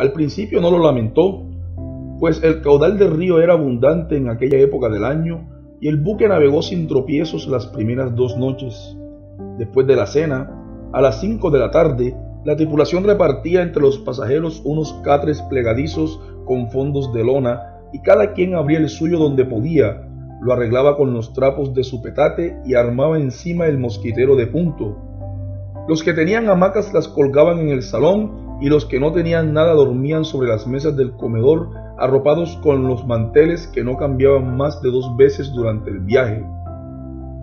Al principio no lo lamentó, pues el caudal del río era abundante en aquella época del año y el buque navegó sin tropiezos las primeras dos noches. Después de la cena, a las cinco de la tarde, la tripulación repartía entre los pasajeros unos catres plegadizos con fondos de lona y cada quien abría el suyo donde podía, lo arreglaba con los trapos de su petate y armaba encima el mosquitero de punto. Los que tenían hamacas las colgaban en el salón y los que no tenían nada dormían sobre las mesas del comedor arropados con los manteles que no cambiaban más de dos veces durante el viaje.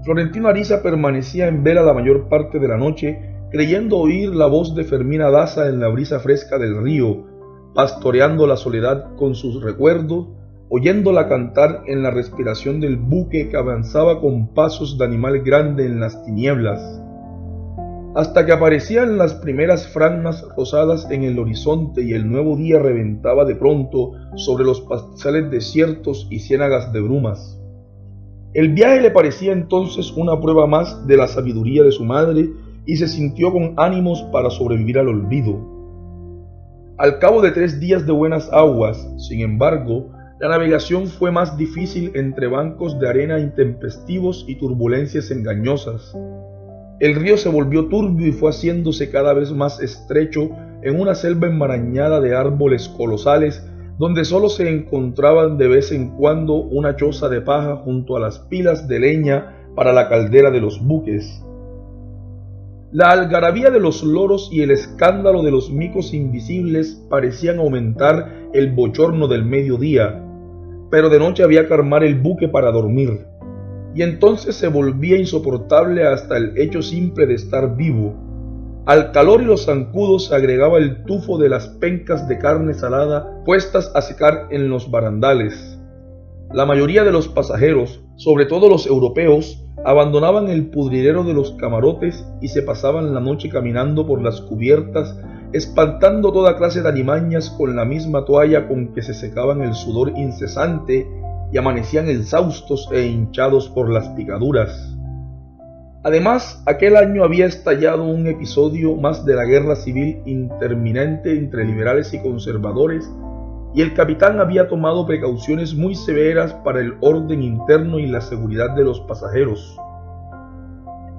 Florentino Ariza permanecía en vela la mayor parte de la noche, creyendo oír la voz de Fermina Daza en la brisa fresca del río, pastoreando la soledad con sus recuerdos, oyéndola cantar en la respiración del buque que avanzaba con pasos de animal grande en las tinieblas hasta que aparecían las primeras franjas rosadas en el horizonte y el nuevo día reventaba de pronto sobre los pastizales desiertos y ciénagas de brumas. El viaje le parecía entonces una prueba más de la sabiduría de su madre y se sintió con ánimos para sobrevivir al olvido. Al cabo de tres días de buenas aguas, sin embargo, la navegación fue más difícil entre bancos de arena intempestivos y turbulencias engañosas. El río se volvió turbio y fue haciéndose cada vez más estrecho en una selva enmarañada de árboles colosales donde solo se encontraban de vez en cuando una choza de paja junto a las pilas de leña para la caldera de los buques. La algarabía de los loros y el escándalo de los micos invisibles parecían aumentar el bochorno del mediodía, pero de noche había que armar el buque para dormir y entonces se volvía insoportable hasta el hecho simple de estar vivo. Al calor y los zancudos se agregaba el tufo de las pencas de carne salada puestas a secar en los barandales. La mayoría de los pasajeros, sobre todo los europeos, abandonaban el pudridero de los camarotes y se pasaban la noche caminando por las cubiertas, espantando toda clase de animañas con la misma toalla con que se secaban el sudor incesante y amanecían exhaustos e hinchados por las picaduras. Además, aquel año había estallado un episodio más de la guerra civil interminente entre liberales y conservadores, y el capitán había tomado precauciones muy severas para el orden interno y la seguridad de los pasajeros.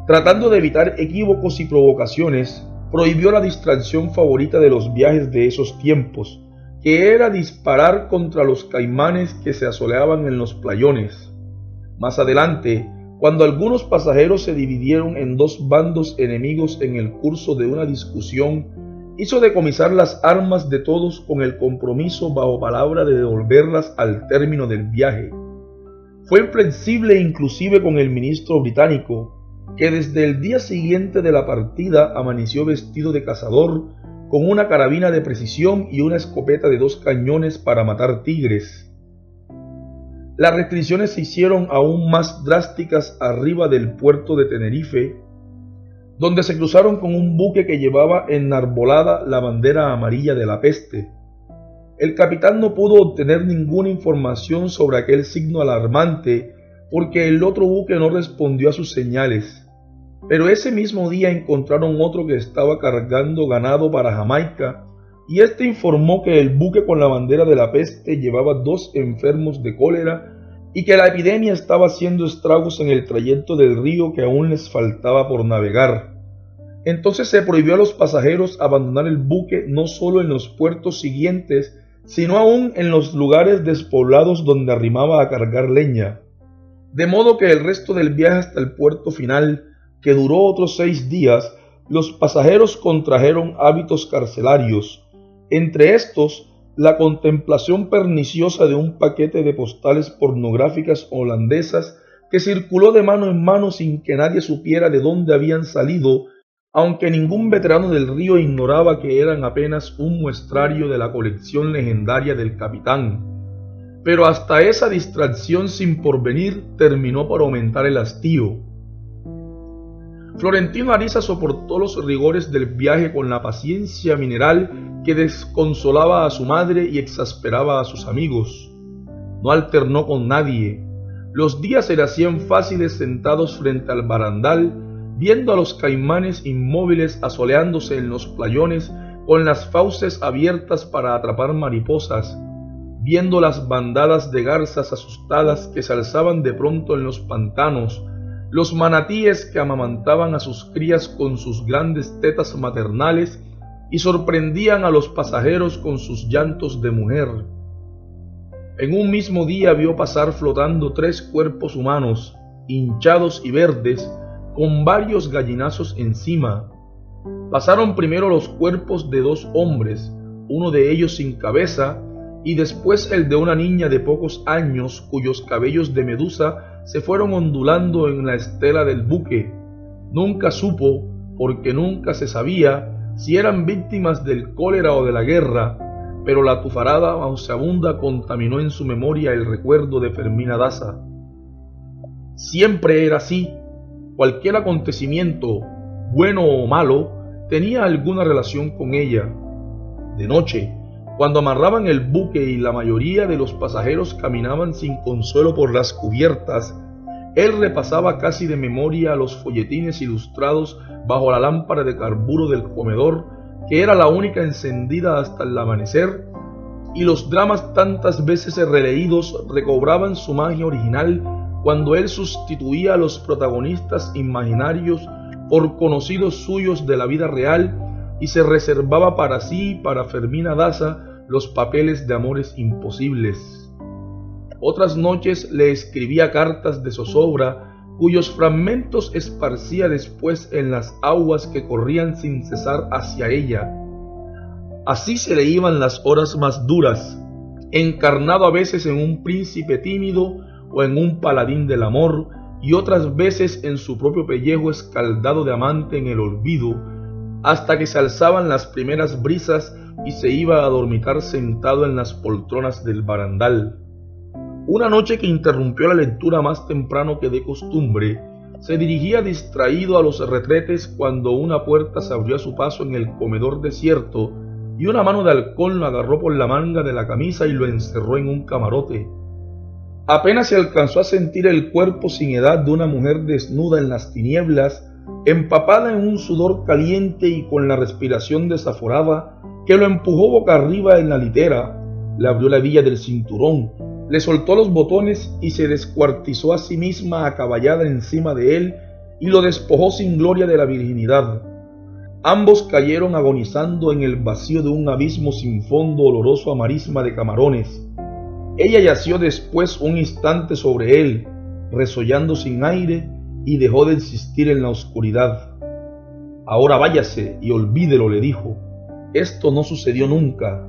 Tratando de evitar equívocos y provocaciones, prohibió la distracción favorita de los viajes de esos tiempos, que era disparar contra los caimanes que se asoleaban en los playones. Más adelante, cuando algunos pasajeros se dividieron en dos bandos enemigos en el curso de una discusión, hizo decomisar las armas de todos con el compromiso bajo palabra de devolverlas al término del viaje. Fue inflexible inclusive con el ministro británico, que desde el día siguiente de la partida amaneció vestido de cazador con una carabina de precisión y una escopeta de dos cañones para matar tigres. Las restricciones se hicieron aún más drásticas arriba del puerto de Tenerife, donde se cruzaron con un buque que llevaba enarbolada la bandera amarilla de la peste. El capitán no pudo obtener ninguna información sobre aquel signo alarmante porque el otro buque no respondió a sus señales. Pero ese mismo día encontraron otro que estaba cargando ganado para Jamaica, y este informó que el buque con la bandera de la peste llevaba dos enfermos de cólera y que la epidemia estaba haciendo estragos en el trayecto del río que aún les faltaba por navegar. Entonces se prohibió a los pasajeros abandonar el buque no solo en los puertos siguientes, sino aún en los lugares despoblados donde arrimaba a cargar leña. De modo que el resto del viaje hasta el puerto final que duró otros seis días, los pasajeros contrajeron hábitos carcelarios, entre estos la contemplación perniciosa de un paquete de postales pornográficas holandesas que circuló de mano en mano sin que nadie supiera de dónde habían salido, aunque ningún veterano del río ignoraba que eran apenas un muestrario de la colección legendaria del capitán. Pero hasta esa distracción sin porvenir terminó por aumentar el hastío. Florentino Ariza soportó los rigores del viaje con la paciencia mineral que desconsolaba a su madre y exasperaba a sus amigos. No alternó con nadie. Los días se le hacían fáciles sentados frente al barandal, viendo a los caimanes inmóviles asoleándose en los playones con las fauces abiertas para atrapar mariposas, viendo las bandadas de garzas asustadas que se alzaban de pronto en los pantanos, los manatíes que amamantaban a sus crías con sus grandes tetas maternales y sorprendían a los pasajeros con sus llantos de mujer. En un mismo día vio pasar flotando tres cuerpos humanos, hinchados y verdes, con varios gallinazos encima. Pasaron primero los cuerpos de dos hombres, uno de ellos sin cabeza, y después el de una niña de pocos años cuyos cabellos de medusa se fueron ondulando en la estela del buque. Nunca supo, porque nunca se sabía, si eran víctimas del cólera o de la guerra, pero la tufarada nauseabunda contaminó en su memoria el recuerdo de Fermina Daza. Siempre era así. Cualquier acontecimiento, bueno o malo, tenía alguna relación con ella. De noche, cuando amarraban el buque y la mayoría de los pasajeros caminaban sin consuelo por las cubiertas, él repasaba casi de memoria los folletines ilustrados bajo la lámpara de carburo del comedor que era la única encendida hasta el amanecer, y los dramas tantas veces releídos recobraban su magia original cuando él sustituía a los protagonistas imaginarios por conocidos suyos de la vida real y se reservaba para sí y para Fermina Daza los papeles de amores imposibles. Otras noches le escribía cartas de zozobra cuyos fragmentos esparcía después en las aguas que corrían sin cesar hacia ella. Así se le iban las horas más duras, encarnado a veces en un príncipe tímido o en un paladín del amor, y otras veces en su propio pellejo escaldado de amante en el olvido, hasta que se alzaban las primeras brisas y se iba a dormitar sentado en las poltronas del barandal. Una noche que interrumpió la lectura más temprano que de costumbre, se dirigía distraído a los retretes cuando una puerta se abrió a su paso en el comedor desierto y una mano de halcón lo agarró por la manga de la camisa y lo encerró en un camarote. Apenas se alcanzó a sentir el cuerpo sin edad de una mujer desnuda en las tinieblas, empapada en un sudor caliente y con la respiración desaforada, que lo empujó boca arriba en la litera, le abrió la villa del cinturón le soltó los botones y se descuartizó a sí misma acaballada encima de él y lo despojó sin gloria de la virginidad. Ambos cayeron agonizando en el vacío de un abismo sin fondo oloroso a marisma de camarones. Ella yació después un instante sobre él, resollando sin aire, y dejó de insistir en la oscuridad. Ahora váyase y olvídelo, le dijo. Esto no sucedió nunca.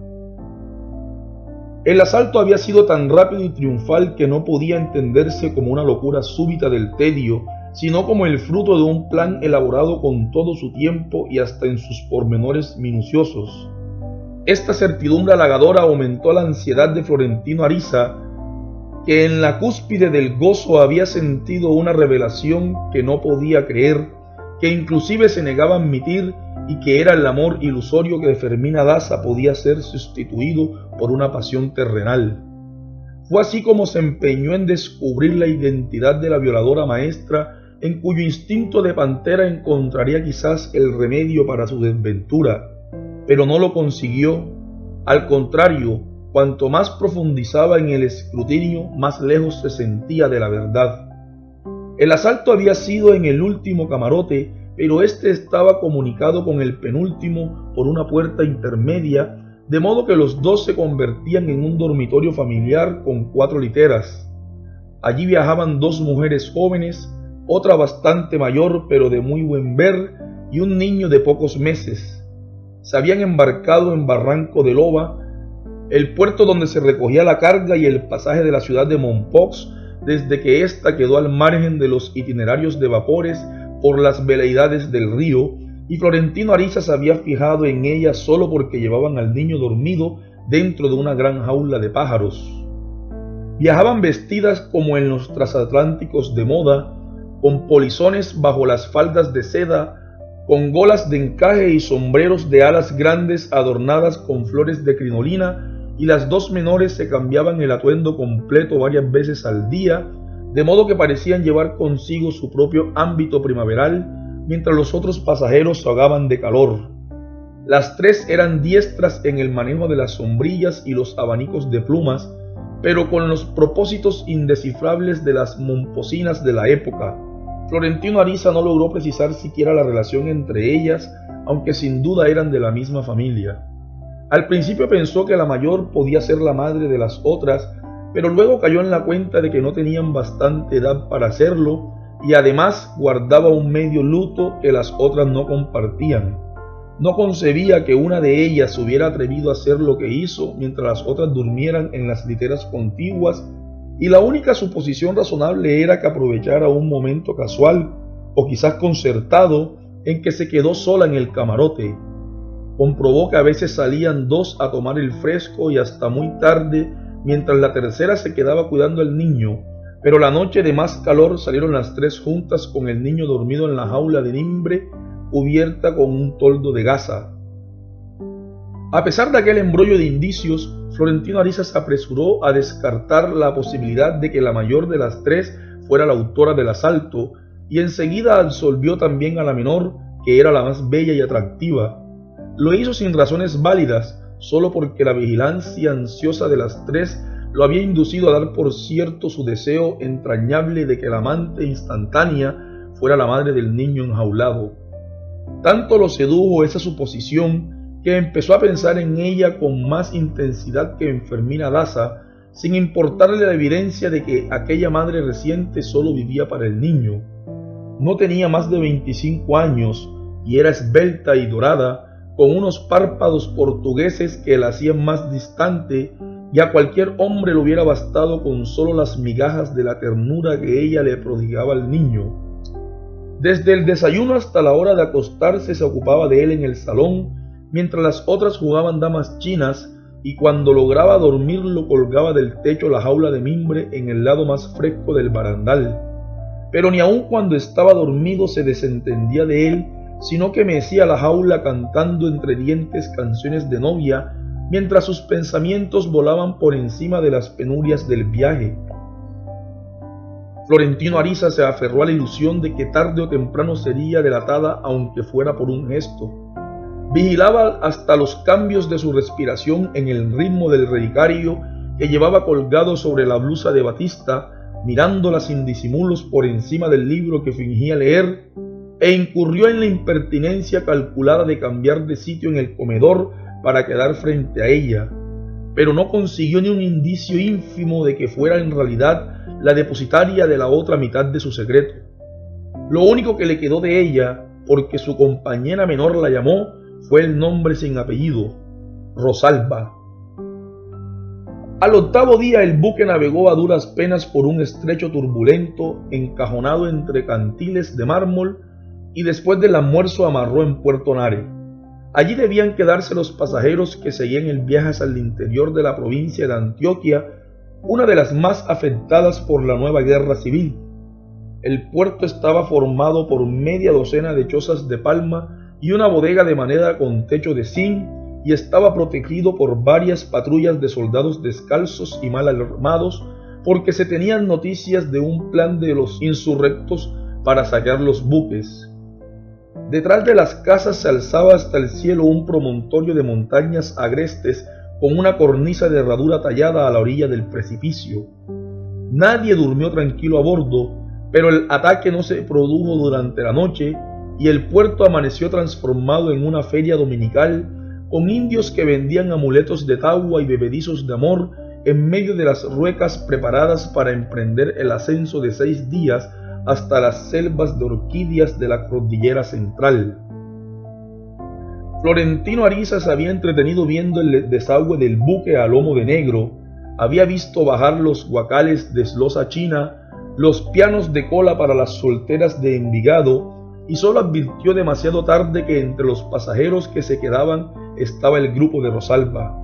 El asalto había sido tan rápido y triunfal que no podía entenderse como una locura súbita del tedio, sino como el fruto de un plan elaborado con todo su tiempo y hasta en sus pormenores minuciosos. Esta certidumbre halagadora aumentó la ansiedad de Florentino Ariza, que en la cúspide del gozo había sentido una revelación que no podía creer, que inclusive se negaba a admitir y que era el amor ilusorio que de Fermina Daza podía ser sustituido por una pasión terrenal. Fue así como se empeñó en descubrir la identidad de la violadora maestra, en cuyo instinto de pantera encontraría quizás el remedio para su desventura, pero no lo consiguió. Al contrario, cuanto más profundizaba en el escrutinio, más lejos se sentía de la verdad. El asalto había sido en el último camarote pero éste estaba comunicado con el penúltimo por una puerta intermedia, de modo que los dos se convertían en un dormitorio familiar con cuatro literas. Allí viajaban dos mujeres jóvenes, otra bastante mayor pero de muy buen ver, y un niño de pocos meses. Se habían embarcado en Barranco de Loba, el puerto donde se recogía la carga y el pasaje de la ciudad de Mompox, desde que ésta quedó al margen de los itinerarios de vapores por las veleidades del río, y Florentino Ariza se había fijado en ella solo porque llevaban al niño dormido dentro de una gran jaula de pájaros. Viajaban vestidas como en los transatlánticos de moda, con polizones bajo las faldas de seda, con golas de encaje y sombreros de alas grandes adornadas con flores de crinolina, y las dos menores se cambiaban el atuendo completo varias veces al día de modo que parecían llevar consigo su propio ámbito primaveral, mientras los otros pasajeros se ahogaban de calor. Las tres eran diestras en el manejo de las sombrillas y los abanicos de plumas, pero con los propósitos indescifrables de las momposinas de la época. Florentino Ariza no logró precisar siquiera la relación entre ellas, aunque sin duda eran de la misma familia. Al principio pensó que la mayor podía ser la madre de las otras, pero luego cayó en la cuenta de que no tenían bastante edad para hacerlo y además guardaba un medio luto que las otras no compartían. No concebía que una de ellas se hubiera atrevido a hacer lo que hizo mientras las otras durmieran en las literas contiguas y la única suposición razonable era que aprovechara un momento casual o quizás concertado en que se quedó sola en el camarote. Comprobó que a veces salían dos a tomar el fresco y hasta muy tarde, mientras la tercera se quedaba cuidando al niño, pero la noche de más calor salieron las tres juntas con el niño dormido en la jaula de nimbre cubierta con un toldo de gasa. A pesar de aquel embrollo de indicios, Florentino Ariza se apresuró a descartar la posibilidad de que la mayor de las tres fuera la autora del asalto y enseguida absolvió también a la menor, que era la más bella y atractiva. Lo hizo sin razones válidas, solo porque la vigilancia ansiosa de las tres lo había inducido a dar por cierto su deseo entrañable de que la amante instantánea fuera la madre del niño enjaulado. Tanto lo sedujo esa suposición que empezó a pensar en ella con más intensidad que en Fermina Daza, sin importarle la evidencia de que aquella madre reciente solo vivía para el niño. No tenía más de 25 años y era esbelta y dorada, con unos párpados portugueses que la hacían más distante y a cualquier hombre le hubiera bastado con solo las migajas de la ternura que ella le prodigaba al niño. Desde el desayuno hasta la hora de acostarse se ocupaba de él en el salón, mientras las otras jugaban damas chinas y cuando lograba dormirlo colgaba del techo la jaula de mimbre en el lado más fresco del barandal. Pero ni aun cuando estaba dormido se desentendía de él, sino que mecía la jaula cantando entre dientes canciones de novia, mientras sus pensamientos volaban por encima de las penurias del viaje, Florentino Ariza se aferró a la ilusión de que tarde o temprano sería delatada aunque fuera por un gesto. Vigilaba hasta los cambios de su respiración en el ritmo del relicario que llevaba colgado sobre la blusa de Batista, mirándola sin disimulos por encima del libro que fingía leer, e incurrió en la impertinencia calculada de cambiar de sitio en el comedor para quedar frente a ella, pero no consiguió ni un indicio ínfimo de que fuera en realidad la depositaria de la otra mitad de su secreto. Lo único que le quedó de ella, porque su compañera menor la llamó, fue el nombre sin apellido, Rosalba. Al octavo día el buque navegó a duras penas por un estrecho turbulento encajonado entre cantiles de mármol y después del almuerzo amarró en Puerto Nare. Allí debían quedarse los pasajeros que seguían el viaje el interior de la provincia de Antioquia una de las más afectadas por la nueva guerra civil. El puerto estaba formado por media docena de chozas de palma y una bodega de madera con techo de zinc y estaba protegido por varias patrullas de soldados descalzos y mal armados porque se tenían noticias de un plan de los insurrectos para saquear los buques. Detrás de las casas se alzaba hasta el cielo un promontorio de montañas agrestes con una cornisa de herradura tallada a la orilla del precipicio. Nadie durmió tranquilo a bordo, pero el ataque no se produjo durante la noche y el puerto amaneció transformado en una feria dominical con indios que vendían amuletos de tagua y bebedizos de amor en medio de las ruecas preparadas para emprender el ascenso de seis días hasta las selvas de orquídeas de la cordillera central. Florentino Ariza se había entretenido viendo el desagüe del buque a lomo de negro, había visto bajar los guacales de eslosa china, los pianos de cola para las solteras de Envigado, y solo advirtió demasiado tarde que entre los pasajeros que se quedaban estaba el grupo de Rosalba.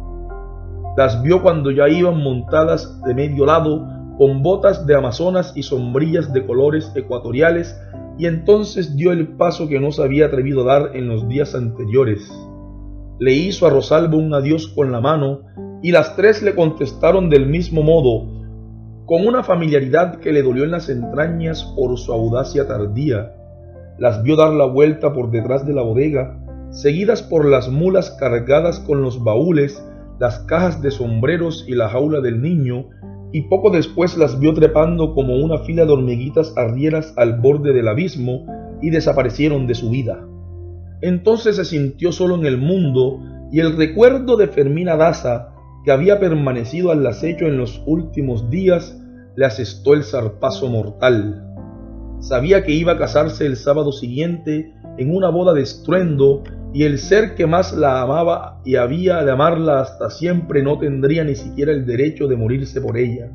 Las vio cuando ya iban montadas de medio lado, con botas de amazonas y sombrillas de colores ecuatoriales y entonces dio el paso que no se había atrevido a dar en los días anteriores. Le hizo a Rosalba un adiós con la mano y las tres le contestaron del mismo modo, con una familiaridad que le dolió en las entrañas por su audacia tardía. Las vio dar la vuelta por detrás de la bodega seguidas por las mulas cargadas con los baúles, las cajas de sombreros y la jaula del niño, y poco después las vio trepando como una fila de hormiguitas arrieras al borde del abismo y desaparecieron de su vida. Entonces se sintió solo en el mundo y el recuerdo de Fermina Daza, que había permanecido al acecho en los últimos días, le asestó el zarpazo mortal. Sabía que iba a casarse el sábado siguiente en una boda de estruendo y el ser que más la amaba y había de amarla hasta siempre no tendría ni siquiera el derecho de morirse por ella.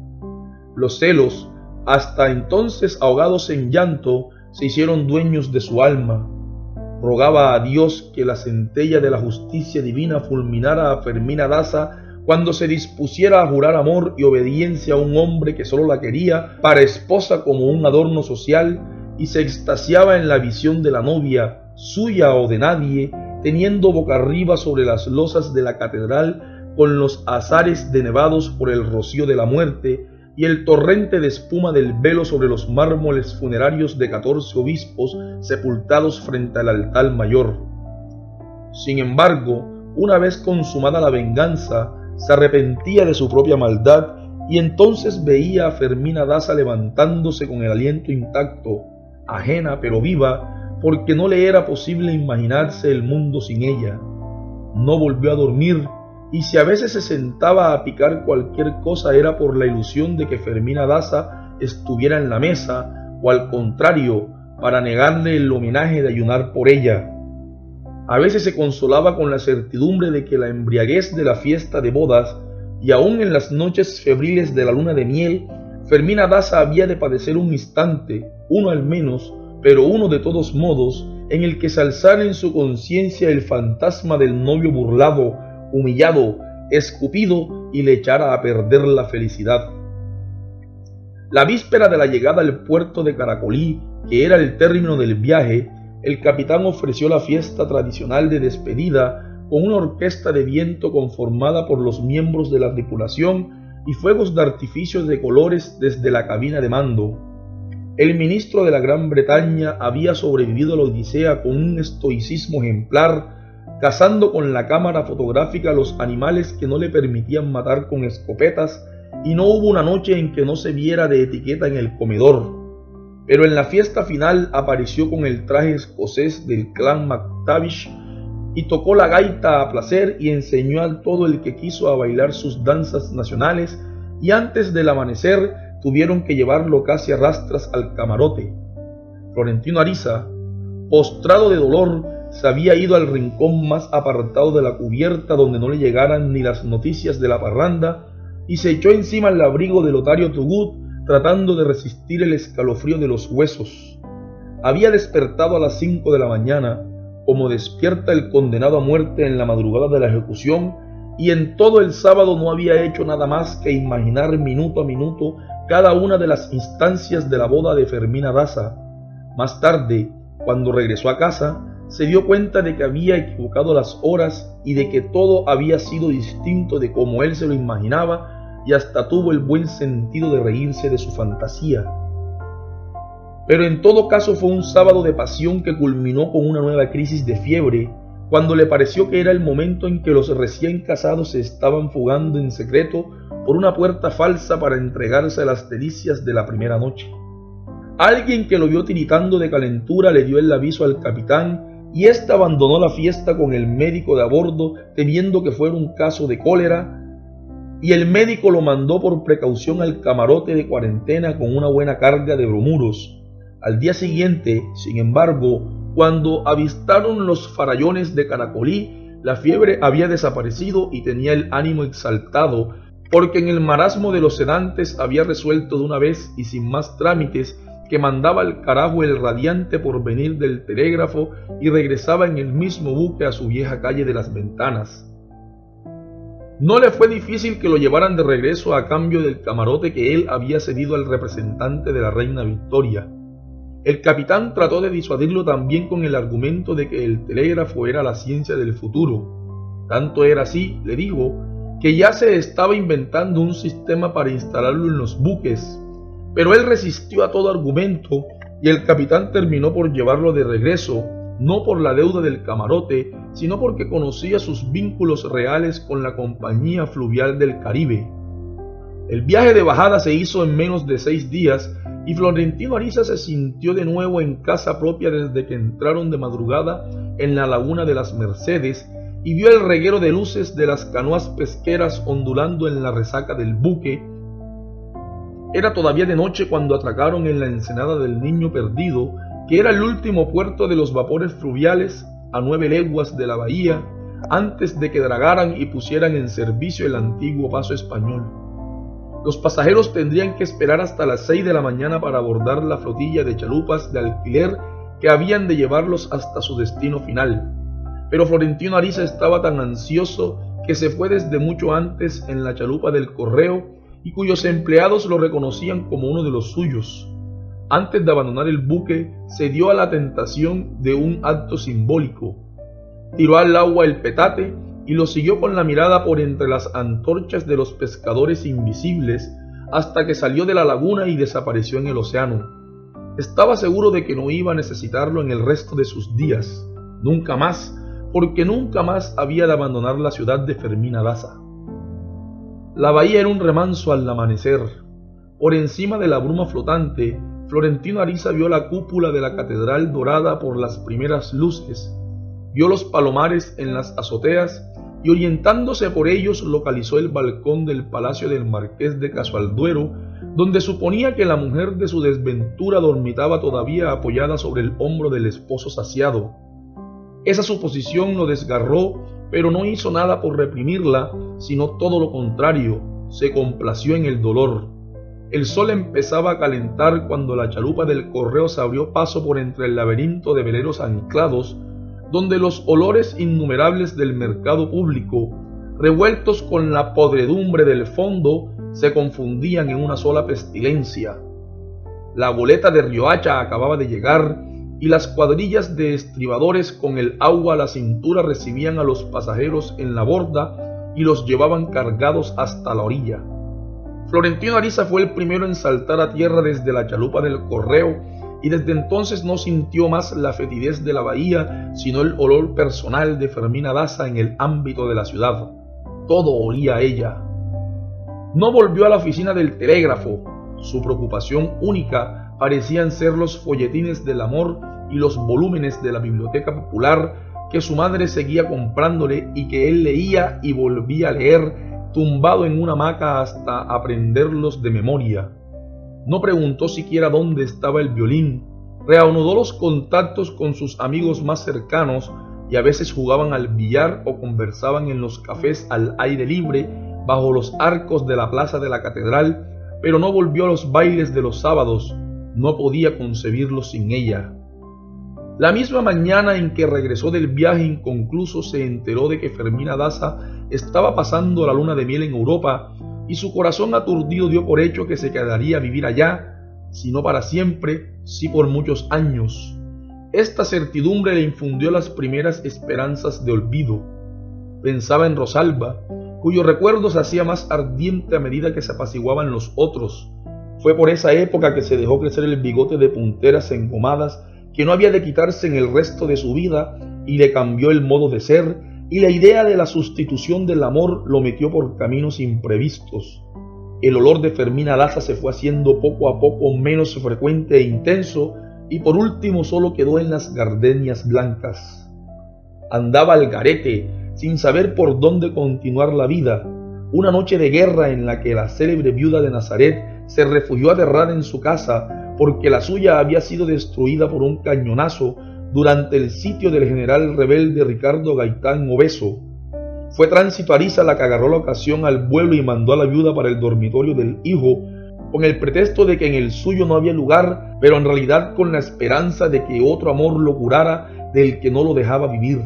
Los celos, hasta entonces ahogados en llanto, se hicieron dueños de su alma. Rogaba a Dios que la centella de la justicia divina fulminara a Fermina Daza cuando se dispusiera a jurar amor y obediencia a un hombre que solo la quería para esposa como un adorno social y se extasiaba en la visión de la novia, suya o de nadie, teniendo boca arriba sobre las losas de la catedral con los azares denevados por el rocío de la muerte y el torrente de espuma del velo sobre los mármoles funerarios de catorce obispos sepultados frente al altar mayor. Sin embargo, una vez consumada la venganza, se arrepentía de su propia maldad y entonces veía a Fermina Daza levantándose con el aliento intacto, ajena pero viva, porque no le era posible imaginarse el mundo sin ella. No volvió a dormir y si a veces se sentaba a picar cualquier cosa era por la ilusión de que Fermina Daza estuviera en la mesa o al contrario, para negarle el homenaje de ayunar por ella. A veces se consolaba con la certidumbre de que la embriaguez de la fiesta de bodas y aún en las noches febriles de la luna de miel, Fermina Daza había de padecer un instante, uno al menos, pero uno de todos modos, en el que se alzara en su conciencia el fantasma del novio burlado, humillado, escupido y le echara a perder la felicidad. La víspera de la llegada al puerto de Caracolí, que era el término del viaje, el capitán ofreció la fiesta tradicional de despedida con una orquesta de viento conformada por los miembros de la tripulación y fuegos de artificios de colores desde la cabina de mando. El ministro de la Gran Bretaña había sobrevivido a la Odisea con un estoicismo ejemplar, cazando con la cámara fotográfica los animales que no le permitían matar con escopetas, y no hubo una noche en que no se viera de etiqueta en el comedor. Pero en la fiesta final apareció con el traje escocés del clan MacTavish y tocó la gaita a placer y enseñó a todo el que quiso a bailar sus danzas nacionales y antes del amanecer tuvieron que llevarlo casi a rastras al camarote. Florentino Ariza, postrado de dolor, se había ido al rincón más apartado de la cubierta donde no le llegaran ni las noticias de la parranda y se echó encima el abrigo de Lotario Tugut tratando de resistir el escalofrío de los huesos. Había despertado a las cinco de la mañana, como despierta el condenado a muerte en la madrugada de la ejecución, y en todo el sábado no había hecho nada más que imaginar minuto a minuto cada una de las instancias de la boda de Fermina Daza. Más tarde, cuando regresó a casa, se dio cuenta de que había equivocado las horas y de que todo había sido distinto de como él se lo imaginaba y hasta tuvo el buen sentido de reírse de su fantasía. Pero en todo caso fue un sábado de pasión que culminó con una nueva crisis de fiebre, cuando le pareció que era el momento en que los recién casados se estaban fugando en secreto por una puerta falsa para entregarse a las delicias de la primera noche. Alguien que lo vio tiritando de calentura le dio el aviso al capitán y éste abandonó la fiesta con el médico de a bordo temiendo que fuera un caso de cólera y el médico lo mandó por precaución al camarote de cuarentena con una buena carga de bromuros. Al día siguiente, sin embargo, cuando avistaron los farallones de Caracolí, la fiebre había desaparecido y tenía el ánimo exaltado, porque en el marasmo de los sedantes había resuelto de una vez y sin más trámites que mandaba al carajo el radiante por venir del telégrafo y regresaba en el mismo buque a su vieja calle de las ventanas. No le fue difícil que lo llevaran de regreso a cambio del camarote que él había cedido al representante de la reina Victoria. El capitán trató de disuadirlo también con el argumento de que el telégrafo era la ciencia del futuro. Tanto era así, le dijo, que ya se estaba inventando un sistema para instalarlo en los buques, pero él resistió a todo argumento y el capitán terminó por llevarlo de regreso, no por la deuda del camarote, sino porque conocía sus vínculos reales con la compañía fluvial del Caribe. El viaje de bajada se hizo en menos de seis días y Florentino Ariza se sintió de nuevo en casa propia desde que entraron de madrugada en la laguna de las Mercedes y vio el reguero de luces de las canoas pesqueras ondulando en la resaca del buque. Era todavía de noche cuando atracaron en la ensenada del Niño Perdido que era el último puerto de los vapores fluviales a nueve leguas de la bahía antes de que dragaran y pusieran en servicio el antiguo paso español. Los pasajeros tendrían que esperar hasta las seis de la mañana para abordar la flotilla de chalupas de alquiler que habían de llevarlos hasta su destino final. Pero Florentino Ariza estaba tan ansioso que se fue desde mucho antes en la chalupa del correo y cuyos empleados lo reconocían como uno de los suyos antes de abandonar el buque, se dio a la tentación de un acto simbólico. Tiró al agua el petate y lo siguió con la mirada por entre las antorchas de los pescadores invisibles hasta que salió de la laguna y desapareció en el océano. Estaba seguro de que no iba a necesitarlo en el resto de sus días, nunca más, porque nunca más había de abandonar la ciudad de Fermina Daza. La bahía era un remanso al amanecer. Por encima de la bruma flotante Florentino Ariza vio la cúpula de la catedral dorada por las primeras luces, vio los palomares en las azoteas y orientándose por ellos localizó el balcón del palacio del marqués de Casualduero, donde suponía que la mujer de su desventura dormitaba todavía apoyada sobre el hombro del esposo saciado. Esa suposición lo desgarró, pero no hizo nada por reprimirla, sino todo lo contrario, se complació en el dolor. El sol empezaba a calentar cuando la chalupa del correo se abrió paso por entre el laberinto de veleros anclados, donde los olores innumerables del mercado público, revueltos con la podredumbre del fondo, se confundían en una sola pestilencia. La boleta de Riohacha acababa de llegar y las cuadrillas de estribadores con el agua a la cintura recibían a los pasajeros en la borda y los llevaban cargados hasta la orilla. Florentino Ariza fue el primero en saltar a tierra desde la chalupa del correo y desde entonces no sintió más la fetidez de la bahía, sino el olor personal de Fermina Daza en el ámbito de la ciudad. Todo olía a ella. No volvió a la oficina del telégrafo. Su preocupación única parecían ser los folletines del amor y los volúmenes de la biblioteca popular que su madre seguía comprándole y que él leía y volvía a leer tumbado en una hamaca hasta aprenderlos de memoria. No preguntó siquiera dónde estaba el violín, reanudó los contactos con sus amigos más cercanos y a veces jugaban al billar o conversaban en los cafés al aire libre bajo los arcos de la plaza de la catedral, pero no volvió a los bailes de los sábados, no podía concebirlo sin ella. La misma mañana en que regresó del viaje inconcluso se enteró de que Fermina Daza estaba pasando la luna de miel en Europa y su corazón aturdido dio por hecho que se quedaría a vivir allá, si no para siempre, si por muchos años. Esta certidumbre le infundió las primeras esperanzas de olvido. Pensaba en Rosalba, cuyo recuerdo se hacía más ardiente a medida que se apaciguaban los otros. Fue por esa época que se dejó crecer el bigote de punteras engomadas que no había de quitarse en el resto de su vida y le cambió el modo de ser y la idea de la sustitución del amor lo metió por caminos imprevistos. El olor de Fermina Laza se fue haciendo poco a poco menos frecuente e intenso y por último solo quedó en las gardenias blancas. Andaba al garete sin saber por dónde continuar la vida. Una noche de guerra en la que la célebre viuda de Nazaret se refugió aterrada en su casa porque la suya había sido destruida por un cañonazo durante el sitio del general rebelde Ricardo Gaitán Obeso. Fue Tránsito Ariza la que agarró la ocasión al vuelo y mandó a la viuda para el dormitorio del hijo, con el pretexto de que en el suyo no había lugar, pero en realidad con la esperanza de que otro amor lo curara del que no lo dejaba vivir.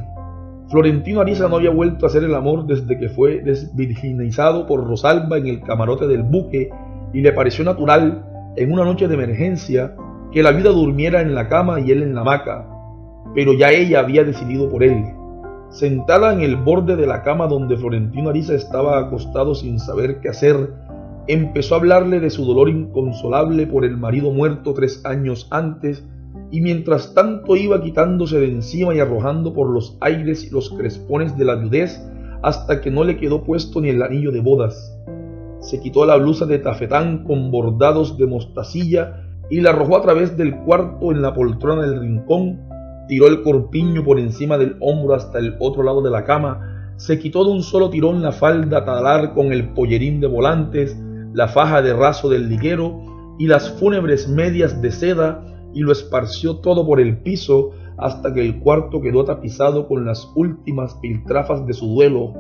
Florentino Ariza no había vuelto a hacer el amor desde que fue desvirginizado por Rosalba en el camarote del buque y le pareció natural en una noche de emergencia que la viuda durmiera en la cama y él en la hamaca, pero ya ella había decidido por él. Sentada en el borde de la cama donde Florentino Ariza estaba acostado sin saber qué hacer, empezó a hablarle de su dolor inconsolable por el marido muerto tres años antes y mientras tanto iba quitándose de encima y arrojando por los aires los crespones de la viudez hasta que no le quedó puesto ni el anillo de bodas. Se quitó la blusa de tafetán con bordados de mostacilla y la arrojó a través del cuarto en la poltrona del rincón, tiró el corpiño por encima del hombro hasta el otro lado de la cama, se quitó de un solo tirón la falda talar con el pollerín de volantes, la faja de raso del liguero y las fúnebres medias de seda y lo esparció todo por el piso hasta que el cuarto quedó tapizado con las últimas piltrafas de su duelo.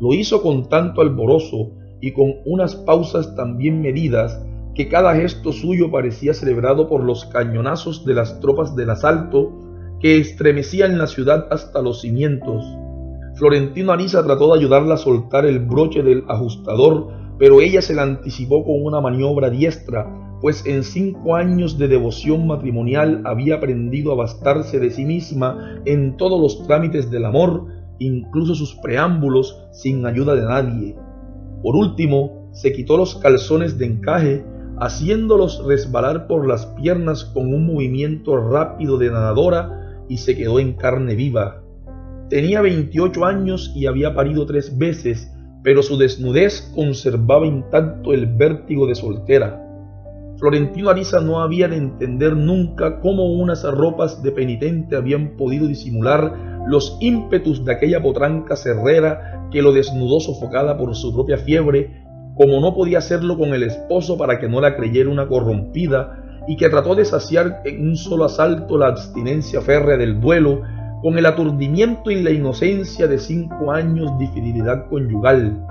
Lo hizo con tanto alborozo y con unas pausas tan bien medidas que cada gesto suyo parecía celebrado por los cañonazos de las tropas del asalto que estremecían la ciudad hasta los cimientos. Florentino Ariza trató de ayudarla a soltar el broche del ajustador, pero ella se la anticipó con una maniobra diestra, pues en cinco años de devoción matrimonial había aprendido a bastarse de sí misma en todos los trámites del amor, incluso sus preámbulos, sin ayuda de nadie. Por último, se quitó los calzones de encaje haciéndolos resbalar por las piernas con un movimiento rápido de nadadora y se quedó en carne viva. Tenía 28 años y había parido tres veces, pero su desnudez conservaba intacto el vértigo de soltera. Florentino Ariza no había de entender nunca cómo unas ropas de penitente habían podido disimular los ímpetus de aquella potranca cerrera que lo desnudó sofocada por su propia fiebre como no podía hacerlo con el esposo para que no la creyera una corrompida y que trató de saciar en un solo asalto la abstinencia férrea del duelo con el aturdimiento y la inocencia de cinco años de fidelidad conyugal.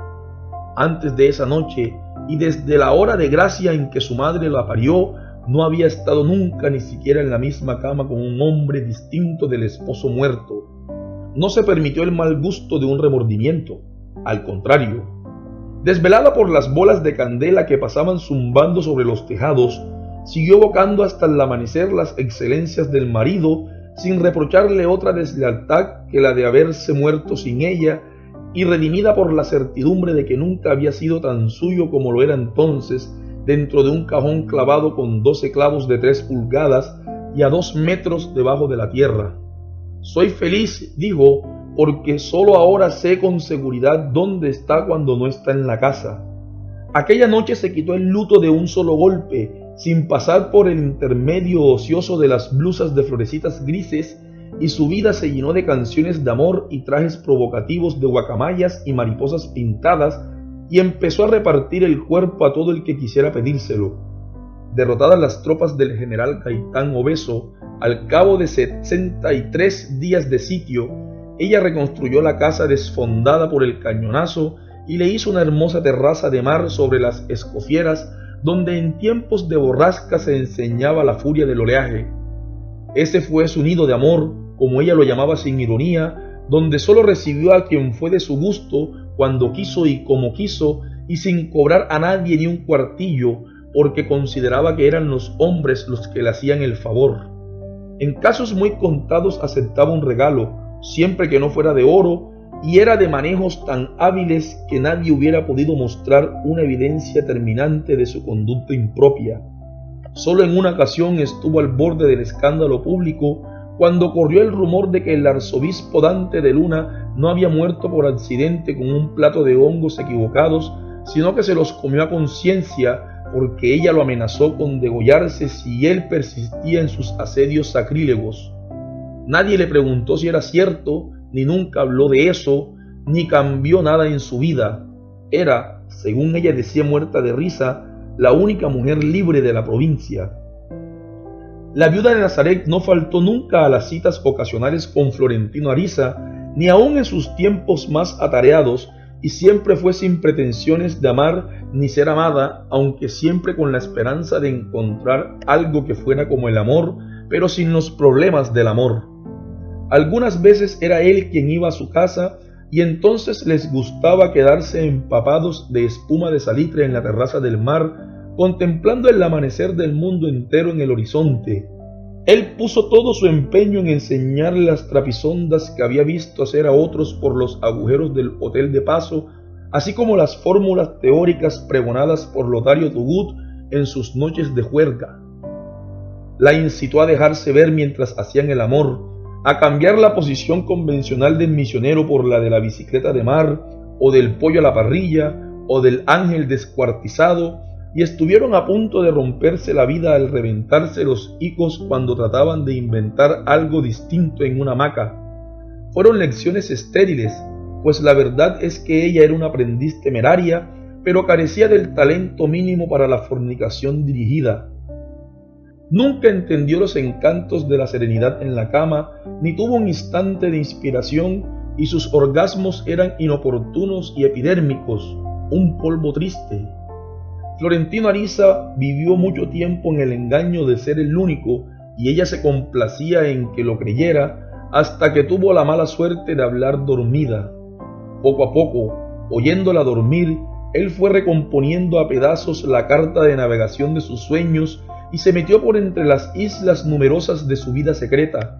Antes de esa noche y desde la hora de gracia en que su madre la parió, no había estado nunca ni siquiera en la misma cama con un hombre distinto del esposo muerto. No se permitió el mal gusto de un remordimiento, al contrario, Desvelada por las bolas de candela que pasaban zumbando sobre los tejados, siguió evocando hasta el amanecer las excelencias del marido sin reprocharle otra deslealtad que la de haberse muerto sin ella y redimida por la certidumbre de que nunca había sido tan suyo como lo era entonces dentro de un cajón clavado con doce clavos de tres pulgadas y a dos metros debajo de la tierra. Soy feliz, dijo, porque solo ahora sé con seguridad dónde está cuando no está en la casa. Aquella noche se quitó el luto de un solo golpe, sin pasar por el intermedio ocioso de las blusas de florecitas grises, y su vida se llenó de canciones de amor y trajes provocativos de guacamayas y mariposas pintadas, y empezó a repartir el cuerpo a todo el que quisiera pedírselo. Derrotadas las tropas del general Gaitán Obeso, al cabo de 63 días de sitio, ella reconstruyó la casa desfondada por el cañonazo y le hizo una hermosa terraza de mar sobre las escofieras donde en tiempos de borrasca se enseñaba la furia del oleaje. Ese fue su nido de amor, como ella lo llamaba sin ironía, donde solo recibió a quien fue de su gusto, cuando quiso y como quiso, y sin cobrar a nadie ni un cuartillo, porque consideraba que eran los hombres los que le hacían el favor. En casos muy contados aceptaba un regalo, siempre que no fuera de oro, y era de manejos tan hábiles que nadie hubiera podido mostrar una evidencia terminante de su conducta impropia. Solo en una ocasión estuvo al borde del escándalo público cuando corrió el rumor de que el arzobispo Dante de Luna no había muerto por accidente con un plato de hongos equivocados, sino que se los comió a conciencia porque ella lo amenazó con degollarse si él persistía en sus asedios sacrílegos. Nadie le preguntó si era cierto, ni nunca habló de eso, ni cambió nada en su vida. Era, según ella decía muerta de risa, la única mujer libre de la provincia. La viuda de Nazaret no faltó nunca a las citas ocasionales con Florentino Ariza, ni aun en sus tiempos más atareados, y siempre fue sin pretensiones de amar ni ser amada, aunque siempre con la esperanza de encontrar algo que fuera como el amor, pero sin los problemas del amor. Algunas veces era él quien iba a su casa y entonces les gustaba quedarse empapados de espuma de salitre en la terraza del mar, contemplando el amanecer del mundo entero en el horizonte. Él puso todo su empeño en enseñarle las trapisondas que había visto hacer a otros por los agujeros del hotel de paso, así como las fórmulas teóricas pregonadas por Lotario Tugut en sus noches de juerga. la incitó a dejarse ver mientras hacían el amor, a cambiar la posición convencional del misionero por la de la bicicleta de mar, o del pollo a la parrilla, o del ángel descuartizado, y estuvieron a punto de romperse la vida al reventarse los hicos cuando trataban de inventar algo distinto en una hamaca. Fueron lecciones estériles, pues la verdad es que ella era una aprendiz temeraria, pero carecía del talento mínimo para la fornicación dirigida. Nunca entendió los encantos de la serenidad en la cama, ni tuvo un instante de inspiración, y sus orgasmos eran inoportunos y epidérmicos, un polvo triste. Florentino Ariza vivió mucho tiempo en el engaño de ser el único, y ella se complacía en que lo creyera, hasta que tuvo la mala suerte de hablar dormida. Poco a poco, oyéndola dormir, él fue recomponiendo a pedazos la carta de navegación de sus sueños y se metió por entre las islas numerosas de su vida secreta.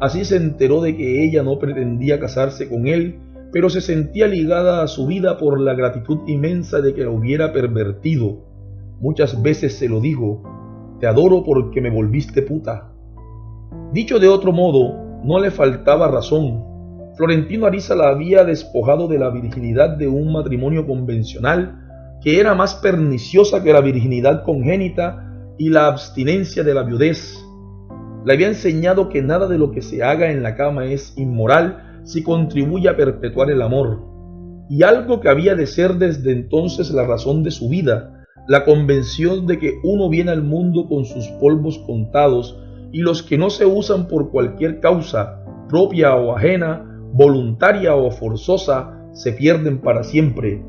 Así se enteró de que ella no pretendía casarse con él, pero se sentía ligada a su vida por la gratitud inmensa de que la hubiera pervertido. Muchas veces se lo dijo, te adoro porque me volviste puta. Dicho de otro modo, no le faltaba razón. Florentino Ariza la había despojado de la virginidad de un matrimonio convencional que era más perniciosa que la virginidad congénita y la abstinencia de la viudez. Le había enseñado que nada de lo que se haga en la cama es inmoral si contribuye a perpetuar el amor. Y algo que había de ser desde entonces la razón de su vida, la convención de que uno viene al mundo con sus polvos contados y los que no se usan por cualquier causa, propia o ajena, voluntaria o forzosa, se pierden para siempre.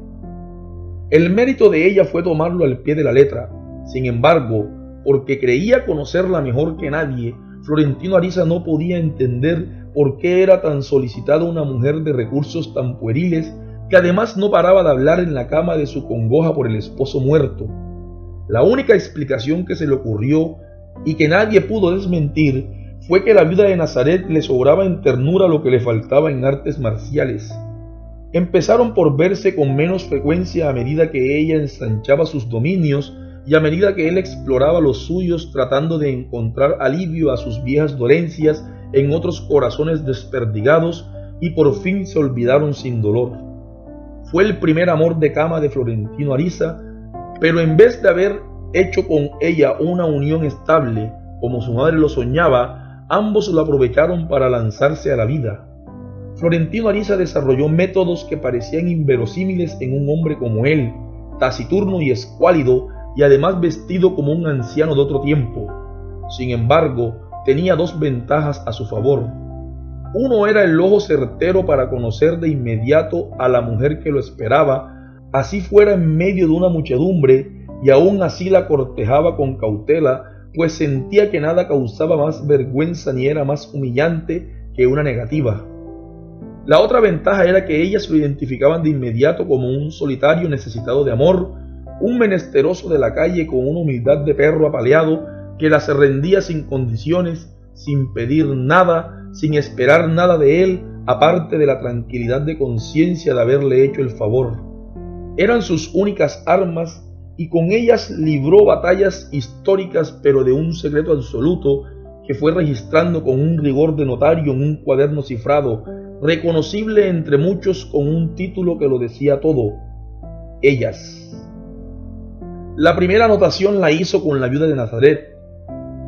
El mérito de ella fue tomarlo al pie de la letra. Sin embargo, porque creía conocerla mejor que nadie, Florentino Ariza no podía entender por qué era tan solicitada una mujer de recursos tan pueriles que además no paraba de hablar en la cama de su congoja por el esposo muerto. La única explicación que se le ocurrió y que nadie pudo desmentir fue que la viuda de Nazaret le sobraba en ternura lo que le faltaba en artes marciales. Empezaron por verse con menos frecuencia a medida que ella ensanchaba sus dominios y a medida que él exploraba los suyos tratando de encontrar alivio a sus viejas dolencias en otros corazones desperdigados y por fin se olvidaron sin dolor. Fue el primer amor de cama de Florentino Ariza, pero en vez de haber hecho con ella una unión estable, como su madre lo soñaba, ambos lo aprovecharon para lanzarse a la vida. Florentino Ariza desarrolló métodos que parecían inverosímiles en un hombre como él, taciturno y escuálido y además vestido como un anciano de otro tiempo. Sin embargo, tenía dos ventajas a su favor. Uno era el ojo certero para conocer de inmediato a la mujer que lo esperaba, así fuera en medio de una muchedumbre, y aún así la cortejaba con cautela pues sentía que nada causaba más vergüenza ni era más humillante que una negativa. La otra ventaja era que ellas lo identificaban de inmediato como un solitario necesitado de amor, un menesteroso de la calle con una humildad de perro apaleado que las rendía sin condiciones, sin pedir nada, sin esperar nada de él, aparte de la tranquilidad de conciencia de haberle hecho el favor. Eran sus únicas armas y con ellas libró batallas históricas pero de un secreto absoluto que fue registrando con un rigor de notario en un cuaderno cifrado, reconocible entre muchos con un título que lo decía todo, ellas. La primera anotación la hizo con la viuda de Nazaret.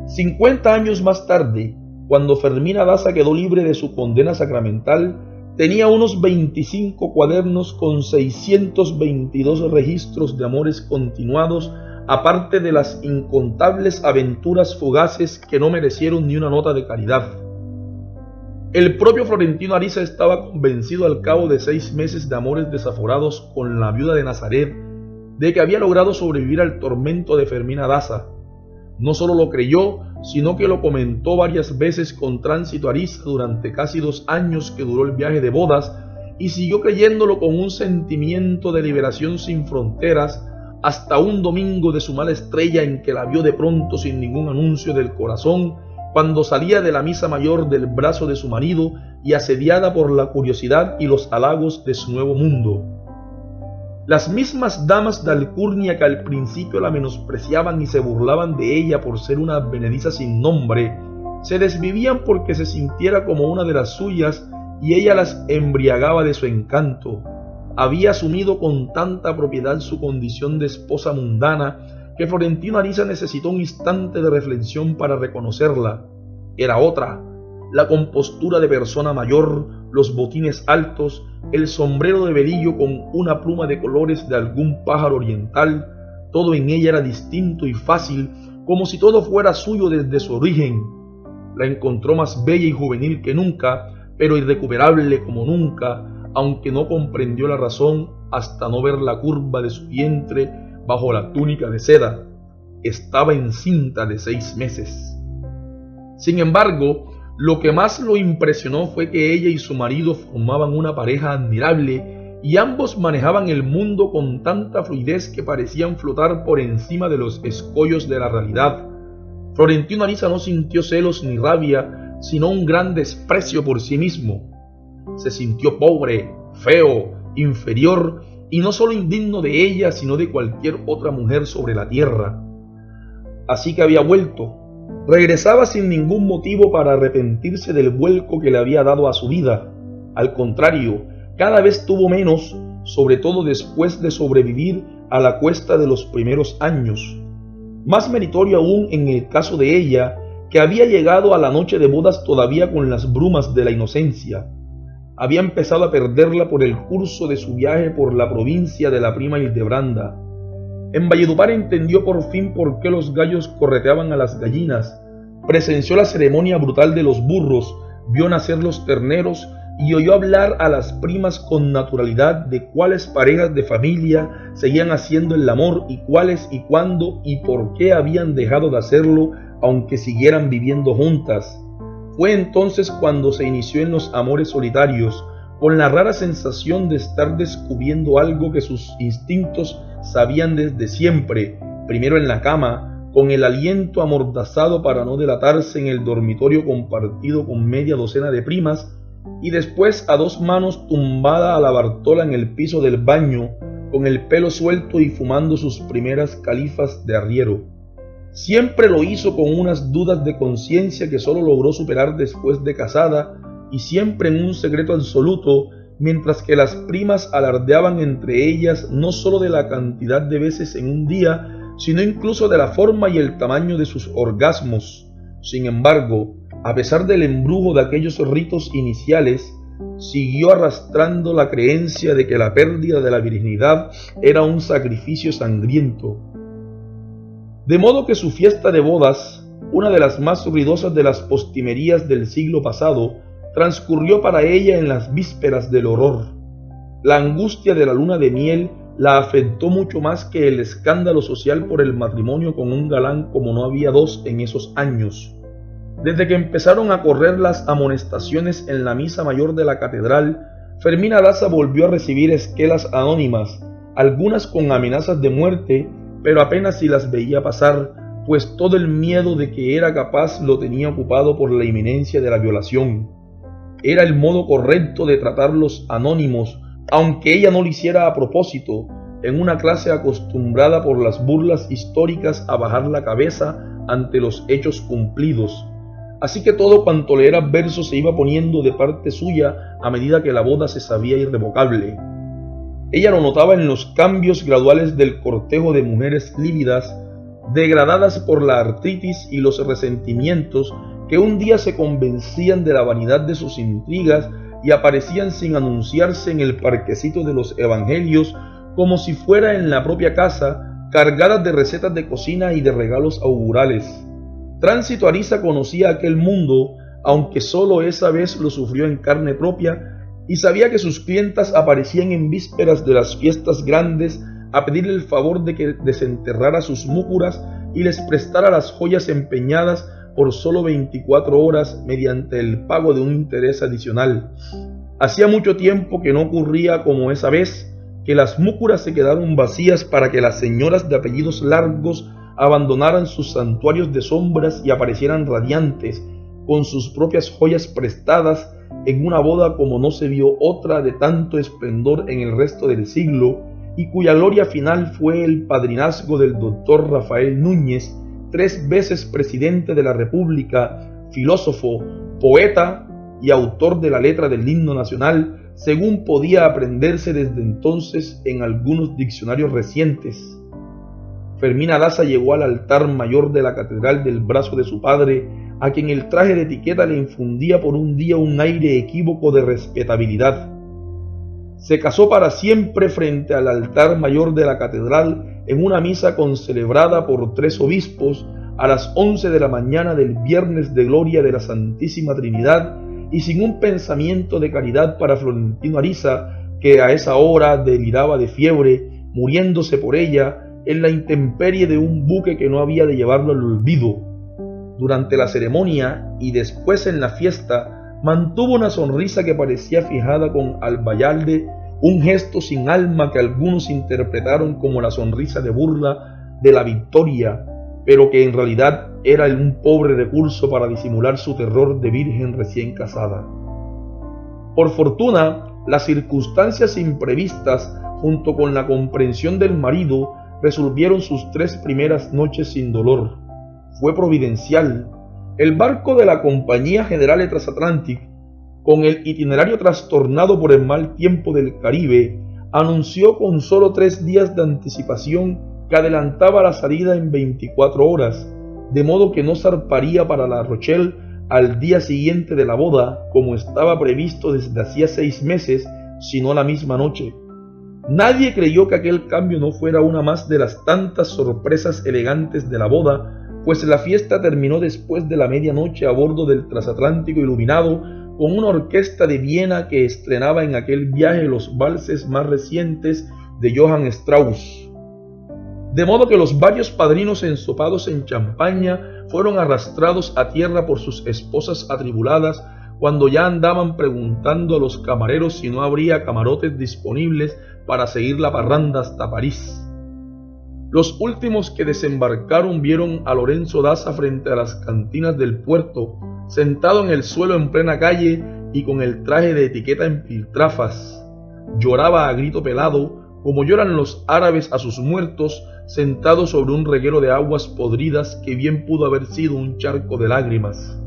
50 años más tarde, cuando Fermina Daza quedó libre de su condena sacramental, Tenía unos 25 cuadernos con 622 registros de amores continuados, aparte de las incontables aventuras fugaces que no merecieron ni una nota de caridad. El propio Florentino Ariza estaba convencido al cabo de seis meses de amores desaforados con la viuda de Nazaret de que había logrado sobrevivir al tormento de Fermina Daza. No solo lo creyó, sino que lo comentó varias veces con tránsito Ariza durante casi dos años que duró el viaje de bodas y siguió creyéndolo con un sentimiento de liberación sin fronteras hasta un domingo de su mala estrella en que la vio de pronto sin ningún anuncio del corazón cuando salía de la misa mayor del brazo de su marido y asediada por la curiosidad y los halagos de su nuevo mundo. Las mismas damas de Alcurnia que al principio la menospreciaban y se burlaban de ella por ser una benediza sin nombre, se desvivían porque se sintiera como una de las suyas y ella las embriagaba de su encanto. Había asumido con tanta propiedad su condición de esposa mundana que Florentino Ariza necesitó un instante de reflexión para reconocerla. Era otra, la compostura de persona mayor, los botines altos, el sombrero de velillo con una pluma de colores de algún pájaro oriental, todo en ella era distinto y fácil, como si todo fuera suyo desde su origen. La encontró más bella y juvenil que nunca, pero irrecuperable como nunca, aunque no comprendió la razón hasta no ver la curva de su vientre bajo la túnica de seda. Estaba encinta de seis meses. Sin embargo, lo que más lo impresionó fue que ella y su marido formaban una pareja admirable y ambos manejaban el mundo con tanta fluidez que parecían flotar por encima de los escollos de la realidad. Florentino Ariza no sintió celos ni rabia, sino un gran desprecio por sí mismo. Se sintió pobre, feo, inferior y no solo indigno de ella, sino de cualquier otra mujer sobre la tierra. Así que había vuelto, regresaba sin ningún motivo para arrepentirse del vuelco que le había dado a su vida. Al contrario, cada vez tuvo menos, sobre todo después de sobrevivir a la cuesta de los primeros años. Más meritorio aún en el caso de ella, que había llegado a la noche de bodas todavía con las brumas de la inocencia. Había empezado a perderla por el curso de su viaje por la provincia de la prima Hildebranda en Valledupar entendió por fin por qué los gallos correteaban a las gallinas, presenció la ceremonia brutal de los burros, vio nacer los terneros y oyó hablar a las primas con naturalidad de cuáles parejas de familia seguían haciendo el amor y cuáles y cuándo y por qué habían dejado de hacerlo aunque siguieran viviendo juntas. Fue entonces cuando se inició en los amores solitarios, con la rara sensación de estar descubriendo algo que sus instintos sabían desde siempre, primero en la cama, con el aliento amordazado para no delatarse en el dormitorio compartido con media docena de primas, y después a dos manos tumbada a la Bartola en el piso del baño, con el pelo suelto y fumando sus primeras califas de arriero. Siempre lo hizo con unas dudas de conciencia que solo logró superar después de casada y siempre en un secreto absoluto mientras que las primas alardeaban entre ellas no sólo de la cantidad de veces en un día, sino incluso de la forma y el tamaño de sus orgasmos. Sin embargo, a pesar del embrujo de aquellos ritos iniciales, siguió arrastrando la creencia de que la pérdida de la virginidad era un sacrificio sangriento. De modo que su fiesta de bodas, una de las más ruidosas de las postimerías del siglo pasado, transcurrió para ella en las vísperas del horror. La angustia de la luna de miel la afectó mucho más que el escándalo social por el matrimonio con un galán como no había dos en esos años. Desde que empezaron a correr las amonestaciones en la misa mayor de la catedral, Fermina Daza volvió a recibir esquelas anónimas, algunas con amenazas de muerte, pero apenas si las veía pasar, pues todo el miedo de que era capaz lo tenía ocupado por la inminencia de la violación. Era el modo correcto de tratar los anónimos, aunque ella no lo hiciera a propósito, en una clase acostumbrada por las burlas históricas a bajar la cabeza ante los hechos cumplidos. Así que todo cuanto le era verso se iba poniendo de parte suya a medida que la boda se sabía irrevocable. Ella lo notaba en los cambios graduales del cortejo de mujeres lívidas, degradadas por la artritis y los resentimientos que un día se convencían de la vanidad de sus intrigas y aparecían sin anunciarse en el parquecito de los evangelios como si fuera en la propia casa, cargadas de recetas de cocina y de regalos augurales. Tránsito Ariza conocía aquel mundo, aunque solo esa vez lo sufrió en carne propia, y sabía que sus clientas aparecían en vísperas de las fiestas grandes a pedirle el favor de que desenterrara sus múcuras y les prestara las joyas empeñadas por solo 24 horas mediante el pago de un interés adicional. Hacía mucho tiempo que no ocurría como esa vez, que las múcuras se quedaron vacías para que las señoras de apellidos largos abandonaran sus santuarios de sombras y aparecieran radiantes, con sus propias joyas prestadas, en una boda como no se vio otra de tanto esplendor en el resto del siglo, y cuya gloria final fue el padrinazgo del doctor Rafael Núñez, tres veces presidente de la República, filósofo, poeta y autor de la letra del himno nacional, según podía aprenderse desde entonces en algunos diccionarios recientes. Fermina Daza llegó al altar mayor de la catedral del brazo de su padre, a quien el traje de etiqueta le infundía por un día un aire equívoco de respetabilidad. Se casó para siempre frente al altar mayor de la catedral en una misa concelebrada por tres obispos a las once de la mañana del viernes de gloria de la Santísima Trinidad y sin un pensamiento de caridad para Florentino Ariza, que a esa hora deliraba de fiebre, muriéndose por ella en la intemperie de un buque que no había de llevarlo al olvido. Durante la ceremonia y después en la fiesta, mantuvo una sonrisa que parecía fijada con albayalde, un gesto sin alma que algunos interpretaron como la sonrisa de burla de la victoria, pero que en realidad era un pobre recurso para disimular su terror de virgen recién casada. Por fortuna, las circunstancias imprevistas, junto con la comprensión del marido, resolvieron sus tres primeras noches sin dolor. Fue providencial. El barco de la Compañía General de Transatlantic, con el itinerario trastornado por el mal tiempo del Caribe, anunció con solo tres días de anticipación que adelantaba la salida en 24 horas, de modo que no zarparía para La Rochelle al día siguiente de la boda, como estaba previsto desde hacía seis meses, sino la misma noche. Nadie creyó que aquel cambio no fuera una más de las tantas sorpresas elegantes de la boda, pues la fiesta terminó después de la medianoche a bordo del transatlántico iluminado con una orquesta de Viena que estrenaba en aquel viaje los valses más recientes de Johann Strauss. De modo que los varios padrinos ensopados en champaña fueron arrastrados a tierra por sus esposas atribuladas cuando ya andaban preguntando a los camareros si no habría camarotes disponibles para seguir la parranda hasta París. Los últimos que desembarcaron vieron a Lorenzo Daza frente a las cantinas del puerto, sentado en el suelo en plena calle y con el traje de etiqueta en piltrafas. Lloraba a grito pelado, como lloran los árabes a sus muertos, sentado sobre un reguero de aguas podridas que bien pudo haber sido un charco de lágrimas.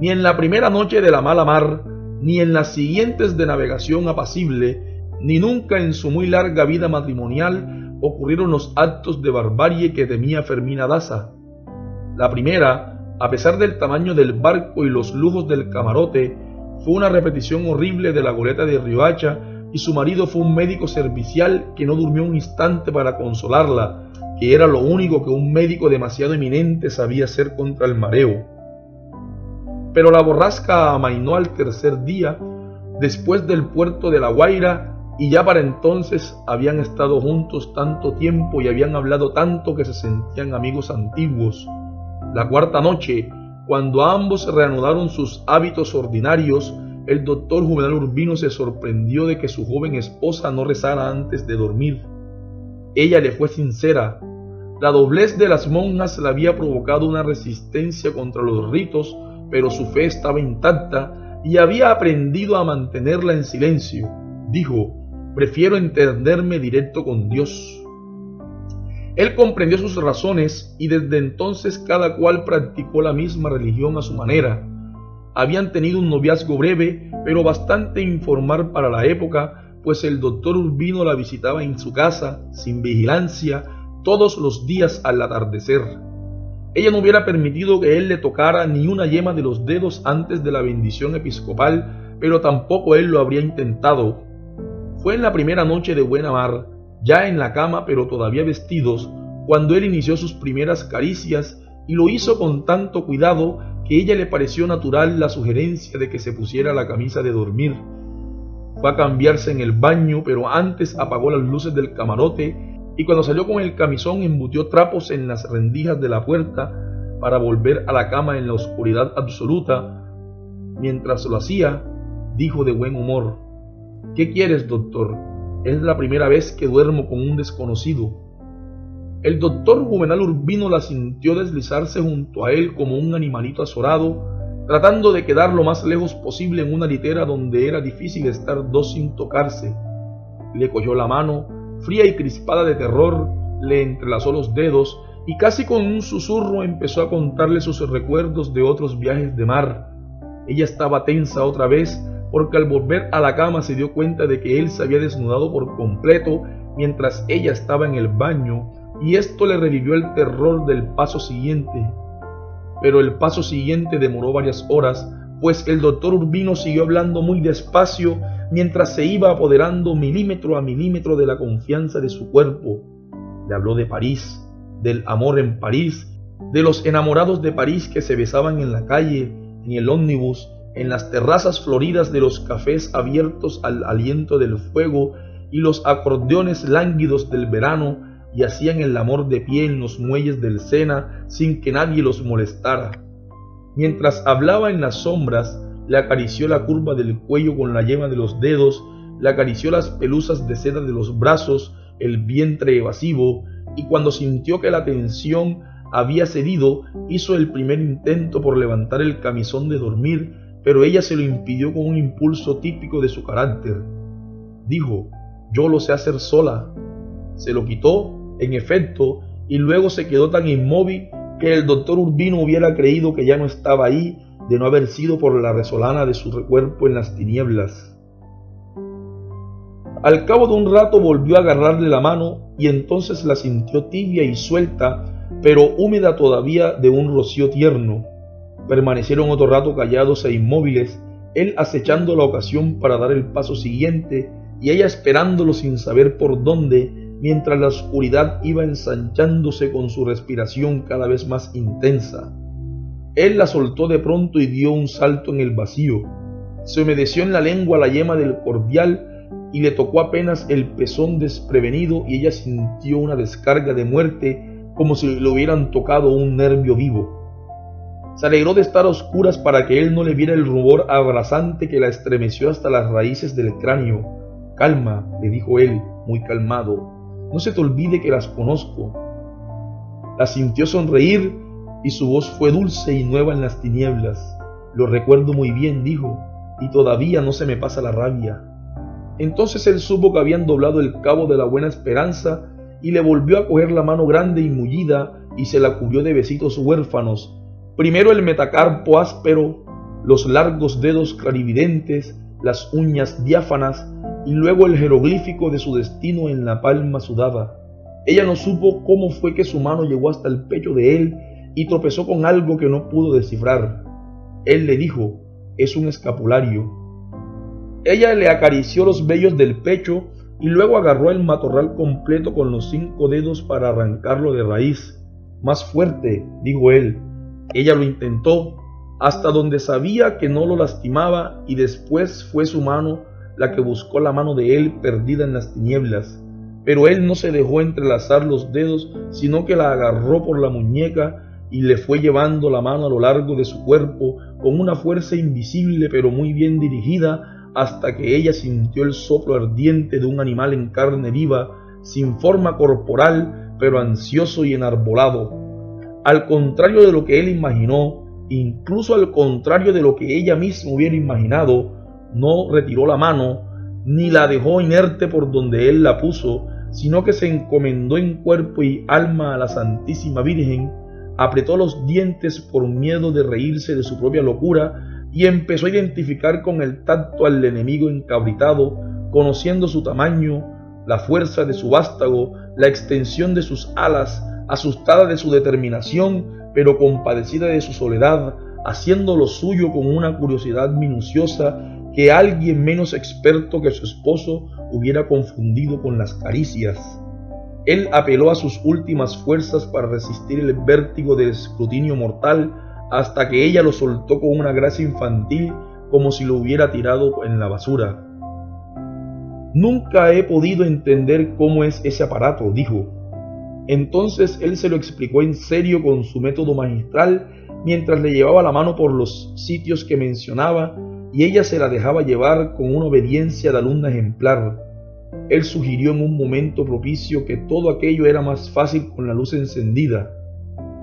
Ni en la primera noche de la mala mar, ni en las siguientes de navegación apacible, ni nunca en su muy larga vida matrimonial ocurrieron los actos de barbarie que temía Fermina Daza. La primera, a pesar del tamaño del barco y los lujos del camarote, fue una repetición horrible de la goleta de Riohacha y su marido fue un médico servicial que no durmió un instante para consolarla, que era lo único que un médico demasiado eminente sabía hacer contra el mareo. Pero la borrasca amainó al tercer día, después del puerto de La Guaira, y ya para entonces habían estado juntos tanto tiempo y habían hablado tanto que se sentían amigos antiguos. La cuarta noche, cuando ambos reanudaron sus hábitos ordinarios, el doctor Juvenal Urbino se sorprendió de que su joven esposa no rezara antes de dormir. Ella le fue sincera. La doblez de las monjas le había provocado una resistencia contra los ritos, pero su fe estaba intacta y había aprendido a mantenerla en silencio. Dijo, Prefiero entenderme directo con Dios. Él comprendió sus razones y desde entonces cada cual practicó la misma religión a su manera. Habían tenido un noviazgo breve, pero bastante informar para la época, pues el doctor Urbino la visitaba en su casa, sin vigilancia, todos los días al atardecer. Ella no hubiera permitido que él le tocara ni una yema de los dedos antes de la bendición episcopal, pero tampoco él lo habría intentado, fue en la primera noche de buena mar, ya en la cama pero todavía vestidos, cuando él inició sus primeras caricias y lo hizo con tanto cuidado que ella le pareció natural la sugerencia de que se pusiera la camisa de dormir. Fue a cambiarse en el baño, pero antes apagó las luces del camarote y cuando salió con el camisón embutió trapos en las rendijas de la puerta para volver a la cama en la oscuridad absoluta. Mientras lo hacía, dijo de buen humor, ¿Qué quieres, doctor? Es la primera vez que duermo con un desconocido. El doctor Juvenal Urbino la sintió deslizarse junto a él como un animalito azorado, tratando de quedar lo más lejos posible en una litera donde era difícil estar dos sin tocarse. Le cogió la mano, fría y crispada de terror, le entrelazó los dedos y casi con un susurro empezó a contarle sus recuerdos de otros viajes de mar. Ella estaba tensa otra vez porque al volver a la cama se dio cuenta de que él se había desnudado por completo mientras ella estaba en el baño y esto le revivió el terror del paso siguiente. Pero el paso siguiente demoró varias horas, pues el doctor Urbino siguió hablando muy despacio mientras se iba apoderando milímetro a milímetro de la confianza de su cuerpo. Le habló de París, del amor en París, de los enamorados de París que se besaban en la calle, en el ómnibus, en las terrazas floridas de los cafés abiertos al aliento del fuego y los acordeones lánguidos del verano y hacían el amor de pie en los muelles del Sena sin que nadie los molestara. Mientras hablaba en las sombras, le acarició la curva del cuello con la yema de los dedos, le acarició las pelusas de seda de los brazos, el vientre evasivo, y cuando sintió que la tensión había cedido, hizo el primer intento por levantar el camisón de dormir, pero ella se lo impidió con un impulso típico de su carácter. Dijo, yo lo sé hacer sola. Se lo quitó, en efecto, y luego se quedó tan inmóvil que el doctor Urbino hubiera creído que ya no estaba ahí de no haber sido por la resolana de su cuerpo en las tinieblas. Al cabo de un rato volvió a agarrarle la mano y entonces la sintió tibia y suelta, pero húmeda todavía de un rocío tierno. Permanecieron otro rato callados e inmóviles, él acechando la ocasión para dar el paso siguiente y ella esperándolo sin saber por dónde, mientras la oscuridad iba ensanchándose con su respiración cada vez más intensa. Él la soltó de pronto y dio un salto en el vacío. Se humedeció en la lengua la yema del cordial y le tocó apenas el pezón desprevenido y ella sintió una descarga de muerte como si le hubieran tocado un nervio vivo. Se alegró de estar a oscuras para que él no le viera el rubor abrasante que la estremeció hasta las raíces del cráneo. Calma, le dijo él, muy calmado, no se te olvide que las conozco. La sintió sonreír y su voz fue dulce y nueva en las tinieblas. Lo recuerdo muy bien, dijo, y todavía no se me pasa la rabia. Entonces él supo que habían doblado el cabo de la buena esperanza y le volvió a coger la mano grande y mullida y se la cubrió de besitos huérfanos. Primero el metacarpo áspero, los largos dedos clarividentes, las uñas diáfanas y luego el jeroglífico de su destino en la palma sudada. Ella no supo cómo fue que su mano llegó hasta el pecho de él y tropezó con algo que no pudo descifrar. Él le dijo, es un escapulario. Ella le acarició los vellos del pecho y luego agarró el matorral completo con los cinco dedos para arrancarlo de raíz. Más fuerte, dijo él. Ella lo intentó hasta donde sabía que no lo lastimaba y después fue su mano la que buscó la mano de él perdida en las tinieblas. Pero él no se dejó entrelazar los dedos, sino que la agarró por la muñeca y le fue llevando la mano a lo largo de su cuerpo con una fuerza invisible pero muy bien dirigida hasta que ella sintió el soplo ardiente de un animal en carne viva, sin forma corporal, pero ansioso y enarbolado. Al contrario de lo que él imaginó, incluso al contrario de lo que ella misma hubiera imaginado, no retiró la mano, ni la dejó inerte por donde él la puso, sino que se encomendó en cuerpo y alma a la Santísima Virgen, apretó los dientes por miedo de reírse de su propia locura y empezó a identificar con el tacto al enemigo encabritado, conociendo su tamaño, la fuerza de su vástago, la extensión de sus alas, asustada de su determinación, pero compadecida de su soledad, haciendo lo suyo con una curiosidad minuciosa que alguien menos experto que su esposo hubiera confundido con las caricias. Él apeló a sus últimas fuerzas para resistir el vértigo del escrutinio mortal hasta que ella lo soltó con una gracia infantil como si lo hubiera tirado en la basura. Nunca he podido entender cómo es ese aparato, dijo. Entonces él se lo explicó en serio con su método magistral mientras le llevaba la mano por los sitios que mencionaba y ella se la dejaba llevar con una obediencia de alumna ejemplar. Él sugirió en un momento propicio que todo aquello era más fácil con la luz encendida.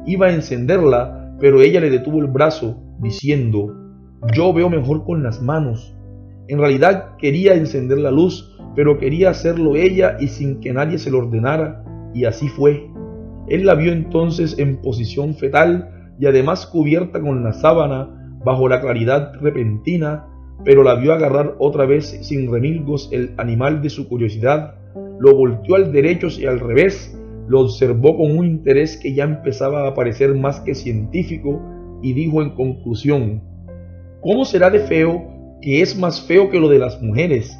Iba a encenderla, pero ella le detuvo el brazo, diciendo, yo veo mejor con las manos. En realidad quería encender la luz, pero quería hacerlo ella y sin que nadie se lo ordenara, y así fue. Él la vio entonces en posición fetal y además cubierta con la sábana bajo la claridad repentina, pero la vio agarrar otra vez sin remilgos el animal de su curiosidad, lo volteó al derecho y al revés, lo observó con un interés que ya empezaba a parecer más que científico y dijo en conclusión, ¿cómo será de feo que es más feo que lo de las mujeres?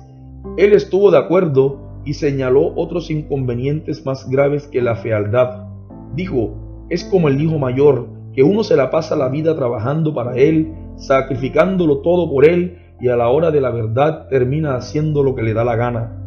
Él estuvo de acuerdo y señaló otros inconvenientes más graves que la fealdad. Dijo, es como el hijo mayor, que uno se la pasa la vida trabajando para él, sacrificándolo todo por él y a la hora de la verdad termina haciendo lo que le da la gana.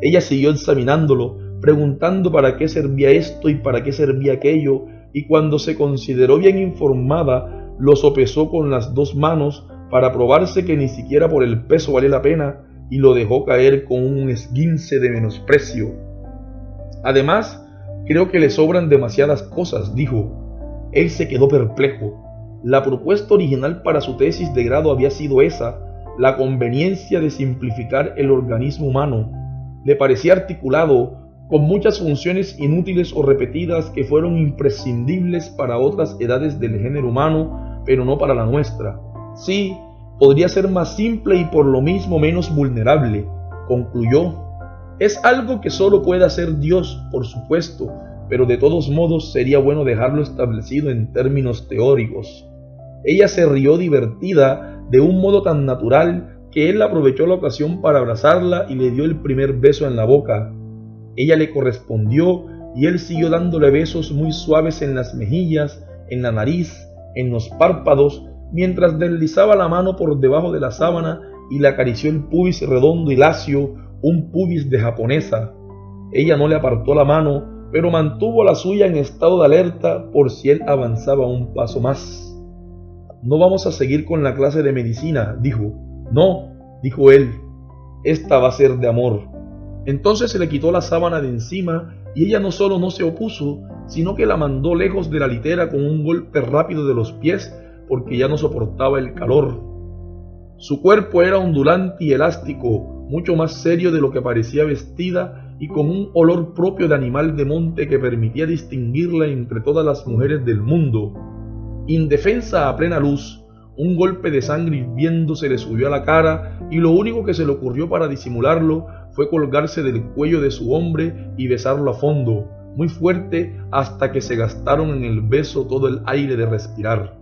Ella siguió examinándolo, preguntando para qué servía esto y para qué servía aquello, y cuando se consideró bien informada, lo sopesó con las dos manos para probarse que ni siquiera por el peso vale la pena, y lo dejó caer con un esguince de menosprecio. Además, creo que le sobran demasiadas cosas, dijo. Él se quedó perplejo. La propuesta original para su tesis de grado había sido esa, la conveniencia de simplificar el organismo humano. Le parecía articulado, con muchas funciones inútiles o repetidas que fueron imprescindibles para otras edades del género humano, pero no para la nuestra. Sí, podría ser más simple y por lo mismo menos vulnerable, concluyó. Es algo que solo puede hacer Dios, por supuesto, pero de todos modos sería bueno dejarlo establecido en términos teóricos. Ella se rió divertida de un modo tan natural que él aprovechó la ocasión para abrazarla y le dio el primer beso en la boca. Ella le correspondió y él siguió dándole besos muy suaves en las mejillas, en la nariz, en los párpados mientras deslizaba la mano por debajo de la sábana y le acarició el pubis redondo y lacio, un pubis de japonesa. Ella no le apartó la mano, pero mantuvo la suya en estado de alerta por si él avanzaba un paso más. No vamos a seguir con la clase de medicina, dijo. No, dijo él, esta va a ser de amor. Entonces se le quitó la sábana de encima y ella no solo no se opuso, sino que la mandó lejos de la litera con un golpe rápido de los pies porque ya no soportaba el calor. Su cuerpo era ondulante y elástico, mucho más serio de lo que parecía vestida y con un olor propio de animal de monte que permitía distinguirla entre todas las mujeres del mundo. Indefensa a plena luz, un golpe de sangre hirviendo se le subió a la cara y lo único que se le ocurrió para disimularlo fue colgarse del cuello de su hombre y besarlo a fondo, muy fuerte hasta que se gastaron en el beso todo el aire de respirar.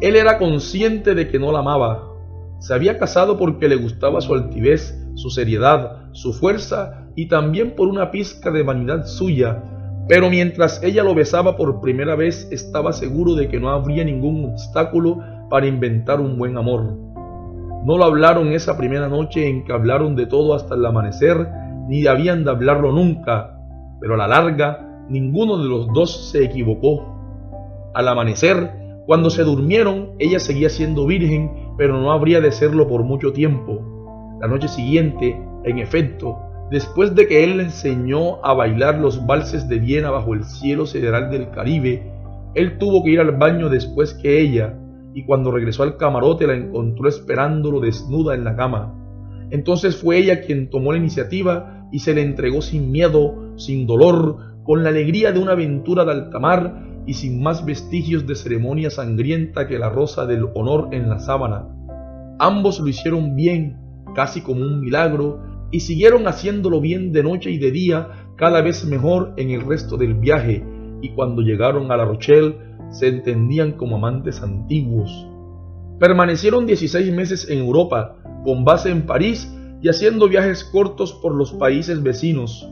Él era consciente de que no la amaba. Se había casado porque le gustaba su altivez, su seriedad, su fuerza y también por una pizca de vanidad suya. Pero mientras ella lo besaba por primera vez estaba seguro de que no habría ningún obstáculo para inventar un buen amor. No lo hablaron esa primera noche en que hablaron de todo hasta el amanecer, ni habían de hablarlo nunca, pero a la larga ninguno de los dos se equivocó. Al amanecer, cuando se durmieron, ella seguía siendo virgen, pero no habría de serlo por mucho tiempo. La noche siguiente, en efecto, después de que él le enseñó a bailar los valses de Viena bajo el cielo sideral del Caribe, él tuvo que ir al baño después que ella, y cuando regresó al camarote la encontró esperándolo desnuda en la cama. Entonces fue ella quien tomó la iniciativa y se le entregó sin miedo, sin dolor, con la alegría de una aventura de alta mar y sin más vestigios de ceremonia sangrienta que la rosa del honor en la sábana. Ambos lo hicieron bien, casi como un milagro, y siguieron haciéndolo bien de noche y de día, cada vez mejor en el resto del viaje, y cuando llegaron a La Rochelle se entendían como amantes antiguos. Permanecieron 16 meses en Europa, con base en París y haciendo viajes cortos por los países vecinos.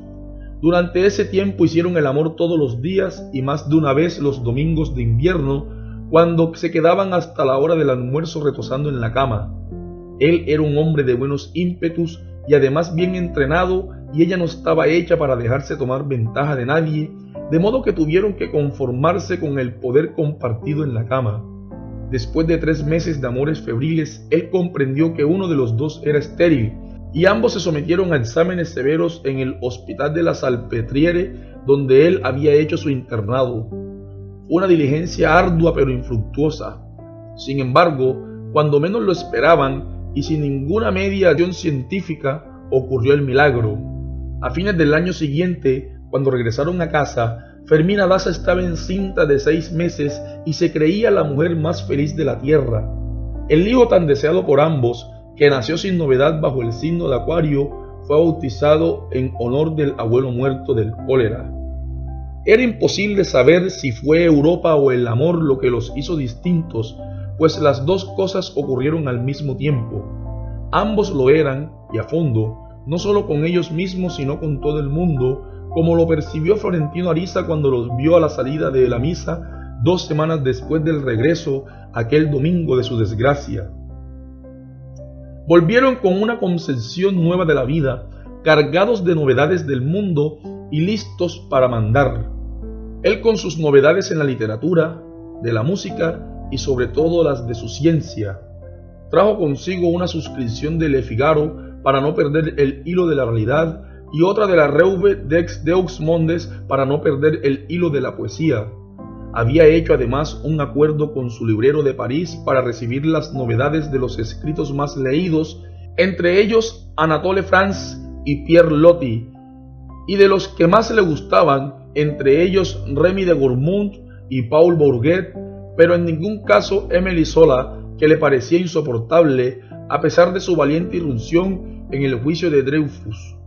Durante ese tiempo hicieron el amor todos los días y más de una vez los domingos de invierno, cuando se quedaban hasta la hora del almuerzo retosando en la cama. Él era un hombre de buenos ímpetus y además bien entrenado, y ella no estaba hecha para dejarse tomar ventaja de nadie, de modo que tuvieron que conformarse con el poder compartido en la cama. Después de tres meses de amores febriles, él comprendió que uno de los dos era estéril y ambos se sometieron a exámenes severos en el Hospital de la Salpetriere, donde él había hecho su internado. Una diligencia ardua pero infructuosa. Sin embargo, cuando menos lo esperaban y sin ninguna mediación científica, ocurrió el milagro. A fines del año siguiente, cuando regresaron a casa, Fermina Daza estaba encinta de seis meses y se creía la mujer más feliz de la tierra. El hijo tan deseado por ambos, que nació sin novedad bajo el signo de Acuario, fue bautizado en honor del abuelo muerto del cólera. Era imposible saber si fue Europa o el amor lo que los hizo distintos, pues las dos cosas ocurrieron al mismo tiempo. Ambos lo eran, y a fondo, no solo con ellos mismos, sino con todo el mundo, como lo percibió Florentino Ariza cuando los vio a la salida de la misa dos semanas después del regreso aquel domingo de su desgracia. Volvieron con una concepción nueva de la vida, cargados de novedades del mundo y listos para mandar. Él con sus novedades en la literatura, de la música y sobre todo las de su ciencia. Trajo consigo una suscripción de Le Figaro para no perder el hilo de la realidad y otra de la Reuve d'Ex Deux Mondes para no perder el hilo de la poesía. Había hecho además un acuerdo con su librero de París para recibir las novedades de los escritos más leídos, entre ellos Anatole France y Pierre Loti, y de los que más le gustaban, entre ellos Remy de Gourmont y Paul Bourget, pero en ningún caso Emily Sola, que le parecía insoportable a pesar de su valiente irrupción en el juicio de Dreyfus.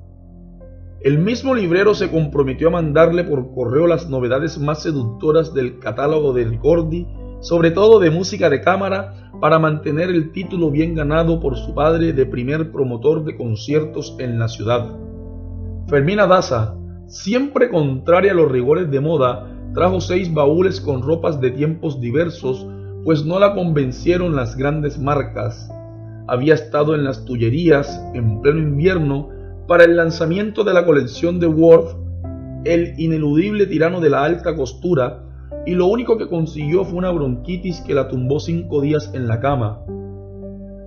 El mismo librero se comprometió a mandarle por correo las novedades más seductoras del catálogo de Ricordi, sobre todo de música de cámara, para mantener el título bien ganado por su padre de primer promotor de conciertos en la ciudad. Fermina Daza, siempre contraria a los rigores de moda, trajo seis baúles con ropas de tiempos diversos, pues no la convencieron las grandes marcas. Había estado en las tullerías en pleno invierno para el lanzamiento de la colección de Worth, el ineludible tirano de la alta costura, y lo único que consiguió fue una bronquitis que la tumbó cinco días en la cama.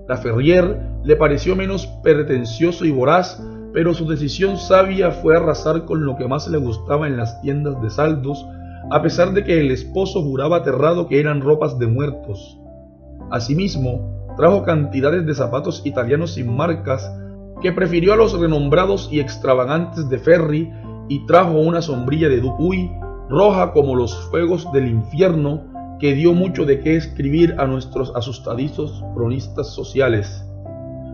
La Ferrier le pareció menos pretencioso y voraz, pero su decisión sabia fue arrasar con lo que más le gustaba en las tiendas de saldos, a pesar de que el esposo juraba aterrado que eran ropas de muertos. Asimismo, trajo cantidades de zapatos italianos sin marcas que prefirió a los renombrados y extravagantes de Ferry y trajo una sombrilla de Dupuy, roja como los fuegos del infierno, que dio mucho de qué escribir a nuestros asustadizos cronistas sociales.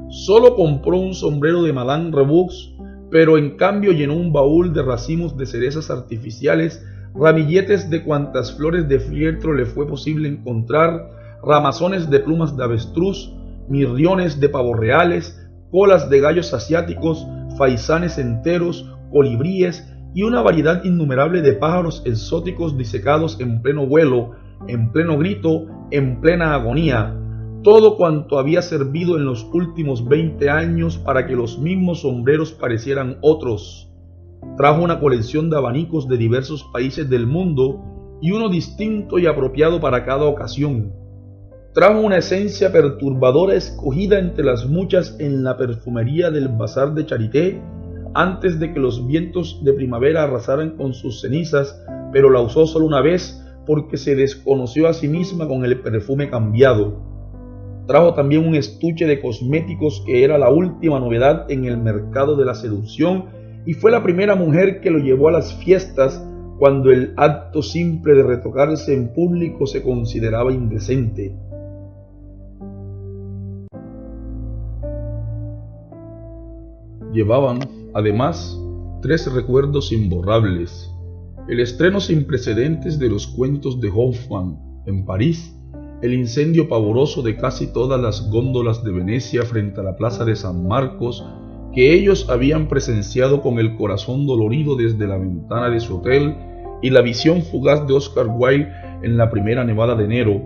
Solo compró un sombrero de Madame Rebux, pero en cambio llenó un baúl de racimos de cerezas artificiales, ramilletes de cuantas flores de fieltro le fue posible encontrar, ramazones de plumas de avestruz, mirriones de pavos reales, colas de gallos asiáticos, faisanes enteros, colibríes y una variedad innumerable de pájaros exóticos disecados en pleno vuelo, en pleno grito, en plena agonía, todo cuanto había servido en los últimos 20 años para que los mismos sombreros parecieran otros. Trajo una colección de abanicos de diversos países del mundo y uno distinto y apropiado para cada ocasión trajo una esencia perturbadora escogida entre las muchas en la perfumería del bazar de Charité antes de que los vientos de primavera arrasaran con sus cenizas, pero la usó solo una vez porque se desconoció a sí misma con el perfume cambiado. Trajo también un estuche de cosméticos que era la última novedad en el mercado de la seducción y fue la primera mujer que lo llevó a las fiestas cuando el acto simple de retocarse en público se consideraba indecente. Llevaban, además, tres recuerdos imborrables. El estreno sin precedentes de los cuentos de Hoffmann en París, el incendio pavoroso de casi todas las góndolas de Venecia frente a la plaza de San Marcos, que ellos habían presenciado con el corazón dolorido desde la ventana de su hotel, y la visión fugaz de Oscar Wilde en la primera nevada de enero.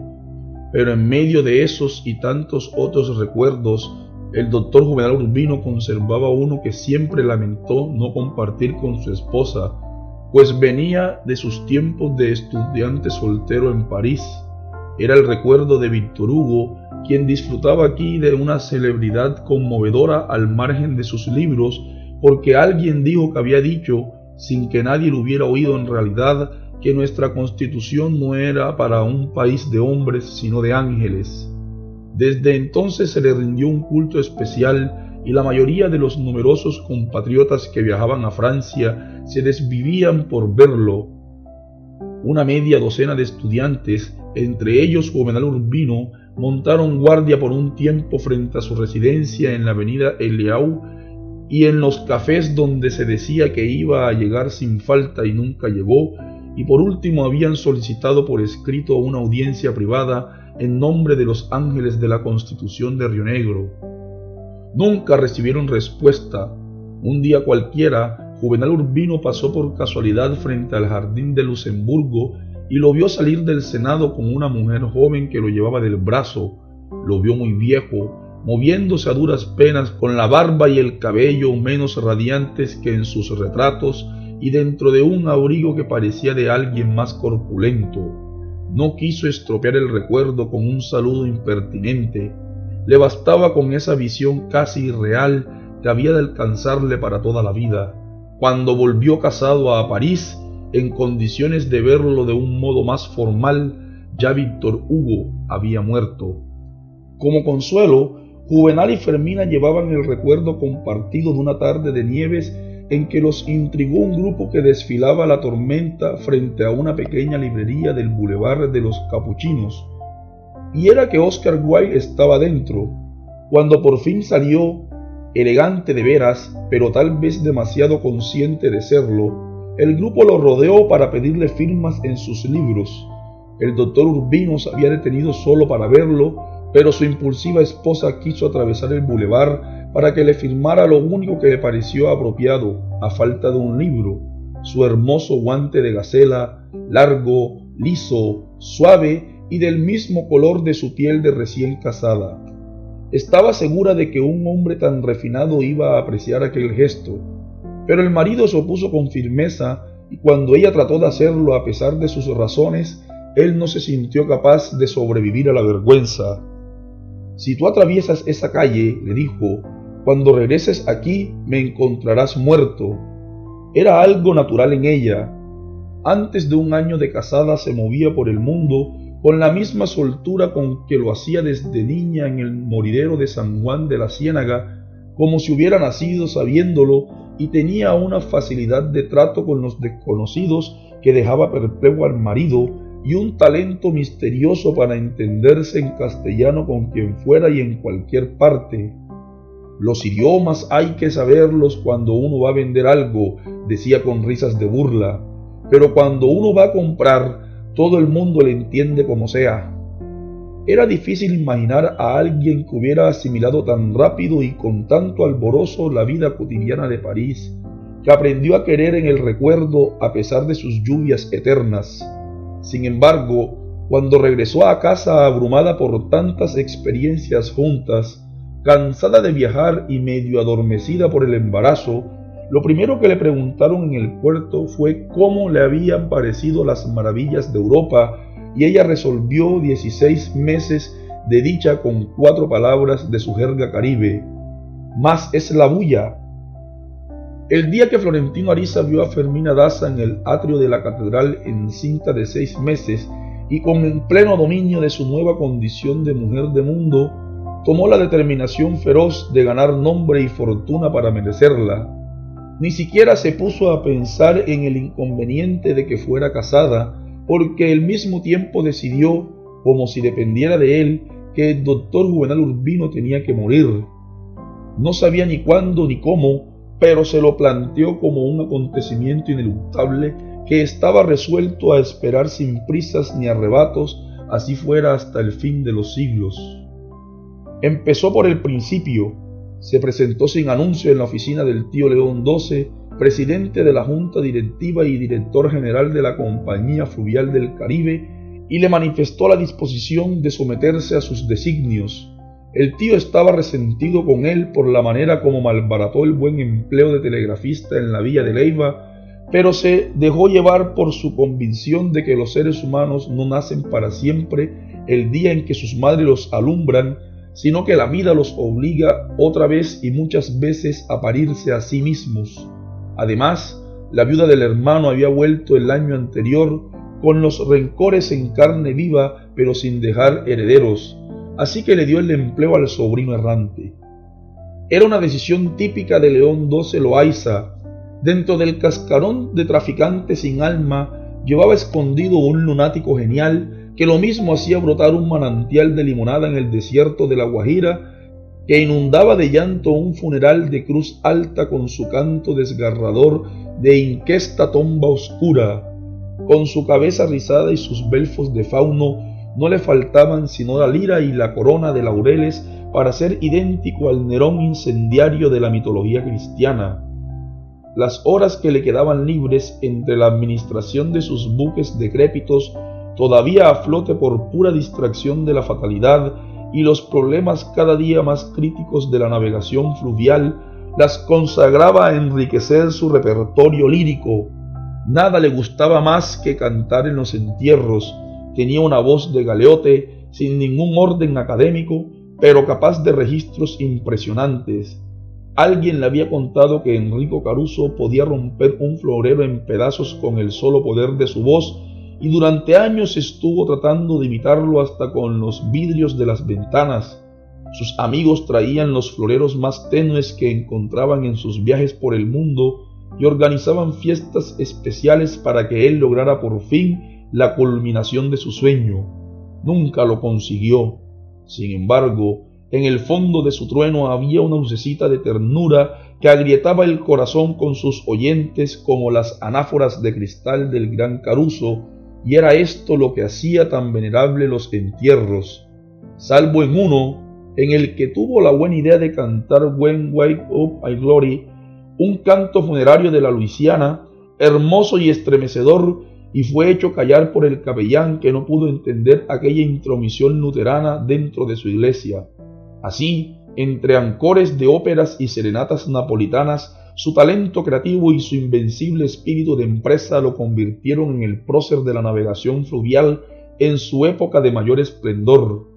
Pero en medio de esos y tantos otros recuerdos, el doctor Juvenal Urbino conservaba uno que siempre lamentó no compartir con su esposa, pues venía de sus tiempos de estudiante soltero en París. Era el recuerdo de Víctor Hugo, quien disfrutaba aquí de una celebridad conmovedora al margen de sus libros, porque alguien dijo que había dicho, sin que nadie lo hubiera oído en realidad, que nuestra constitución no era para un país de hombres, sino de ángeles. Desde entonces se le rindió un culto especial y la mayoría de los numerosos compatriotas que viajaban a Francia se desvivían por verlo. Una media docena de estudiantes, entre ellos Juvenal Urbino, montaron guardia por un tiempo frente a su residencia en la avenida Eliau y en los cafés donde se decía que iba a llegar sin falta y nunca llegó, y por último habían solicitado por escrito una audiencia privada en nombre de los ángeles de la Constitución de Río Negro. Nunca recibieron respuesta. Un día cualquiera, Juvenal Urbino pasó por casualidad frente al jardín de Luxemburgo y lo vio salir del Senado con una mujer joven que lo llevaba del brazo. Lo vio muy viejo, moviéndose a duras penas con la barba y el cabello menos radiantes que en sus retratos y dentro de un abrigo que parecía de alguien más corpulento. No quiso estropear el recuerdo con un saludo impertinente. Le bastaba con esa visión casi irreal que había de alcanzarle para toda la vida. Cuando volvió casado a París, en condiciones de verlo de un modo más formal, ya Víctor Hugo había muerto. Como consuelo, Juvenal y Fermina llevaban el recuerdo compartido de una tarde de nieves en que los intrigó un grupo que desfilaba la tormenta frente a una pequeña librería del Boulevard de los Capuchinos. Y era que Oscar Wilde estaba dentro. Cuando por fin salió, elegante de veras, pero tal vez demasiado consciente de serlo, el grupo lo rodeó para pedirle firmas en sus libros. El doctor Urbino se había detenido solo para verlo pero su impulsiva esposa quiso atravesar el bulevar para que le firmara lo único que le pareció apropiado, a falta de un libro, su hermoso guante de gacela, largo, liso, suave y del mismo color de su piel de recién casada. Estaba segura de que un hombre tan refinado iba a apreciar aquel gesto, pero el marido se opuso con firmeza y cuando ella trató de hacerlo a pesar de sus razones, él no se sintió capaz de sobrevivir a la vergüenza. Si tú atraviesas esa calle, le dijo, cuando regreses aquí me encontrarás muerto. Era algo natural en ella. Antes de un año de casada se movía por el mundo con la misma soltura con que lo hacía desde niña en el moridero de San Juan de la Ciénaga, como si hubiera nacido sabiéndolo y tenía una facilidad de trato con los desconocidos que dejaba perplejo al marido y un talento misterioso para entenderse en castellano con quien fuera y en cualquier parte. Los idiomas hay que saberlos cuando uno va a vender algo, decía con risas de burla, pero cuando uno va a comprar, todo el mundo le entiende como sea. Era difícil imaginar a alguien que hubiera asimilado tan rápido y con tanto alborozo la vida cotidiana de París, que aprendió a querer en el recuerdo a pesar de sus lluvias eternas sin embargo, cuando regresó a casa abrumada por tantas experiencias juntas, cansada de viajar y medio adormecida por el embarazo, lo primero que le preguntaron en el puerto fue cómo le habían parecido las maravillas de Europa y ella resolvió 16 meses de dicha con cuatro palabras de su jerga caribe. Más es la bulla, el día que Florentino Ariza vio a Fermina Daza en el atrio de la catedral en cinta de seis meses y con el pleno dominio de su nueva condición de mujer de mundo, tomó la determinación feroz de ganar nombre y fortuna para merecerla. Ni siquiera se puso a pensar en el inconveniente de que fuera casada, porque al mismo tiempo decidió, como si dependiera de él, que el doctor Juvenal Urbino tenía que morir. No sabía ni cuándo ni cómo, pero se lo planteó como un acontecimiento ineluctable que estaba resuelto a esperar sin prisas ni arrebatos, así fuera hasta el fin de los siglos. Empezó por el principio, se presentó sin anuncio en la oficina del tío León XII, presidente de la Junta Directiva y director general de la Compañía Fluvial del Caribe, y le manifestó la disposición de someterse a sus designios, el tío estaba resentido con él por la manera como malbarató el buen empleo de telegrafista en la villa de Leiva, pero se dejó llevar por su convicción de que los seres humanos no nacen para siempre el día en que sus madres los alumbran, sino que la vida los obliga otra vez y muchas veces a parirse a sí mismos. Además, la viuda del hermano había vuelto el año anterior con los rencores en carne viva, pero sin dejar herederos, así que le dio el empleo al sobrino errante. Era una decisión típica de León XII Loaiza. Dentro del cascarón de traficante sin alma llevaba escondido un lunático genial que lo mismo hacía brotar un manantial de limonada en el desierto de la Guajira que inundaba de llanto un funeral de cruz alta con su canto desgarrador de inquesta tomba oscura. Con su cabeza rizada y sus belfos de fauno no le faltaban sino la lira y la corona de laureles para ser idéntico al Nerón incendiario de la mitología cristiana. Las horas que le quedaban libres entre la administración de sus buques decrépitos, todavía a flote por pura distracción de la fatalidad y los problemas cada día más críticos de la navegación fluvial, las consagraba a enriquecer su repertorio lírico. Nada le gustaba más que cantar en los entierros, tenía una voz de galeote, sin ningún orden académico, pero capaz de registros impresionantes. Alguien le había contado que Enrico Caruso podía romper un florero en pedazos con el solo poder de su voz y durante años estuvo tratando de imitarlo hasta con los vidrios de las ventanas. Sus amigos traían los floreros más tenues que encontraban en sus viajes por el mundo y organizaban fiestas especiales para que él lograra por fin la culminación de su sueño. Nunca lo consiguió. Sin embargo, en el fondo de su trueno había una lucecita de ternura que agrietaba el corazón con sus oyentes como las anáforas de cristal del gran Caruso, y era esto lo que hacía tan venerable los entierros, salvo en uno, en el que tuvo la buena idea de cantar When Wake Up I Glory, un canto funerario de la Luisiana, hermoso y estremecedor y fue hecho callar por el capellán que no pudo entender aquella intromisión luterana dentro de su iglesia. Así, entre ancores de óperas y serenatas napolitanas, su talento creativo y su invencible espíritu de empresa lo convirtieron en el prócer de la navegación fluvial en su época de mayor esplendor.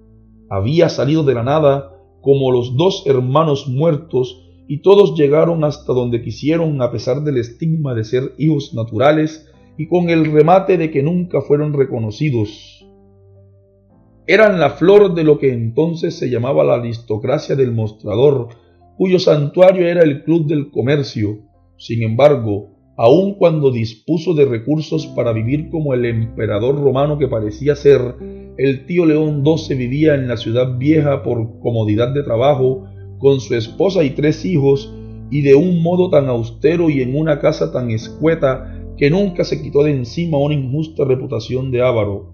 Había salido de la nada como los dos hermanos muertos y todos llegaron hasta donde quisieron a pesar del estigma de ser hijos naturales y con el remate de que nunca fueron reconocidos. Eran la flor de lo que entonces se llamaba la aristocracia del mostrador, cuyo santuario era el Club del Comercio. Sin embargo, aun cuando dispuso de recursos para vivir como el emperador romano que parecía ser, el tío León XII vivía en la ciudad vieja por comodidad de trabajo, con su esposa y tres hijos, y de un modo tan austero y en una casa tan escueta que nunca se quitó de encima una injusta reputación de avaro.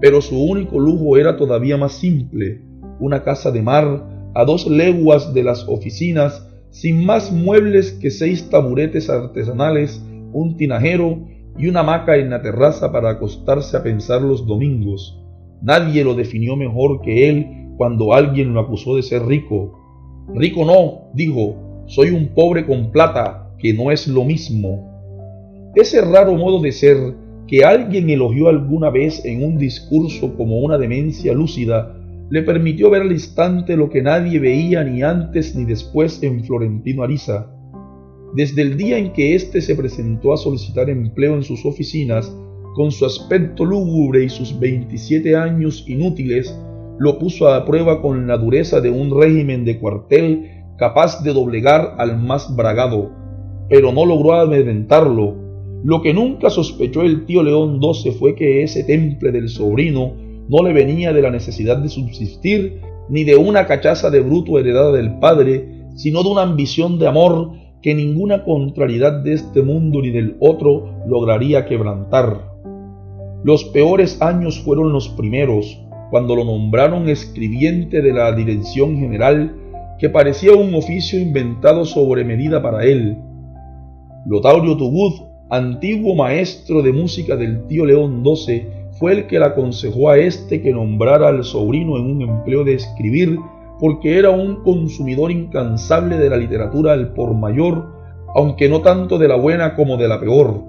Pero su único lujo era todavía más simple, una casa de mar a dos leguas de las oficinas, sin más muebles que seis taburetes artesanales, un tinajero y una hamaca en la terraza para acostarse a pensar los domingos. Nadie lo definió mejor que él cuando alguien lo acusó de ser rico. Rico no, dijo, soy un pobre con plata, que no es lo mismo. Ese raro modo de ser que alguien elogió alguna vez en un discurso como una demencia lúcida, le permitió ver al instante lo que nadie veía ni antes ni después en Florentino Ariza. Desde el día en que éste se presentó a solicitar empleo en sus oficinas, con su aspecto lúgubre y sus 27 años inútiles, lo puso a prueba con la dureza de un régimen de cuartel capaz de doblegar al más bragado, pero no logró amedrentarlo, lo que nunca sospechó el tío León XII fue que ese temple del sobrino no le venía de la necesidad de subsistir ni de una cachaza de bruto heredada del padre, sino de una ambición de amor que ninguna contrariedad de este mundo ni del otro lograría quebrantar. Los peores años fueron los primeros, cuando lo nombraron escribiente de la Dirección General, que parecía un oficio inventado sobre medida para él. Lotario Tugud antiguo maestro de música del tío León XII, fue el que le aconsejó a éste que nombrara al sobrino en un empleo de escribir, porque era un consumidor incansable de la literatura al por mayor, aunque no tanto de la buena como de la peor.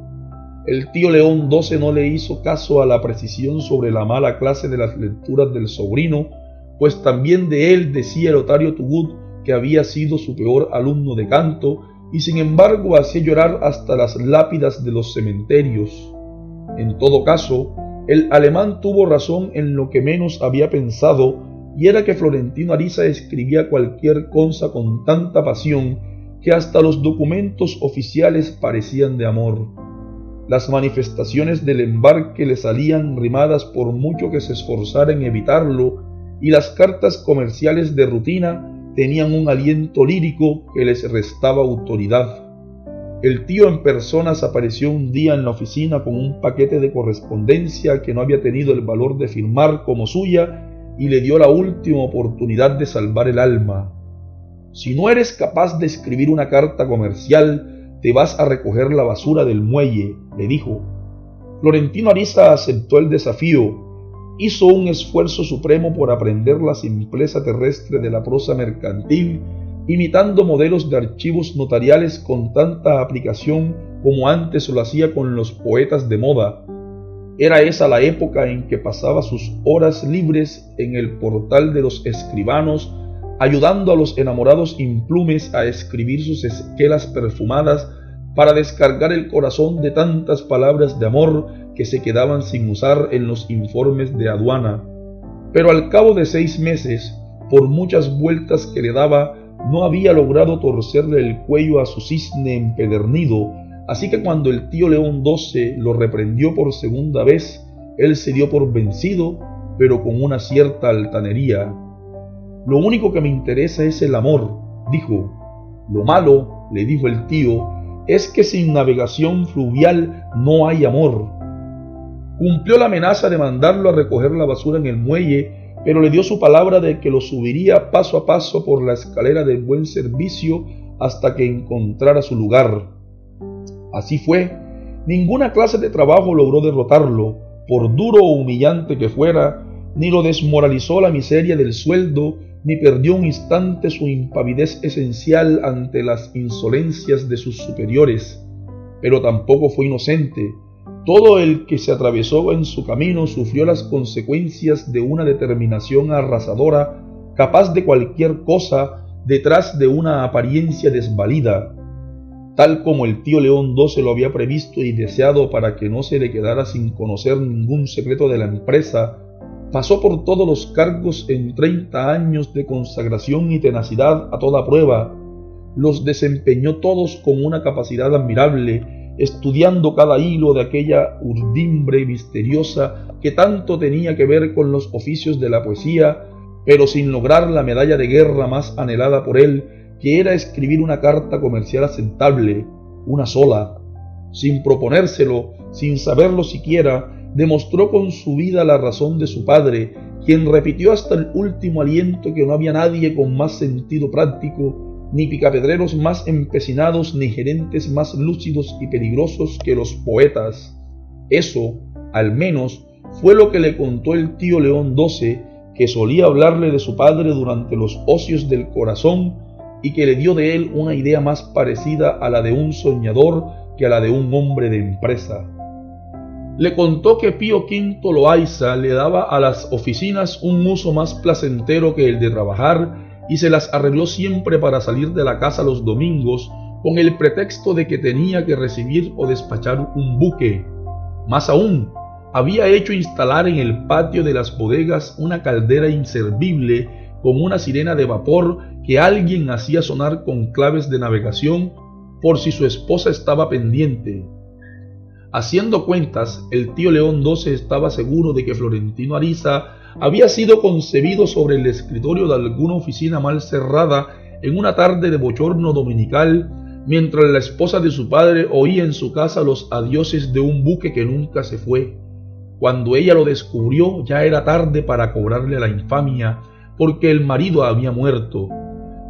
El tío León XII no le hizo caso a la precisión sobre la mala clase de las lecturas del sobrino, pues también de él decía el otario Tugud que había sido su peor alumno de canto y sin embargo hacía llorar hasta las lápidas de los cementerios. En todo caso, el alemán tuvo razón en lo que menos había pensado y era que Florentino Ariza escribía cualquier cosa con tanta pasión que hasta los documentos oficiales parecían de amor. Las manifestaciones del embarque le salían rimadas por mucho que se esforzara en evitarlo, y las cartas comerciales de rutina tenían un aliento lírico que les restaba autoridad. El tío en personas apareció un día en la oficina con un paquete de correspondencia que no había tenido el valor de firmar como suya y le dio la última oportunidad de salvar el alma. Si no eres capaz de escribir una carta comercial, te vas a recoger la basura del muelle, le dijo. Florentino Ariza aceptó el desafío, hizo un esfuerzo supremo por aprender la simpleza terrestre de la prosa mercantil, imitando modelos de archivos notariales con tanta aplicación como antes lo hacía con los poetas de moda. Era esa la época en que pasaba sus horas libres en el portal de los escribanos, ayudando a los enamorados implumes a escribir sus esquelas perfumadas para descargar el corazón de tantas palabras de amor que se quedaban sin usar en los informes de aduana. Pero al cabo de seis meses, por muchas vueltas que le daba, no había logrado torcerle el cuello a su cisne empedernido, así que cuando el tío León XII lo reprendió por segunda vez, él se dio por vencido, pero con una cierta altanería. Lo único que me interesa es el amor, dijo. Lo malo, le dijo el tío, es que sin navegación fluvial no hay amor. Cumplió la amenaza de mandarlo a recoger la basura en el muelle, pero le dio su palabra de que lo subiría paso a paso por la escalera del buen servicio hasta que encontrara su lugar. Así fue, ninguna clase de trabajo logró derrotarlo, por duro o humillante que fuera, ni lo desmoralizó la miseria del sueldo, ni perdió un instante su impavidez esencial ante las insolencias de sus superiores, pero tampoco fue inocente. Todo el que se atravesó en su camino sufrió las consecuencias de una determinación arrasadora, capaz de cualquier cosa detrás de una apariencia desvalida, tal como el tío León XII lo había previsto y deseado para que no se le quedara sin conocer ningún secreto de la empresa, Pasó por todos los cargos en 30 años de consagración y tenacidad a toda prueba. Los desempeñó todos con una capacidad admirable, estudiando cada hilo de aquella urdimbre misteriosa que tanto tenía que ver con los oficios de la poesía, pero sin lograr la medalla de guerra más anhelada por él, que era escribir una carta comercial aceptable, una sola, sin proponérselo, sin saberlo siquiera, demostró con su vida la razón de su padre, quien repitió hasta el último aliento que no había nadie con más sentido práctico, ni picapedreros más empecinados, ni gerentes más lúcidos y peligrosos que los poetas. Eso, al menos, fue lo que le contó el tío León XII, que solía hablarle de su padre durante los ocios del corazón y que le dio de él una idea más parecida a la de un soñador que a la de un hombre de empresa le contó que Pío V Loaiza le daba a las oficinas un uso más placentero que el de trabajar y se las arregló siempre para salir de la casa los domingos con el pretexto de que tenía que recibir o despachar un buque. Más aún, había hecho instalar en el patio de las bodegas una caldera inservible con una sirena de vapor que alguien hacía sonar con claves de navegación por si su esposa estaba pendiente. Haciendo cuentas, el tío León XII estaba seguro de que Florentino Ariza había sido concebido sobre el escritorio de alguna oficina mal cerrada en una tarde de bochorno dominical, mientras la esposa de su padre oía en su casa los adioses de un buque que nunca se fue. Cuando ella lo descubrió ya era tarde para cobrarle la infamia, porque el marido había muerto.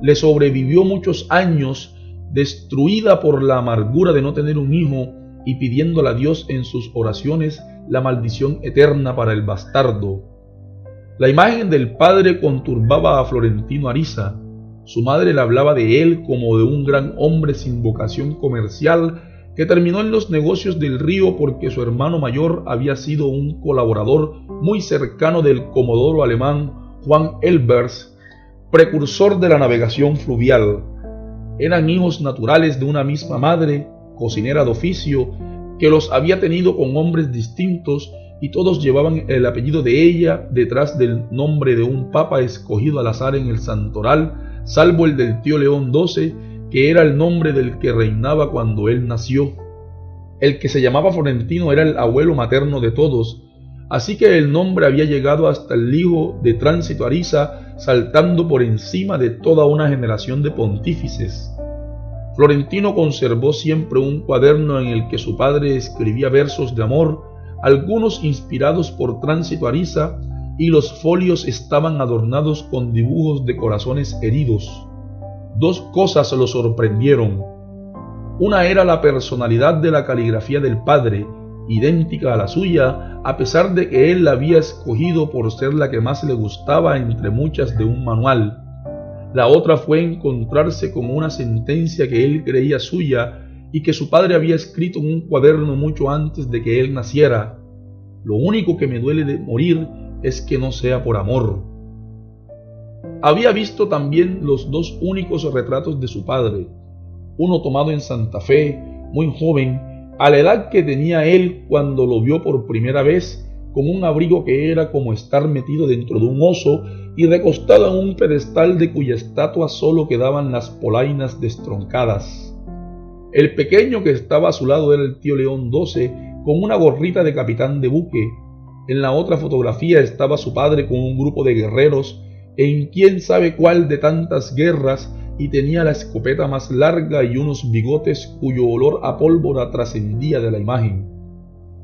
Le sobrevivió muchos años, destruida por la amargura de no tener un hijo, y pidiéndole a Dios en sus oraciones la maldición eterna para el bastardo. La imagen del padre conturbaba a Florentino Ariza. Su madre le hablaba de él como de un gran hombre sin vocación comercial que terminó en los negocios del río porque su hermano mayor había sido un colaborador muy cercano del comodoro alemán Juan Elbers, precursor de la navegación fluvial. Eran hijos naturales de una misma madre cocinera de oficio, que los había tenido con hombres distintos, y todos llevaban el apellido de ella detrás del nombre de un papa escogido al azar en el santoral, salvo el del tío León XII, que era el nombre del que reinaba cuando él nació. El que se llamaba Florentino era el abuelo materno de todos, así que el nombre había llegado hasta el hijo de Tránsito Ariza, saltando por encima de toda una generación de pontífices. Florentino conservó siempre un cuaderno en el que su padre escribía versos de amor, algunos inspirados por Tránsito Ariza, y los folios estaban adornados con dibujos de corazones heridos. Dos cosas lo sorprendieron. Una era la personalidad de la caligrafía del padre, idéntica a la suya, a pesar de que él la había escogido por ser la que más le gustaba entre muchas de un manual. La otra fue encontrarse con una sentencia que él creía suya y que su padre había escrito en un cuaderno mucho antes de que él naciera. Lo único que me duele de morir es que no sea por amor. Había visto también los dos únicos retratos de su padre, uno tomado en Santa Fe, muy joven, a la edad que tenía él cuando lo vio por primera vez, con un abrigo que era como estar metido dentro de un oso y recostado en un pedestal de cuya estatua solo quedaban las polainas destroncadas. El pequeño que estaba a su lado era el tío León XII, con una gorrita de capitán de buque. En la otra fotografía estaba su padre con un grupo de guerreros en quién sabe cuál de tantas guerras y tenía la escopeta más larga y unos bigotes cuyo olor a pólvora trascendía de la imagen.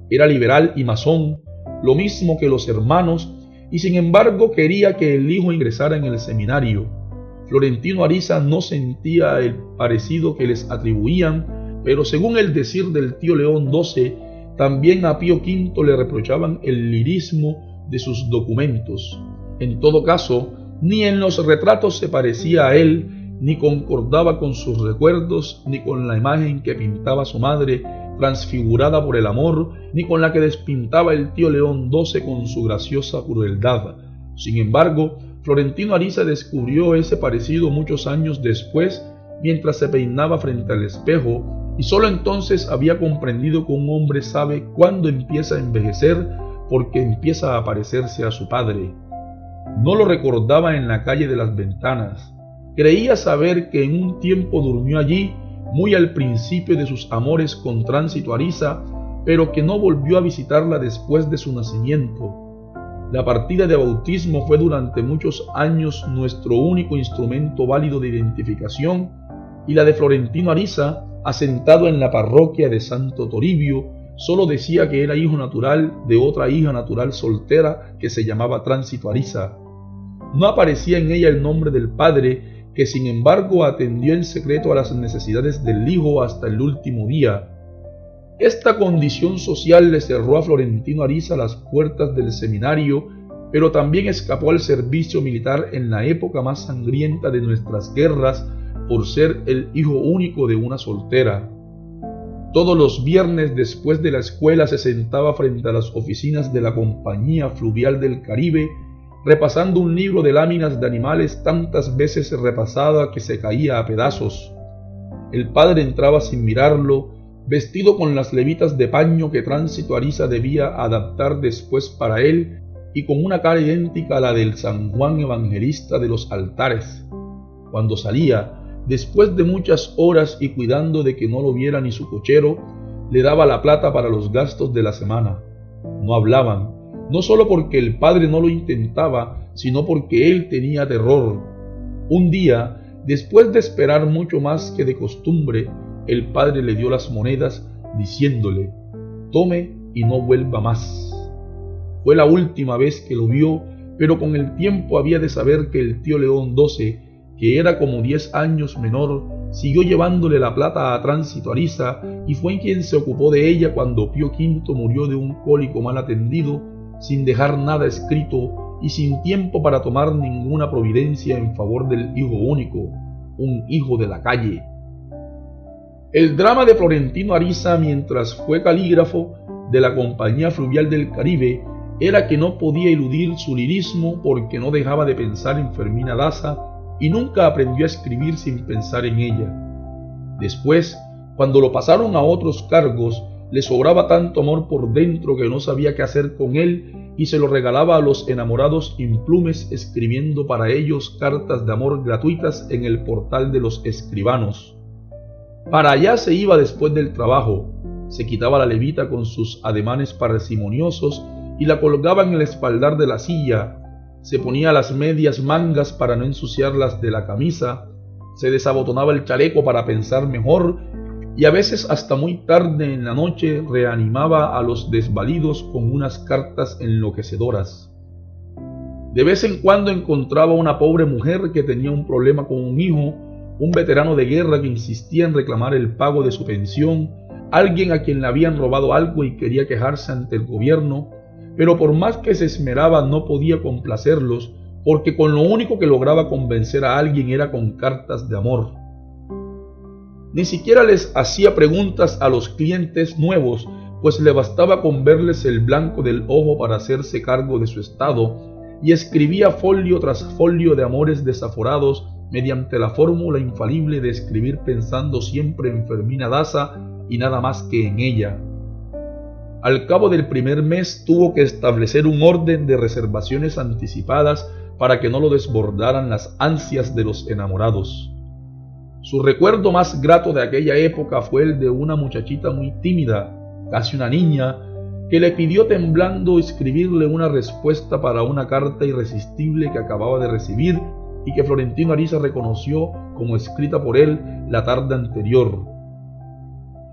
Era liberal y masón, lo mismo que los hermanos, y sin embargo quería que el hijo ingresara en el seminario. Florentino Ariza no sentía el parecido que les atribuían, pero según el decir del tío León XII, también a Pío V le reprochaban el lirismo de sus documentos. En todo caso, ni en los retratos se parecía a él, ni concordaba con sus recuerdos, ni con la imagen que pintaba su madre, transfigurada por el amor, ni con la que despintaba el tío León XII con su graciosa crueldad. Sin embargo, Florentino Ariza descubrió ese parecido muchos años después, mientras se peinaba frente al espejo, y sólo entonces había comprendido que un hombre sabe cuándo empieza a envejecer porque empieza a parecerse a su padre. No lo recordaba en la calle de las ventanas, Creía saber que en un tiempo durmió allí, muy al principio de sus amores con Tránsito Ariza, pero que no volvió a visitarla después de su nacimiento. La partida de bautismo fue durante muchos años nuestro único instrumento válido de identificación y la de Florentino Ariza, asentado en la parroquia de Santo Toribio, solo decía que era hijo natural de otra hija natural soltera que se llamaba Tránsito Ariza. No aparecía en ella el nombre del padre que sin embargo atendió en secreto a las necesidades del hijo hasta el último día. Esta condición social le cerró a Florentino Ariza las puertas del seminario, pero también escapó al servicio militar en la época más sangrienta de nuestras guerras por ser el hijo único de una soltera. Todos los viernes después de la escuela se sentaba frente a las oficinas de la Compañía Fluvial del Caribe repasando un libro de láminas de animales tantas veces repasada que se caía a pedazos. El padre entraba sin mirarlo, vestido con las levitas de paño que Tránsito Ariza debía adaptar después para él y con una cara idéntica a la del San Juan Evangelista de los altares. Cuando salía, después de muchas horas y cuidando de que no lo viera ni su cochero, le daba la plata para los gastos de la semana. No hablaban, no solo porque el padre no lo intentaba, sino porque él tenía terror. Un día, después de esperar mucho más que de costumbre, el padre le dio las monedas diciéndole, tome y no vuelva más. Fue la última vez que lo vio, pero con el tiempo había de saber que el tío León XII, que era como diez años menor, siguió llevándole la plata a Tránsito Ariza y fue quien se ocupó de ella cuando Pío V murió de un cólico mal atendido sin dejar nada escrito y sin tiempo para tomar ninguna providencia en favor del hijo único, un hijo de la calle. El drama de Florentino Ariza mientras fue calígrafo de la Compañía Fluvial del Caribe era que no podía eludir su lirismo porque no dejaba de pensar en Fermina Daza y nunca aprendió a escribir sin pensar en ella. Después, cuando lo pasaron a otros cargos, le sobraba tanto amor por dentro que no sabía qué hacer con él y se lo regalaba a los enamorados implumes escribiendo para ellos cartas de amor gratuitas en el portal de los escribanos. Para allá se iba después del trabajo, se quitaba la levita con sus ademanes parsimoniosos y la colgaba en el espaldar de la silla, se ponía las medias mangas para no ensuciarlas de la camisa, se desabotonaba el chaleco para pensar mejor. Y a veces hasta muy tarde en la noche reanimaba a los desvalidos con unas cartas enloquecedoras. De vez en cuando encontraba una pobre mujer que tenía un problema con un hijo, un veterano de guerra que insistía en reclamar el pago de su pensión, alguien a quien le habían robado algo y quería quejarse ante el gobierno, pero por más que se esmeraba no podía complacerlos, porque con lo único que lograba convencer a alguien era con cartas de amor. Ni siquiera les hacía preguntas a los clientes nuevos, pues le bastaba con verles el blanco del ojo para hacerse cargo de su estado, y escribía folio tras folio de amores desaforados mediante la fórmula infalible de escribir pensando siempre en Fermina Daza y nada más que en ella. Al cabo del primer mes tuvo que establecer un orden de reservaciones anticipadas para que no lo desbordaran las ansias de los enamorados. Su recuerdo más grato de aquella época fue el de una muchachita muy tímida, casi una niña, que le pidió temblando escribirle una respuesta para una carta irresistible que acababa de recibir y que Florentino Ariza reconoció como escrita por él la tarde anterior.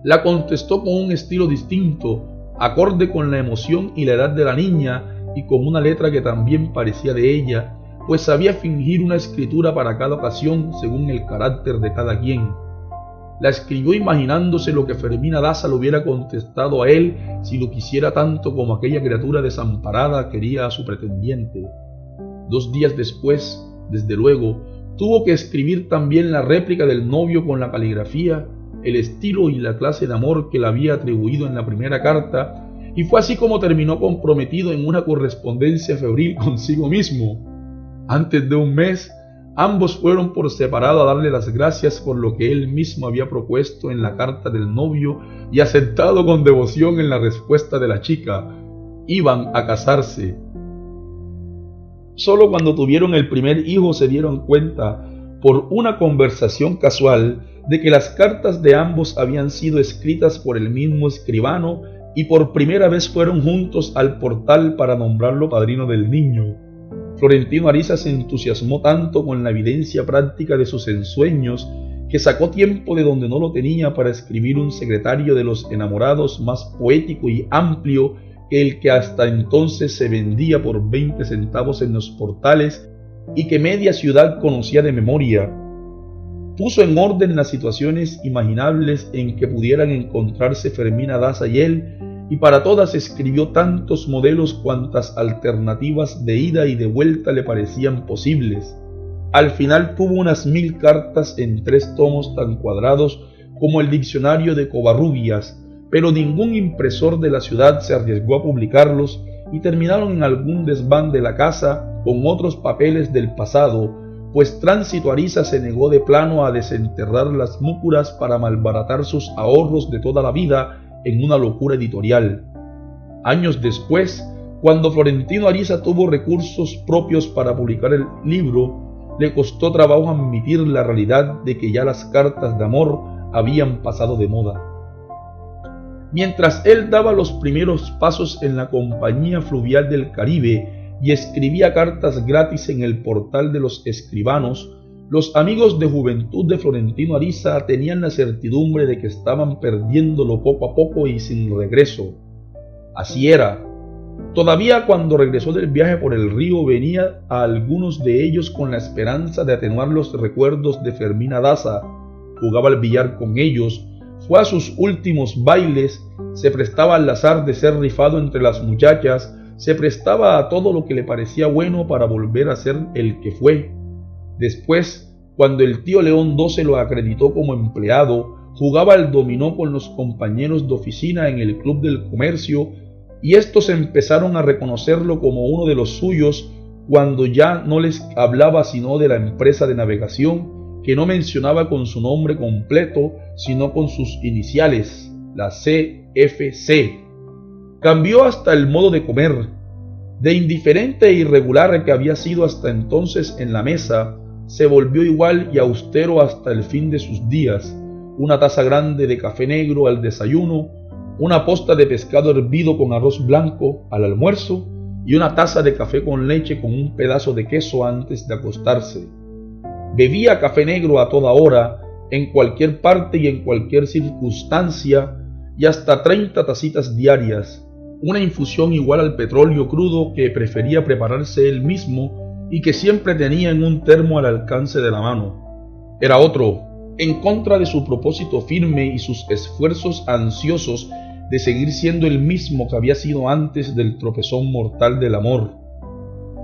La contestó con un estilo distinto, acorde con la emoción y la edad de la niña y con una letra que también parecía de ella, pues sabía fingir una escritura para cada ocasión según el carácter de cada quien. La escribió imaginándose lo que Fermina Daza le hubiera contestado a él si lo quisiera tanto como aquella criatura desamparada quería a su pretendiente. Dos días después, desde luego, tuvo que escribir también la réplica del novio con la caligrafía, el estilo y la clase de amor que le había atribuido en la primera carta, y fue así como terminó comprometido en una correspondencia febril consigo mismo. Antes de un mes, ambos fueron por separado a darle las gracias por lo que él mismo había propuesto en la carta del novio y aceptado con devoción en la respuesta de la chica. Iban a casarse. Solo cuando tuvieron el primer hijo se dieron cuenta, por una conversación casual, de que las cartas de ambos habían sido escritas por el mismo escribano y por primera vez fueron juntos al portal para nombrarlo padrino del niño. Florentino Ariza se entusiasmó tanto con la evidencia práctica de sus ensueños que sacó tiempo de donde no lo tenía para escribir un secretario de los enamorados más poético y amplio el que hasta entonces se vendía por 20 centavos en los portales y que media ciudad conocía de memoria. Puso en orden las situaciones imaginables en que pudieran encontrarse Fermina Daza y él y para todas escribió tantos modelos cuantas alternativas de ida y de vuelta le parecían posibles. Al final tuvo unas mil cartas en tres tomos tan cuadrados como el diccionario de Covarrubias, pero ningún impresor de la ciudad se arriesgó a publicarlos y terminaron en algún desván de la casa con otros papeles del pasado, pues Tránsito Ariza se negó de plano a desenterrar las múcuras para malbaratar sus ahorros de toda la vida en una locura editorial. Años después, cuando Florentino Ariza tuvo recursos propios para publicar el libro, le costó trabajo admitir la realidad de que ya las cartas de amor habían pasado de moda. Mientras él daba los primeros pasos en la Compañía Fluvial del Caribe y escribía cartas gratis en el portal de los escribanos, los amigos de juventud de Florentino Ariza tenían la certidumbre de que estaban perdiéndolo poco a poco y sin regreso. Así era. Todavía cuando regresó del viaje por el río venía a algunos de ellos con la esperanza de atenuar los recuerdos de Fermina Daza. Jugaba al billar con ellos, fue a sus últimos bailes, se prestaba al azar de ser rifado entre las muchachas, se prestaba a todo lo que le parecía bueno para volver a ser el que fue. Después, cuando el tío León XII lo acreditó como empleado, jugaba al dominó con los compañeros de oficina en el Club del Comercio y estos empezaron a reconocerlo como uno de los suyos cuando ya no les hablaba sino de la empresa de navegación que no mencionaba con su nombre completo sino con sus iniciales. la CFC. Cambió hasta el modo de comer. De indiferente e irregular que había sido hasta entonces en la mesa, se volvió igual y austero hasta el fin de sus días. Una taza grande de café negro al desayuno, una posta de pescado hervido con arroz blanco al almuerzo y una taza de café con leche con un pedazo de queso antes de acostarse. Bebía café negro a toda hora, en cualquier parte y en cualquier circunstancia, y hasta 30 tacitas diarias, una infusión igual al petróleo crudo que prefería prepararse él mismo y que siempre tenía en un termo al alcance de la mano. Era otro, en contra de su propósito firme y sus esfuerzos ansiosos de seguir siendo el mismo que había sido antes del tropezón mortal del amor.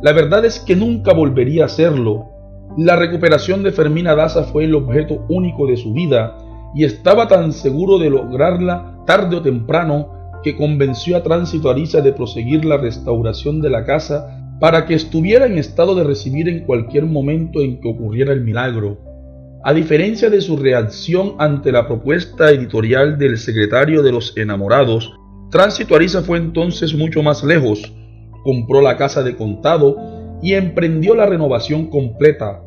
La verdad es que nunca volvería a serlo. La recuperación de Fermina Daza fue el objeto único de su vida y estaba tan seguro de lograrla tarde o temprano que convenció a Tránsito Ariza de proseguir la restauración de la casa para que estuviera en estado de recibir en cualquier momento en que ocurriera el milagro. A diferencia de su reacción ante la propuesta editorial del secretario de los enamorados, Tránsito Ariza fue entonces mucho más lejos. Compró la casa de contado y emprendió la renovación completa.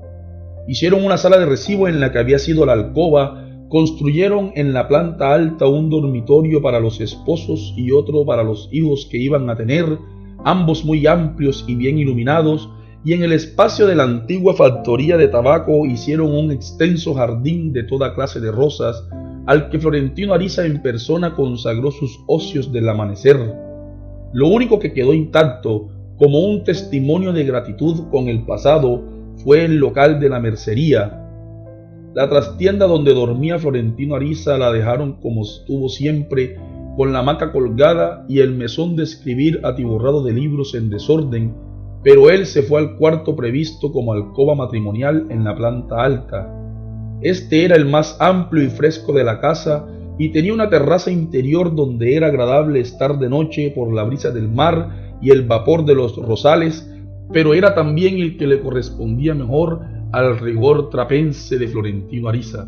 Hicieron una sala de recibo en la que había sido la alcoba, construyeron en la planta alta un dormitorio para los esposos y otro para los hijos que iban a tener, ambos muy amplios y bien iluminados, y en el espacio de la antigua factoría de tabaco hicieron un extenso jardín de toda clase de rosas, al que Florentino Ariza en persona consagró sus ocios del amanecer. Lo único que quedó intacto, como un testimonio de gratitud con el pasado, fue el local de la mercería. La trastienda donde dormía Florentino Ariza la dejaron como estuvo siempre, con la hamaca colgada y el mesón de escribir atiborrado de libros en desorden, pero él se fue al cuarto previsto como alcoba matrimonial en la planta alta. Este era el más amplio y fresco de la casa y tenía una terraza interior donde era agradable estar de noche por la brisa del mar y el vapor de los rosales, pero era también el que le correspondía mejor al rigor trapense de Florentino Ariza.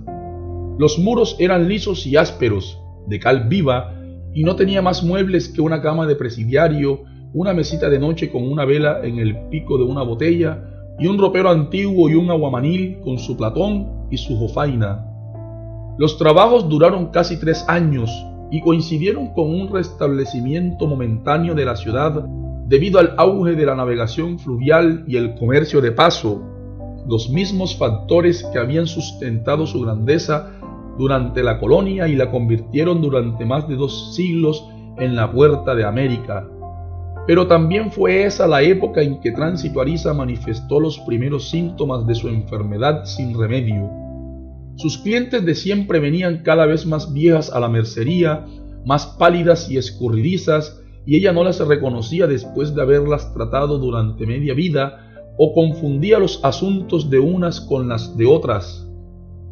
Los muros eran lisos y ásperos, de cal viva, y no tenía más muebles que una cama de presidiario una mesita de noche con una vela en el pico de una botella y un ropero antiguo y un aguamanil con su platón y su jofaina. Los trabajos duraron casi tres años y coincidieron con un restablecimiento momentáneo de la ciudad debido al auge de la navegación fluvial y el comercio de paso, los mismos factores que habían sustentado su grandeza durante la colonia y la convirtieron durante más de dos siglos en la puerta de América. Pero también fue esa la época en que Tránsito Ariza manifestó los primeros síntomas de su enfermedad sin remedio. Sus clientes de siempre venían cada vez más viejas a la mercería, más pálidas y escurridizas, y ella no las reconocía después de haberlas tratado durante media vida, o confundía los asuntos de unas con las de otras,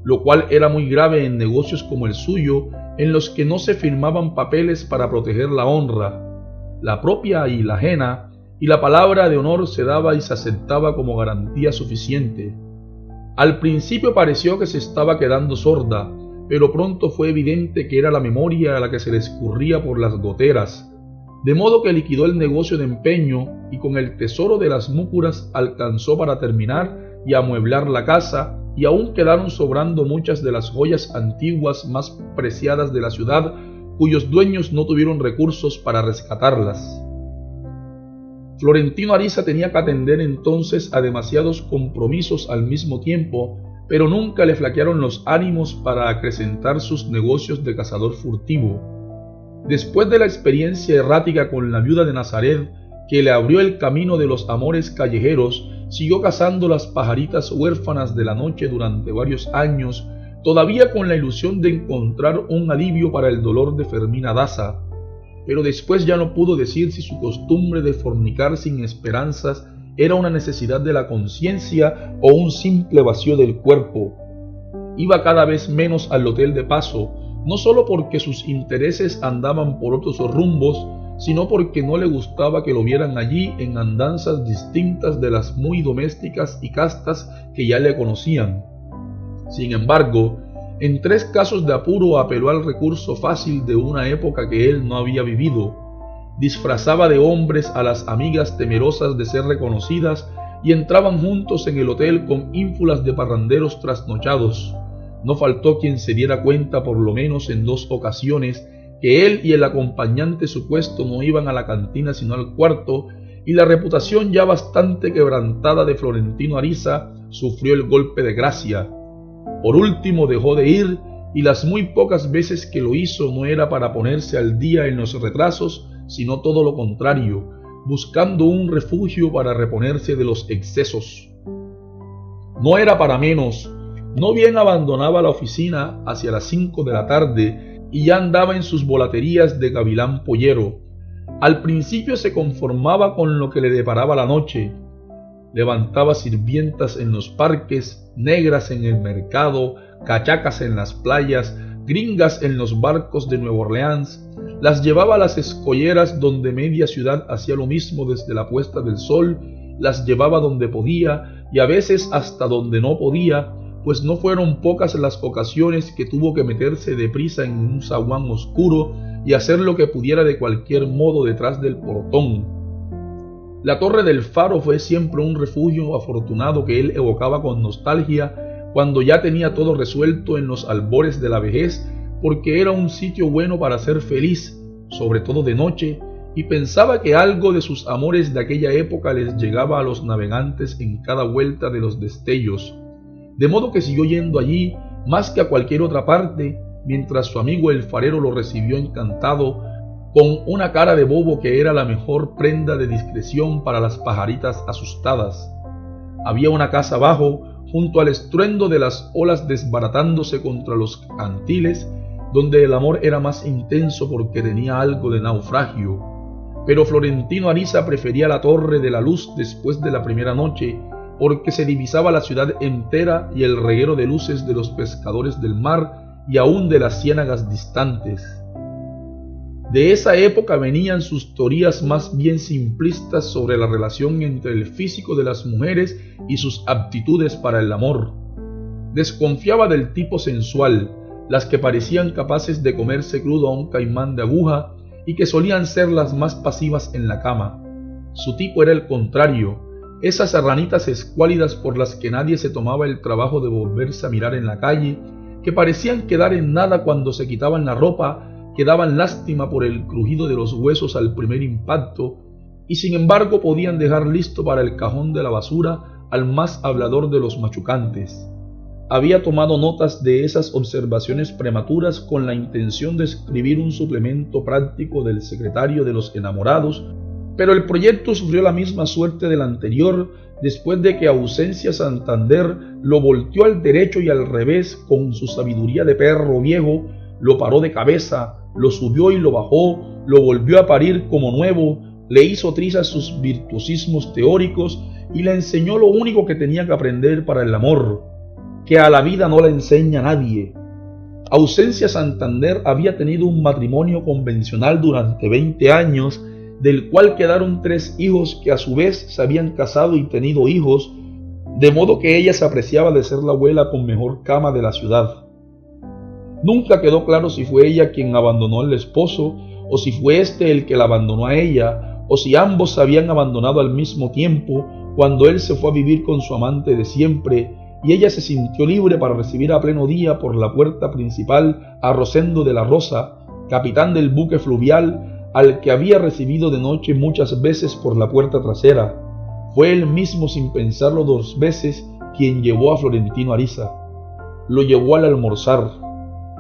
lo cual era muy grave en negocios como el suyo, en los que no se firmaban papeles para proteger la honra, la propia y la ajena, y la palabra de honor se daba y se aceptaba como garantía suficiente. Al principio pareció que se estaba quedando sorda, pero pronto fue evidente que era la memoria a la que se le escurría por las goteras, de modo que liquidó el negocio de empeño y con el tesoro de las múcuras alcanzó para terminar y amueblar la casa, y aún quedaron sobrando muchas de las joyas antiguas más preciadas de la ciudad cuyos dueños no tuvieron recursos para rescatarlas. Florentino Ariza tenía que atender entonces a demasiados compromisos al mismo tiempo, pero nunca le flaquearon los ánimos para acrecentar sus negocios de cazador furtivo. Después de la experiencia errática con la viuda de Nazaret, que le abrió el camino de los amores callejeros, siguió cazando las pajaritas huérfanas de la noche durante varios años todavía con la ilusión de encontrar un alivio para el dolor de Fermina Daza, pero después ya no pudo decir si su costumbre de fornicar sin esperanzas era una necesidad de la conciencia o un simple vacío del cuerpo. Iba cada vez menos al hotel de paso, no solo porque sus intereses andaban por otros rumbos, sino porque no le gustaba que lo vieran allí en andanzas distintas de las muy domésticas y castas que ya le conocían. Sin embargo, En tres casos de apuro apeló al recurso fácil de una época que él no había vivido. Disfrazaba de hombres a las amigas temerosas de ser reconocidas y entraban juntos en el hotel con ínfulas de parranderos trasnochados. No faltó quien se diera cuenta por lo menos en dos ocasiones que él y el acompañante supuesto no iban a la cantina sino al cuarto, y la reputación ya bastante quebrantada de Florentino Ariza sufrió el golpe de gracia. Por último dejó de ir y las muy pocas veces que lo hizo no era para ponerse al día en los retrasos, sino todo lo contrario, buscando un refugio para reponerse de los excesos. No era para menos, no bien abandonaba la oficina hacia las cinco de la tarde y ya andaba en sus volaterías de gavilán pollero. Al principio se conformaba con lo que le deparaba la noche, levantaba sirvientas en los parques, negras en el mercado, cachacas en las playas, gringas en los barcos de Nueva Orleans, las llevaba a las escolleras donde media ciudad hacía lo mismo desde la puesta del sol, las llevaba donde podía y a veces hasta donde no podía, pues no fueron pocas las ocasiones que tuvo que meterse deprisa en un zaguán oscuro y hacer lo que pudiera de cualquier modo detrás del portón, la torre del faro fue siempre un refugio afortunado que él evocaba con nostalgia cuando ya tenía todo resuelto en los albores de la vejez, porque era un sitio bueno para ser feliz, sobre todo de noche, y pensaba que algo de sus amores de aquella época les llegaba a los navegantes en cada vuelta de los destellos. De modo que siguió yendo allí más que a cualquier otra parte, mientras su amigo el farero lo recibió encantado con una cara de bobo que era la mejor prenda de discreción para las pajaritas asustadas. Había una casa abajo, junto al estruendo de las olas desbaratándose contra los cantiles, donde el amor era más intenso porque tenía algo de naufragio. Pero Florentino Ariza prefería la torre de la luz después de la primera noche, porque se divisaba la ciudad entera y el reguero de luces de los pescadores del mar y aún de las ciénagas distantes. De esa época venían sus teorías más bien simplistas sobre la relación entre el físico de las mujeres y sus aptitudes para el amor. Desconfiaba del tipo sensual, las que parecían capaces de comerse crudo a un caimán de aguja y que solían ser las más pasivas en la cama. Su tipo era el contrario, esas ranitas escuálidas por las que nadie se tomaba el trabajo de volverse a mirar en la calle, que parecían quedar en nada cuando se quitaban la ropa que daban lástima por el crujido de los huesos al primer impacto y sin embargo podían dejar listo para el cajón de la basura al más hablador de los machucantes. Había tomado notas de esas observaciones prematuras con la intención de escribir un suplemento práctico del secretario de los enamorados, pero el proyecto sufrió la misma suerte del anterior después de que Ausencia Santander lo volteó al derecho y al revés con su sabiduría de perro viejo, lo paró de cabeza, lo subió y lo bajó, lo volvió a parir como nuevo, le hizo trizas sus virtuosismos teóricos y le enseñó lo único que tenía que aprender para el amor, que a la vida no le enseña nadie. Ausencia Santander había tenido un matrimonio convencional durante 20 años, del cual quedaron tres hijos que a su vez se habían casado y tenido hijos, de modo que ella se apreciaba de ser la abuela con mejor cama de la ciudad. Nunca quedó claro si fue ella quien abandonó al esposo o si fue éste el que la abandonó a ella o si ambos se habían abandonado al mismo tiempo cuando él se fue a vivir con su amante de siempre y ella se sintió libre para recibir a pleno día por la puerta principal a Rosendo de la Rosa, capitán del buque fluvial al que había recibido de noche muchas veces por la puerta trasera. Fue él mismo sin pensarlo dos veces quien llevó a Florentino Ariza. Lo llevó al almorzar,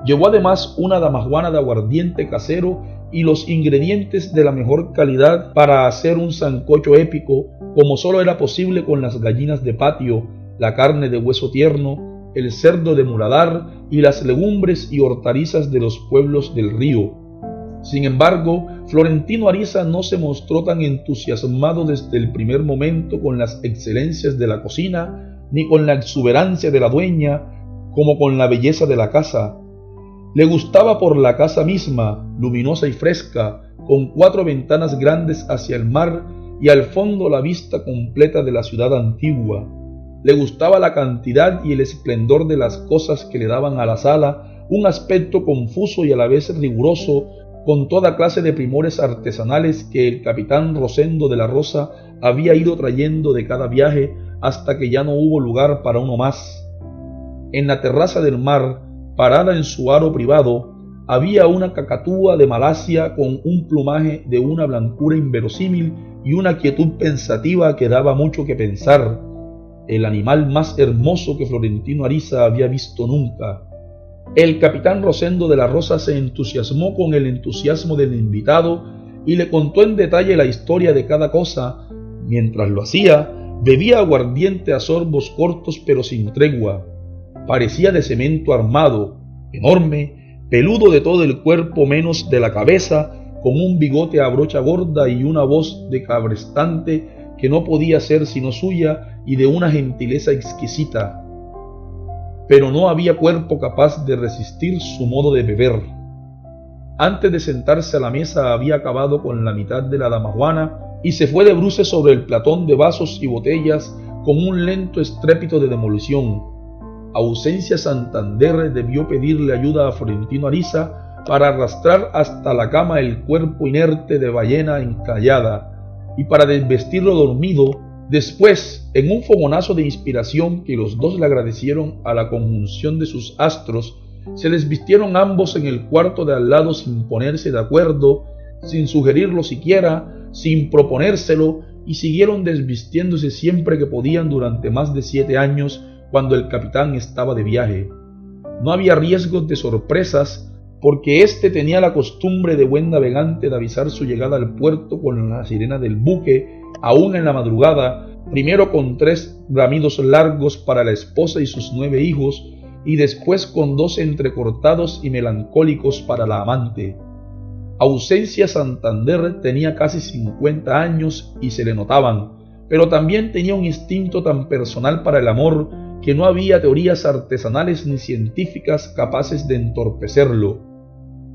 Llevó además una damajuana de aguardiente casero y los ingredientes de la mejor calidad para hacer un sancocho épico como solo era posible con las gallinas de patio, la carne de hueso tierno, el cerdo de muradar y las legumbres y hortalizas de los pueblos del río. Sin embargo, Florentino Ariza no se mostró tan entusiasmado desde el primer momento con las excelencias de la cocina, ni con la exuberancia de la dueña, como con la belleza de la casa, le gustaba por la casa misma, luminosa y fresca, con cuatro ventanas grandes hacia el mar y al fondo la vista completa de la ciudad antigua. Le gustaba la cantidad y el esplendor de las cosas que le daban a la sala un aspecto confuso y a la vez riguroso, con toda clase de primores artesanales que el capitán Rosendo de la Rosa había ido trayendo de cada viaje hasta que ya no hubo lugar para uno más. En la terraza del mar, parada en su aro privado, había una cacatúa de Malasia con un plumaje de una blancura inverosímil y una quietud pensativa que daba mucho que pensar, el animal más hermoso que Florentino Ariza había visto nunca. El capitán Rosendo de la Rosa se entusiasmó con el entusiasmo del invitado y le contó en detalle la historia de cada cosa. Mientras lo hacía, bebía aguardiente a sorbos cortos pero sin tregua. Parecía de cemento armado, enorme, peludo de todo el cuerpo menos de la cabeza, con un bigote a brocha gorda y una voz de cabrestante que no podía ser sino suya y de una gentileza exquisita. Pero no había cuerpo capaz de resistir su modo de beber. Antes de sentarse a la mesa había acabado con la mitad de la damajuana y se fue de bruces sobre el platón de vasos y botellas con un lento estrépito de demolición. Ausencia Santander debió pedirle ayuda a Florentino Ariza para arrastrar hasta la cama el cuerpo inerte de ballena encallada y para desvestirlo dormido. Después, en un fogonazo de inspiración que los dos le agradecieron a la conjunción de sus astros, se desvistieron ambos en el cuarto de al lado sin ponerse de acuerdo, sin sugerirlo siquiera, sin proponérselo, y siguieron desvistiéndose siempre que podían durante más de siete años cuando el capitán estaba de viaje. No había riesgos de sorpresas, porque éste tenía la costumbre de buen navegante de avisar su llegada al puerto con la sirena del buque, aún en la madrugada, primero con tres ramidos largos para la esposa y sus nueve hijos, y después con dos entrecortados y melancólicos para la amante. Ausencia Santander tenía casi 50 años y se le notaban, pero también tenía un instinto tan personal para el amor que no había teorías artesanales ni científicas capaces de entorpecerlo.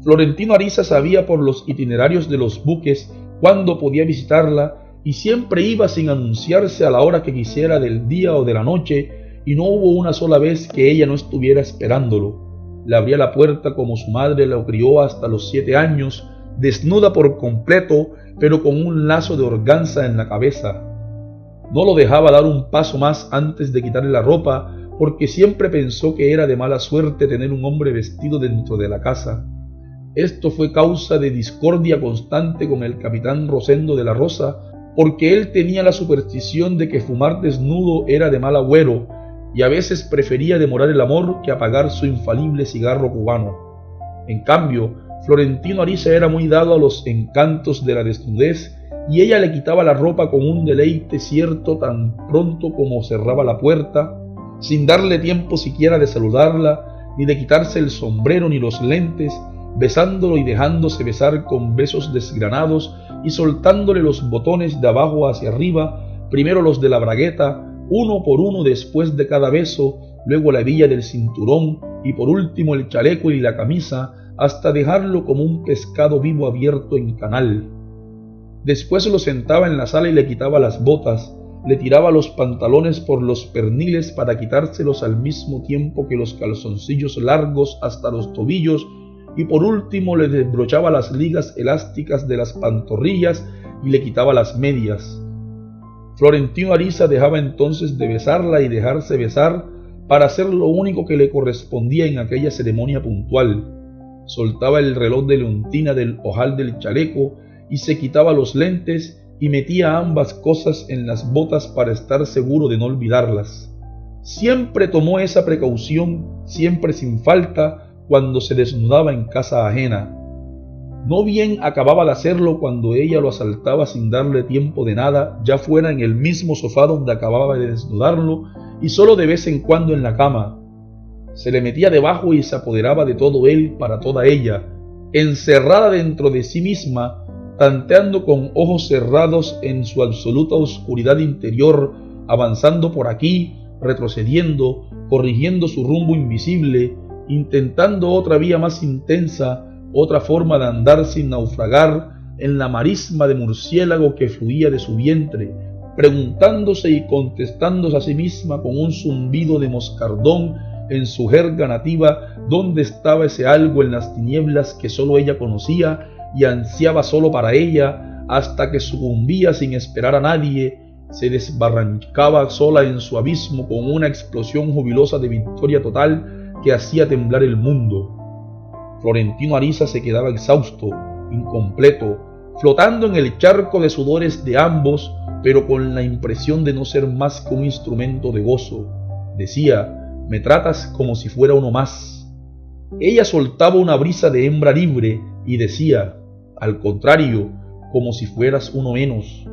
Florentino Ariza sabía por los itinerarios de los buques cuándo podía visitarla y siempre iba sin anunciarse a la hora que quisiera del día o de la noche y no hubo una sola vez que ella no estuviera esperándolo. Le abría la puerta como su madre la crió hasta los siete años, desnuda por completo, pero con un lazo de organza en la cabeza. No lo dejaba dar un paso más antes de quitarle la ropa, porque siempre pensó que era de mala suerte tener un hombre vestido dentro de la casa. Esto fue causa de discordia constante con el capitán Rosendo de la Rosa, porque él tenía la superstición de que fumar desnudo era de mal agüero y a veces prefería demorar el amor que apagar su infalible cigarro cubano. En cambio, Florentino Ariza era muy dado a los encantos de la desnudez y ella le quitaba la ropa con un deleite cierto tan pronto como cerraba la puerta, sin darle tiempo siquiera de saludarla, ni de quitarse el sombrero ni los lentes, besándolo y dejándose besar con besos desgranados y soltándole los botones de abajo hacia arriba, primero los de la bragueta, uno por uno después de cada beso, luego la hebilla del cinturón y por último el chaleco y la camisa, hasta dejarlo como un pescado vivo abierto en canal. Después lo sentaba en la sala y le quitaba las botas, le tiraba los pantalones por los perniles para quitárselos al mismo tiempo que los calzoncillos largos hasta los tobillos y por último le desbrochaba las ligas elásticas de las pantorrillas y le quitaba las medias. Florentino Ariza dejaba entonces de besarla y dejarse besar para hacer lo único que le correspondía en aquella ceremonia puntual. Soltaba el reloj de leontina del ojal del chaleco y se quitaba los lentes y metía ambas cosas en las botas para estar seguro de no olvidarlas. Siempre tomó esa precaución, siempre sin falta, cuando se desnudaba en casa ajena. No bien acababa de hacerlo cuando ella lo asaltaba sin darle tiempo de nada, ya fuera en el mismo sofá donde acababa de desnudarlo y solo de vez en cuando en la cama. Se le metía debajo y se apoderaba de todo él para toda ella, encerrada dentro de sí misma, tanteando con ojos cerrados en su absoluta oscuridad interior, avanzando por aquí, retrocediendo, corrigiendo su rumbo invisible, intentando otra vía más intensa, otra forma de andar sin naufragar en la marisma de murciélago que fluía de su vientre, preguntándose y contestándose a sí misma con un zumbido de moscardón en su jerga nativa dónde estaba ese algo en las tinieblas que sólo ella conocía y ansiaba sólo para ella, hasta que sucumbía sin esperar a nadie, se desbarrancaba sola en su abismo con una explosión jubilosa de victoria total que hacía temblar el mundo. Florentino Ariza se quedaba exhausto, incompleto, flotando en el charco de sudores de ambos, pero con la impresión de no ser más que un instrumento de gozo. Decía, me tratas como si fuera uno más. Ella soltaba una brisa de hembra libre y decía, al contrario, como si fueras uno menos,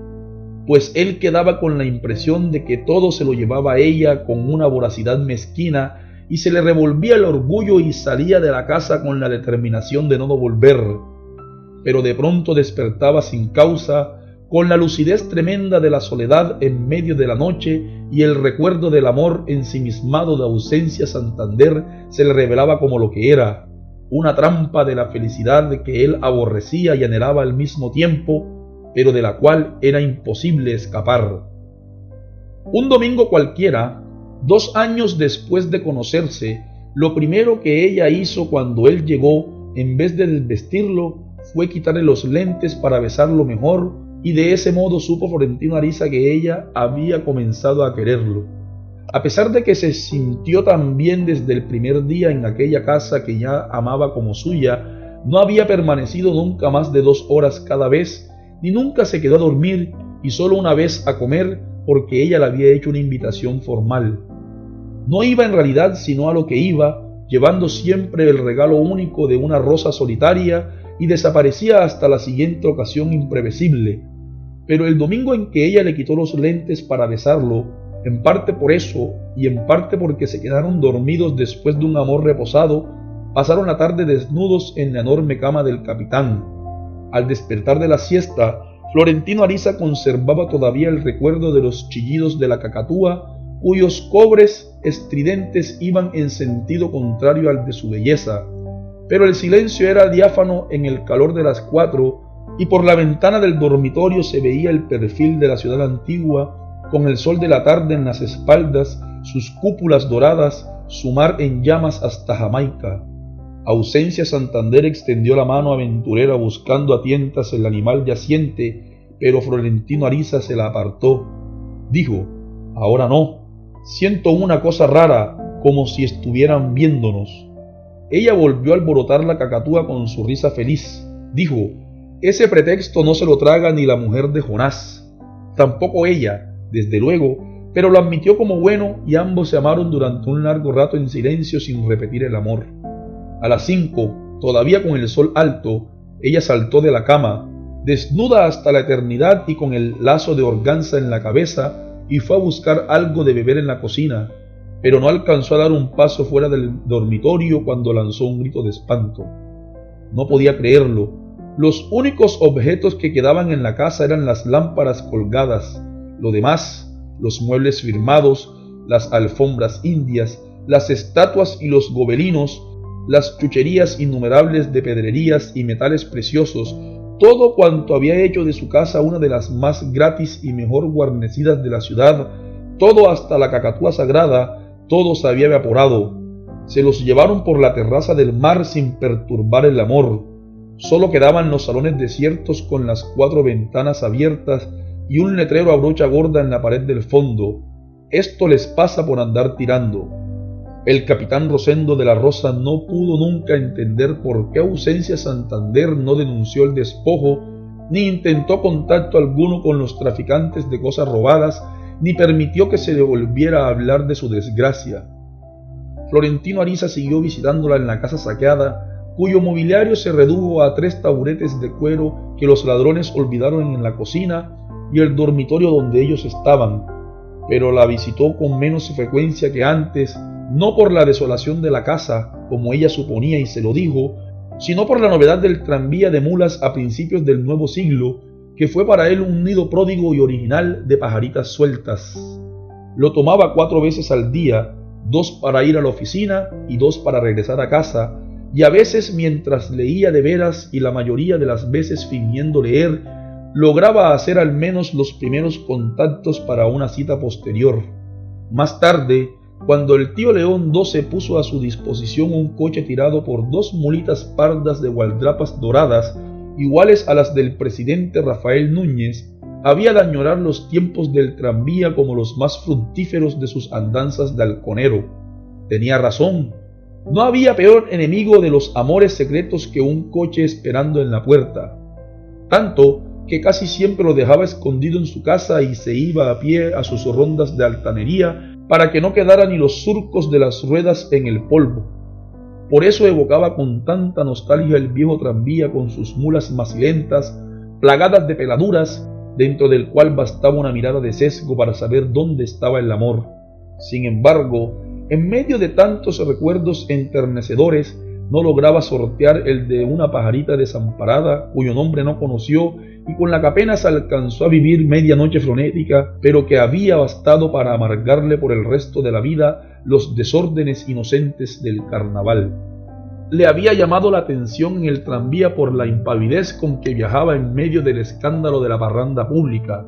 pues él quedaba con la impresión de que todo se lo llevaba a ella con una voracidad mezquina y se le revolvía el orgullo y salía de la casa con la determinación de no volver. Pero de pronto despertaba sin causa, con la lucidez tremenda de la soledad en medio de la noche y el recuerdo del amor ensimismado de ausencia Santander se le revelaba como lo que era, una trampa de la felicidad que él aborrecía y anhelaba al mismo tiempo, pero de la cual era imposible escapar. Un domingo cualquiera, dos años después de conocerse, lo primero que ella hizo cuando él llegó, en vez de desvestirlo, fue quitarle los lentes para besarlo mejor y de ese modo supo Florentino Ariza que ella había comenzado a quererlo. A pesar de que se sintió tan bien desde el primer día en aquella casa que ya amaba como suya, no había permanecido nunca más de dos horas cada vez, ni nunca se quedó a dormir y solo una vez a comer porque ella le había hecho una invitación formal. No iba en realidad sino a lo que iba, llevando siempre el regalo único de una rosa solitaria y desaparecía hasta la siguiente ocasión imprevisible, pero el domingo en que ella le quitó los lentes para besarlo, en parte por eso y en parte porque se quedaron dormidos después de un amor reposado, pasaron la tarde desnudos en la enorme cama del capitán. Al despertar de la siesta, Florentino Ariza conservaba todavía el recuerdo de los chillidos de la cacatúa, cuyos cobres estridentes iban en sentido contrario al de su belleza. Pero el silencio era diáfano en el calor de las cuatro y por la ventana del dormitorio se veía el perfil de la ciudad antigua, con el sol de la tarde en las espaldas, sus cúpulas doradas, su mar en llamas hasta Jamaica. Ausencia Santander extendió la mano aventurera buscando a tientas el animal yaciente, pero Florentino Ariza se la apartó. Dijo, ahora no, siento una cosa rara, como si estuvieran viéndonos. Ella volvió a alborotar la cacatúa con su risa feliz. Dijo, ese pretexto no se lo traga ni la mujer de Jonás, tampoco ella, desde luego, pero lo admitió como bueno y ambos se amaron durante un largo rato en silencio sin repetir el amor. A las cinco, todavía con el sol alto, ella saltó de la cama, desnuda hasta la eternidad y con el lazo de organza en la cabeza, y fue a buscar algo de beber en la cocina, pero no alcanzó a dar un paso fuera del dormitorio cuando lanzó un grito de espanto. No podía creerlo, los únicos objetos que quedaban en la casa eran las lámparas colgadas, lo demás, los muebles firmados, las alfombras indias, las estatuas y los gobelinos, las chucherías innumerables de pedrerías y metales preciosos, todo cuanto había hecho de su casa una de las más gratis y mejor guarnecidas de la ciudad, todo hasta la cacatúa sagrada, todo se había evaporado. Se los llevaron por la terraza del mar sin perturbar el amor. Solo quedaban los salones desiertos con las cuatro ventanas abiertas y un letrero a brocha gorda en la pared del fondo. Esto les pasa por andar tirando. El capitán Rosendo de la Rosa no pudo nunca entender por qué ausencia Santander no denunció el despojo, ni intentó contacto alguno con los traficantes de cosas robadas, ni permitió que se le volviera a hablar de su desgracia. Florentino Ariza siguió visitándola en la casa saqueada, cuyo mobiliario se redujo a tres taburetes de cuero que los ladrones olvidaron en la cocina y el dormitorio donde ellos estaban, pero la visitó con menos frecuencia que antes, no por la desolación de la casa, como ella suponía y se lo dijo, sino por la novedad del tranvía de mulas a principios del nuevo siglo, que fue para él un nido pródigo y original de pajaritas sueltas. Lo tomaba cuatro veces al día, dos para ir a la oficina y dos para regresar a casa, y a veces mientras leía de veras y la mayoría de las veces fingiendo leer, lograba hacer al menos los primeros contactos para una cita posterior. Más tarde, cuando el tío León XII puso a su disposición un coche tirado por dos mulitas pardas de gualdrapas doradas, iguales a las del presidente Rafael Núñez, había de añorar los tiempos del tranvía como los más fructíferos de sus andanzas de halconero. Tenía razón. No había peor enemigo de los amores secretos que un coche esperando en la puerta. Tanto que casi siempre lo dejaba escondido en su casa y se iba a pie a sus rondas de altanería para que no quedaran ni los surcos de las ruedas en el polvo. Por eso evocaba con tanta nostalgia el viejo tranvía con sus mulas macilentas, plagadas de peladuras, dentro del cual bastaba una mirada de sesgo para saber dónde estaba el amor. Sin embargo, en medio de tantos recuerdos enternecedores, no lograba sortear el de una pajarita desamparada cuyo nombre no conoció y con la que apenas alcanzó a vivir media noche frenética, pero que había bastado para amargarle por el resto de la vida los desórdenes inocentes del carnaval. Le había llamado la atención en el tranvía por la impavidez con que viajaba en medio del escándalo de la parranda pública.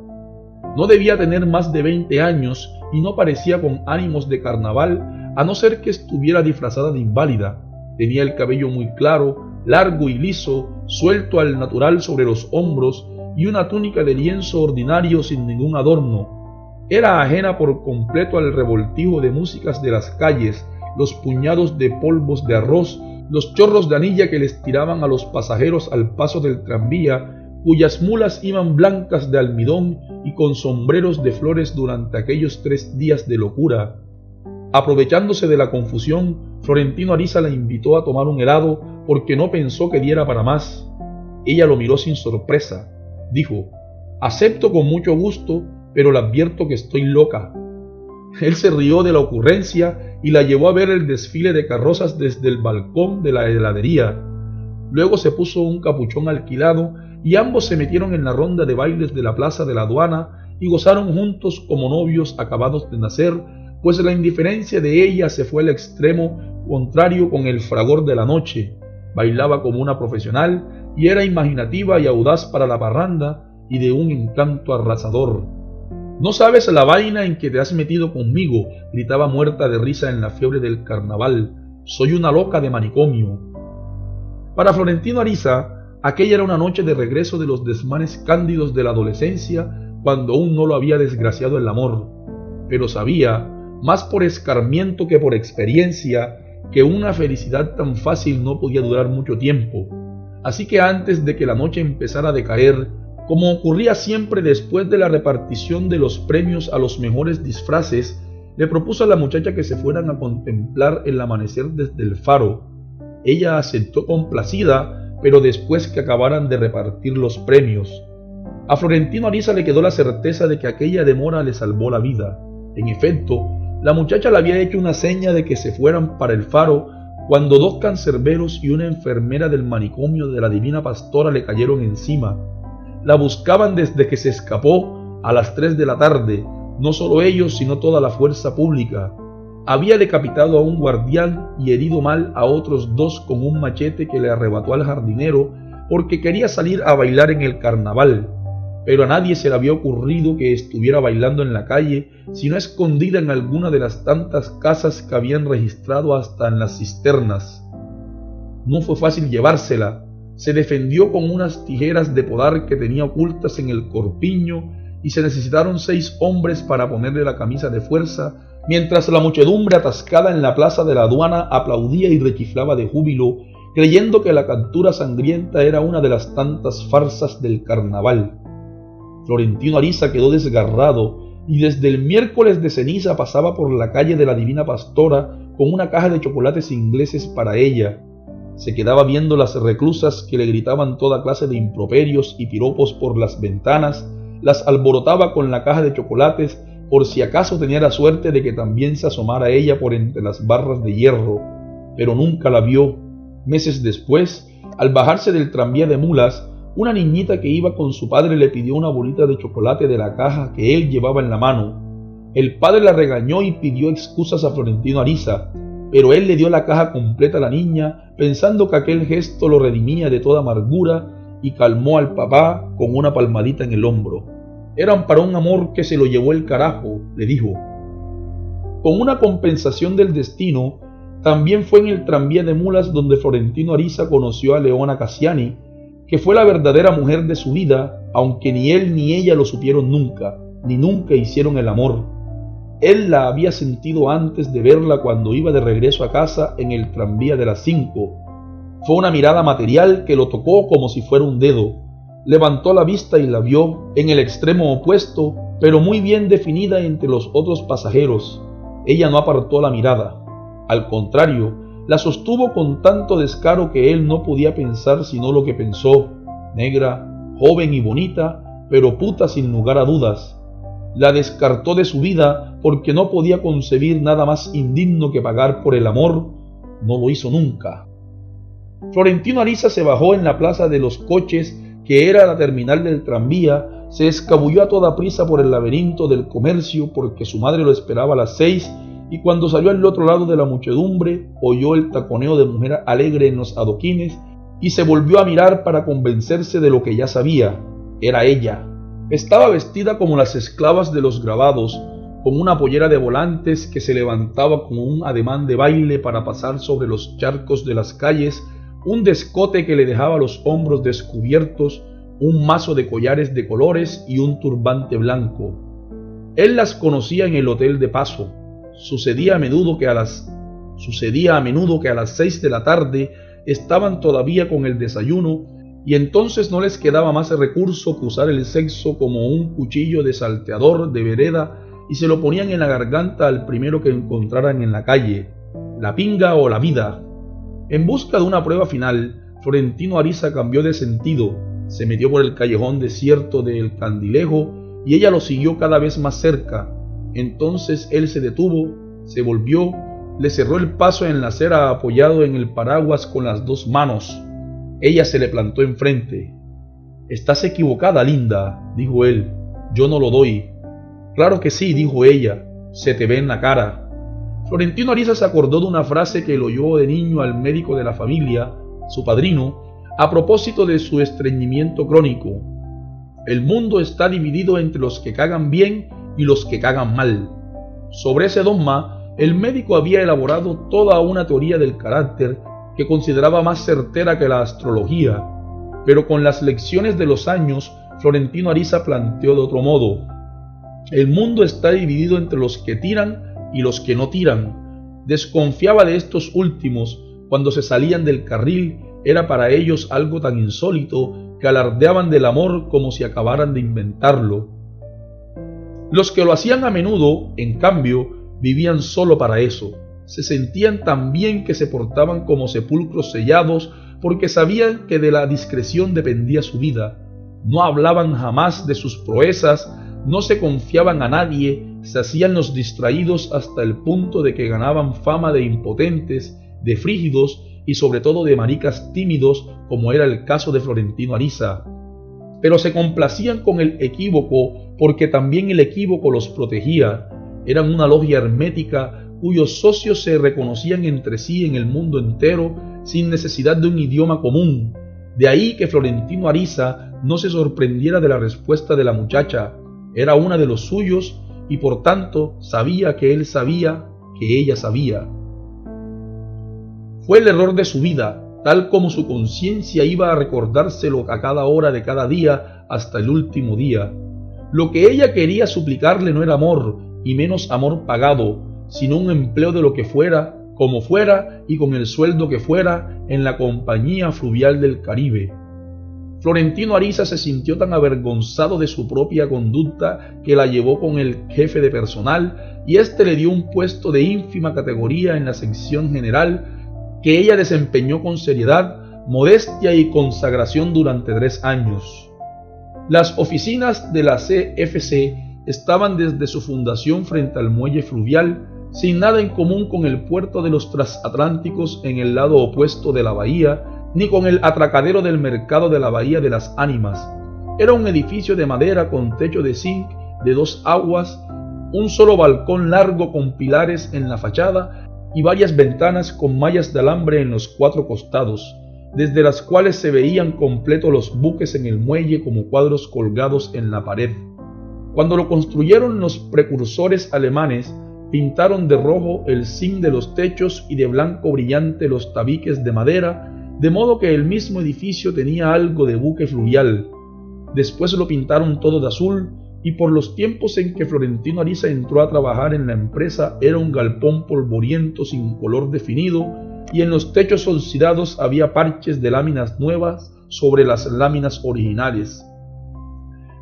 No debía tener más de 20 años y no parecía con ánimos de carnaval a no ser que estuviera disfrazada de inválida Tenía el cabello muy claro, largo y liso, suelto al natural sobre los hombros y una túnica de lienzo ordinario sin ningún adorno. Era ajena por completo al revoltijo de músicas de las calles, los puñados de polvos de arroz, los chorros de anilla que les tiraban a los pasajeros al paso del tranvía, cuyas mulas iban blancas de almidón y con sombreros de flores durante aquellos tres días de locura. Aprovechándose de la confusión, Florentino Ariza la invitó a tomar un helado porque no pensó que diera para más. Ella lo miró sin sorpresa. Dijo, acepto con mucho gusto, pero le advierto que estoy loca. Él se rió de la ocurrencia y la llevó a ver el desfile de carrozas desde el balcón de la heladería. Luego se puso un capuchón alquilado y ambos se metieron en la ronda de bailes de la plaza de la aduana y gozaron juntos como novios acabados de nacer, pues la indiferencia de ella se fue al extremo contrario con el fragor de la noche. Bailaba como una profesional y era imaginativa y audaz para la parranda y de un encanto arrasador. No sabes la vaina en que te has metido conmigo, gritaba muerta de risa en la fiebre del carnaval. Soy una loca de manicomio. Para Florentino Ariza, aquella era una noche de regreso de los desmanes cándidos de la adolescencia, cuando aún no lo había desgraciado el amor. Pero sabía, más por escarmiento que por experiencia, que una felicidad tan fácil no podía durar mucho tiempo. Así que antes de que la noche empezara a decaer, como ocurría siempre después de la repartición de los premios a los mejores disfraces, le propuso a la muchacha que se fueran a contemplar el amanecer desde el faro. Ella aceptó complacida, pero después que acabaran de repartir los premios. A Florentino Ariza le quedó la certeza de que aquella demora le salvó la vida. En efecto, la muchacha le había hecho una seña de que se fueran para el faro cuando dos cancerberos y una enfermera del manicomio de la Divina Pastora le cayeron encima. La buscaban desde que se escapó a las tres de la tarde, no solo ellos, sino toda la fuerza pública. Había decapitado a un guardián y herido mal a otros dos con un machete que le arrebató al jardinero porque quería salir a bailar en el carnaval pero a nadie se le había ocurrido que estuviera bailando en la calle, sino escondida en alguna de las tantas casas que habían registrado hasta en las cisternas. No fue fácil llevársela, se defendió con unas tijeras de podar que tenía ocultas en el corpiño y se necesitaron seis hombres para ponerle la camisa de fuerza, mientras la muchedumbre atascada en la plaza de la aduana aplaudía y rechiflaba de júbilo, creyendo que la captura sangrienta era una de las tantas farsas del carnaval. Florentino Ariza quedó desgarrado y desde el miércoles de ceniza pasaba por la calle de la Divina Pastora con una caja de chocolates ingleses para ella. Se quedaba viendo las reclusas que le gritaban toda clase de improperios y piropos por las ventanas, las alborotaba con la caja de chocolates por si acaso tenía la suerte de que también se asomara ella por entre las barras de hierro, pero nunca la vio. Meses después, al bajarse del tranvía de mulas, una niñita que iba con su padre le pidió una bolita de chocolate de la caja que él llevaba en la mano. El padre la regañó y pidió excusas a Florentino Ariza, pero él le dio la caja completa a la niña, pensando que aquel gesto lo redimía de toda amargura, y calmó al papá con una palmadita en el hombro. Eran para un amor que se lo llevó el carajo, le dijo. Con una compensación del destino, también fue en el tranvía de mulas donde Florentino Ariza conoció a Leona Cassiani, que fue la verdadera mujer de su vida, aunque ni él ni ella lo supieron nunca, ni nunca hicieron el amor. Él la había sentido antes de verla cuando iba de regreso a casa en el tranvía de las cinco. Fue una mirada material que lo tocó como si fuera un dedo. Levantó la vista y la vio en el extremo opuesto, pero muy bien definida entre los otros pasajeros. Ella no apartó la mirada. Al contrario, la sostuvo con tanto descaro que él no podía pensar sino lo que pensó, negra, joven y bonita, pero puta sin lugar a dudas. La descartó de su vida porque no podía concebir nada más indigno que pagar por el amor, no lo hizo nunca. Florentino Ariza se bajó en la plaza de los coches, que era la terminal del tranvía, se escabulló a toda prisa por el laberinto del comercio porque su madre lo esperaba a las seis y cuando salió al otro lado de la muchedumbre oyó el taconeo de mujer alegre en los adoquines y se volvió a mirar para convencerse de lo que ya sabía. Era ella. Estaba vestida como las esclavas de los grabados, con una pollera de volantes que se levantaba como un ademán de baile para pasar sobre los charcos de las calles, un descote que le dejaba los hombros descubiertos, un mazo de collares de colores y un turbante blanco. Él las conocía en el hotel de paso, Sucedía a menudo que a las sucedía a menudo que a las seis de la tarde estaban todavía con el desayuno y entonces no les quedaba más recurso que usar el sexo como un cuchillo de salteador de vereda y se lo ponían en la garganta al primero que encontraran en la calle, la pinga o la vida. En busca de una prueba final, Florentino Ariza cambió de sentido, se metió por el callejón desierto del Candilejo y ella lo siguió cada vez más cerca, entonces él se detuvo, se volvió, le cerró el paso en la acera apoyado en el paraguas con las dos manos. Ella se le plantó enfrente. Estás equivocada, linda, dijo él. Yo no lo doy. Claro que sí, dijo ella. Se te ve en la cara. Florentino Ariza se acordó de una frase que lo oyó de niño al médico de la familia, su padrino, a propósito de su estreñimiento crónico. El mundo está dividido entre los que cagan bien y los que cagan mal. Sobre ese dogma, el médico había elaborado toda una teoría del carácter que consideraba más certera que la astrología, pero con las lecciones de los años, Florentino Ariza planteó de otro modo. El mundo está dividido entre los que tiran y los que no tiran. Desconfiaba de estos últimos cuando se salían del carril, era para ellos algo tan insólito que alardeaban del amor como si acabaran de inventarlo. Los que lo hacían a menudo, en cambio, vivían solo para eso. Se sentían tan bien que se portaban como sepulcros sellados porque sabían que de la discreción dependía su vida. No hablaban jamás de sus proezas, no se confiaban a nadie, se hacían los distraídos hasta el punto de que ganaban fama de impotentes, de frígidos y sobre todo de maricas tímidos, como era el caso de Florentino Ariza pero se complacían con el equívoco porque también el equívoco los protegía. Eran una logia hermética cuyos socios se reconocían entre sí en el mundo entero sin necesidad de un idioma común. De ahí que Florentino Ariza no se sorprendiera de la respuesta de la muchacha. Era una de los suyos y por tanto sabía que él sabía que ella sabía. Fue el error de su vida, tal como su conciencia iba a recordárselo a cada hora de cada día hasta el último día. Lo que ella quería suplicarle no era amor, y menos amor pagado, sino un empleo de lo que fuera, como fuera y con el sueldo que fuera, en la compañía fluvial del Caribe. Florentino Ariza se sintió tan avergonzado de su propia conducta que la llevó con el jefe de personal y éste le dio un puesto de ínfima categoría en la sección general que ella desempeñó con seriedad, modestia y consagración durante tres años. Las oficinas de la CFC estaban desde su fundación frente al muelle fluvial, sin nada en común con el puerto de los transatlánticos en el lado opuesto de la bahía, ni con el atracadero del mercado de la Bahía de las Ánimas. Era un edificio de madera con techo de zinc de dos aguas, un solo balcón largo con pilares en la fachada y varias ventanas con mallas de alambre en los cuatro costados. Desde las cuales se veían completos los buques en el muelle como cuadros colgados en la pared. Cuando lo construyeron los precursores alemanes, pintaron de rojo el zinc de los techos y de blanco brillante los tabiques de madera, de modo que el mismo edificio tenía algo de buque fluvial. Después lo pintaron todo de azul y por los tiempos en que Florentino Ariza entró a trabajar en la empresa era un galpón polvoriento sin color definido y en los techos oxidados había parches de láminas nuevas sobre las láminas originales.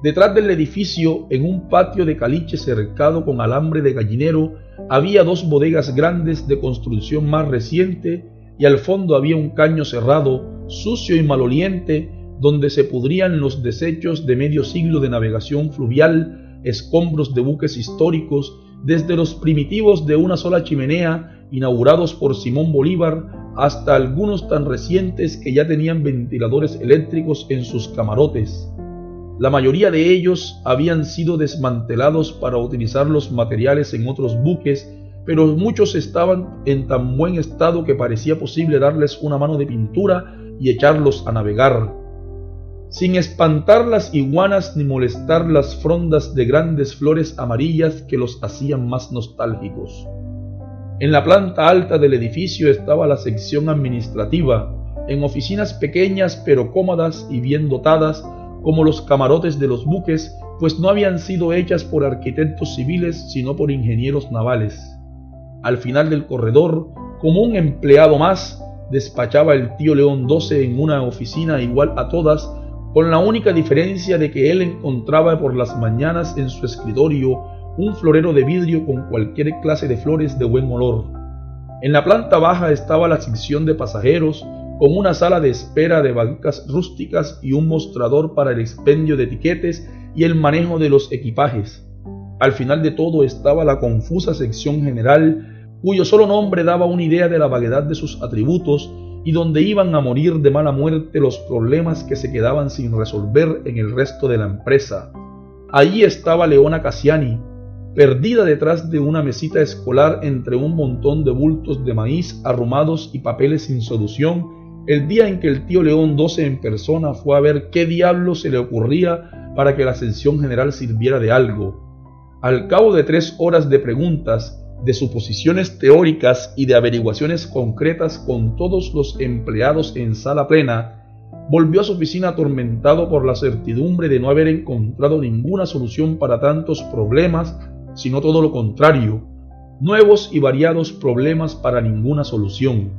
Detrás del edificio, en un patio de caliche cercado con alambre de gallinero, había dos bodegas grandes de construcción más reciente y al fondo había un caño cerrado, sucio y maloliente, donde se pudrían los desechos de medio siglo de navegación fluvial, escombros de buques históricos, desde los primitivos de una sola chimenea, inaugurados por Simón Bolívar, hasta algunos tan recientes que ya tenían ventiladores eléctricos en sus camarotes. La mayoría de ellos habían sido desmantelados para utilizar los materiales en otros buques, pero muchos estaban en tan buen estado que parecía posible darles una mano de pintura y echarlos a navegar sin espantar las iguanas ni molestar las frondas de grandes flores amarillas que los hacían más nostálgicos. En la planta alta del edificio estaba la sección administrativa, en oficinas pequeñas pero cómodas y bien dotadas, como los camarotes de los buques, pues no habían sido hechas por arquitectos civiles, sino por ingenieros navales. Al final del corredor, como un empleado más, despachaba el tío León XII en una oficina igual a todas, con la única diferencia de que él encontraba por las mañanas en su escritorio un florero de vidrio con cualquier clase de flores de buen olor. En la planta baja estaba la sección de pasajeros, con una sala de espera de bancas rústicas y un mostrador para el expendio de etiquetes y el manejo de los equipajes. Al final de todo estaba la confusa sección general, cuyo solo nombre daba una idea de la vaguedad de sus atributos y donde iban a morir de mala muerte los problemas que se quedaban sin resolver en el resto de la empresa. Allí estaba Leona Cassiani, perdida detrás de una mesita escolar entre un montón de bultos de maíz arrumados y papeles sin solución, el día en que el tío León XII en persona fue a ver qué diablo se le ocurría para que la ascensión general sirviera de algo. Al cabo de tres horas de preguntas, de suposiciones teóricas y de averiguaciones concretas con todos los empleados en sala plena, volvió a su oficina atormentado por la certidumbre de no haber encontrado ninguna solución para tantos problemas, sino todo lo contrario, nuevos y variados problemas para ninguna solución.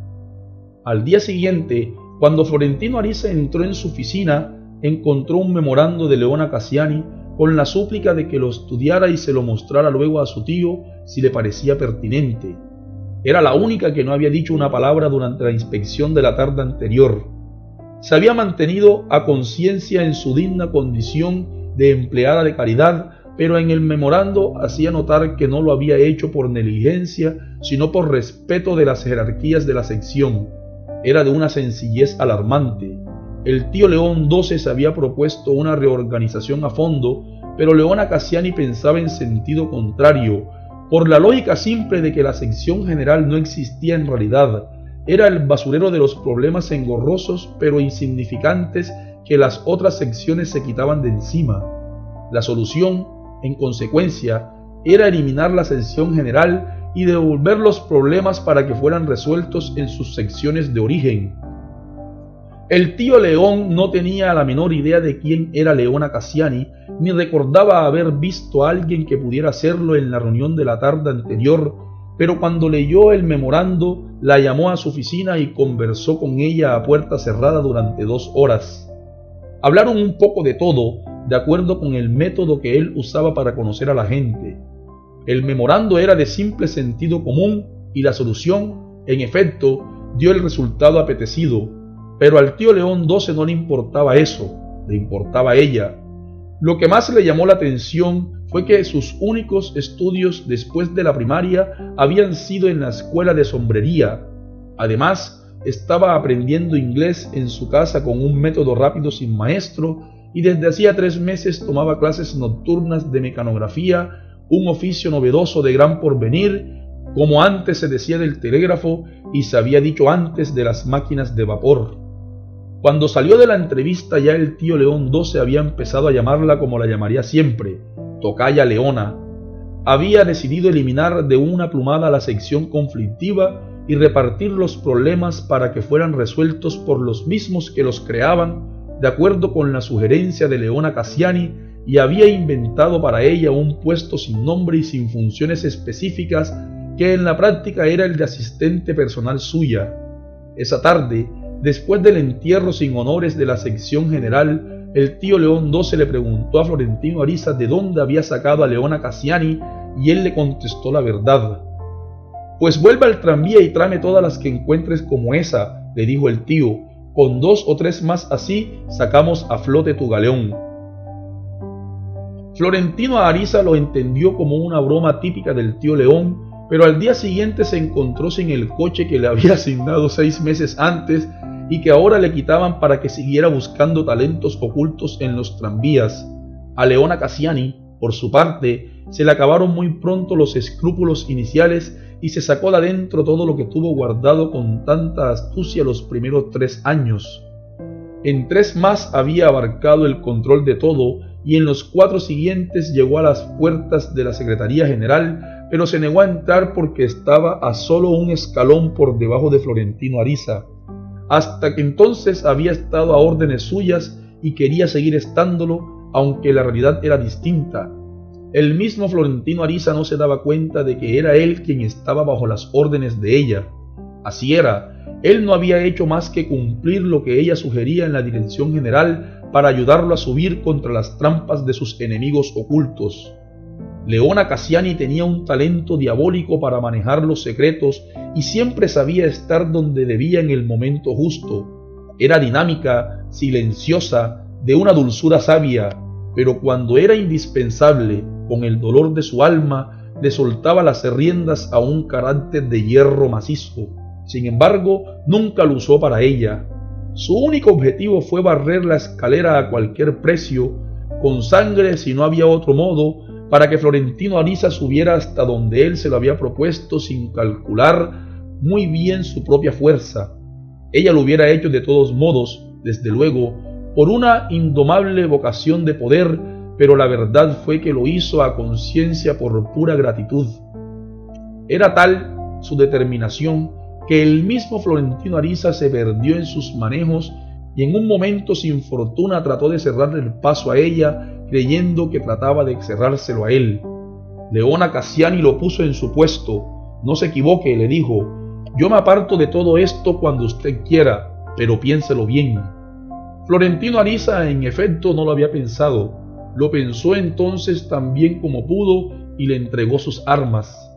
Al día siguiente, cuando Florentino Ariza entró en su oficina, encontró un memorando de Leona Cassiani con la súplica de que lo estudiara y se lo mostrara luego a su tío si le parecía pertinente. Era la única que no había dicho una palabra durante la inspección de la tarde anterior. Se había mantenido a conciencia en su digna condición de empleada de caridad, pero en el memorando hacía notar que no lo había hecho por negligencia, sino por respeto de las jerarquías de la sección. Era de una sencillez alarmante. El tío León XII se había propuesto una reorganización a fondo, pero Leona Cassiani pensaba en sentido contrario, por la lógica simple de que la sección general no existía en realidad, era el basurero de los problemas engorrosos pero insignificantes que las otras secciones se quitaban de encima. La solución, en consecuencia, era eliminar la sección general y devolver los problemas para que fueran resueltos en sus secciones de origen, el tío León no tenía la menor idea de quién era Leona Cassiani, ni recordaba haber visto a alguien que pudiera hacerlo en la reunión de la tarde anterior, pero cuando leyó el memorando, la llamó a su oficina y conversó con ella a puerta cerrada durante dos horas. Hablaron un poco de todo, de acuerdo con el método que él usaba para conocer a la gente. El memorando era de simple sentido común y la solución, en efecto, dio el resultado apetecido, pero al tío León XII no le importaba eso, le importaba ella. Lo que más le llamó la atención fue que sus únicos estudios después de la primaria habían sido en la escuela de sombrería. Además, estaba aprendiendo inglés en su casa con un método rápido sin maestro y desde hacía tres meses tomaba clases nocturnas de mecanografía, un oficio novedoso de gran porvenir, como antes se decía del telégrafo y se había dicho antes de las máquinas de vapor. Cuando salió de la entrevista ya el tío León XII había empezado a llamarla como la llamaría siempre, Tocaya Leona. Había decidido eliminar de una plumada la sección conflictiva y repartir los problemas para que fueran resueltos por los mismos que los creaban, de acuerdo con la sugerencia de Leona Cassiani, y había inventado para ella un puesto sin nombre y sin funciones específicas que en la práctica era el de asistente personal suya. Esa tarde, después del entierro sin honores de la sección general, el tío León XII le preguntó a Florentino Ariza de dónde había sacado a Leona Cassiani y él le contestó la verdad. Pues vuelva al tranvía y tráeme todas las que encuentres como esa, le dijo el tío. Con dos o tres más así sacamos a flote tu galeón. Florentino Ariza lo entendió como una broma típica del tío León, pero al día siguiente se encontró sin el coche que le había asignado seis meses antes y que ahora le quitaban para que siguiera buscando talentos ocultos en los tranvías. A Leona Cassiani, por su parte, se le acabaron muy pronto los escrúpulos iniciales y se sacó de adentro todo lo que tuvo guardado con tanta astucia los primeros tres años. En tres más había abarcado el control de todo y en los cuatro siguientes llegó a las puertas de la Secretaría General, pero se negó a entrar porque estaba a solo un escalón por debajo de Florentino Ariza. Hasta que entonces había estado a órdenes suyas y quería seguir estándolo, aunque la realidad era distinta. El mismo Florentino Ariza no se daba cuenta de que era él quien estaba bajo las órdenes de ella. Así era, él no había hecho más que cumplir lo que ella sugería en la dirección general para ayudarlo a subir contra las trampas de sus enemigos ocultos. Leona Cassiani tenía un talento diabólico para manejar los secretos y siempre sabía estar donde debía en el momento justo. Era dinámica, silenciosa, de una dulzura sabia, pero cuando era indispensable, con el dolor de su alma, le soltaba las riendas a un carácter de hierro macizo. Sin embargo, nunca lo usó para ella. Su único objetivo fue barrer la escalera a cualquier precio, con sangre si no había otro modo, para que Florentino Ariza subiera hasta donde él se lo había propuesto sin calcular muy bien su propia fuerza. Ella lo hubiera hecho de todos modos, desde luego, por una indomable vocación de poder pero la verdad fue que lo hizo a conciencia por pura gratitud. Era tal su determinación que el mismo Florentino Ariza se perdió en sus manejos y en un momento sin fortuna trató de cerrarle el paso a ella creyendo que trataba de cerrárselo a él. Leona Cassiani lo puso en su puesto. No se equivoque, le dijo. Yo me aparto de todo esto cuando usted quiera, pero piénselo bien. Florentino Ariza en efecto no lo había pensado. Lo pensó entonces tan bien como pudo y le entregó sus armas.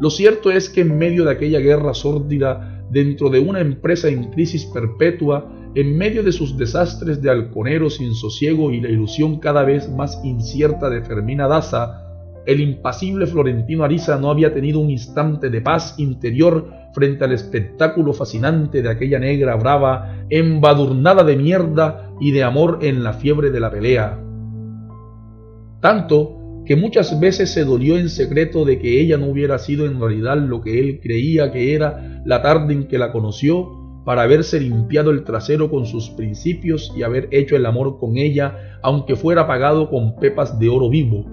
Lo cierto es que en medio de aquella guerra sórdida, dentro de una empresa en crisis perpetua, en medio de sus desastres de halconero sin sosiego y la ilusión cada vez más incierta de Fermina Daza, el impasible Florentino Ariza no había tenido un instante de paz interior frente al espectáculo fascinante de aquella negra brava, embadurnada de mierda y de amor en la fiebre de la pelea tanto que muchas veces se dolió en secreto de que ella no hubiera sido en realidad lo que él creía que era la tarde en que la conoció, para haberse limpiado el trasero con sus principios y haber hecho el amor con ella, aunque fuera pagado con pepas de oro vivo,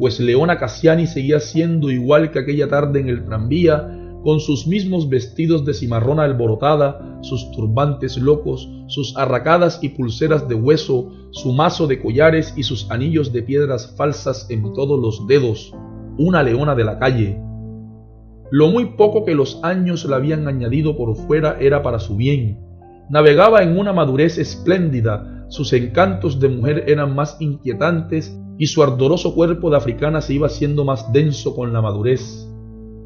pues Leona Cassiani seguía siendo igual que aquella tarde en el tranvía, con sus mismos vestidos de cimarrón alborotada, sus turbantes locos, sus arracadas y pulseras de hueso, su mazo de collares y sus anillos de piedras falsas en todos los dedos, una leona de la calle. Lo muy poco que los años le habían añadido por fuera era para su bien. Navegaba en una madurez espléndida, sus encantos de mujer eran más inquietantes y su ardoroso cuerpo de africana se iba haciendo más denso con la madurez.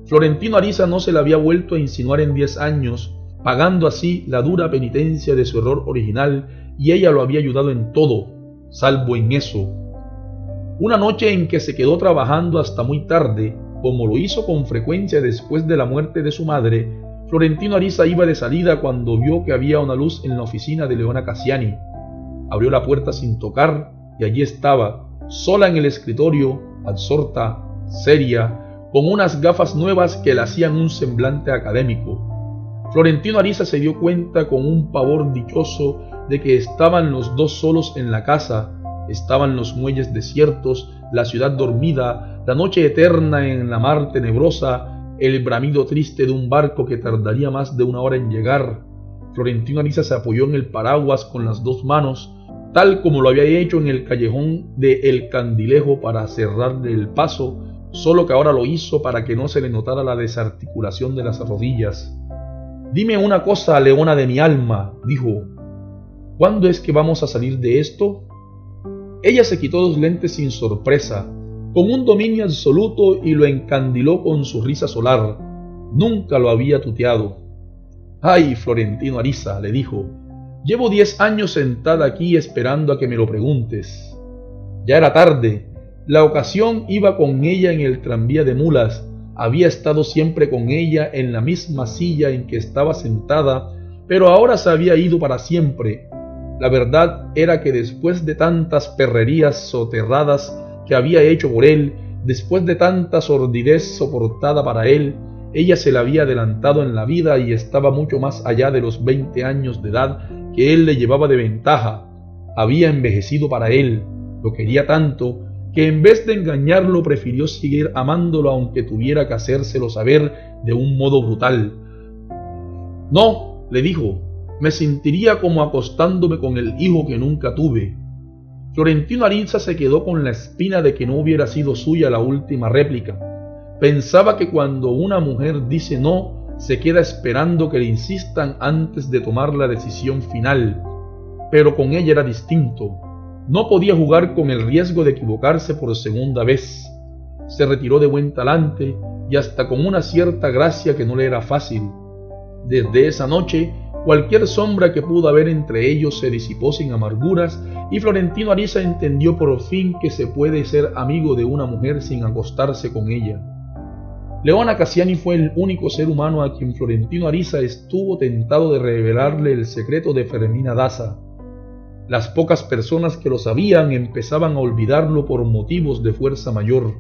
Florentino Ariza no se le había vuelto a insinuar en diez años, pagando así la dura penitencia de su error original, y ella lo había ayudado en todo, salvo en eso. Una noche en que se quedó trabajando hasta muy tarde, como lo hizo con frecuencia después de la muerte de su madre, Florentino Ariza iba de salida cuando vio que había una luz en la oficina de Leona Cassiani. Abrió la puerta sin tocar y allí estaba, sola en el escritorio, absorta, seria, con unas gafas nuevas que le hacían un semblante académico. Florentino Ariza se dio cuenta con un pavor dichoso de que estaban los dos solos en la casa, estaban los muelles desiertos, la ciudad dormida, la noche eterna en la mar tenebrosa, el bramido triste de un barco que tardaría más de una hora en llegar. Florentino Ariza se apoyó en el paraguas con las dos manos, tal como lo había hecho en el callejón de El Candilejo para cerrarle el paso, solo que ahora lo hizo para que no se le notara la desarticulación de las rodillas. Dime una cosa, leona de mi alma, dijo. ¿Cuándo es que vamos a salir de esto? Ella se quitó los lentes sin sorpresa, con un dominio absoluto y lo encandiló con su risa solar. Nunca lo había tuteado. Ay, Florentino Ariza, le dijo, llevo diez años sentada aquí esperando a que me lo preguntes. Ya era tarde. La ocasión iba con ella en el tranvía de mulas. Había estado siempre con ella en la misma silla en que estaba sentada, pero ahora se había ido para siempre. La verdad era que después de tantas perrerías soterradas que había hecho por él, después de tanta sordidez soportada para él, ella se le había adelantado en la vida y estaba mucho más allá de los 20 años de edad que él le llevaba de ventaja. Había envejecido para él, lo quería tanto, que en vez de engañarlo prefirió seguir amándolo aunque tuviera que hacérselo saber de un modo brutal. No, le dijo, me sentiría como acostándome con el hijo que nunca tuve. Florentino Ariza se quedó con la espina de que no hubiera sido suya la última réplica Pensaba que cuando una mujer dice no, se queda esperando que le insistan antes de tomar la decisión final. Pero con ella era distinto. No podía jugar con el riesgo de equivocarse por segunda vez. Se retiró de buen talante y hasta con una cierta gracia que no le era fácil. Desde esa noche, cualquier sombra que pudo haber entre ellos se disipó sin amarguras y Florentino Ariza entendió por fin que se puede ser amigo de una mujer sin acostarse con ella. Leona Cassiani fue el único ser humano a quien Florentino Ariza estuvo tentado de revelarle el secreto de Fermina Daza. Las pocas personas que lo sabían empezaban a olvidarlo por motivos de fuerza mayor.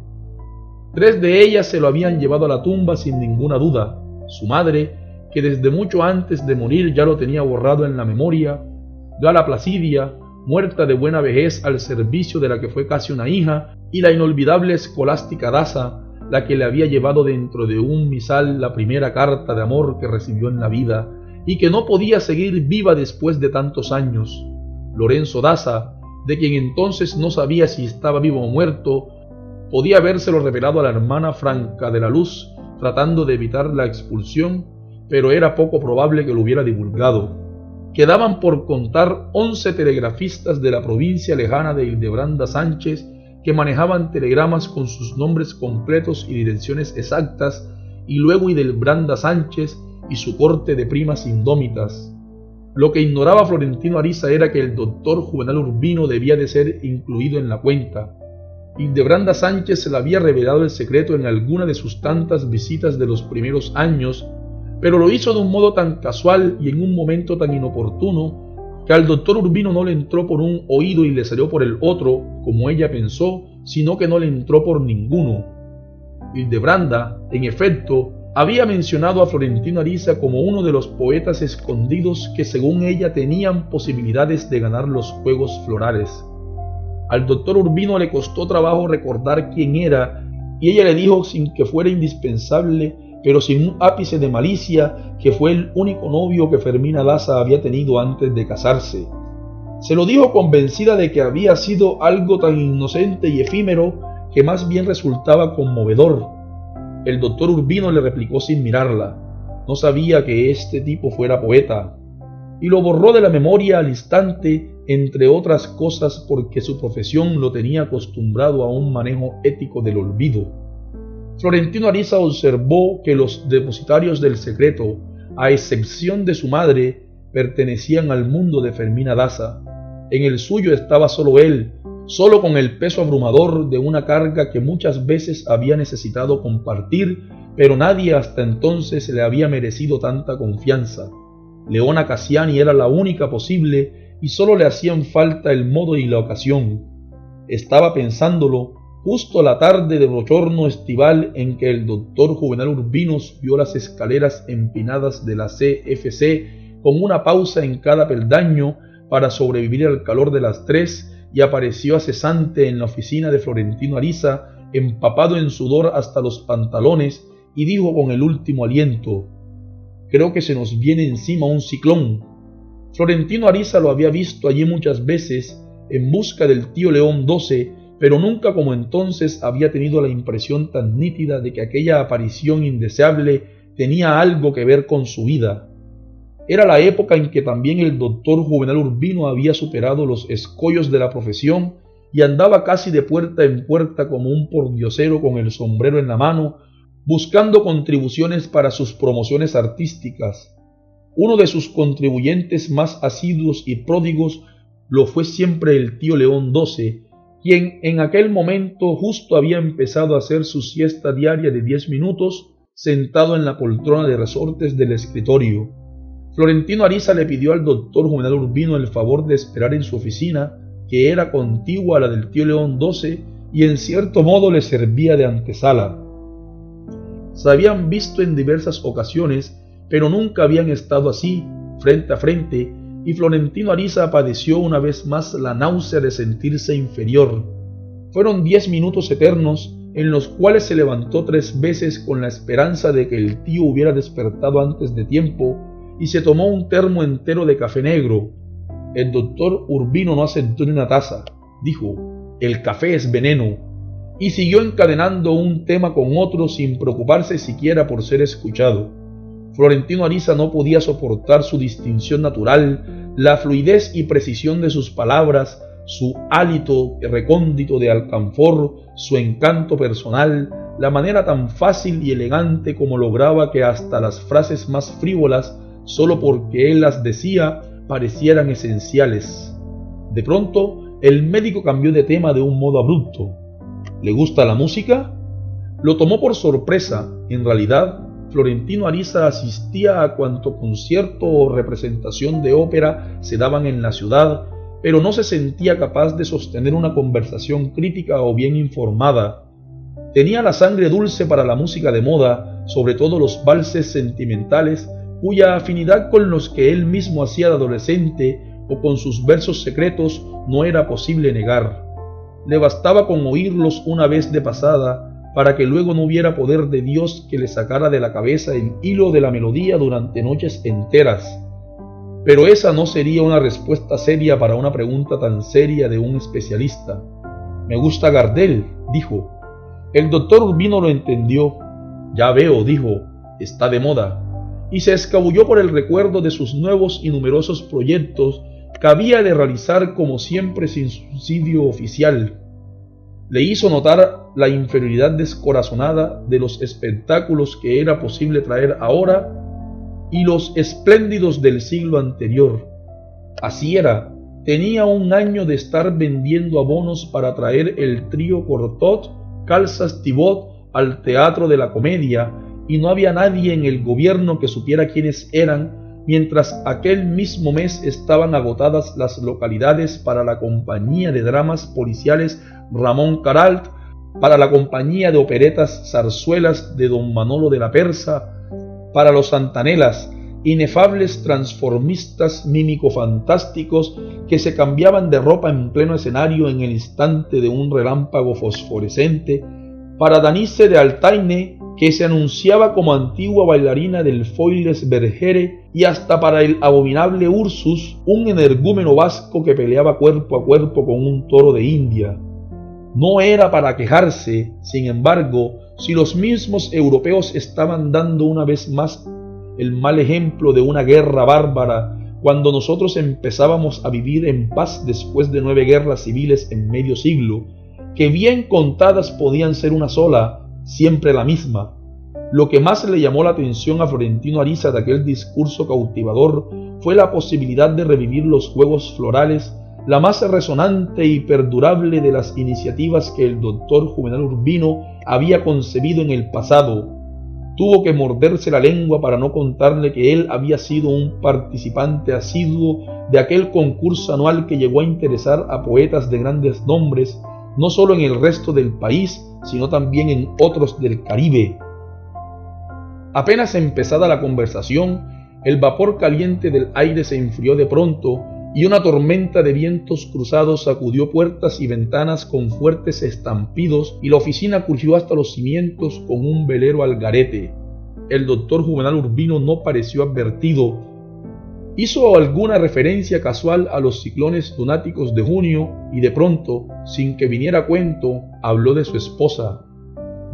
Tres de ellas se lo habían llevado a la tumba sin ninguna duda. Su madre, que desde mucho antes de morir ya lo tenía borrado en la memoria, Gala Placidia, muerta de buena vejez al servicio de la que fue casi una hija, y la inolvidable escolástica Daza, la que le había llevado dentro de un misal la primera carta de amor que recibió en la vida y que no podía seguir viva después de tantos años. Lorenzo Daza, de quien entonces no sabía si estaba vivo o muerto, podía habérselo revelado a la hermana Franca de la Luz, tratando de evitar la expulsión, pero era poco probable que lo hubiera divulgado. Quedaban por contar once telegrafistas de la provincia lejana de Hildebranda Sánchez que manejaban telegramas con sus nombres completos y direcciones exactas, y luego Branda Sánchez y su corte de primas indómitas. Lo que ignoraba Florentino Ariza era que el doctor Juvenal Urbino debía de ser incluido en la cuenta. Hildebranda Sánchez se le había revelado el secreto en alguna de sus tantas visitas de los primeros años, pero lo hizo de un modo tan casual y en un momento tan inoportuno que al doctor Urbino no le entró por un oído y le salió por el otro, como ella pensó, sino que no le entró por ninguno. Hildebranda, en efecto, había mencionado a Florentino Ariza como uno de los poetas escondidos que según ella tenían posibilidades de ganar los Juegos Florales. Al doctor Urbino le costó trabajo recordar quién era y ella le dijo sin que fuera indispensable pero sin un ápice de malicia, que fue el único novio que Fermina Daza había tenido antes de casarse. Se lo dijo convencida de que había sido algo tan inocente y efímero que más bien resultaba conmovedor. El doctor Urbino le replicó sin mirarla. No sabía que este tipo fuera poeta. Y lo borró de la memoria al instante, entre otras cosas porque su profesión lo tenía acostumbrado a un manejo ético del olvido. Florentino Ariza observó que los depositarios del secreto, a excepción de su madre, pertenecían al mundo de Fermina Daza. En el suyo estaba solo él, solo con el peso abrumador de una carga que muchas veces había necesitado compartir, pero nadie hasta entonces le había merecido tanta confianza. Leona Cassiani era la única posible y solo le hacían falta el modo y la ocasión. Estaba pensándolo justo la tarde de bochorno estival en que el doctor Juvenal Urbino subió las escaleras empinadas de la CFC con una pausa en cada peldaño para sobrevivir al calor de las tres y apareció cesante en la oficina de Florentino Ariza, empapado en sudor hasta los pantalones, y dijo con el último aliento, Creo que se nos viene encima un ciclón. Florentino Ariza lo había visto allí muchas veces en busca del tío León XII, pero nunca como entonces había tenido la impresión tan nítida de que aquella aparición indeseable tenía algo que ver con su vida. Era la época en que también el doctor Juvenal Urbino había superado los escollos de la profesión y andaba casi de puerta en puerta como un pordiosero con el sombrero en la mano, buscando contribuciones para sus promociones artísticas. Uno de sus contribuyentes más asiduos y pródigos lo fue siempre el tío León XII, quien en aquel momento justo había empezado a hacer su siesta diaria de diez minutos sentado en la poltrona de resortes del escritorio. Florentino Ariza le pidió al doctor Juvenal Urbino el favor de esperar en su oficina, que era contigua a la del tío León XII y en cierto modo le servía de antesala. Se habían visto en diversas ocasiones, pero nunca habían estado así, frente a frente, y Florentino Ariza padeció una vez más la náusea de sentirse inferior. Fueron diez minutos eternos en los cuales se levantó tres veces con la esperanza de que el tío hubiera despertado antes de tiempo y se tomó un termo entero de café negro. El doctor Urbino no aceptó ni una taza. Dijo, el café es veneno. Y siguió encadenando un tema con otro sin preocuparse siquiera por ser escuchado. Florentino Ariza no podía soportar su distinción natural, la fluidez y precisión de sus palabras, su hálito recóndito de alcanfor, su encanto personal, la manera tan fácil y elegante como lograba que hasta las frases más frívolas solo porque él las decía parecieran esenciales. De pronto, el médico cambió de tema de un modo abrupto. ¿Le gusta la música? Lo tomó por sorpresa. En realidad, Florentino Ariza asistía a cuanto concierto o representación de ópera se daban en la ciudad, pero no se sentía capaz de sostener una conversación crítica o bien informada. Tenía la sangre dulce para la música de moda, sobre todo los valses sentimentales, cuya afinidad con los que él mismo hacía de adolescente o con sus versos secretos no era posible negar. Le bastaba con oírlos una vez de pasada para que luego no hubiera poder de Dios que le sacara de la cabeza el hilo de la melodía durante noches enteras. Pero esa no sería una respuesta seria para una pregunta tan seria de un especialista. Me gusta Gardel, dijo. El doctor Urbino lo entendió. Ya veo, dijo, está de moda y se escabulló por el recuerdo de sus nuevos y numerosos proyectos que había de realizar como siempre sin subsidio oficial. Le hizo notar la inferioridad descorazonada de los espectáculos que era posible traer ahora y los espléndidos del siglo anterior. Así era, tenía un año de estar vendiendo abonos para traer el trío Cortot, Calzas Tibot al Teatro de la Comedia y no había nadie en el gobierno que supiera quiénes eran, mientras aquel mismo mes estaban agotadas las localidades para la compañía de dramas policiales Ramón Caralt, para la compañía de operetas zarzuelas de don Manolo de la Persa, para los santanelas, inefables transformistas mímico-fantásticos que se cambiaban de ropa en pleno escenario en el instante de un relámpago fosforescente, para Danice de Altaine, que se anunciaba como antigua bailarina del Foiles Bergere y hasta para el abominable Ursus, un energúmeno vasco que peleaba cuerpo a cuerpo con un toro de India. No era para quejarse, sin embargo, si los mismos europeos estaban dando una vez más el mal ejemplo de una guerra bárbara cuando nosotros empezábamos a vivir en paz después de nueve guerras civiles en medio siglo, que bien contadas podían ser una sola, siempre la misma. Lo que más le llamó la atención a Florentino Ariza de aquel discurso cautivador fue la posibilidad de revivir los juegos florales, la más resonante y perdurable de las iniciativas que el doctor Juvenal Urbino había concebido en el pasado. Tuvo que morderse la lengua para no contarle que él había sido un participante asiduo de aquel concurso anual que llegó a interesar a poetas de grandes nombres, no solo en el resto del país, sino también en otros del Caribe. Apenas empezada la conversación, el vapor caliente del aire se enfrió de pronto y una tormenta de vientos cruzados sacudió puertas y ventanas con fuertes estampidos y la oficina crujió hasta los cimientos con un velero al garete. El doctor Juvenal Urbino no pareció advertido. Hizo alguna referencia casual a los ciclones lunáticos de junio y de pronto, sin que viniera cuento, habló de su esposa.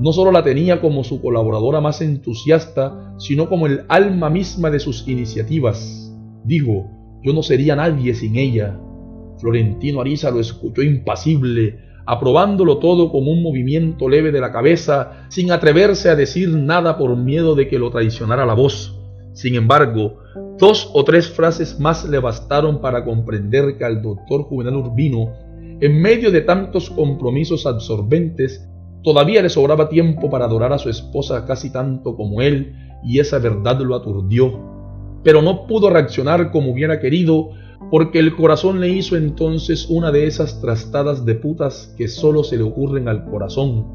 No solo la tenía como su colaboradora más entusiasta, sino como el alma misma de sus iniciativas. Dijo, yo no sería nadie sin ella. Florentino Ariza lo escuchó impasible, aprobándolo todo con un movimiento leve de la cabeza, sin atreverse a decir nada por miedo de que lo traicionara la voz. Sin embargo, dos o tres frases más le bastaron para comprender que al doctor Juvenal Urbino, en medio de tantos compromisos absorbentes, todavía le sobraba tiempo para adorar a su esposa casi tanto como él, y esa verdad lo aturdió pero no pudo reaccionar como hubiera querido porque el corazón le hizo entonces una de esas trastadas de putas que solo se le ocurren al corazón.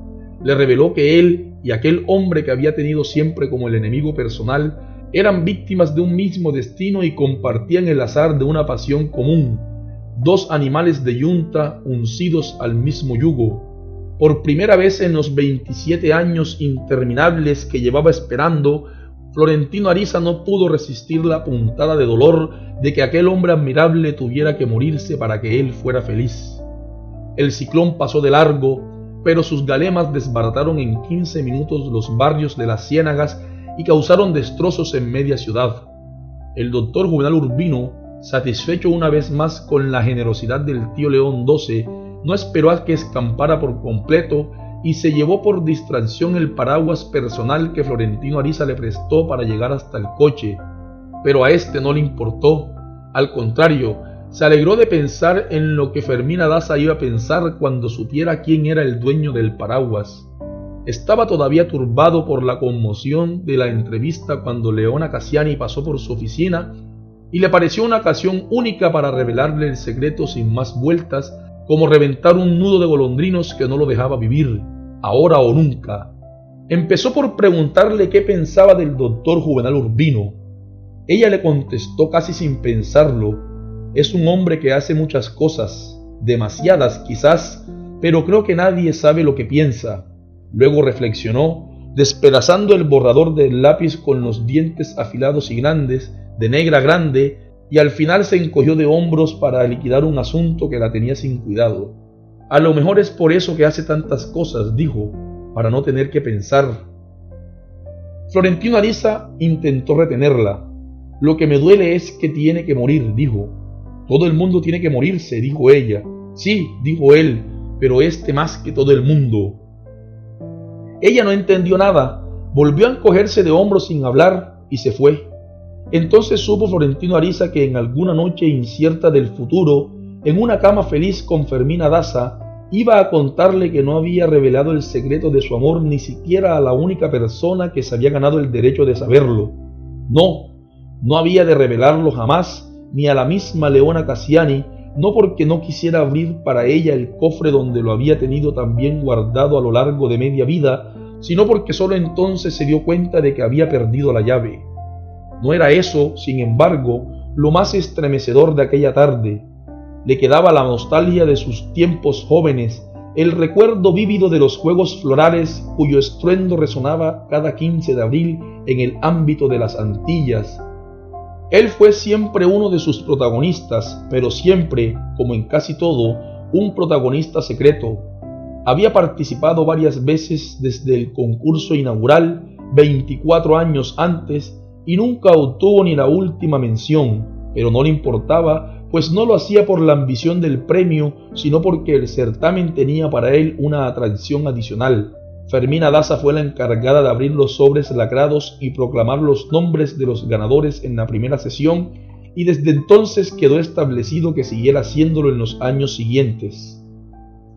Le reveló que él y aquel hombre que había tenido siempre como el enemigo personal eran víctimas de un mismo destino y compartían el azar de una pasión común, dos animales de yunta uncidos al mismo yugo. Por primera vez en los 27 años interminables que llevaba esperando, Florentino Ariza no pudo resistir la puntada de dolor de que aquel hombre admirable tuviera que morirse para que él fuera feliz. El ciclón pasó de largo, pero sus galemas desbarataron en 15 minutos los barrios de las ciénagas y causaron destrozos en media ciudad. El doctor Juvenal Urbino, satisfecho una vez más con la generosidad del tío León XII, no esperó a que escampara por completo y se llevó por distracción el paraguas personal que Florentino Ariza le prestó para llegar hasta el coche, pero a este no le importó. Al contrario, se alegró de pensar en lo que Fermina Daza iba a pensar cuando supiera quién era el dueño del paraguas. Estaba todavía turbado por la conmoción de la entrevista cuando Leona Cassiani pasó por su oficina y le pareció una ocasión única para revelarle el secreto sin más vueltas como reventar un nudo de golondrinos que no lo dejaba vivir, ahora o nunca. Empezó por preguntarle qué pensaba del doctor Juvenal Urbino. Ella le contestó casi sin pensarlo, es un hombre que hace muchas cosas, demasiadas quizás, pero creo que nadie sabe lo que piensa. Luego reflexionó, despedazando el borrador del lápiz con los dientes afilados y grandes, de negra grande, y al final se encogió de hombros para liquidar un asunto que la tenía sin cuidado. A lo mejor es por eso que hace tantas cosas, dijo, para no tener que pensar. Florentino Ariza intentó retenerla. Lo que me duele es que tiene que morir, dijo. Todo el mundo tiene que morirse, dijo ella. Sí, dijo él, pero este más que todo el mundo. Ella no entendió nada, volvió a encogerse de hombros sin hablar y se fue. Entonces supo Florentino Ariza que en alguna noche incierta del futuro, en una cama feliz con Fermina Daza, iba a contarle que no había revelado el secreto de su amor ni siquiera a la única persona que se había ganado el derecho de saberlo. No, no había de revelarlo jamás, ni a la misma Leona Cassiani, no porque no quisiera abrir para ella el cofre donde lo había tenido también guardado a lo largo de media vida, sino porque sólo entonces se dio cuenta de que había perdido la llave. No era eso, sin embargo, lo más estremecedor de aquella tarde. Le quedaba la nostalgia de sus tiempos jóvenes, el recuerdo vívido de los juegos florales cuyo estruendo resonaba cada 15 de abril en el ámbito de las Antillas. Él fue siempre uno de sus protagonistas, pero siempre, como en casi todo, un protagonista secreto. Había participado varias veces desde el concurso inaugural, 24 años antes, y nunca obtuvo ni la última mención, pero no le importaba, pues no lo hacía por la ambición del premio, sino porque el certamen tenía para él una atracción adicional. Fermina Daza fue la encargada de abrir los sobres lacrados y proclamar los nombres de los ganadores en la primera sesión, y desde entonces quedó establecido que siguiera haciéndolo en los años siguientes.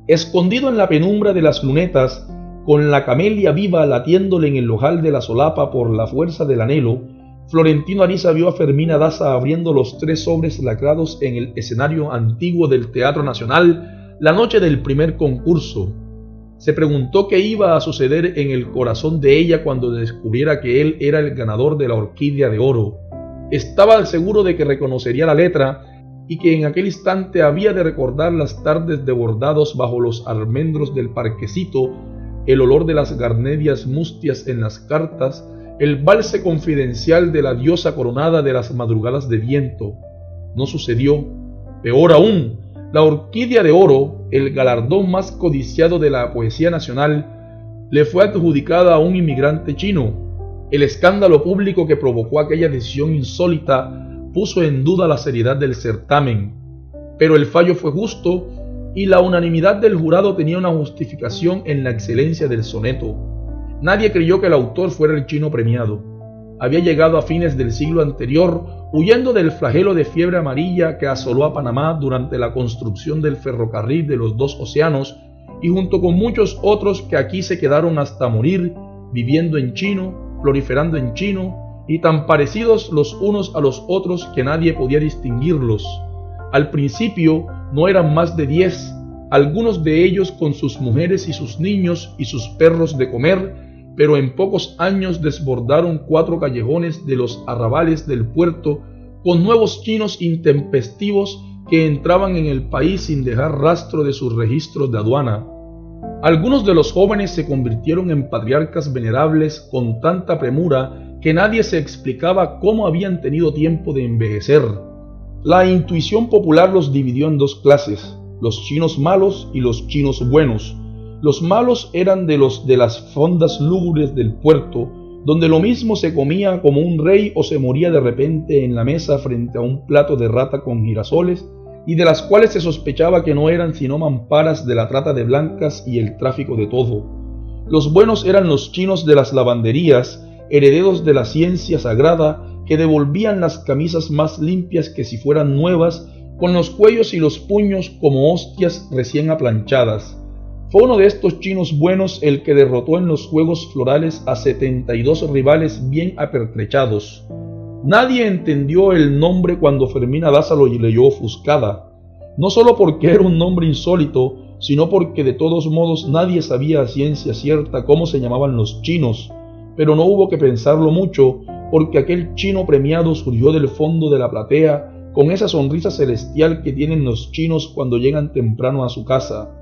Escondido en la penumbra de las lunetas, con la camelia viva latiéndole en el ojal de la solapa por la fuerza del anhelo, Florentino Ariza vio a Fermina Daza abriendo los tres sobres lacrados en el escenario antiguo del Teatro Nacional la noche del primer concurso. Se preguntó qué iba a suceder en el corazón de ella cuando descubriera que él era el ganador de la orquídea de oro. Estaba seguro de que reconocería la letra y que en aquel instante había de recordar las tardes de bordados bajo los almendros del parquecito, el olor de las garnedias mustias en las cartas, el valse confidencial de la diosa coronada de las madrugadas de viento. No sucedió. Peor aún, la orquídea de oro, el galardón más codiciado de la poesía nacional, le fue adjudicada a un inmigrante chino. El escándalo público que provocó aquella decisión insólita puso en duda la seriedad del certamen, pero el fallo fue justo y la unanimidad del jurado tenía una justificación en la excelencia del soneto. Nadie creyó que el autor fuera el chino premiado. Había llegado a fines del siglo anterior huyendo del flagelo de fiebre amarilla que asoló a Panamá durante la construcción del ferrocarril de los dos océanos y junto con muchos otros que aquí se quedaron hasta morir, viviendo en chino, proliferando en chino y tan parecidos los unos a los otros que nadie podía distinguirlos. Al principio no eran más de diez, algunos de ellos con sus mujeres y sus niños y sus perros de comer, pero en pocos años desbordaron cuatro callejones de los arrabales del puerto con nuevos chinos intempestivos que entraban en el país sin dejar rastro de sus registros de aduana. Algunos de los jóvenes se convirtieron en patriarcas venerables con tanta premura que nadie se explicaba cómo habían tenido tiempo de envejecer. La intuición popular los dividió en dos clases, los chinos malos y los chinos buenos. Los malos eran de los de las fondas lúgubres del puerto, donde lo mismo se comía como un rey o se moría de repente en la mesa frente a un plato de rata con girasoles, y de las cuales se sospechaba que no eran sino mamparas de la trata de blancas y el tráfico de todo. Los buenos eran los chinos de las lavanderías, herederos de la ciencia sagrada, que devolvían las camisas más limpias que si fueran nuevas, con los cuellos y los puños como hostias recién aplanchadas. Fue uno de estos chinos buenos el que derrotó en los Juegos Florales a 72 rivales bien apertrechados. Nadie entendió el nombre cuando Fermina Daza lo leyó ofuscada, no solo porque era un nombre insólito, sino porque de todos modos nadie sabía a ciencia cierta cómo se llamaban los chinos, pero no hubo que pensarlo mucho porque aquel chino premiado surgió del fondo de la platea con esa sonrisa celestial que tienen los chinos cuando llegan temprano a su casa.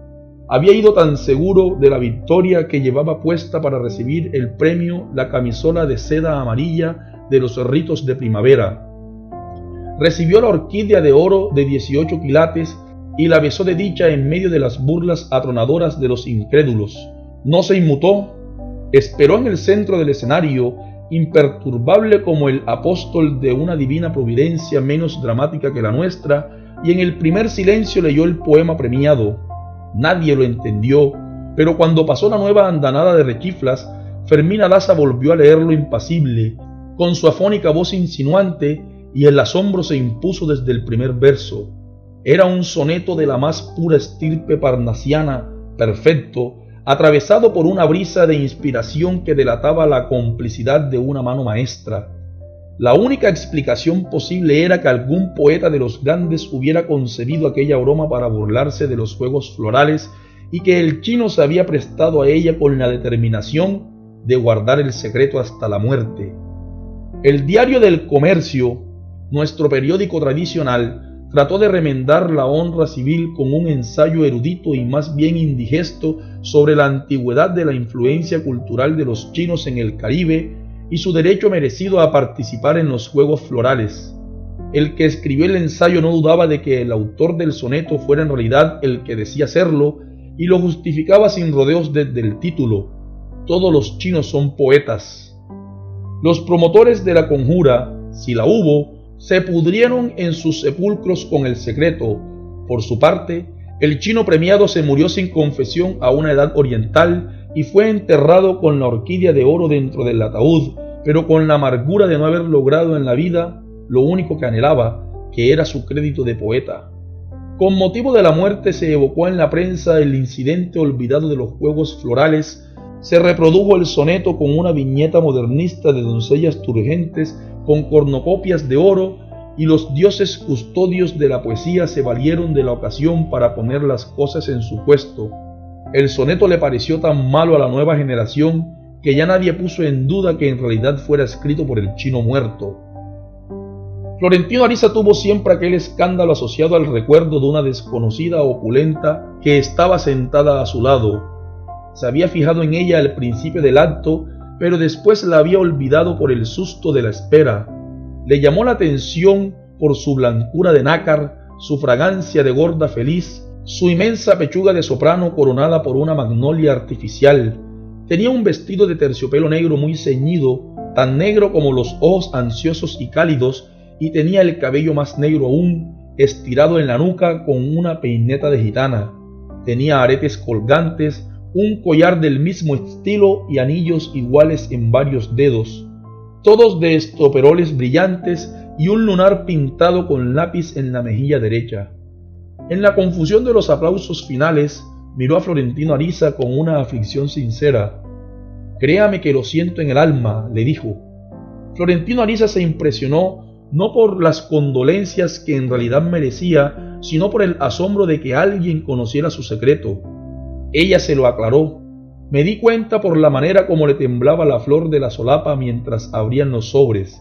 Había ido tan seguro de la victoria que llevaba puesta para recibir el premio la camisola de seda amarilla de los ritos de primavera. Recibió la orquídea de oro de 18 quilates y la besó de dicha en medio de las burlas atronadoras de los incrédulos. No se inmutó, Esperó en el centro del escenario, imperturbable como el apóstol de una divina providencia menos dramática que la nuestra, y en el primer silencio leyó el poema premiado. Nadie lo entendió, pero cuando pasó la nueva andanada de rechiflas, Fermina Daza volvió a leerlo impasible, con su afónica voz insinuante, y el asombro se impuso desde el primer verso. Era un soneto de la más pura estirpe parnasiana, perfecto, atravesado por una brisa de inspiración que delataba la complicidad de una mano maestra. La única explicación posible era que algún poeta de los grandes hubiera concebido aquella broma para burlarse de los juegos florales y que el chino se había prestado a ella con la determinación de guardar el secreto hasta la muerte. El diario del comercio, nuestro periódico tradicional, trató de remendar la honra civil con un ensayo erudito y más bien indigesto sobre la antigüedad de la influencia cultural de los chinos en el Caribe y su derecho merecido a participar en los Juegos Florales. El que escribió el ensayo no dudaba de que el autor del soneto fuera en realidad el que decía serlo y lo justificaba sin rodeos desde el título. Todos los chinos son poetas. Los promotores de la conjura, si la hubo, se pudrieron en sus sepulcros con el secreto. Por su parte, el chino premiado se murió sin confesión a una edad oriental y fue enterrado con la orquídea de oro dentro del ataúd, pero con la amargura de no haber logrado en la vida lo único que anhelaba, que era su crédito de poeta. Con motivo de la muerte se evocó en la prensa el incidente olvidado de los Juegos Florales, se reprodujo el soneto con una viñeta modernista de doncellas turgentes con cornocopias de oro y los dioses custodios de la poesía se valieron de la ocasión para poner las cosas en su puesto. El soneto le pareció tan malo a la nueva generación que ya nadie puso en duda que en realidad fuera escrito por el chino muerto. Florentino Ariza tuvo siempre aquel escándalo asociado al recuerdo de una desconocida opulenta que estaba sentada a su lado. Se había fijado en ella al principio del acto, pero después la había olvidado por el susto de la espera. Le llamó la atención por su blancura de nácar, su fragancia de gorda feliz, su inmensa pechuga de soprano coronada por una magnolia artificial. Tenía un vestido de terciopelo negro muy ceñido, tan negro como los ojos ansiosos y cálidos, y tenía el cabello más negro aún, estirado en la nuca con una peineta de gitana. Tenía aretes colgantes, un collar del mismo estilo y anillos iguales en varios dedos, todos de estoperoles brillantes y un lunar pintado con lápiz en la mejilla derecha. En la confusión de los aplausos finales, miró a Florentino Ariza con una aflicción sincera. Créame que lo siento en el alma, le dijo. Florentino Ariza se impresionó no por las condolencias que en realidad merecía, sino por el asombro de que alguien conociera su secreto. Ella se lo aclaró. Me di cuenta por la manera como le temblaba la flor de la solapa mientras abrían los sobres.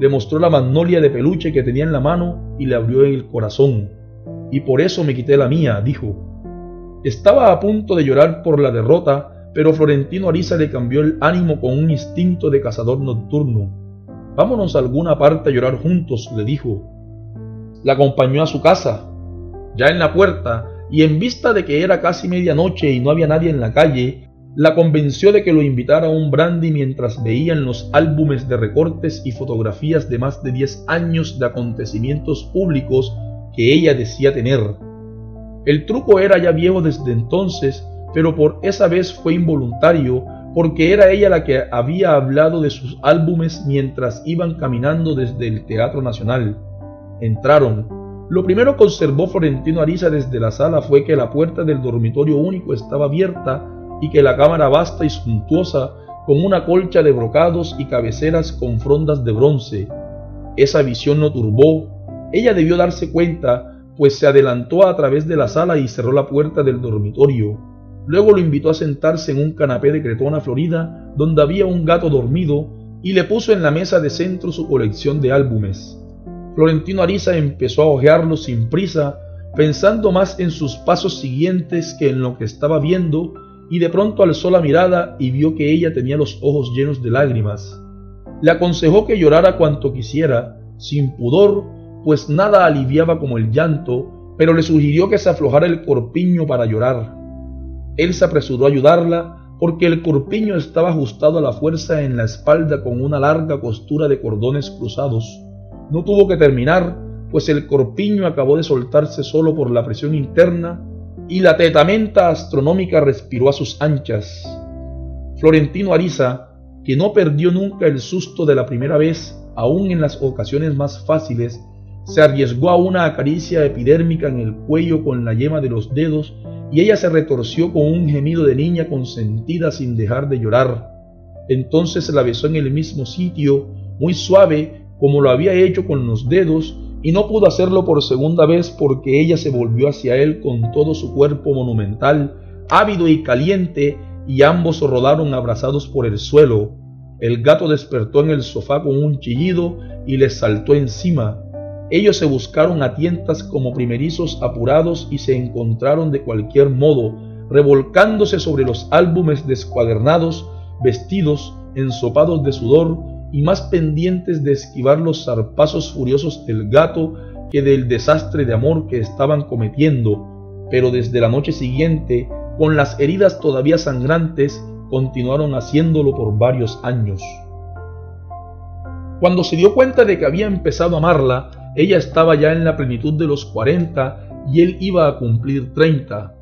Le mostró la magnolia de peluche que tenía en la mano y le abrió el corazón. Y por eso me quité la mía, dijo. Estaba a punto de llorar por la derrota, pero Florentino Ariza le cambió el ánimo con un instinto de cazador nocturno. Vámonos a alguna parte a llorar juntos, le dijo. La acompañó a su casa. Ya en la puerta, y en vista de que era casi medianoche y no había nadie en la calle, la convenció de que lo invitara a un brandy mientras veían los álbumes de recortes y fotografías de más de 10 años de acontecimientos públicos que ella decía tener. El truco era ya viejo desde entonces, pero por esa vez fue involuntario porque era ella la que había hablado de sus álbumes mientras iban caminando desde el Teatro Nacional. Entraron. Lo primero que observó Florentino Ariza desde la sala fue que la puerta del dormitorio único estaba abierta y que la cámara vasta y suntuosa, con una colcha de brocados y cabeceras con frondas de bronce. Esa visión no turbó. Ella debió darse cuenta, pues se adelantó a través de la sala y cerró la puerta del dormitorio. Luego lo invitó a sentarse en un canapé de cretona florida donde había un gato dormido y le puso en la mesa de centro su colección de álbumes. Florentino Ariza empezó a hojearlos sin prisa, pensando más en sus pasos siguientes que en lo que estaba viendo, y de pronto alzó la mirada y vio que ella tenía los ojos llenos de lágrimas. Le aconsejó que llorara cuanto quisiera, sin pudor, pues nada aliviaba como el llanto, pero le sugirió que se aflojara el corpiño para llorar. Él se apresuró a ayudarla porque el corpiño estaba ajustado a la fuerza en la espalda con una larga costura de cordones cruzados. No tuvo que terminar, pues el corpiño acabó de soltarse solo por la presión interna y la tetamenta astronómica respiró a sus anchas. Florentino Ariza, que no perdió nunca el susto de la primera vez, aun en las ocasiones más fáciles, se arriesgó a una caricia epidérmica en el cuello con la yema de los dedos y ella se retorció con un gemido de niña consentida sin dejar de llorar. Entonces la besó en el mismo sitio, muy suave, como lo había hecho con los dedos, y no pudo hacerlo por segunda vez porque ella se volvió hacia él con todo su cuerpo monumental, ávido y caliente, y ambos rodaron abrazados por el suelo. El gato despertó en el sofá con un chillido y les saltó encima. Ellos se buscaron a tientas como primerizos apurados y se encontraron de cualquier modo, revolcándose sobre los álbumes descuadernados, vestidos, ensopados de sudor y más pendientes de esquivar los zarpazos furiosos del gato que del desastre de amor que estaban cometiendo, pero desde la noche siguiente, con las heridas todavía sangrantes, continuaron haciéndolo por varios años. Cuando se dio cuenta de que había empezado a amarla, ella estaba ya en la plenitud de los 40 y él iba a cumplir 30.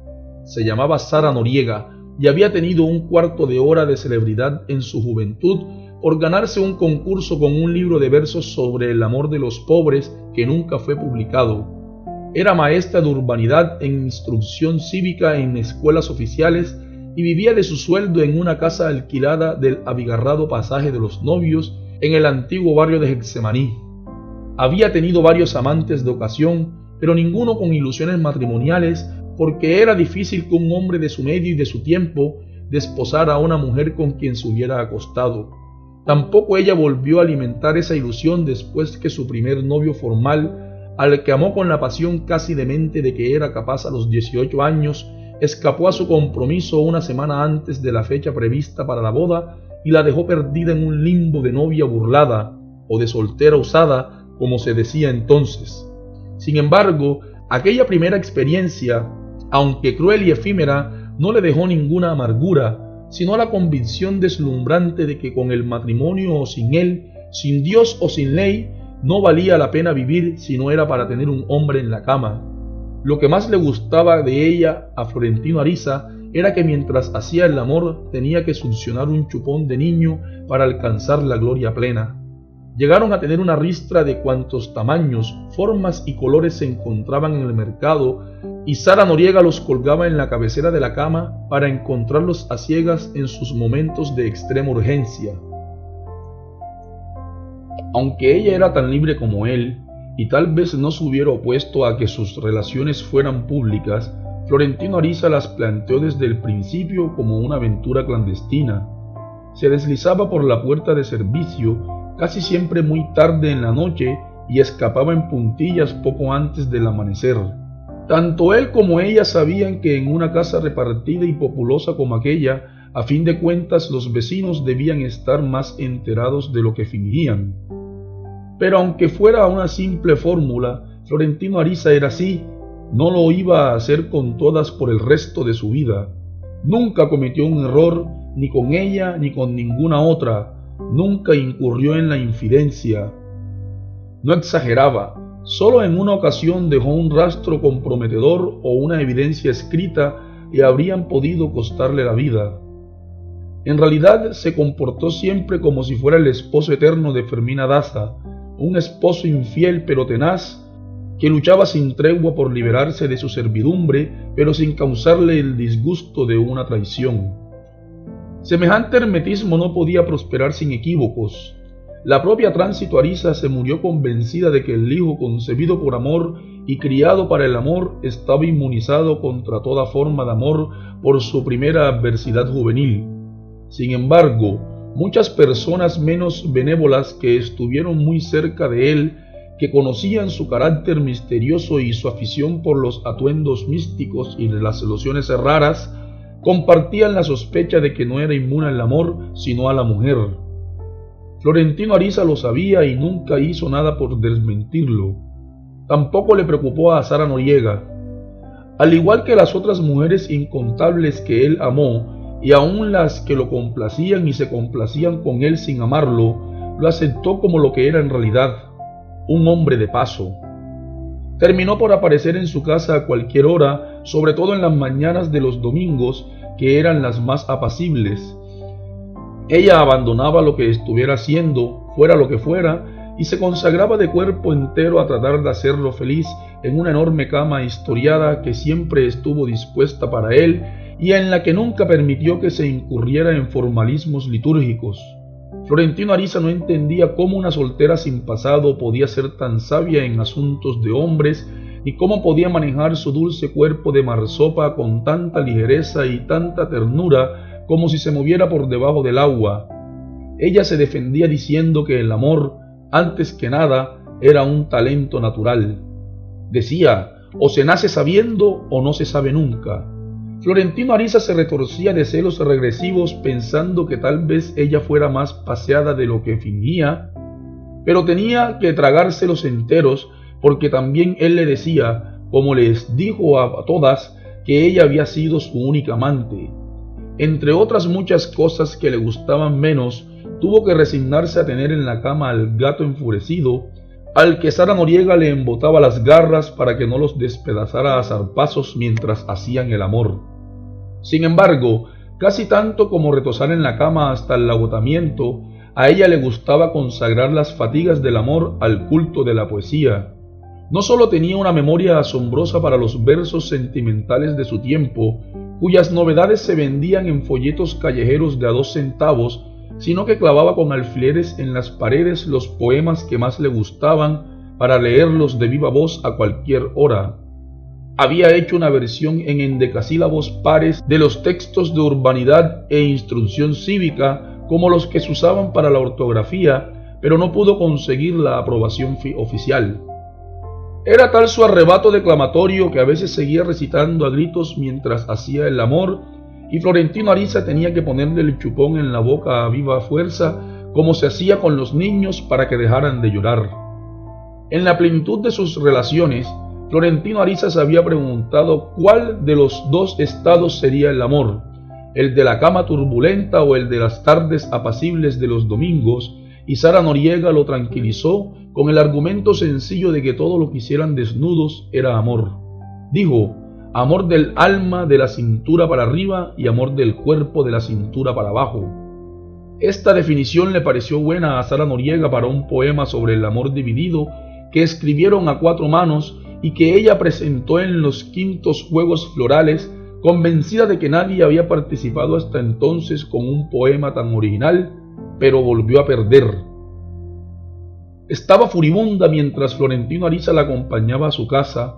Se llamaba Sara Noriega y había tenido un cuarto de hora de celebridad en su juventud por ganarse un concurso con un libro de versos sobre el amor de los pobres que nunca fue publicado. Era maestra de urbanidad en instrucción cívica en escuelas oficiales y vivía de su sueldo en una casa alquilada del abigarrado pasaje de los novios en el antiguo barrio de Hexemaní. Había tenido varios amantes de ocasión, pero ninguno con ilusiones matrimoniales, porque era difícil que un hombre de su medio y de su tiempo desposara a una mujer con quien se hubiera acostado. Tampoco ella volvió a alimentar esa ilusión después que su primer novio formal, al que amó con la pasión casi demente de que era capaz a los 18 años, escapó a su compromiso una semana antes de la fecha prevista para la boda y la dejó perdida en un limbo de novia burlada o de soltera usada, como se decía entonces. Sin embargo, aquella primera experiencia, aunque cruel y efímera, no le dejó ninguna amargura, sino la convicción deslumbrante de que con el matrimonio o sin él, sin Dios o sin ley, no valía la pena vivir si no era para tener un hombre en la cama. Lo que más le gustaba de ella a Florentino Ariza era que mientras hacía el amor tenía que succionar un chupón de niño para alcanzar la gloria plena. Llegaron a tener una ristra de cuantos tamaños, formas y colores se encontraban en el mercado y Sara Noriega los colgaba en la cabecera de la cama para encontrarlos a ciegas en sus momentos de extrema urgencia. Aunque ella era tan libre como él, y tal vez no se hubiera opuesto a que sus relaciones fueran públicas, Florentino Ariza las planteó desde el principio como una aventura clandestina. Se deslizaba por la puerta de servicio casi siempre muy tarde en la noche y escapaba en puntillas poco antes del amanecer. Tanto él como ella sabían que en una casa repartida y populosa como aquella, a fin de cuentas los vecinos debían estar más enterados de lo que fingían. Pero aunque fuera una simple fórmula, Florentino Ariza era así, no lo iba a hacer con todas por el resto de su vida. Nunca cometió un error, ni con ella ni con ninguna otra, nunca incurrió en la infidencia. No exageraba, Solo en una ocasión dejó un rastro comprometedor o una evidencia escrita y habrían podido costarle la vida. En realidad se comportó siempre como si fuera el esposo eterno de Fermina Daza, un esposo infiel pero tenaz, que luchaba sin tregua por liberarse de su servidumbre, pero sin causarle el disgusto de una traición. Semejante hermetismo no podía prosperar sin equívocos, la propia Tránsito Ariza se murió convencida de que el hijo concebido por amor y criado para el amor estaba inmunizado contra toda forma de amor por su primera adversidad juvenil. Sin embargo, muchas personas menos benévolas que estuvieron muy cerca de él, que conocían su carácter misterioso y su afición por los atuendos místicos y las ilusiones raras, compartían la sospecha de que no era inmune al amor, sino a la mujer. Florentino Ariza lo sabía y nunca hizo nada por desmentirlo. Tampoco le preocupó a Sara Noriega. Al igual que las otras mujeres incontables que él amó, y aun las que lo complacían y se complacían con él sin amarlo, lo aceptó como lo que era en realidad, un hombre de paso. Terminó por aparecer en su casa a cualquier hora, sobre todo en las mañanas de los domingos, que eran las más apacibles, ella abandonaba lo que estuviera haciendo, fuera lo que fuera, y se consagraba de cuerpo entero a tratar de hacerlo feliz en una enorme cama historiada que siempre estuvo dispuesta para él y en la que nunca permitió que se incurriera en formalismos litúrgicos. Florentino Ariza no entendía cómo una soltera sin pasado podía ser tan sabia en asuntos de hombres ni cómo podía manejar su dulce cuerpo de marsopa con tanta ligereza y tanta ternura como si se moviera por debajo del agua. Ella se defendía diciendo que el amor, antes que nada, era un talento natural. Decía, o se nace sabiendo o no se sabe nunca. Florentino Ariza se retorcía de celos regresivos pensando que tal vez ella fuera más paseada de lo que fingía, pero tenía que tragárselos enteros porque también él le decía, como les dijo a todas, que ella había sido su única amante, entre otras muchas cosas que le gustaban menos, tuvo que resignarse a tener en la cama al gato enfurecido, al que Sara Noriega le embotaba las garras para que no los despedazara a zarpazos mientras hacían el amor. Sin embargo, casi tanto como retosar en la cama hasta el agotamiento, a ella le gustaba consagrar las fatigas del amor al culto de la poesía. No solo tenía una memoria asombrosa para los versos sentimentales de su tiempo, cuyas novedades se vendían en folletos callejeros de a dos centavos, sino que clavaba con alfileres en las paredes los poemas que más le gustaban para leerlos de viva voz a cualquier hora. Había hecho una versión en endecasílabos pares de los textos de urbanidad e instrucción cívica como los que se usaban para la ortografía, pero no pudo conseguir la aprobación oficial. Era tal su arrebato declamatorio que a veces seguía recitando a gritos mientras hacía el amor, y Florentino Ariza tenía que ponerle el chupón en la boca a viva fuerza, como se hacía con los niños para que dejaran de llorar. En la plenitud de sus relaciones, Florentino Ariza se había preguntado cuál de los dos estados sería el amor, el de la cama turbulenta o el de las tardes apacibles de los domingos, y Sara Noriega lo tranquilizó con el argumento sencillo de que todo lo que hicieran desnudos era amor. Dijo, amor del alma de la cintura para arriba y amor del cuerpo de la cintura para abajo. Esta definición le pareció buena a Sara Noriega para un poema sobre el amor dividido que escribieron a cuatro manos y que ella presentó en los quintos Juegos Florales convencida de que nadie había participado hasta entonces con un poema tan original, pero volvió a perder. Estaba furibunda mientras Florentino Ariza la acompañaba a su casa,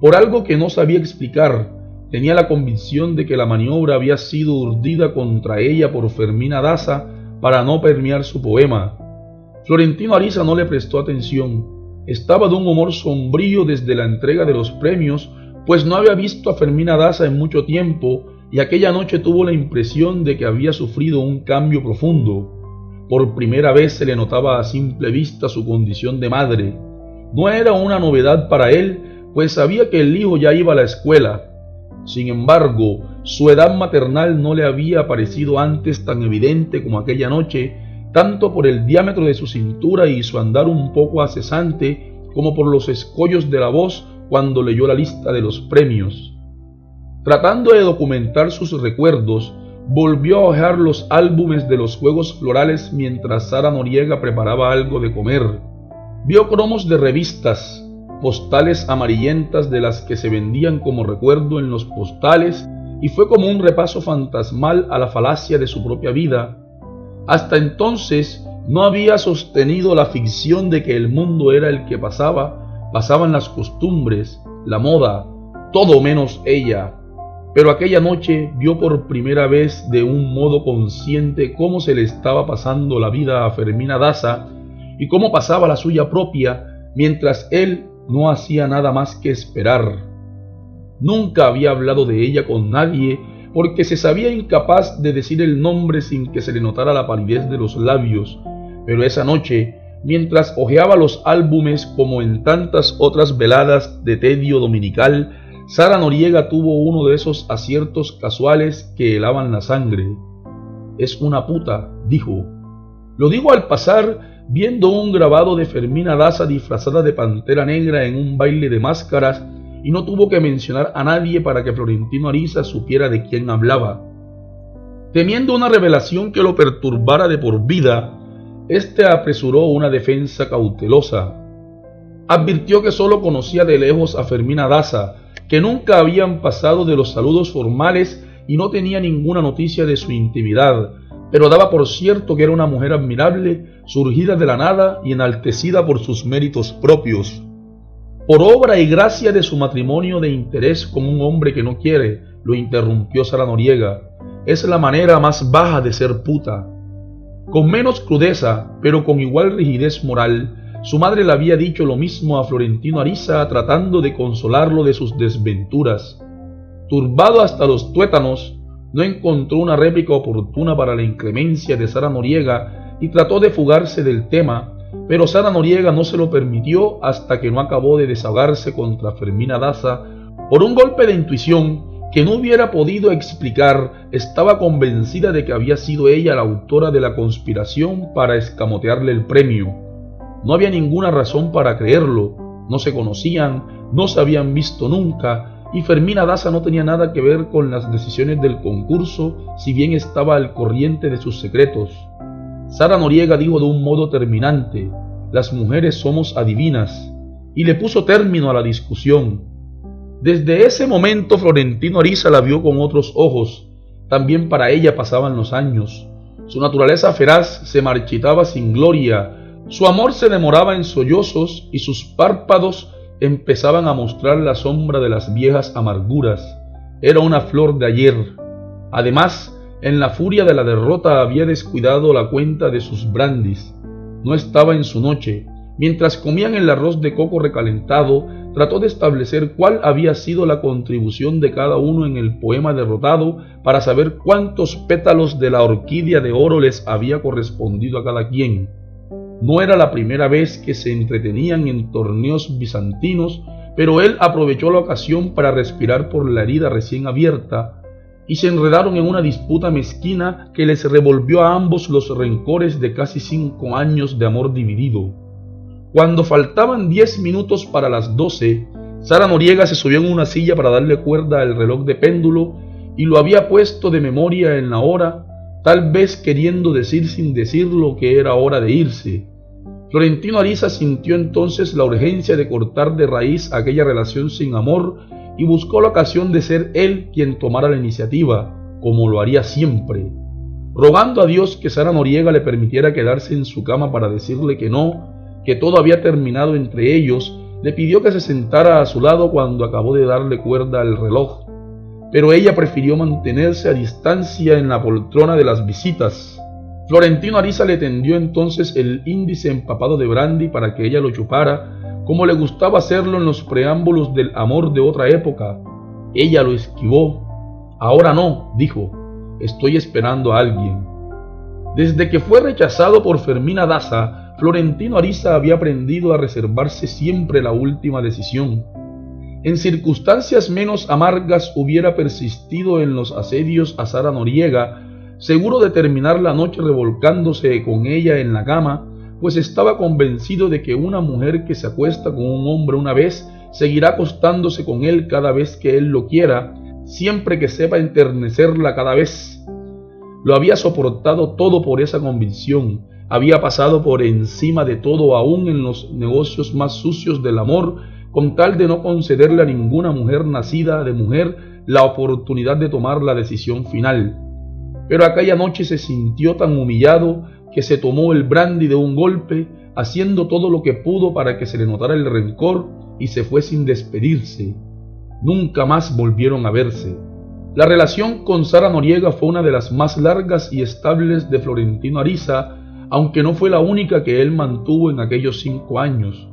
por algo que no sabía explicar. Tenía la convicción de que la maniobra había sido urdida contra ella por Fermina Daza para no permear su poema. Florentino Ariza no le prestó atención. Estaba de un humor sombrío desde la entrega de los premios pues no había visto a Fermina Daza en mucho tiempo y aquella noche tuvo la impresión de que había sufrido un cambio profundo. Por primera vez se le notaba a simple vista su condición de madre. No era una novedad para él, pues sabía que el hijo ya iba a la escuela. Sin embargo, su edad maternal no le había parecido antes tan evidente como aquella noche, tanto por el diámetro de su cintura y su andar un poco acesante, como por los escollos de la voz cuando leyó la lista de los premios. Tratando de documentar sus recuerdos, volvió a hojear los álbumes de los Juegos Florales mientras Sara Noriega preparaba algo de comer. Vio cromos de revistas, postales amarillentas de las que se vendían como recuerdo en los postales y fue como un repaso fantasmal a la falacia de su propia vida. Hasta entonces no había sostenido la ficción de que el mundo era el que pasaba, pasaban las costumbres, la moda, todo menos ella. Pero aquella noche vio por primera vez de un modo consciente cómo se le estaba pasando la vida a Fermina Daza y cómo pasaba la suya propia mientras él no hacía nada más que esperar. Nunca había hablado de ella con nadie porque se sabía incapaz de decir el nombre sin que se le notara la palidez de los labios, pero esa noche mientras hojeaba los álbumes como en tantas otras veladas de tedio dominical, Sara Noriega tuvo uno de esos aciertos casuales que helaban la sangre. Es una puta, dijo. Lo digo al pasar viendo un grabado de Fermina Daza disfrazada de pantera negra en un baile de máscaras y no tuvo que mencionar a nadie para que Florentino Ariza supiera de quién hablaba. Temiendo una revelación que lo perturbara de por vida, este apresuró una defensa cautelosa. Advirtió que solo conocía de lejos a Fermina Daza, que nunca habían pasado de los saludos formales y no tenía ninguna noticia de su intimidad, pero daba por cierto que era una mujer admirable, surgida de la nada y enaltecida por sus méritos propios. Por obra y gracia de su matrimonio de interés con un hombre que no quiere, lo interrumpió Sara Noriega. Es la manera más baja de ser puta. Con menos crudeza, pero con igual rigidez moral, su madre le había dicho lo mismo a Florentino Ariza tratando de consolarlo de sus desventuras. Turbado hasta los tuétanos, no encontró una réplica oportuna para la inclemencia de Sara Noriega y trató de fugarse del tema, pero Sara Noriega no se lo permitió hasta que no acabó de desahogarse contra Fermina Daza por un golpe de intuición que no hubiera podido explicar, estaba convencida de que había sido ella la autora de la conspiración para escamotearle el premio. No había ninguna razón para creerlo, no se conocían, no se habían visto nunca, y Fermina Daza no tenía nada que ver con las decisiones del concurso, si bien estaba al corriente de sus secretos. Sara Noriega dijo de un modo terminante, las mujeres somos adivinas, y le puso término a la discusión. Desde ese momento Florentino Ariza la vio con otros ojos. También para ella pasaban los años. Su naturaleza feraz se marchitaba sin gloria. Su amor se demoraba en sollozos y sus párpados empezaban a mostrar la sombra de las viejas amarguras. Era una flor de ayer. Además, en la furia de la derrota había descuidado la cuenta de sus brandis. No estaba en su noche. Mientras comían el arroz de coco recalentado, trató de establecer cuál había sido la contribución de cada uno en el poema derrotado para saber cuántos pétalos de la orquídea de oro les había correspondido a cada quien. No era la primera vez que se entretenían en torneos bizantinos, pero él aprovechó la ocasión para respirar por la herida recién abierta, y se enredaron en una disputa mezquina que les revolvió a ambos los rencores de casi cinco años de amor dividido. Cuando faltaban diez minutos para las doce, Sara Noriega se subió en una silla para darle cuerda al reloj de péndulo y lo había puesto de memoria en la hora, tal vez queriendo decir sin decirlo que era hora de irse. Florentino Ariza sintió entonces la urgencia de cortar de raíz aquella relación sin amor y buscó la ocasión de ser él quien tomara la iniciativa, como lo haría siempre. Rogando a Dios que Sara Noriega le permitiera quedarse en su cama para decirle que no, que todo había terminado entre ellos, le pidió que se sentara a su lado cuando acabó de darle cuerda al reloj, pero ella prefirió mantenerse a distancia en la poltrona de las visitas. Florentino Ariza le tendió entonces el índice empapado de brandy para que ella lo chupara, como le gustaba hacerlo en los preámbulos del amor de otra época. Ella lo esquivó. Ahora no, dijo, estoy esperando a alguien. Desde que fue rechazado por Fermina Daza, Florentino Ariza había aprendido a reservarse siempre la última decisión. En circunstancias menos amargas hubiera persistido en los asedios a Sara Noriega, seguro de terminar la noche revolcándose con ella en la cama, pues estaba convencido de que una mujer que se acuesta con un hombre una vez seguirá acostándose con él cada vez que él lo quiera, siempre que sepa enternecerla cada vez. Lo había soportado todo por esa convicción, había pasado por encima de todo aún en los negocios más sucios del amor, con tal de no concederle a ninguna mujer nacida de mujer la oportunidad de tomar la decisión final. Pero aquella noche se sintió tan humillado que se tomó el brandy de un golpe, haciendo todo lo que pudo para que se le notara el rencor y se fue sin despedirse. Nunca más volvieron a verse. La relación con Sara Noriega fue una de las más largas y estables de Florentino Ariza, aunque no fue la única que él mantuvo en aquellos cinco años.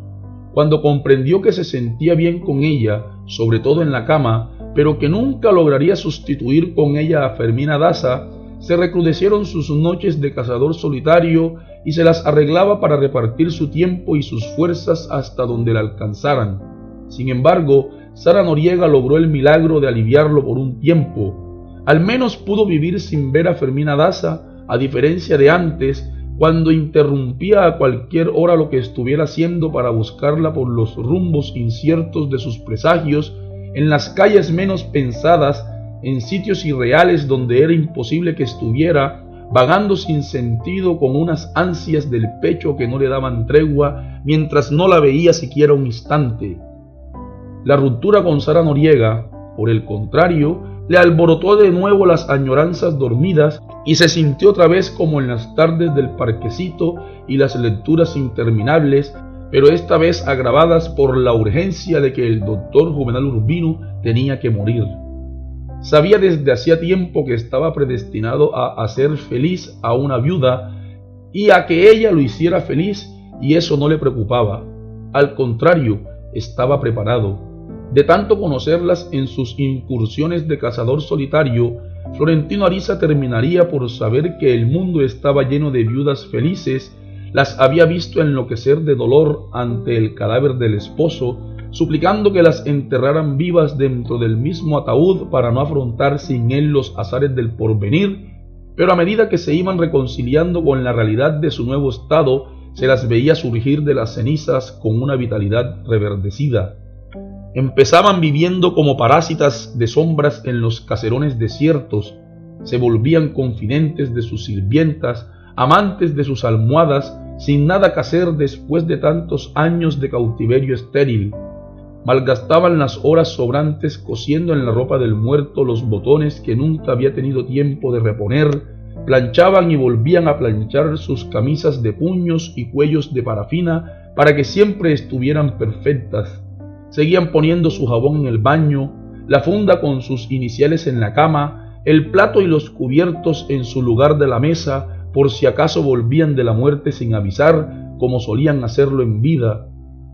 Cuando comprendió que se sentía bien con ella, sobre todo en la cama, pero que nunca lograría sustituir con ella a Fermina Daza, se recrudecieron sus noches de cazador solitario y se las arreglaba para repartir su tiempo y sus fuerzas hasta donde la alcanzaran. Sin embargo, Sara Noriega logró el milagro de aliviarlo por un tiempo. Al menos pudo vivir sin ver a Fermina Daza, a diferencia de antes, cuando interrumpía a cualquier hora lo que estuviera haciendo para buscarla por los rumbos inciertos de sus presagios, en las calles menos pensadas, en sitios irreales donde era imposible que estuviera, vagando sin sentido con unas ansias del pecho que no le daban tregua mientras no la veía siquiera un instante. La ruptura con Sara Noriega, por el contrario, le alborotó de nuevo las añoranzas dormidas y se sintió otra vez como en las tardes del parquecito y las lecturas interminables, pero esta vez agravadas por la urgencia de que el doctor Juvenal Urbino tenía que morir. Sabía desde hacía tiempo que estaba predestinado a hacer feliz a una viuda y a que ella lo hiciera feliz y eso no le preocupaba. Al contrario, estaba preparado de tanto conocerlas en sus incursiones de cazador solitario, Florentino Ariza terminaría por saber que el mundo estaba lleno de viudas felices, las había visto enloquecer de dolor ante el cadáver del esposo, suplicando que las enterraran vivas dentro del mismo ataúd para no afrontar sin él los azares del porvenir, pero a medida que se iban reconciliando con la realidad de su nuevo estado, se las veía surgir de las cenizas con una vitalidad reverdecida. Empezaban viviendo como parásitas de sombras en los caserones desiertos, se volvían confidentes de sus sirvientas, amantes de sus almohadas, sin nada que hacer después de tantos años de cautiverio estéril. Malgastaban las horas sobrantes cosiendo en la ropa del muerto los botones que nunca había tenido tiempo de reponer, planchaban y volvían a planchar sus camisas de puños y cuellos de parafina para que siempre estuvieran perfectas Seguían poniendo su jabón en el baño, la funda con sus iniciales en la cama, el plato y los cubiertos en su lugar de la mesa por si acaso volvían de la muerte sin avisar, como solían hacerlo en vida.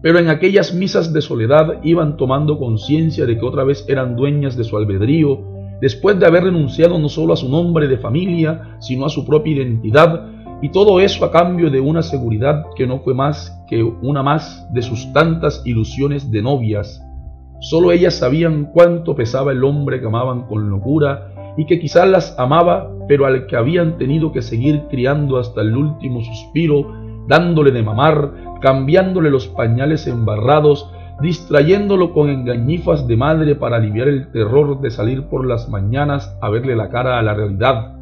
Pero en aquellas misas de soledad iban tomando conciencia de que otra vez eran dueñas de su albedrío, después de haber renunciado no solo a su nombre de familia, sino a su propia identidad, y todo eso a cambio de una seguridad que no fue más que una más de sus tantas ilusiones de novias. Solo ellas sabían cuánto pesaba el hombre que amaban con locura y que quizás las amaba, pero al que habían tenido que seguir criando hasta el último suspiro, dándole de mamar, cambiándole los pañales embarrados, distrayéndolo con engañifas de madre para aliviar el terror de salir por las mañanas a verle la cara a la realidad.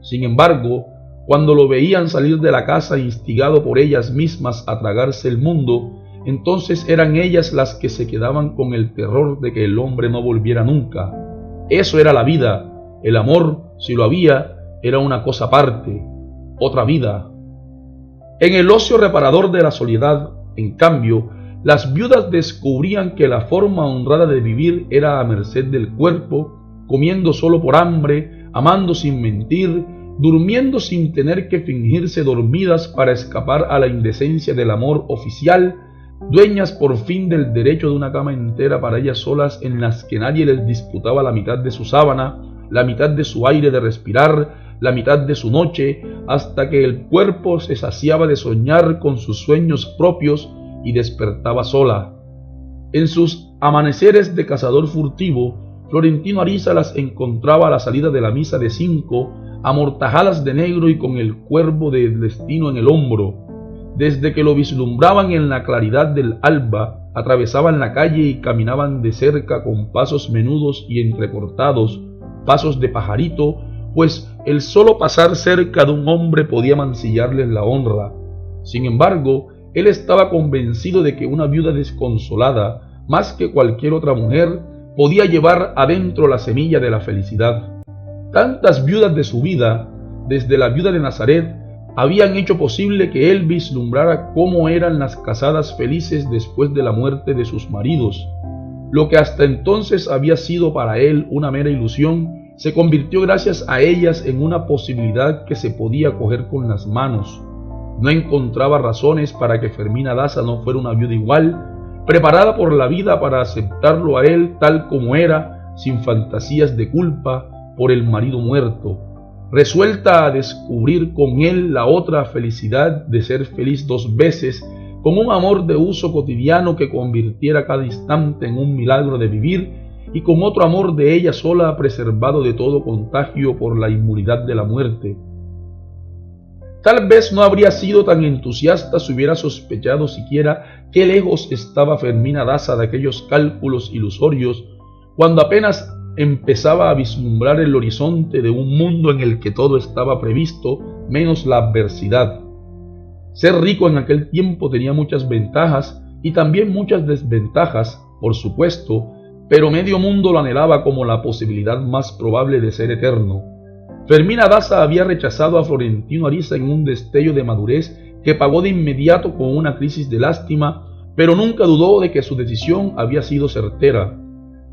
Sin embargo, cuando lo veían salir de la casa instigado por ellas mismas a tragarse el mundo, entonces eran ellas las que se quedaban con el terror de que el hombre no volviera nunca. Eso era la vida. El amor, si lo había, era una cosa aparte, otra vida. En el ocio reparador de la soledad, en cambio, las viudas descubrían que la forma honrada de vivir era a merced del cuerpo, comiendo solo por hambre, amando sin mentir, durmiendo sin tener que fingirse dormidas para escapar a la indecencia del amor oficial, dueñas por fin del derecho de una cama entera para ellas solas en las que nadie les disputaba la mitad de su sábana, la mitad de su aire de respirar, la mitad de su noche, hasta que el cuerpo se saciaba de soñar con sus sueños propios y despertaba sola. En sus amaneceres de cazador furtivo, Florentino Ariza las encontraba a la salida de la misa de cinco, amortajadas de negro y con el cuervo del destino en el hombro. Desde que lo vislumbraban en la claridad del alba, atravesaban la calle y caminaban de cerca con pasos menudos y entrecortados, pasos de pajarito, pues el solo pasar cerca de un hombre podía mancillarles la honra. Sin embargo, él estaba convencido de que una viuda desconsolada, más que cualquier otra mujer, podía llevar adentro la semilla de la felicidad. Tantas viudas de su vida, desde la viuda de Nazaret, habían hecho posible que él vislumbrara cómo eran las casadas felices después de la muerte de sus maridos. Lo que hasta entonces había sido para él una mera ilusión, se convirtió gracias a ellas en una posibilidad que se podía coger con las manos. No encontraba razones para que Fermina Daza no fuera una viuda igual, preparada por la vida para aceptarlo a él tal como era, sin fantasías de culpa por el marido muerto, resuelta a descubrir con él la otra felicidad de ser feliz dos veces, con un amor de uso cotidiano que convirtiera cada instante en un milagro de vivir, y con otro amor de ella sola preservado de todo contagio por la inmunidad de la muerte. Tal vez no habría sido tan entusiasta si hubiera sospechado siquiera qué lejos estaba Fermina Daza de aquellos cálculos ilusorios, cuando apenas empezaba a vislumbrar el horizonte de un mundo en el que todo estaba previsto, menos la adversidad. Ser rico en aquel tiempo tenía muchas ventajas y también muchas desventajas, por supuesto, pero medio mundo lo anhelaba como la posibilidad más probable de ser eterno. Fermina Daza había rechazado a Florentino Ariza en un destello de madurez que pagó de inmediato con una crisis de lástima, pero nunca dudó de que su decisión había sido certera.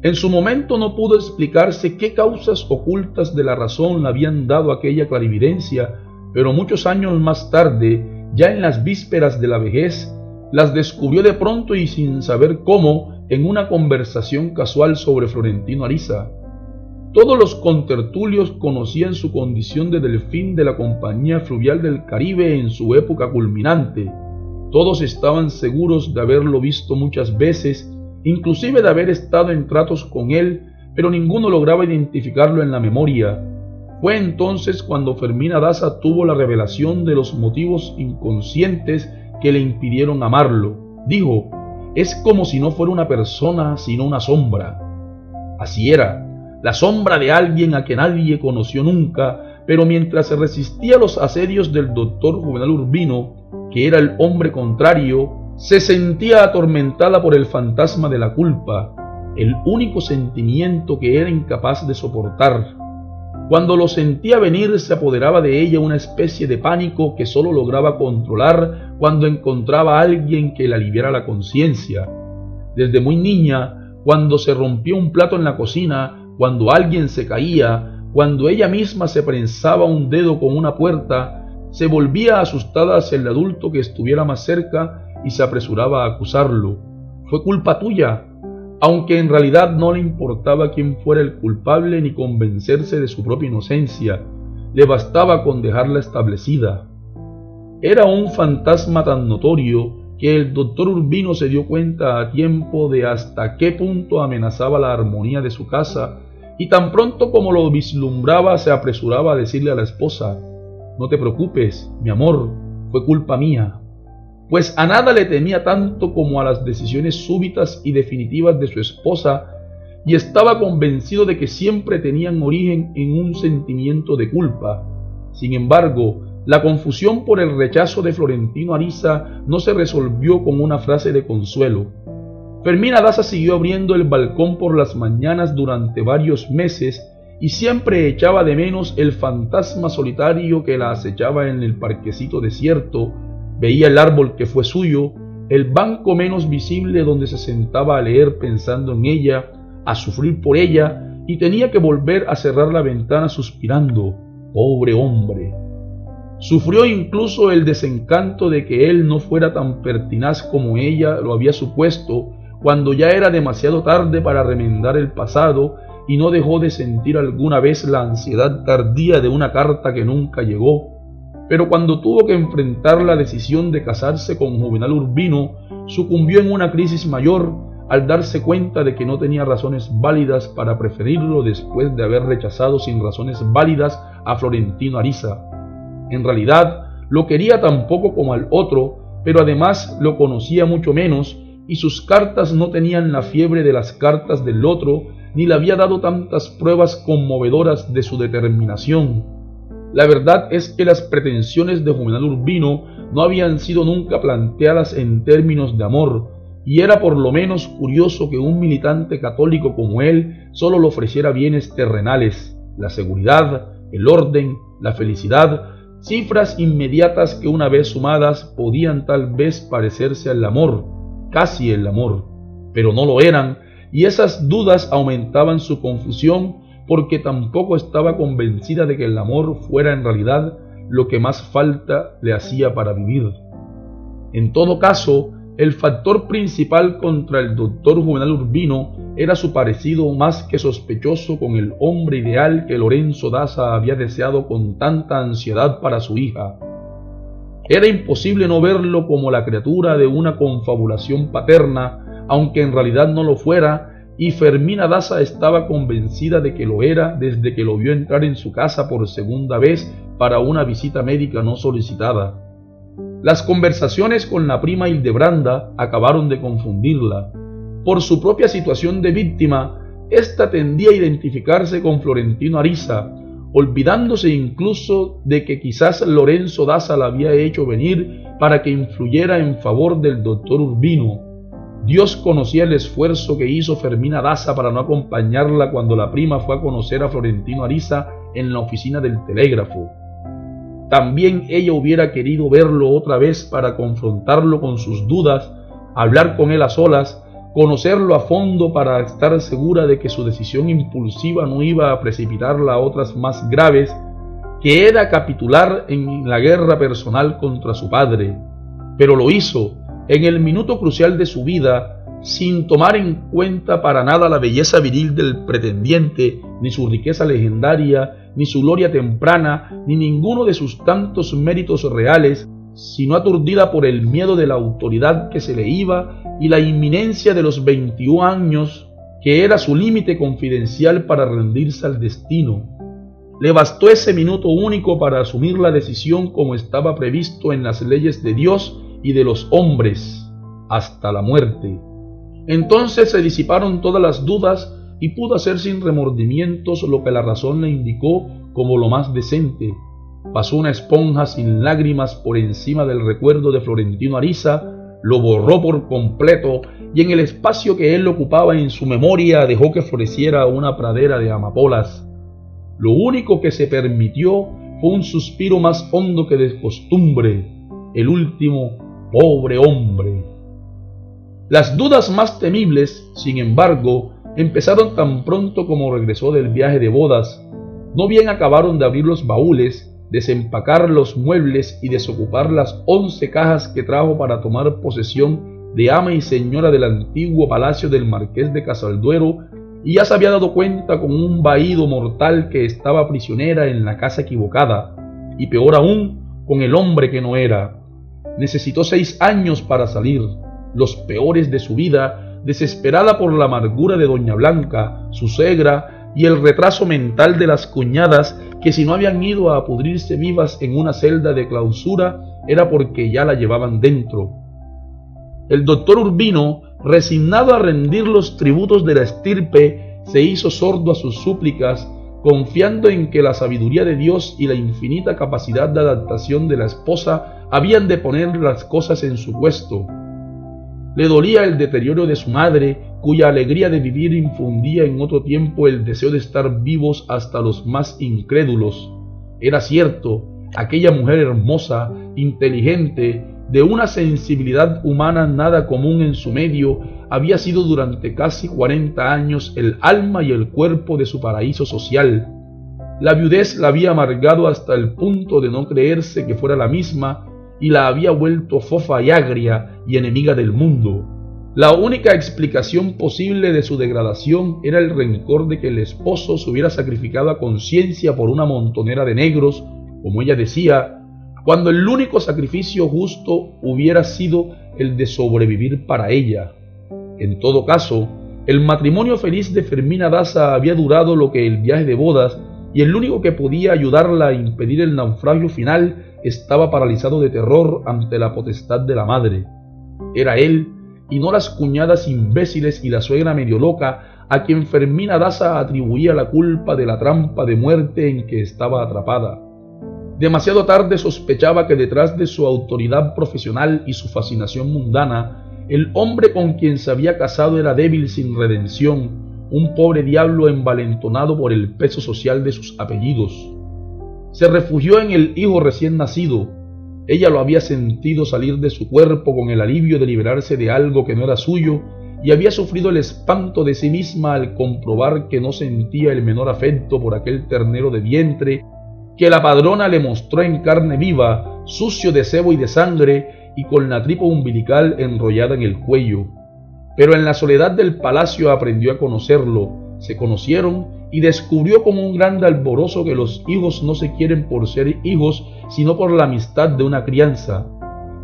En su momento no pudo explicarse qué causas ocultas de la razón le habían dado aquella clarividencia, pero muchos años más tarde, ya en las vísperas de la vejez, las descubrió de pronto y sin saber cómo en una conversación casual sobre Florentino Ariza. Todos los contertulios conocían su condición de delfín de la Compañía Fluvial del Caribe en su época culminante. Todos estaban seguros de haberlo visto muchas veces, inclusive de haber estado en tratos con él, pero ninguno lograba identificarlo en la memoria. Fue entonces cuando Fermina Daza tuvo la revelación de los motivos inconscientes que le impidieron amarlo. Dijo, es como si no fuera una persona, sino una sombra. Así era, la sombra de alguien a que nadie conoció nunca, pero mientras se resistía a los asedios del doctor Juvenal Urbino, que era el hombre contrario, se sentía atormentada por el fantasma de la culpa, el único sentimiento que era incapaz de soportar. Cuando lo sentía venir se apoderaba de ella una especie de pánico que sólo lograba controlar cuando encontraba a alguien que le aliviara la conciencia. Desde muy niña, cuando se rompió un plato en la cocina, cuando alguien se caía, cuando ella misma se prensaba un dedo con una puerta, se volvía asustada hacia el adulto que estuviera más cerca y se apresuraba a acusarlo. Fue culpa tuya, aunque en realidad no le importaba quién fuera el culpable ni convencerse de su propia inocencia, le bastaba con dejarla establecida. Era un fantasma tan notorio que el doctor Urbino se dio cuenta a tiempo de hasta qué punto amenazaba la armonía de su casa y tan pronto como lo vislumbraba se apresuraba a decirle a la esposa, no te preocupes, mi amor, fue culpa mía, pues a nada le temía tanto como a las decisiones súbitas y definitivas de su esposa y estaba convencido de que siempre tenían origen en un sentimiento de culpa. Sin embargo, la confusión por el rechazo de Florentino Ariza no se resolvió con una frase de consuelo. Fermina Daza siguió abriendo el balcón por las mañanas durante varios meses y siempre echaba de menos el fantasma solitario que la acechaba en el parquecito desierto, veía el árbol que fue suyo, el banco menos visible donde se sentaba a leer pensando en ella, a sufrir por ella, y tenía que volver a cerrar la ventana suspirando, pobre hombre. Sufrió incluso el desencanto de que él no fuera tan pertinaz como ella lo había supuesto, cuando ya era demasiado tarde para remendar el pasado y no dejó de sentir alguna vez la ansiedad tardía de una carta que nunca llegó. Pero cuando tuvo que enfrentar la decisión de casarse con Juvenal Urbino, sucumbió en una crisis mayor al darse cuenta de que no tenía razones válidas para preferirlo después de haber rechazado sin razones válidas a Florentino Ariza. En realidad, lo quería tan poco como al otro, pero además lo conocía mucho menos y sus cartas no tenían la fiebre de las cartas del otro, ni le había dado tantas pruebas conmovedoras de su determinación. La verdad es que las pretensiones de Juvenal Urbino no habían sido nunca planteadas en términos de amor, y era por lo menos curioso que un militante católico como él solo le ofreciera bienes terrenales, la seguridad, el orden, la felicidad, cifras inmediatas que una vez sumadas podían tal vez parecerse al amor, casi el amor, pero no lo eran, y esas dudas aumentaban su confusión porque tampoco estaba convencida de que el amor fuera en realidad lo que más falta le hacía para vivir. En todo caso, el factor principal contra el doctor Juvenal Urbino era su parecido más que sospechoso con el hombre ideal que Lorenzo Daza había deseado con tanta ansiedad para su hija. Era imposible no verlo como la criatura de una confabulación paterna, aunque en realidad no lo fuera, y Fermina Daza estaba convencida de que lo era desde que lo vio entrar en su casa por segunda vez para una visita médica no solicitada. Las conversaciones con la prima Hildebranda acabaron de confundirla. Por su propia situación de víctima, ésta tendía a identificarse con Florentino Ariza, olvidándose incluso de que quizás Lorenzo Daza la había hecho venir para que influyera en favor del doctor Urbino. Dios conocía el esfuerzo que hizo Fermina Daza para no acompañarla cuando la prima fue a conocer a Florentino Ariza en la oficina del telégrafo. También ella hubiera querido verlo otra vez para confrontarlo con sus dudas, hablar con él a solas, conocerlo a fondo para estar segura de que su decisión impulsiva no iba a precipitarla a otras más graves, que era capitular en la guerra personal contra su padre. Pero lo hizo en el minuto crucial de su vida, sin tomar en cuenta para nada la belleza viril del pretendiente, ni su riqueza legendaria, ni su gloria temprana, ni ninguno de sus tantos méritos reales, sino aturdida por el miedo de la autoridad que se le iba y la inminencia de los 21 años, que era su límite confidencial para rendirse al destino. Le bastó ese minuto único para asumir la decisión como estaba previsto en las leyes de Dios y de los hombres, hasta la muerte. Entonces se disiparon todas las dudas y pudo hacer sin remordimientos lo que la razón le indicó como lo más decente. Pasó una esponja sin lágrimas por encima del recuerdo de Florentino Ariza, lo borró por completo y en el espacio que él ocupaba en su memoria dejó que floreciera una pradera de amapolas. Lo único que se permitió fue un suspiro más hondo que de costumbre, el último pobre hombre. Las dudas más temibles, sin embargo, empezaron tan pronto como regresó del viaje de bodas. No bien acabaron de abrir los baúles, desempacar los muebles y desocupar las once cajas que trajo para tomar posesión de ama y señora del antiguo palacio del marqués de Casalduero, y ya se había dado cuenta con un vaído mortal que estaba prisionera en la casa equivocada, y peor aún, con el hombre que no era. Necesitó seis años para salir, los peores de su vida, desesperada por la amargura de Doña Blanca, su segra, y el retraso mental de las cuñadas que si no habían ido a pudrirse vivas en una celda de clausura era porque ya la llevaban dentro. El doctor Urbino, resignado a rendir los tributos de la estirpe, se hizo sordo a sus súplicas, confiando en que la sabiduría de Dios y la infinita capacidad de adaptación de la esposa habían de poner las cosas en su puesto. Le dolía el deterioro de su madre, cuya alegría de vivir infundía en otro tiempo el deseo de estar vivos hasta los más incrédulos. Era cierto, aquella mujer hermosa, inteligente, de una sensibilidad humana nada común en su medio, había sido durante casi cuarenta años el alma y el cuerpo de su paraíso social. La viudez la había amargado hasta el punto de no creerse que fuera la misma y la había vuelto fofa y agria y enemiga del mundo. La única explicación posible de su degradación era el rencor de que el esposo se hubiera sacrificado a conciencia por una montonera de negros, como ella decía, cuando el único sacrificio justo hubiera sido el de sobrevivir para ella. En todo caso, el matrimonio feliz de Fermina Daza había durado lo que el viaje de bodas y el único que podía ayudarla a impedir el naufragio final estaba paralizado de terror ante la potestad de la madre. Era él, y no las cuñadas imbéciles y la suegra medio loca, a quien Fermina Daza atribuía la culpa de la trampa de muerte en que estaba atrapada. Demasiado tarde sospechaba que detrás de su autoridad profesional y su fascinación mundana, el hombre con quien se había casado era débil sin redención, un pobre diablo envalentonado por el peso social de sus apellidos se refugió en el hijo recién nacido. Ella lo había sentido salir de su cuerpo con el alivio de liberarse de algo que no era suyo y había sufrido el espanto de sí misma al comprobar que no sentía el menor afecto por aquel ternero de vientre que la padrona le mostró en carne viva, sucio de sebo y de sangre y con la tripa umbilical enrollada en el cuello. Pero en la soledad del palacio aprendió a conocerlo, se conocieron y descubrió como un gran alborozo que los hijos no se quieren por ser hijos, sino por la amistad de una crianza.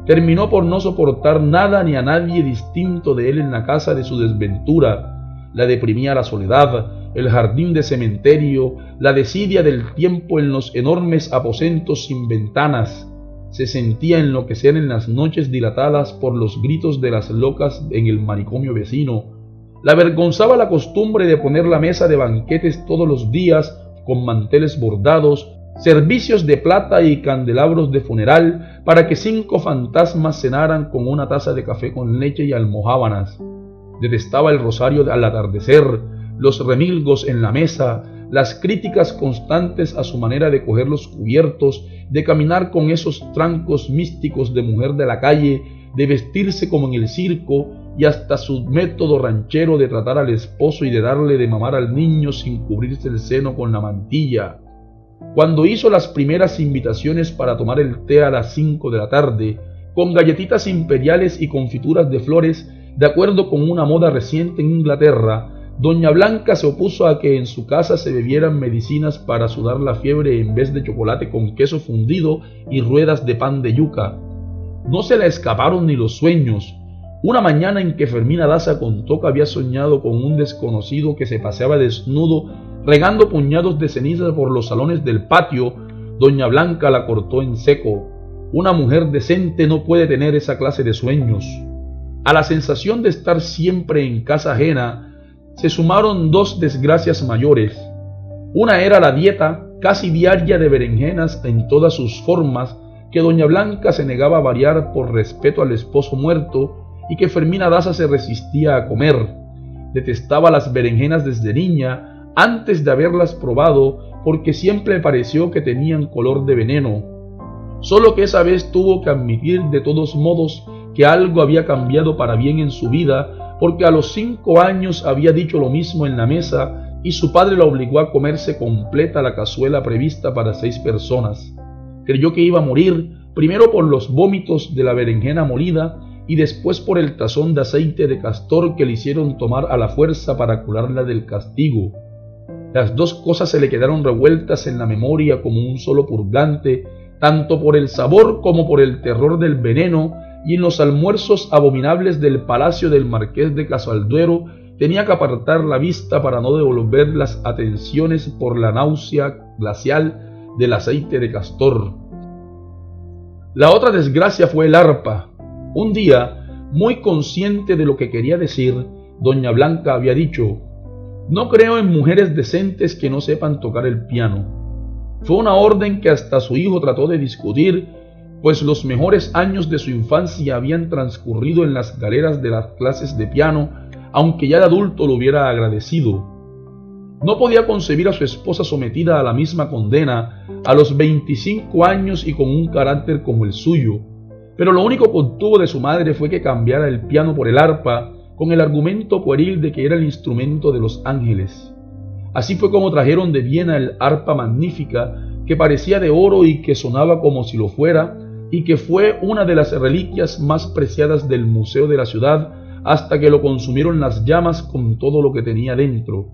Terminó por no soportar nada ni a nadie distinto de él en la casa de su desventura. La deprimía la soledad, el jardín de cementerio, la desidia del tiempo en los enormes aposentos sin ventanas. Se sentía enloquecer en las noches dilatadas por los gritos de las locas en el manicomio vecino, la avergonzaba la costumbre de poner la mesa de banquetes todos los días con manteles bordados, servicios de plata y candelabros de funeral para que cinco fantasmas cenaran con una taza de café con leche y almohábanas. Detestaba el rosario al atardecer, los remilgos en la mesa, las críticas constantes a su manera de coger los cubiertos, de caminar con esos trancos místicos de mujer de la calle, de vestirse como en el circo, y hasta su método ranchero de tratar al esposo y de darle de mamar al niño sin cubrirse el seno con la mantilla. Cuando hizo las primeras invitaciones para tomar el té a las cinco de la tarde, con galletitas imperiales y confituras de flores, de acuerdo con una moda reciente en Inglaterra, Doña Blanca se opuso a que en su casa se bebieran medicinas para sudar la fiebre en vez de chocolate con queso fundido y ruedas de pan de yuca. No se le escaparon ni los sueños, una mañana en que Fermina Daza contó que había soñado con un desconocido que se paseaba desnudo regando puñados de ceniza por los salones del patio, doña Blanca la cortó en seco. Una mujer decente no puede tener esa clase de sueños. A la sensación de estar siempre en casa ajena, se sumaron dos desgracias mayores. Una era la dieta casi diaria de berenjenas en todas sus formas que doña Blanca se negaba a variar por respeto al esposo muerto y que Fermina Daza se resistía a comer. Detestaba las berenjenas desde niña antes de haberlas probado porque siempre pareció que tenían color de veneno. Solo que esa vez tuvo que admitir de todos modos que algo había cambiado para bien en su vida porque a los cinco años había dicho lo mismo en la mesa y su padre la obligó a comerse completa la cazuela prevista para seis personas. Creyó que iba a morir primero por los vómitos de la berenjena molida y después por el tazón de aceite de castor que le hicieron tomar a la fuerza para curarla del castigo. Las dos cosas se le quedaron revueltas en la memoria como un solo purgante, tanto por el sabor como por el terror del veneno, y en los almuerzos abominables del palacio del marqués de Casalduero tenía que apartar la vista para no devolver las atenciones por la náusea glacial del aceite de castor. La otra desgracia fue el arpa. Un día, muy consciente de lo que quería decir, doña Blanca había dicho, no creo en mujeres decentes que no sepan tocar el piano. Fue una orden que hasta su hijo trató de discutir, pues los mejores años de su infancia habían transcurrido en las galeras de las clases de piano aunque ya de adulto lo hubiera agradecido. No podía concebir a su esposa sometida a la misma condena a los 25 años y con un carácter como el suyo, pero lo único que obtuvo de su madre fue que cambiara el piano por el arpa con el argumento pueril de que era el instrumento de los ángeles. Así fue como trajeron de Viena el arpa magnífica que parecía de oro y que sonaba como si lo fuera, y que fue una de las reliquias más preciadas del museo de la ciudad hasta que lo consumieron las llamas con todo lo que tenía dentro.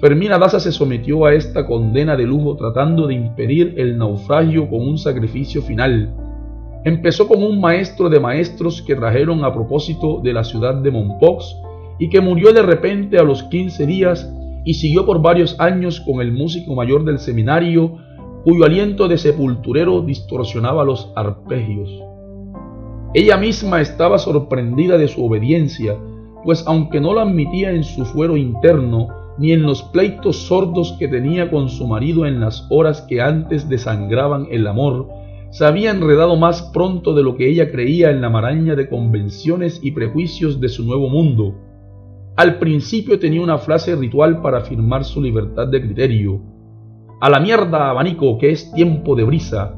Fermina Daza se sometió a esta condena de lujo tratando de impedir el naufragio con un sacrificio final. Empezó como un maestro de maestros que trajeron a propósito de la ciudad de Mompox y que murió de repente a los 15 días y siguió por varios años con el músico mayor del seminario cuyo aliento de sepulturero distorsionaba los arpegios. Ella misma estaba sorprendida de su obediencia, pues aunque no la admitía en su fuero interno, ni en los pleitos sordos que tenía con su marido en las horas que antes desangraban el amor, se había enredado más pronto de lo que ella creía en la maraña de convenciones y prejuicios de su nuevo mundo. Al principio tenía una frase ritual para afirmar su libertad de criterio. A la mierda, abanico, que es tiempo de brisa.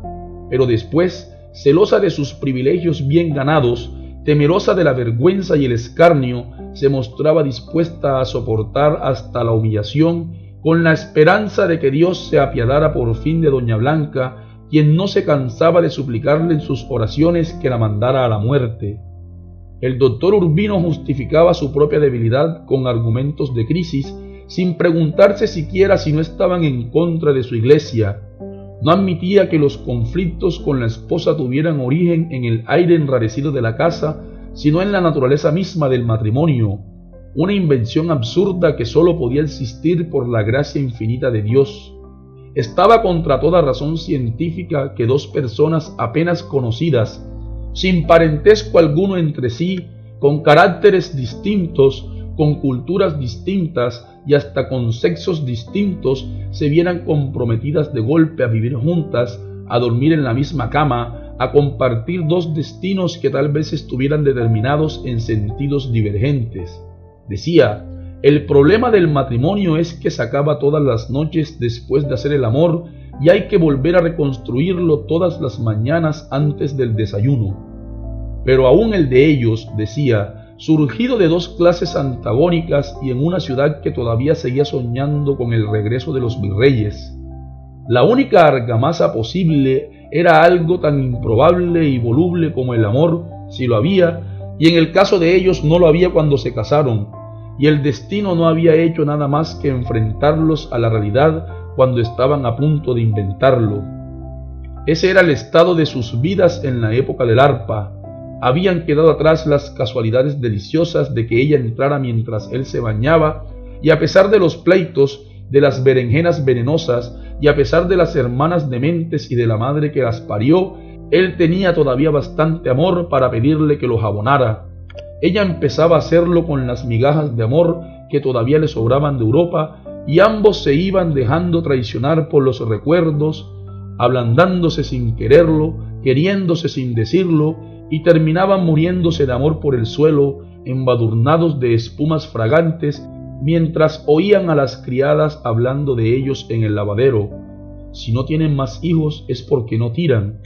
Pero después celosa de sus privilegios bien ganados, temerosa de la vergüenza y el escarnio, se mostraba dispuesta a soportar hasta la humillación con la esperanza de que Dios se apiadara por fin de Doña Blanca, quien no se cansaba de suplicarle en sus oraciones que la mandara a la muerte. El doctor Urbino justificaba su propia debilidad con argumentos de crisis, sin preguntarse siquiera si no estaban en contra de su iglesia, no admitía que los conflictos con la esposa tuvieran origen en el aire enrarecido de la casa, sino en la naturaleza misma del matrimonio, una invención absurda que sólo podía existir por la gracia infinita de Dios. Estaba contra toda razón científica que dos personas apenas conocidas, sin parentesco alguno entre sí, con caracteres distintos, con culturas distintas y hasta con sexos distintos se vieran comprometidas de golpe a vivir juntas, a dormir en la misma cama, a compartir dos destinos que tal vez estuvieran determinados en sentidos divergentes. Decía, el problema del matrimonio es que se acaba todas las noches después de hacer el amor y hay que volver a reconstruirlo todas las mañanas antes del desayuno. Pero aún el de ellos, decía, surgido de dos clases antagónicas y en una ciudad que todavía seguía soñando con el regreso de los virreyes. La única argamasa posible era algo tan improbable y voluble como el amor, si lo había, y en el caso de ellos no lo había cuando se casaron, y el destino no había hecho nada más que enfrentarlos a la realidad cuando estaban a punto de inventarlo. Ese era el estado de sus vidas en la época del arpa, habían quedado atrás las casualidades deliciosas de que ella entrara mientras él se bañaba, y a pesar de los pleitos, de las berenjenas venenosas, y a pesar de las hermanas dementes y de la madre que las parió, él tenía todavía bastante amor para pedirle que lo jabonara. Ella empezaba a hacerlo con las migajas de amor que todavía le sobraban de Europa, y ambos se iban dejando traicionar por los recuerdos, ablandándose sin quererlo, queriéndose sin decirlo, y terminaban muriéndose de amor por el suelo, embadurnados de espumas fragantes, mientras oían a las criadas hablando de ellos en el lavadero. Si no tienen más hijos es porque no tiran.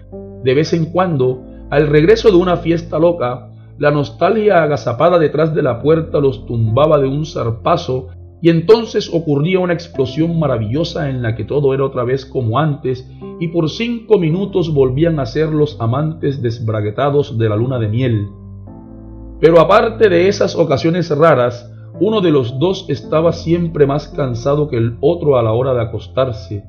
De vez en cuando, al regreso de una fiesta loca, la nostalgia agazapada detrás de la puerta los tumbaba de un zarpazo y entonces ocurría una explosión maravillosa en la que todo era otra vez como antes, y por cinco minutos volvían a ser los amantes desbraguetados de la luna de miel. Pero aparte de esas ocasiones raras, uno de los dos estaba siempre más cansado que el otro a la hora de acostarse.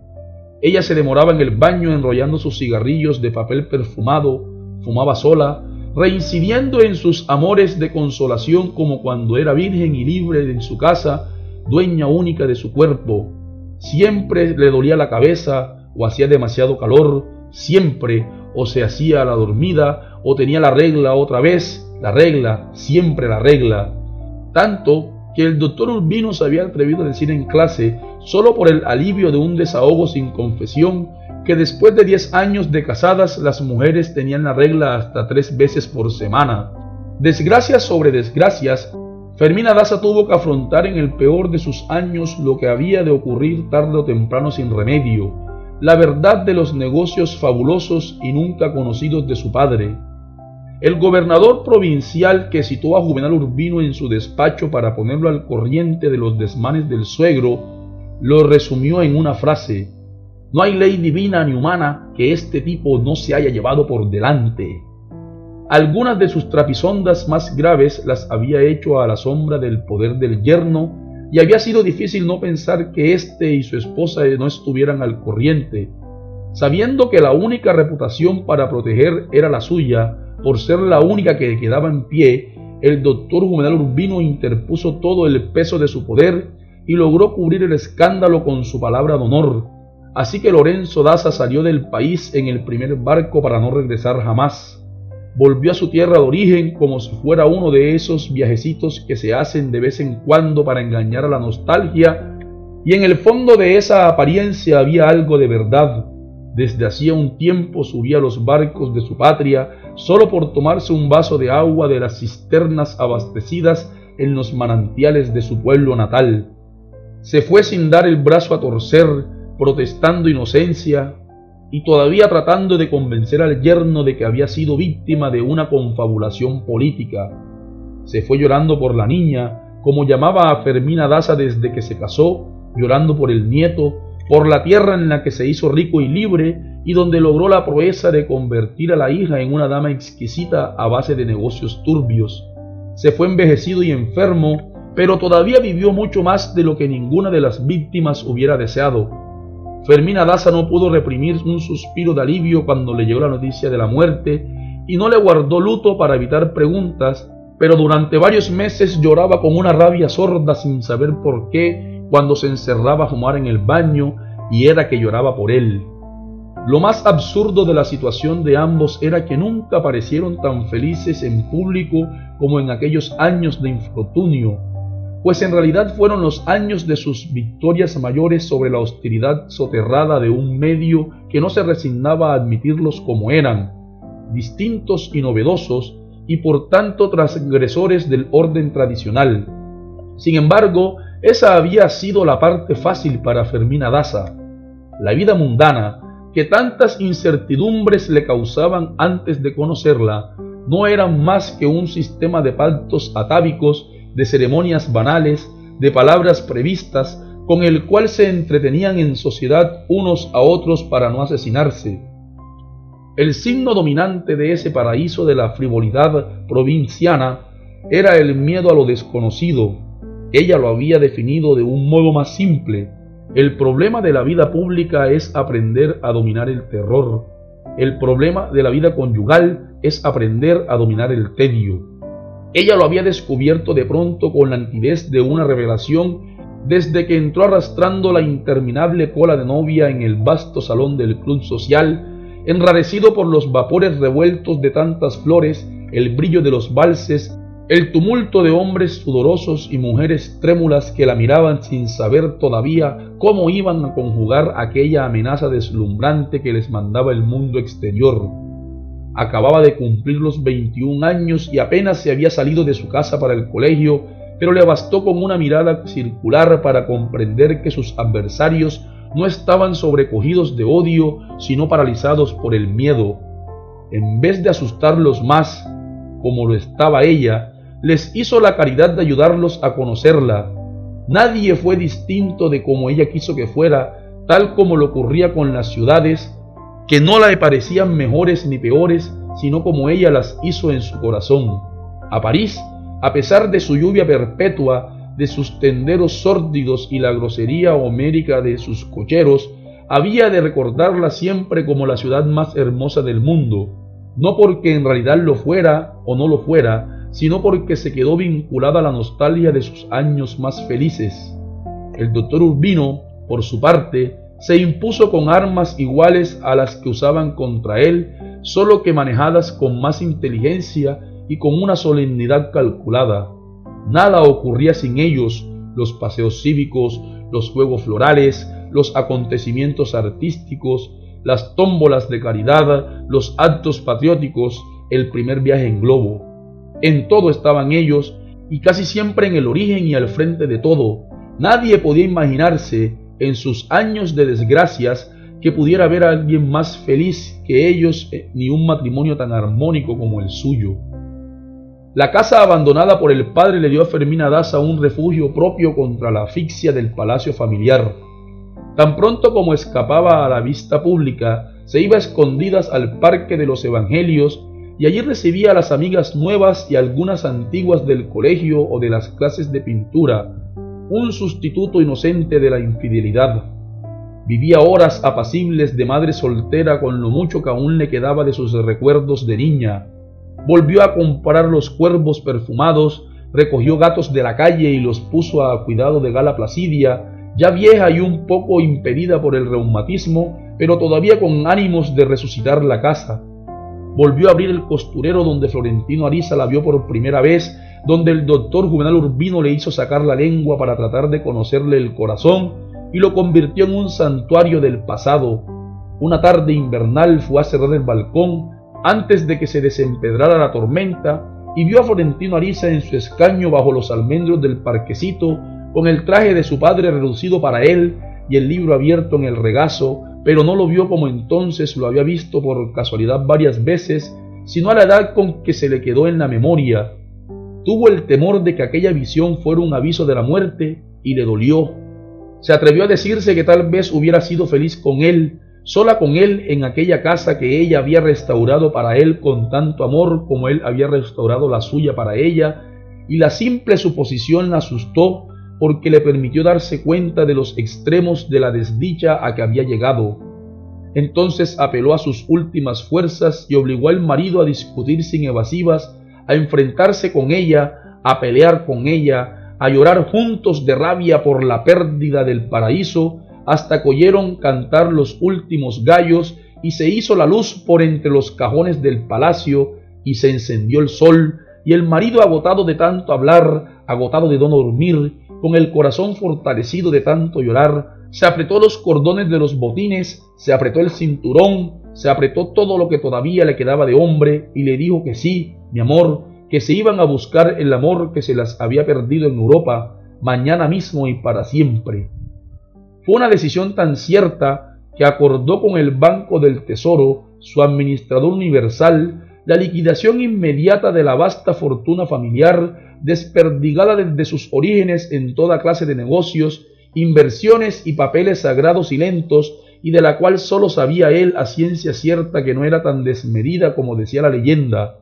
Ella se demoraba en el baño enrollando sus cigarrillos de papel perfumado, fumaba sola, reincidiendo en sus amores de consolación como cuando era virgen y libre en su casa, dueña única de su cuerpo. Siempre le dolía la cabeza o hacía demasiado calor, siempre o se hacía la dormida o tenía la regla otra vez, la regla, siempre la regla. Tanto que el doctor Urbino se había atrevido a decir en clase, solo por el alivio de un desahogo sin confesión, que después de 10 años de casadas las mujeres tenían la regla hasta tres veces por semana. Desgracias sobre desgracias, Fermina Daza tuvo que afrontar en el peor de sus años lo que había de ocurrir tarde o temprano sin remedio, la verdad de los negocios fabulosos y nunca conocidos de su padre. El gobernador provincial que citó a Juvenal Urbino en su despacho para ponerlo al corriente de los desmanes del suegro, lo resumió en una frase. No hay ley divina ni humana que este tipo no se haya llevado por delante. Algunas de sus trapisondas más graves las había hecho a la sombra del poder del yerno, y había sido difícil no pensar que éste y su esposa no estuvieran al corriente. Sabiendo que la única reputación para proteger era la suya, por ser la única que quedaba en pie, el doctor Juvenal Urbino interpuso todo el peso de su poder y logró cubrir el escándalo con su palabra de honor. Así que Lorenzo Daza salió del país en el primer barco para no regresar jamás. Volvió a su tierra de origen como si fuera uno de esos viajecitos que se hacen de vez en cuando para engañar a la nostalgia, y en el fondo de esa apariencia había algo de verdad. Desde hacía un tiempo subía a los barcos de su patria solo por tomarse un vaso de agua de las cisternas abastecidas en los manantiales de su pueblo natal. Se fue sin dar el brazo a torcer, protestando inocencia y todavía tratando de convencer al yerno de que había sido víctima de una confabulación política. Se fue llorando por la niña, como llamaba a Fermina Daza desde que se casó, llorando por el nieto, por la tierra en la que se hizo rico y libre y donde logró la proeza de convertir a la hija en una dama exquisita a base de negocios turbios. Se fue envejecido y enfermo, pero todavía vivió mucho más de lo que ninguna de las víctimas hubiera deseado. Fermina Daza no pudo reprimir un suspiro de alivio cuando le llegó la noticia de la muerte y no le guardó luto para evitar preguntas, pero durante varios meses lloraba con una rabia sorda sin saber por qué cuando se encerraba a fumar en el baño y era que lloraba por él. Lo más absurdo de la situación de ambos era que nunca parecieron tan felices en público como en aquellos años de infortunio, pues en realidad fueron los años de sus victorias mayores sobre la hostilidad soterrada de un medio que no se resignaba a admitirlos como eran, distintos y novedosos, y por tanto transgresores del orden tradicional. Sin embargo, esa había sido la parte fácil para Fermina Daza. La vida mundana, que tantas incertidumbres le causaban antes de conocerla, no era más que un sistema de pactos atávicos, de ceremonias banales, de palabras previstas, con el cual se entretenían en sociedad unos a otros para no asesinarse. El signo dominante de ese paraíso de la frivolidad provinciana era el miedo a lo desconocido, ella lo había definido de un modo más simple. El problema de la vida pública es aprender a dominar el terror. El problema de la vida conyugal es aprender a dominar el tedio. Ella lo había descubierto de pronto con la nitidez de una revelación desde que entró arrastrando la interminable cola de novia en el vasto salón del club social, enrarecido por los vapores revueltos de tantas flores, el brillo de los valses el tumulto de hombres sudorosos y mujeres trémulas que la miraban sin saber todavía cómo iban a conjugar aquella amenaza deslumbrante que les mandaba el mundo exterior. Acababa de cumplir los 21 años y apenas se había salido de su casa para el colegio, pero le bastó con una mirada circular para comprender que sus adversarios no estaban sobrecogidos de odio, sino paralizados por el miedo. En vez de asustarlos más, como lo estaba ella, les hizo la caridad de ayudarlos a conocerla. Nadie fue distinto de como ella quiso que fuera, tal como lo ocurría con las ciudades, que no le parecían mejores ni peores, sino como ella las hizo en su corazón. A París, a pesar de su lluvia perpetua, de sus tenderos sórdidos y la grosería homérica de sus cocheros, había de recordarla siempre como la ciudad más hermosa del mundo, no porque en realidad lo fuera o no lo fuera, sino porque se quedó vinculada a la nostalgia de sus años más felices. El doctor Urbino, por su parte, se impuso con armas iguales a las que usaban contra él, solo que manejadas con más inteligencia y con una solemnidad calculada. Nada ocurría sin ellos, los paseos cívicos, los juegos florales, los acontecimientos artísticos, las tómbolas de caridad, los actos patrióticos, el primer viaje en globo. En todo estaban ellos y casi siempre en el origen y al frente de todo. Nadie podía imaginarse en sus años de desgracias que pudiera haber alguien más feliz que ellos eh, ni un matrimonio tan armónico como el suyo. La casa abandonada por el padre le dio a Fermina Daza un refugio propio contra la asfixia del palacio familiar. Tan pronto como escapaba a la vista pública, se iba a escondidas al Parque de los Evangelios y allí recibía a las amigas nuevas y algunas antiguas del colegio o de las clases de pintura, un sustituto inocente de la infidelidad. Vivía horas apacibles de madre soltera con lo mucho que aún le quedaba de sus recuerdos de niña. Volvió a comprar los cuervos perfumados, recogió gatos de la calle y los puso a cuidado de Gala Placidia, ya vieja y un poco impedida por el reumatismo, pero todavía con ánimos de resucitar la casa. Volvió a abrir el costurero donde Florentino Ariza la vio por primera vez, donde el doctor Juvenal Urbino le hizo sacar la lengua para tratar de conocerle el corazón y lo convirtió en un santuario del pasado. Una tarde invernal fue a cerrar el balcón antes de que se desempedrara la tormenta y vio a Florentino Ariza en su escaño bajo los almendros del parquecito con el traje de su padre reducido para él y el libro abierto en el regazo, pero no lo vio como entonces lo había visto por casualidad varias veces, sino a la edad con que se le quedó en la memoria. Tuvo el temor de que aquella visión fuera un aviso de la muerte y le dolió. Se atrevió a decirse que tal vez hubiera sido feliz con él, sola con él en aquella casa que ella había restaurado para él con tanto amor como él había restaurado la suya para ella, y la simple suposición la asustó porque le permitió darse cuenta de los extremos de la desdicha a que había llegado. Entonces apeló a sus últimas fuerzas y obligó al marido a discutir sin evasivas, a enfrentarse con ella, a pelear con ella, a llorar juntos de rabia por la pérdida del paraíso, hasta que oyeron cantar los últimos gallos y se hizo la luz por entre los cajones del palacio y se encendió el sol, y el marido agotado de tanto hablar, agotado de no dormir, con el corazón fortalecido de tanto llorar, se apretó los cordones de los botines, se apretó el cinturón, se apretó todo lo que todavía le quedaba de hombre y le dijo que sí, mi amor, que se iban a buscar el amor que se las había perdido en Europa, mañana mismo y para siempre. Fue una decisión tan cierta que acordó con el Banco del Tesoro, su administrador universal, la liquidación inmediata de la vasta fortuna familiar desperdigada desde sus orígenes en toda clase de negocios, inversiones y papeles sagrados y lentos, y de la cual sólo sabía él a ciencia cierta que no era tan desmedida como decía la leyenda,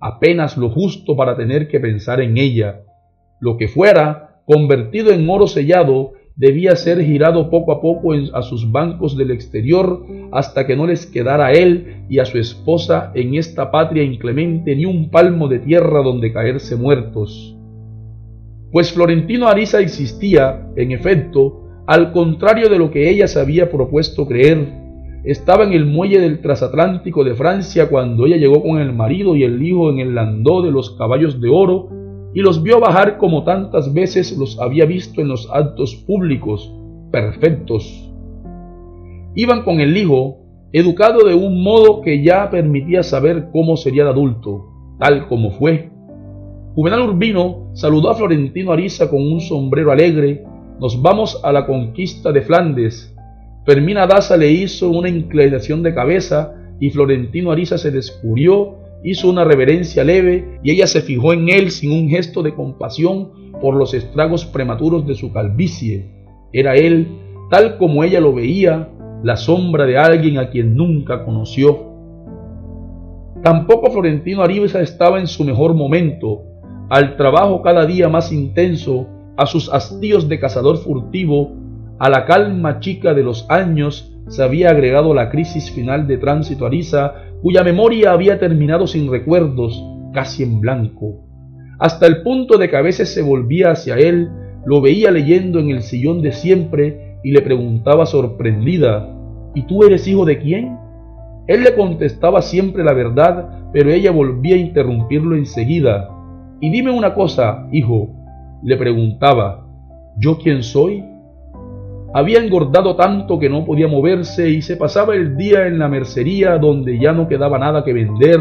apenas lo justo para tener que pensar en ella. Lo que fuera, convertido en oro sellado, debía ser girado poco a poco a sus bancos del exterior hasta que no les quedara a él y a su esposa en esta patria inclemente ni un palmo de tierra donde caerse muertos. Pues Florentino Ariza existía, en efecto, al contrario de lo que ella se había propuesto creer. Estaba en el muelle del transatlántico de Francia cuando ella llegó con el marido y el hijo en el landó de los caballos de oro y los vio bajar como tantas veces los había visto en los actos públicos, perfectos. Iban con el hijo, educado de un modo que ya permitía saber cómo sería de adulto, tal como fue. Juvenal Urbino saludó a Florentino Ariza con un sombrero alegre. Nos vamos a la conquista de Flandes. Fermina Daza le hizo una inclinación de cabeza y Florentino Ariza se descubrió hizo una reverencia leve y ella se fijó en él sin un gesto de compasión por los estragos prematuros de su calvicie. Era él, tal como ella lo veía, la sombra de alguien a quien nunca conoció. Tampoco Florentino Ariza estaba en su mejor momento, al trabajo cada día más intenso, a sus hastíos de cazador furtivo, a la calma chica de los años se había agregado la crisis final de tránsito Ariza, cuya memoria había terminado sin recuerdos, casi en blanco, hasta el punto de que a veces se volvía hacia él, lo veía leyendo en el sillón de siempre y le preguntaba sorprendida, ¿Y tú eres hijo de quién? Él le contestaba siempre la verdad, pero ella volvía a interrumpirlo enseguida. Y dime una cosa, hijo, le preguntaba, ¿yo quién soy? Había engordado tanto que no podía moverse y se pasaba el día en la mercería donde ya no quedaba nada que vender,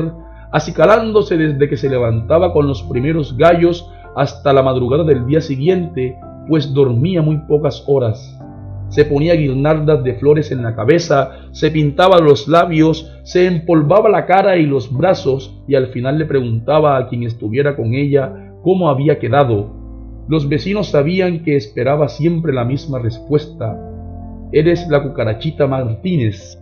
acicalándose desde que se levantaba con los primeros gallos hasta la madrugada del día siguiente, pues dormía muy pocas horas. Se ponía guirnaldas de flores en la cabeza, se pintaba los labios, se empolvaba la cara y los brazos y al final le preguntaba a quien estuviera con ella cómo había quedado. Los vecinos sabían que esperaba siempre la misma respuesta. Eres la cucarachita Martínez.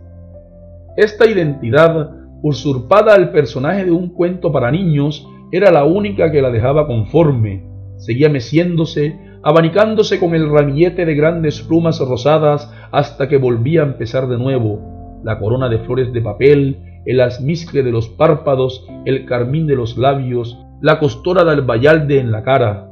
Esta identidad, usurpada al personaje de un cuento para niños, era la única que la dejaba conforme. Seguía meciéndose, abanicándose con el ramillete de grandes plumas rosadas hasta que volvía a empezar de nuevo. La corona de flores de papel, el asmiscle de los párpados, el carmín de los labios, la costora del bayalde en la cara.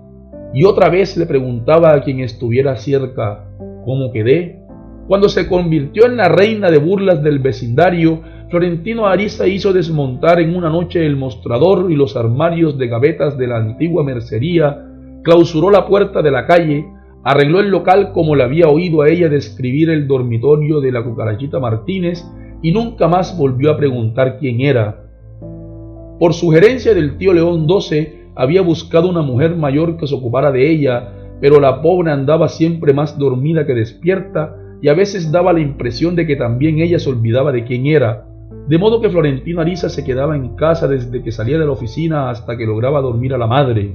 Y otra vez le preguntaba a quien estuviera cerca, ¿cómo quedé? Cuando se convirtió en la reina de burlas del vecindario, Florentino Ariza hizo desmontar en una noche el mostrador y los armarios de gavetas de la antigua mercería clausuró la puerta de la calle, arregló el local como le había oído a ella describir el dormitorio de la cucarachita Martínez y nunca más volvió a preguntar quién era. Por sugerencia del tío León XII, había buscado una mujer mayor que se ocupara de ella, pero la pobre andaba siempre más dormida que despierta y a veces daba la impresión de que también ella se olvidaba de quién era, de modo que Florentino Arisa se quedaba en casa desde que salía de la oficina hasta que lograba dormir a la madre.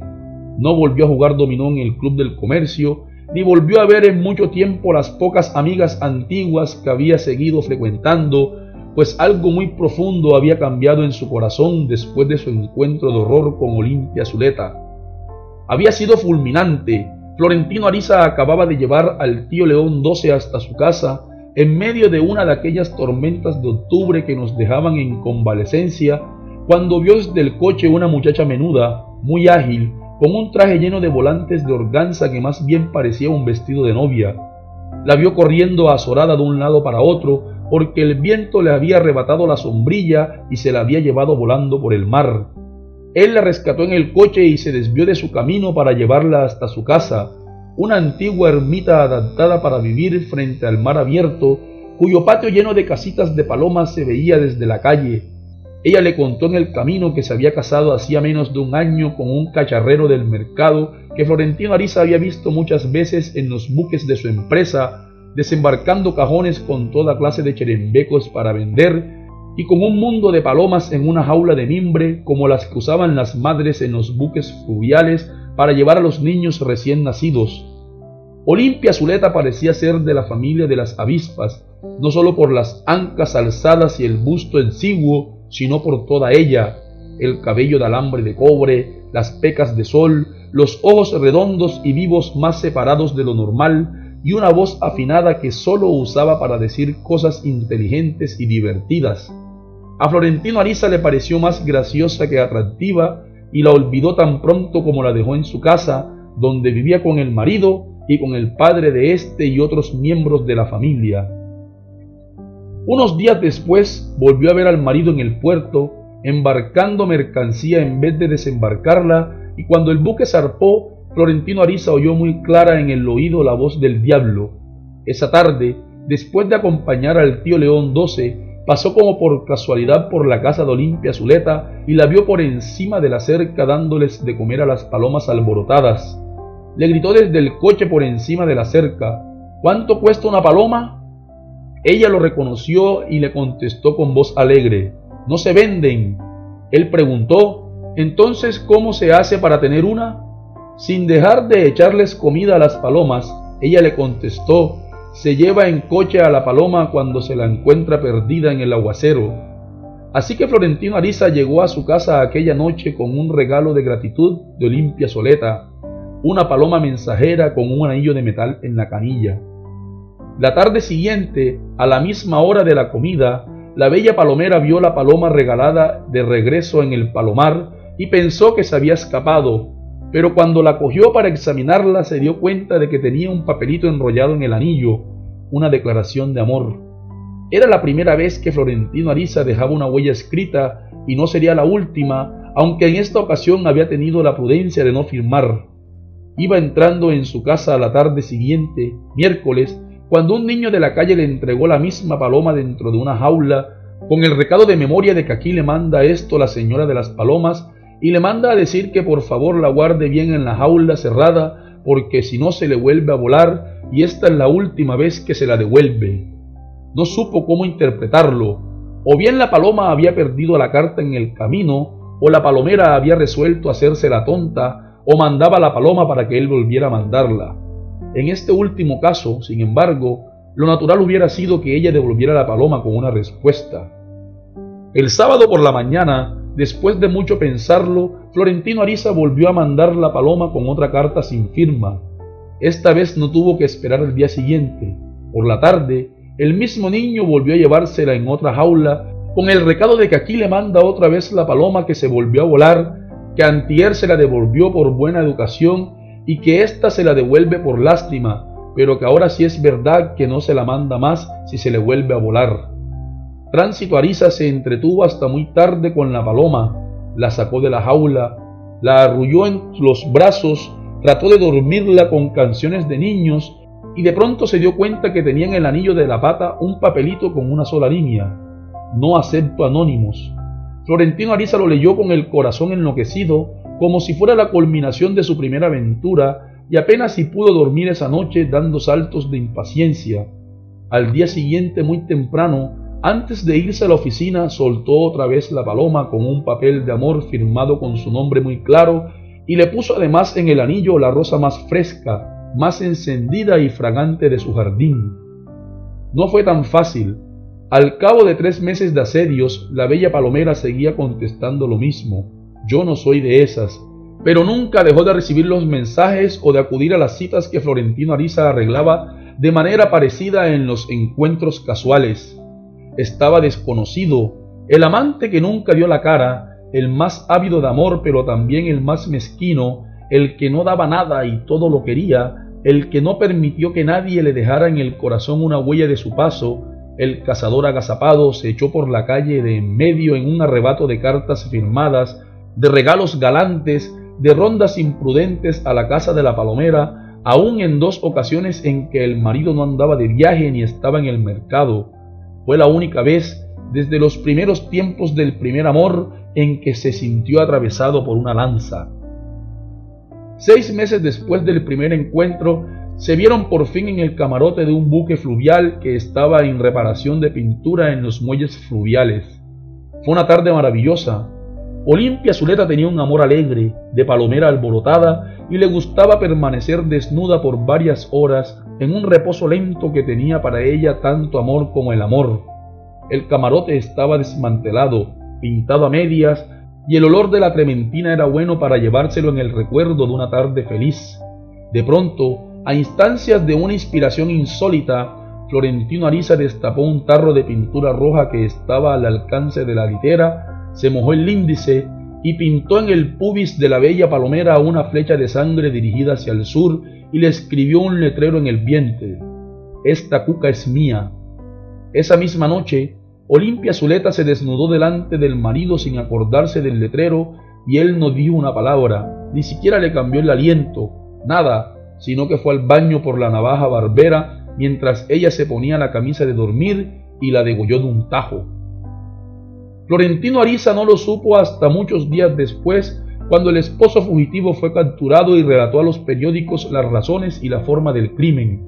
No volvió a jugar dominó en el club del comercio, ni volvió a ver en mucho tiempo las pocas amigas antiguas que había seguido frecuentando, pues algo muy profundo había cambiado en su corazón después de su encuentro de horror con Olimpia Zuleta. Había sido fulminante. Florentino Ariza acababa de llevar al tío León XII hasta su casa en medio de una de aquellas tormentas de octubre que nos dejaban en convalecencia, cuando vio desde el coche una muchacha menuda, muy ágil, con un traje lleno de volantes de organza que más bien parecía un vestido de novia. La vio corriendo azorada de un lado para otro, porque el viento le había arrebatado la sombrilla y se la había llevado volando por el mar. Él la rescató en el coche y se desvió de su camino para llevarla hasta su casa, una antigua ermita adaptada para vivir frente al mar abierto, cuyo patio lleno de casitas de palomas se veía desde la calle, ella le contó en el camino que se había casado hacía menos de un año con un cacharrero del mercado que Florentino Ariza había visto muchas veces en los buques de su empresa, desembarcando cajones con toda clase de cherembecos para vender y con un mundo de palomas en una jaula de mimbre como las que usaban las madres en los buques fluviales para llevar a los niños recién nacidos. Olimpia Zuleta parecía ser de la familia de las avispas, no solo por las ancas alzadas y el busto exiguo, sino por toda ella, el cabello de alambre de cobre, las pecas de sol, los ojos redondos y vivos más separados de lo normal, y una voz afinada que sólo usaba para decir cosas inteligentes y divertidas. A Florentino Ariza le pareció más graciosa que atractiva y la olvidó tan pronto como la dejó en su casa, donde vivía con el marido y con el padre de este y otros miembros de la familia. Unos días después volvió a ver al marido en el puerto, embarcando mercancía en vez de desembarcarla, y cuando el buque zarpó, Florentino Ariza oyó muy clara en el oído la voz del diablo. Esa tarde, después de acompañar al tío León XII, pasó como por casualidad por la casa de Olimpia Zuleta y la vio por encima de la cerca dándoles de comer a las palomas alborotadas. Le gritó desde el coche por encima de la cerca, ¿Cuánto cuesta una paloma? Ella lo reconoció y le contestó con voz alegre, no se venden. Él preguntó, entonces, ¿cómo se hace para tener una? Sin dejar de echarles comida a las palomas, ella le contestó, se lleva en coche a la paloma cuando se la encuentra perdida en el aguacero. Así que Florentino Ariza llegó a su casa aquella noche con un regalo de gratitud de Olimpia Soleta, una paloma mensajera con un anillo de metal en la canilla. La tarde siguiente, a la misma hora de la comida, la bella palomera vio la paloma regalada de regreso en el palomar y pensó que se había escapado, pero cuando la cogió para examinarla se dio cuenta de que tenía un papelito enrollado en el anillo, una declaración de amor. Era la primera vez que Florentino Ariza dejaba una huella escrita y no sería la última, aunque en esta ocasión había tenido la prudencia de no firmar. Iba entrando en su casa a la tarde siguiente, miércoles, cuando un niño de la calle le entregó la misma paloma dentro de una jaula, con el recado de memoria de que aquí le manda esto la señora de las palomas y le manda a decir que por favor la guarde bien en la jaula cerrada, porque si no se le vuelve a volar y esta es la última vez que se la devuelve. No supo cómo interpretarlo, o bien la paloma había perdido la carta en el camino, o la palomera había resuelto hacerse la tonta, o mandaba la paloma para que él volviera a mandarla. En este último caso, sin embargo, lo natural hubiera sido que ella devolviera la paloma con una respuesta. El sábado por la mañana, Después de mucho pensarlo, Florentino Ariza volvió a mandar la paloma con otra carta sin firma. Esta vez no tuvo que esperar el día siguiente. Por la tarde, el mismo niño volvió a llevársela en otra jaula con el recado de que aquí le manda otra vez la paloma que se volvió a volar, que Antier se la devolvió por buena educación y que ésta se la devuelve por lástima, pero que ahora sí es verdad que no se la manda más si se le vuelve a volar. Tránsito Ariza se entretuvo hasta muy tarde con la paloma, la sacó de la jaula, la arrulló en los brazos, trató de dormirla con canciones de niños y de pronto se dio cuenta que tenía en el anillo de la pata un papelito con una sola línea. No acepto anónimos. Florentino Ariza lo leyó con el corazón enloquecido, como si fuera la culminación de su primera aventura, y apenas si pudo dormir esa noche dando saltos de impaciencia. Al día siguiente, muy temprano, antes de irse a la oficina, soltó otra vez la paloma con un papel de amor firmado con su nombre muy claro y le puso además en el anillo la rosa más fresca, más encendida y fragante de su jardín. No fue tan fácil. Al cabo de tres meses de asedios, la bella palomera seguía contestando lo mismo. Yo no soy de esas, pero nunca dejó de recibir los mensajes o de acudir a las citas que Florentino Ariza arreglaba de manera parecida en los encuentros casuales estaba desconocido, el amante que nunca dio la cara, el más ávido de amor pero también el más mezquino, el que no daba nada y todo lo quería, el que no permitió que nadie le dejara en el corazón una huella de su paso, el cazador agazapado se echó por la calle de en medio en un arrebato de cartas firmadas, de regalos galantes, de rondas imprudentes a la casa de la palomera, aun en dos ocasiones en que el marido no andaba de viaje ni estaba en el mercado. Fue la única vez desde los primeros tiempos del primer amor en que se sintió atravesado por una lanza. Seis meses después del primer encuentro, se vieron por fin en el camarote de un buque fluvial que estaba en reparación de pintura en los muelles fluviales. Fue una tarde maravillosa. Olimpia Zuleta tenía un amor alegre, de palomera alborotada, y le gustaba permanecer desnuda por varias horas en un reposo lento que tenía para ella tanto amor como el amor. El camarote estaba desmantelado, pintado a medias, y el olor de la trementina era bueno para llevárselo en el recuerdo de una tarde feliz. De pronto, a instancias de una inspiración insólita, Florentino Ariza destapó un tarro de pintura roja que estaba al alcance de la litera, se mojó el índice y pintó en el pubis de la bella palomera una flecha de sangre dirigida hacia el sur y le escribió un letrero en el vientre. Esta cuca es mía. Esa misma noche, Olimpia Zuleta se desnudó delante del marido sin acordarse del letrero y él no dijo una palabra, ni siquiera le cambió el aliento, nada, sino que fue al baño por la navaja barbera mientras ella se ponía la camisa de dormir y la degolló de un tajo. Florentino Ariza no lo supo hasta muchos días después cuando el esposo fugitivo fue capturado y relató a los periódicos las razones y la forma del crimen.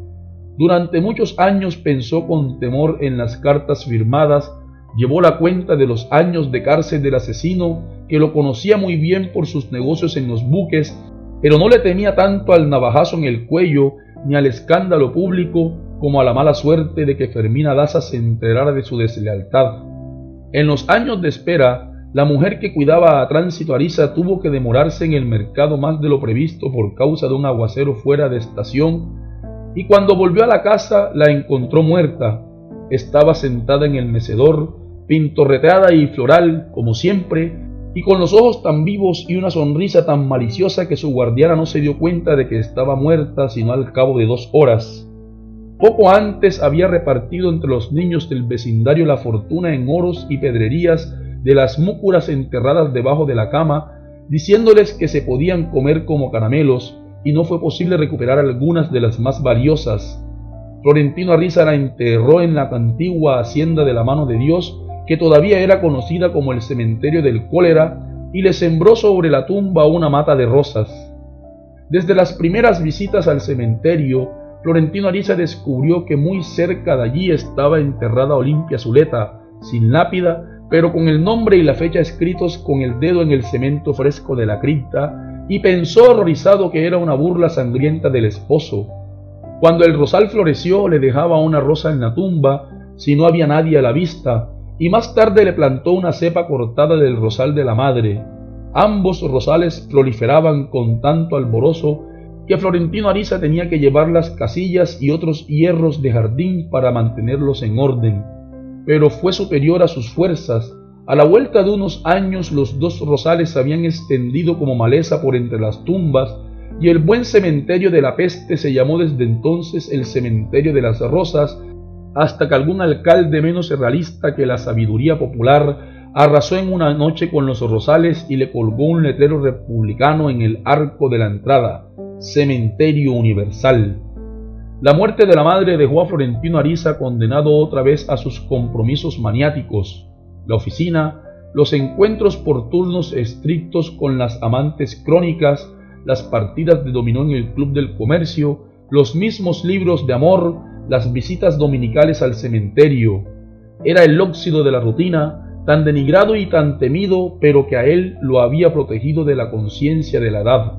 Durante muchos años pensó con temor en las cartas firmadas, llevó la cuenta de los años de cárcel del asesino que lo conocía muy bien por sus negocios en los buques, pero no le temía tanto al navajazo en el cuello ni al escándalo público como a la mala suerte de que Fermina Daza se enterara de su deslealtad. En los años de espera, la mujer que cuidaba a Tránsito Ariza tuvo que demorarse en el mercado más de lo previsto por causa de un aguacero fuera de estación, y cuando volvió a la casa la encontró muerta. Estaba sentada en el mecedor, pintorreteada y floral, como siempre, y con los ojos tan vivos y una sonrisa tan maliciosa que su guardiana no se dio cuenta de que estaba muerta sino al cabo de dos horas. Poco antes había repartido entre los niños del vecindario la fortuna en oros y pedrerías de las múcuras enterradas debajo de la cama, diciéndoles que se podían comer como caramelos, y no fue posible recuperar algunas de las más valiosas. Florentino Arriza la enterró en la antigua hacienda de la mano de Dios, que todavía era conocida como el cementerio del cólera, y le sembró sobre la tumba una mata de rosas. Desde las primeras visitas al cementerio, Florentino Ariza descubrió que muy cerca de allí estaba enterrada Olimpia Zuleta, sin lápida, pero con el nombre y la fecha escritos con el dedo en el cemento fresco de la cripta, y pensó horrorizado que era una burla sangrienta del esposo. Cuando el rosal floreció le dejaba una rosa en la tumba, si no había nadie a la vista, y más tarde le plantó una cepa cortada del rosal de la madre. Ambos rosales proliferaban con tanto alborozo que Florentino Ariza tenía que llevar las casillas y otros hierros de jardín para mantenerlos en orden, pero fue superior a sus fuerzas. A la vuelta de unos años los dos rosales se habían extendido como maleza por entre las tumbas, y el buen cementerio de la peste se llamó desde entonces el cementerio de las rosas, hasta que algún alcalde menos realista que la sabiduría popular arrasó en una noche con los rosales y le colgó un letrero republicano en el arco de la entrada, Cementerio Universal. La muerte de la madre dejó a Florentino Ariza condenado otra vez a sus compromisos maniáticos, la oficina, los encuentros por turnos estrictos con las amantes crónicas, las partidas de dominó en el Club del Comercio, los mismos libros de amor, las visitas dominicales al cementerio. Era el óxido de la rutina, tan denigrado y tan temido, pero que a él lo había protegido de la conciencia de la edad.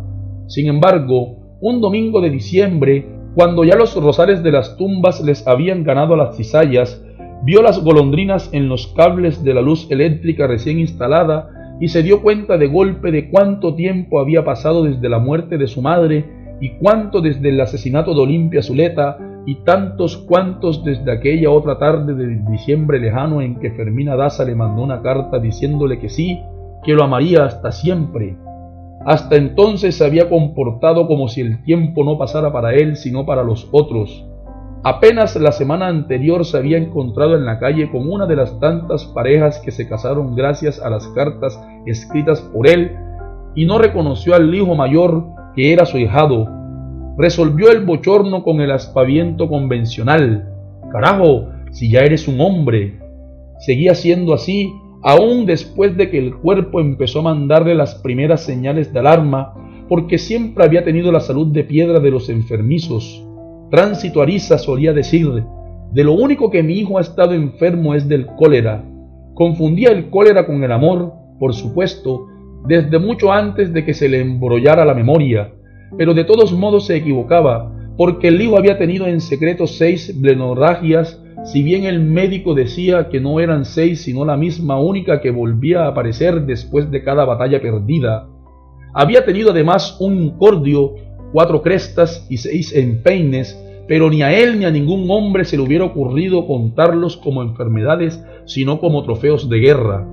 Sin embargo, un domingo de diciembre, cuando ya los rosales de las tumbas les habían ganado las cizallas, vio las golondrinas en los cables de la luz eléctrica recién instalada y se dio cuenta de golpe de cuánto tiempo había pasado desde la muerte de su madre y cuánto desde el asesinato de Olimpia Zuleta y tantos cuantos desde aquella otra tarde de diciembre lejano en que Fermina Daza le mandó una carta diciéndole que sí, que lo amaría hasta siempre. Hasta entonces se había comportado como si el tiempo no pasara para él sino para los otros. Apenas la semana anterior se había encontrado en la calle con una de las tantas parejas que se casaron gracias a las cartas escritas por él y no reconoció al hijo mayor que era su hijado, resolvió el bochorno con el aspaviento convencional. Carajo, si ya eres un hombre. Seguía siendo así, aún después de que el cuerpo empezó a mandarle las primeras señales de alarma, porque siempre había tenido la salud de piedra de los enfermizos. Tránsito Ariza solía decir, de lo único que mi hijo ha estado enfermo es del cólera. Confundía el cólera con el amor, por supuesto, desde mucho antes de que se le embrollara la memoria, pero de todos modos se equivocaba, porque el hijo había tenido en secreto seis blenorragias, si bien el médico decía que no eran seis, sino la misma única que volvía a aparecer después de cada batalla perdida. Había tenido además un incordio, cuatro crestas y seis empeines, pero ni a él ni a ningún hombre se le hubiera ocurrido contarlos como enfermedades, sino como trofeos de guerra.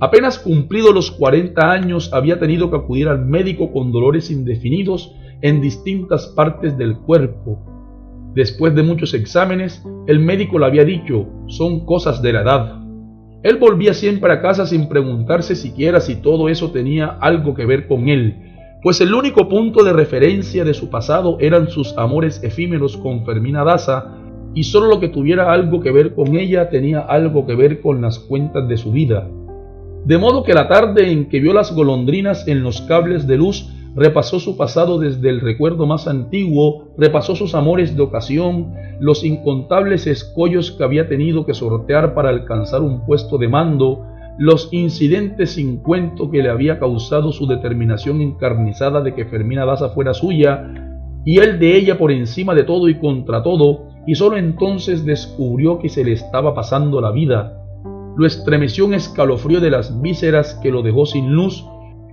Apenas cumplido los 40 años había tenido que acudir al médico con dolores indefinidos en distintas partes del cuerpo. Después de muchos exámenes, el médico le había dicho, son cosas de la edad. Él volvía siempre a casa sin preguntarse siquiera si todo eso tenía algo que ver con él, pues el único punto de referencia de su pasado eran sus amores efímeros con Fermina Daza, y solo lo que tuviera algo que ver con ella tenía algo que ver con las cuentas de su vida. De modo que la tarde en que vio las golondrinas en los cables de luz, repasó su pasado desde el recuerdo más antiguo, repasó sus amores de ocasión, los incontables escollos que había tenido que sortear para alcanzar un puesto de mando, los incidentes sin cuento que le había causado su determinación encarnizada de que Fermina Daza fuera suya, y él de ella por encima de todo y contra todo, y sólo entonces descubrió que se le estaba pasando la vida. Lo estremeció un escalofrío de las vísceras que lo dejó sin luz,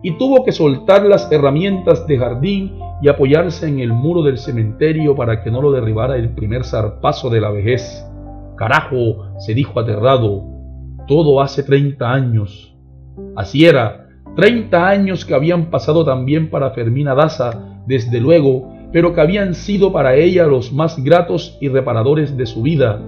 y tuvo que soltar las herramientas de jardín y apoyarse en el muro del cementerio para que no lo derribara el primer zarpazo de la vejez. Carajo, se dijo aterrado, todo hace treinta años. Así era, treinta años que habían pasado también para Fermina Daza, desde luego, pero que habían sido para ella los más gratos y reparadores de su vida.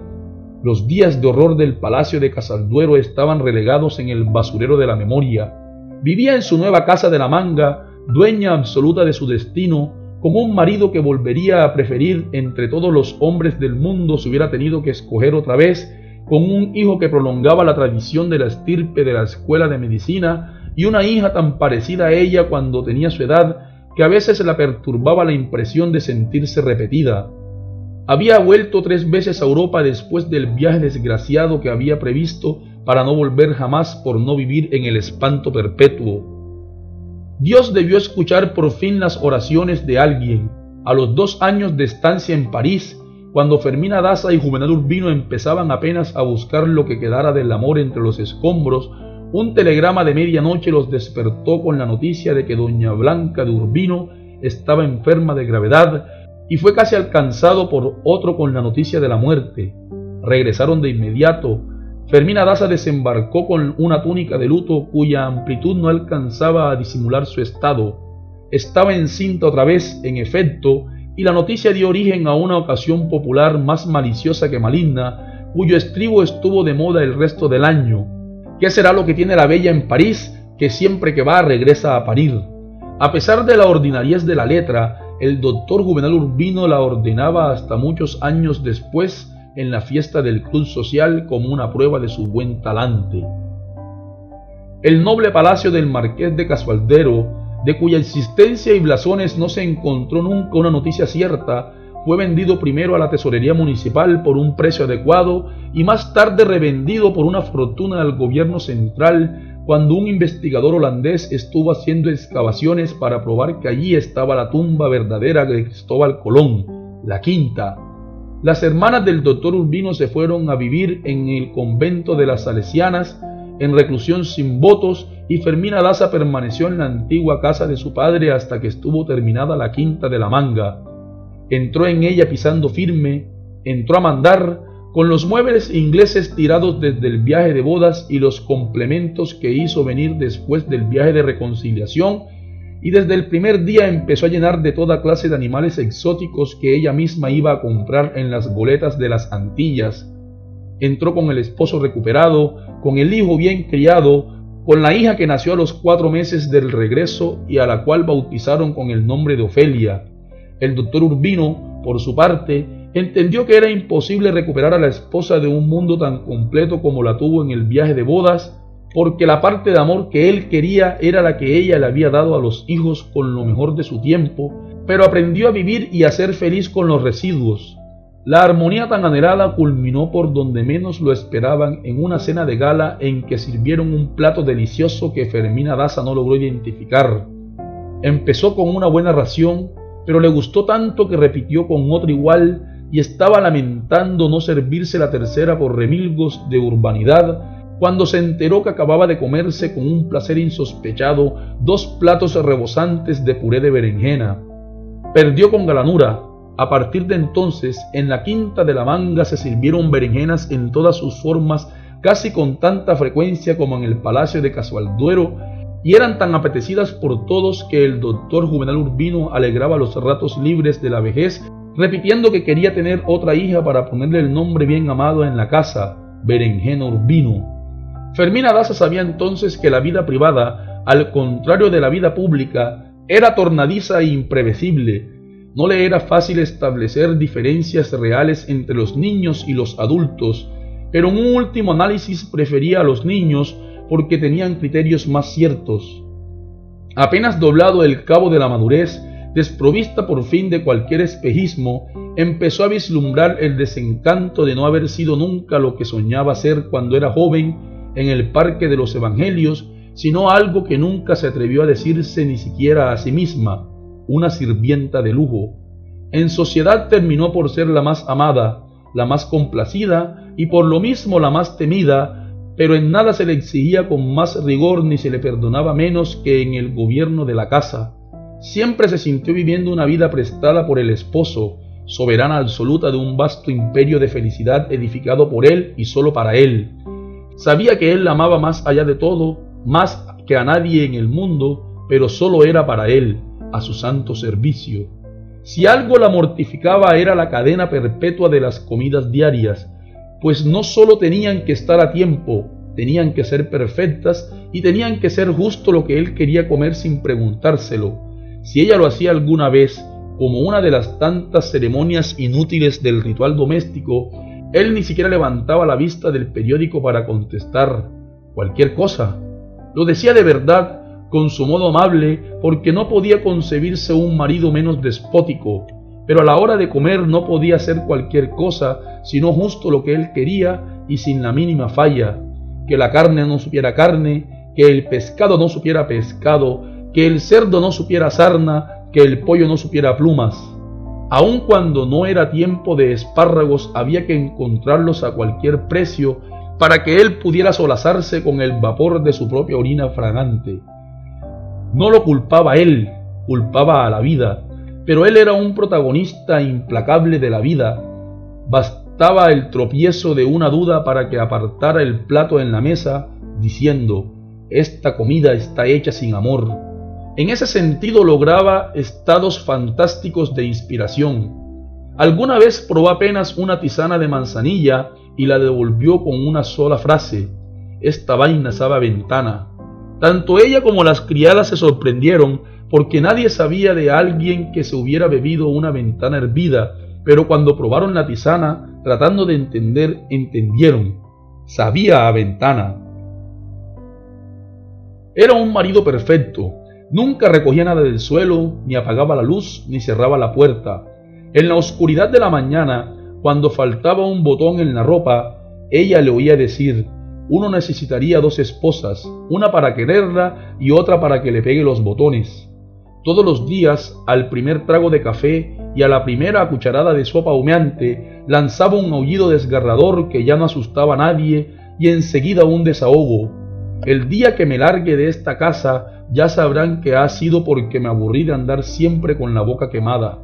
Los días de horror del palacio de Casalduero estaban relegados en el basurero de la memoria. Vivía en su nueva casa de la manga, dueña absoluta de su destino, como un marido que volvería a preferir entre todos los hombres del mundo si hubiera tenido que escoger otra vez, con un hijo que prolongaba la tradición de la estirpe de la escuela de medicina y una hija tan parecida a ella cuando tenía su edad que a veces la perturbaba la impresión de sentirse repetida. Había vuelto tres veces a Europa después del viaje desgraciado que había previsto para no volver jamás por no vivir en el espanto perpetuo. Dios debió escuchar por fin las oraciones de alguien. A los dos años de estancia en París, cuando Fermina Daza y Juvenal Urbino empezaban apenas a buscar lo que quedara del amor entre los escombros, un telegrama de medianoche los despertó con la noticia de que doña Blanca de Urbino estaba enferma de gravedad y fue casi alcanzado por otro con la noticia de la muerte. Regresaron de inmediato, Fermina Daza desembarcó con una túnica de luto cuya amplitud no alcanzaba a disimular su estado. Estaba encinta otra vez, en efecto, y la noticia dio origen a una ocasión popular más maliciosa que maligna, cuyo estribo estuvo de moda el resto del año. ¿Qué será lo que tiene la bella en París, que siempre que va regresa a parir? A pesar de la ordinariez de la letra, el doctor Juvenal Urbino la ordenaba hasta muchos años después en la fiesta del Club Social como una prueba de su buen talante. El noble palacio del Marqués de Casualdero, de cuya existencia y blasones no se encontró nunca una noticia cierta, fue vendido primero a la tesorería municipal por un precio adecuado y más tarde revendido por una fortuna al gobierno central cuando un investigador holandés estuvo haciendo excavaciones para probar que allí estaba la tumba verdadera de Cristóbal Colón, la quinta, las hermanas del doctor Urbino se fueron a vivir en el convento de las Salesianas, en reclusión sin votos, y Fermina Daza permaneció en la antigua casa de su padre hasta que estuvo terminada la quinta de la manga. Entró en ella pisando firme, entró a mandar, con los muebles ingleses tirados desde el viaje de bodas y los complementos que hizo venir después del viaje de reconciliación, y desde el primer día empezó a llenar de toda clase de animales exóticos que ella misma iba a comprar en las goletas de las Antillas. Entró con el esposo recuperado, con el hijo bien criado, con la hija que nació a los cuatro meses del regreso y a la cual bautizaron con el nombre de Ofelia. El doctor Urbino, por su parte, entendió que era imposible recuperar a la esposa de un mundo tan completo como la tuvo en el viaje de bodas porque la parte de amor que él quería era la que ella le había dado a los hijos con lo mejor de su tiempo, pero aprendió a vivir y a ser feliz con los residuos. La armonía tan anhelada culminó por donde menos lo esperaban en una cena de gala en que sirvieron un plato delicioso que Fermina Daza no logró identificar. Empezó con una buena ración, pero le gustó tanto que repitió con otra igual y estaba lamentando no servirse la tercera por remilgos de urbanidad cuando se enteró que acababa de comerse con un placer insospechado dos platos rebosantes de puré de berenjena. Perdió con galanura. A partir de entonces, en la quinta de la manga se sirvieron berenjenas en todas sus formas, casi con tanta frecuencia como en el palacio de Casualduero, y eran tan apetecidas por todos que el doctor Juvenal Urbino alegraba los ratos libres de la vejez, repitiendo que quería tener otra hija para ponerle el nombre bien amado en la casa, Berenjena Urbino. Fermina Daza sabía entonces que la vida privada, al contrario de la vida pública, era tornadiza e imprevisible. No le era fácil establecer diferencias reales entre los niños y los adultos, pero en un último análisis prefería a los niños porque tenían criterios más ciertos. Apenas doblado el cabo de la madurez, desprovista por fin de cualquier espejismo, empezó a vislumbrar el desencanto de no haber sido nunca lo que soñaba ser cuando era joven en el parque de los evangelios, sino algo que nunca se atrevió a decirse ni siquiera a sí misma, una sirvienta de lujo. En sociedad terminó por ser la más amada, la más complacida y por lo mismo la más temida, pero en nada se le exigía con más rigor ni se le perdonaba menos que en el gobierno de la casa. Siempre se sintió viviendo una vida prestada por el esposo, soberana absoluta de un vasto imperio de felicidad edificado por él y solo para él. Sabía que él la amaba más allá de todo, más que a nadie en el mundo, pero solo era para él, a su santo servicio. Si algo la mortificaba era la cadena perpetua de las comidas diarias, pues no solo tenían que estar a tiempo, tenían que ser perfectas y tenían que ser justo lo que él quería comer sin preguntárselo. Si ella lo hacía alguna vez, como una de las tantas ceremonias inútiles del ritual doméstico, él ni siquiera levantaba la vista del periódico para contestar cualquier cosa. Lo decía de verdad, con su modo amable, porque no podía concebirse un marido menos despótico, pero a la hora de comer no podía hacer cualquier cosa, sino justo lo que él quería y sin la mínima falla, que la carne no supiera carne, que el pescado no supiera pescado, que el cerdo no supiera sarna, que el pollo no supiera plumas. Aun cuando no era tiempo de espárragos, había que encontrarlos a cualquier precio para que él pudiera solazarse con el vapor de su propia orina fragante. No lo culpaba él, culpaba a la vida, pero él era un protagonista implacable de la vida. Bastaba el tropiezo de una duda para que apartara el plato en la mesa, diciendo, esta comida está hecha sin amor. En ese sentido lograba estados fantásticos de inspiración. Alguna vez probó apenas una tisana de manzanilla y la devolvió con una sola frase, esta vaina sabe a ventana. Tanto ella como las criadas se sorprendieron porque nadie sabía de alguien que se hubiera bebido una ventana hervida, pero cuando probaron la tisana, tratando de entender, entendieron. Sabía a ventana. Era un marido perfecto. Nunca recogía nada del suelo, ni apagaba la luz, ni cerraba la puerta. En la oscuridad de la mañana, cuando faltaba un botón en la ropa, ella le oía decir, uno necesitaría dos esposas, una para quererla y otra para que le pegue los botones. Todos los días, al primer trago de café y a la primera cucharada de sopa humeante, lanzaba un aullido desgarrador que ya no asustaba a nadie y enseguida un desahogo. El día que me largue de esta casa, ya sabrán que ha sido porque me aburrí de andar siempre con la boca quemada.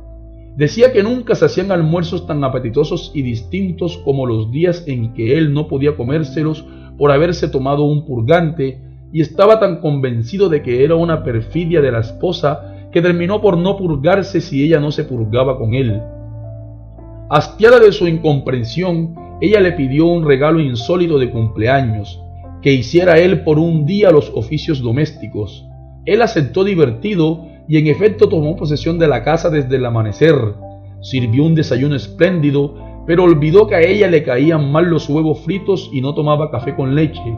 Decía que nunca se hacían almuerzos tan apetitosos y distintos como los días en que él no podía comérselos por haberse tomado un purgante y estaba tan convencido de que era una perfidia de la esposa que terminó por no purgarse si ella no se purgaba con él. Hastiada de su incomprensión, ella le pidió un regalo insólito de cumpleaños, que hiciera él por un día los oficios domésticos. Él aceptó divertido y en efecto tomó posesión de la casa desde el amanecer. Sirvió un desayuno espléndido pero olvidó que a ella le caían mal los huevos fritos y no tomaba café con leche.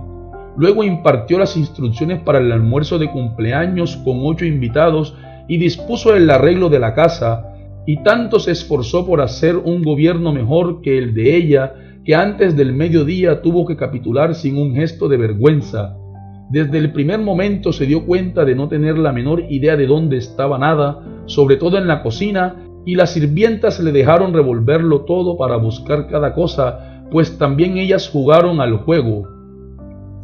Luego impartió las instrucciones para el almuerzo de cumpleaños con ocho invitados y dispuso el arreglo de la casa, y tanto se esforzó por hacer un gobierno mejor que el de ella, que antes del mediodía tuvo que capitular sin un gesto de vergüenza. Desde el primer momento se dio cuenta de no tener la menor idea de dónde estaba nada, sobre todo en la cocina, y las sirvientas le dejaron revolverlo todo para buscar cada cosa, pues también ellas jugaron al juego.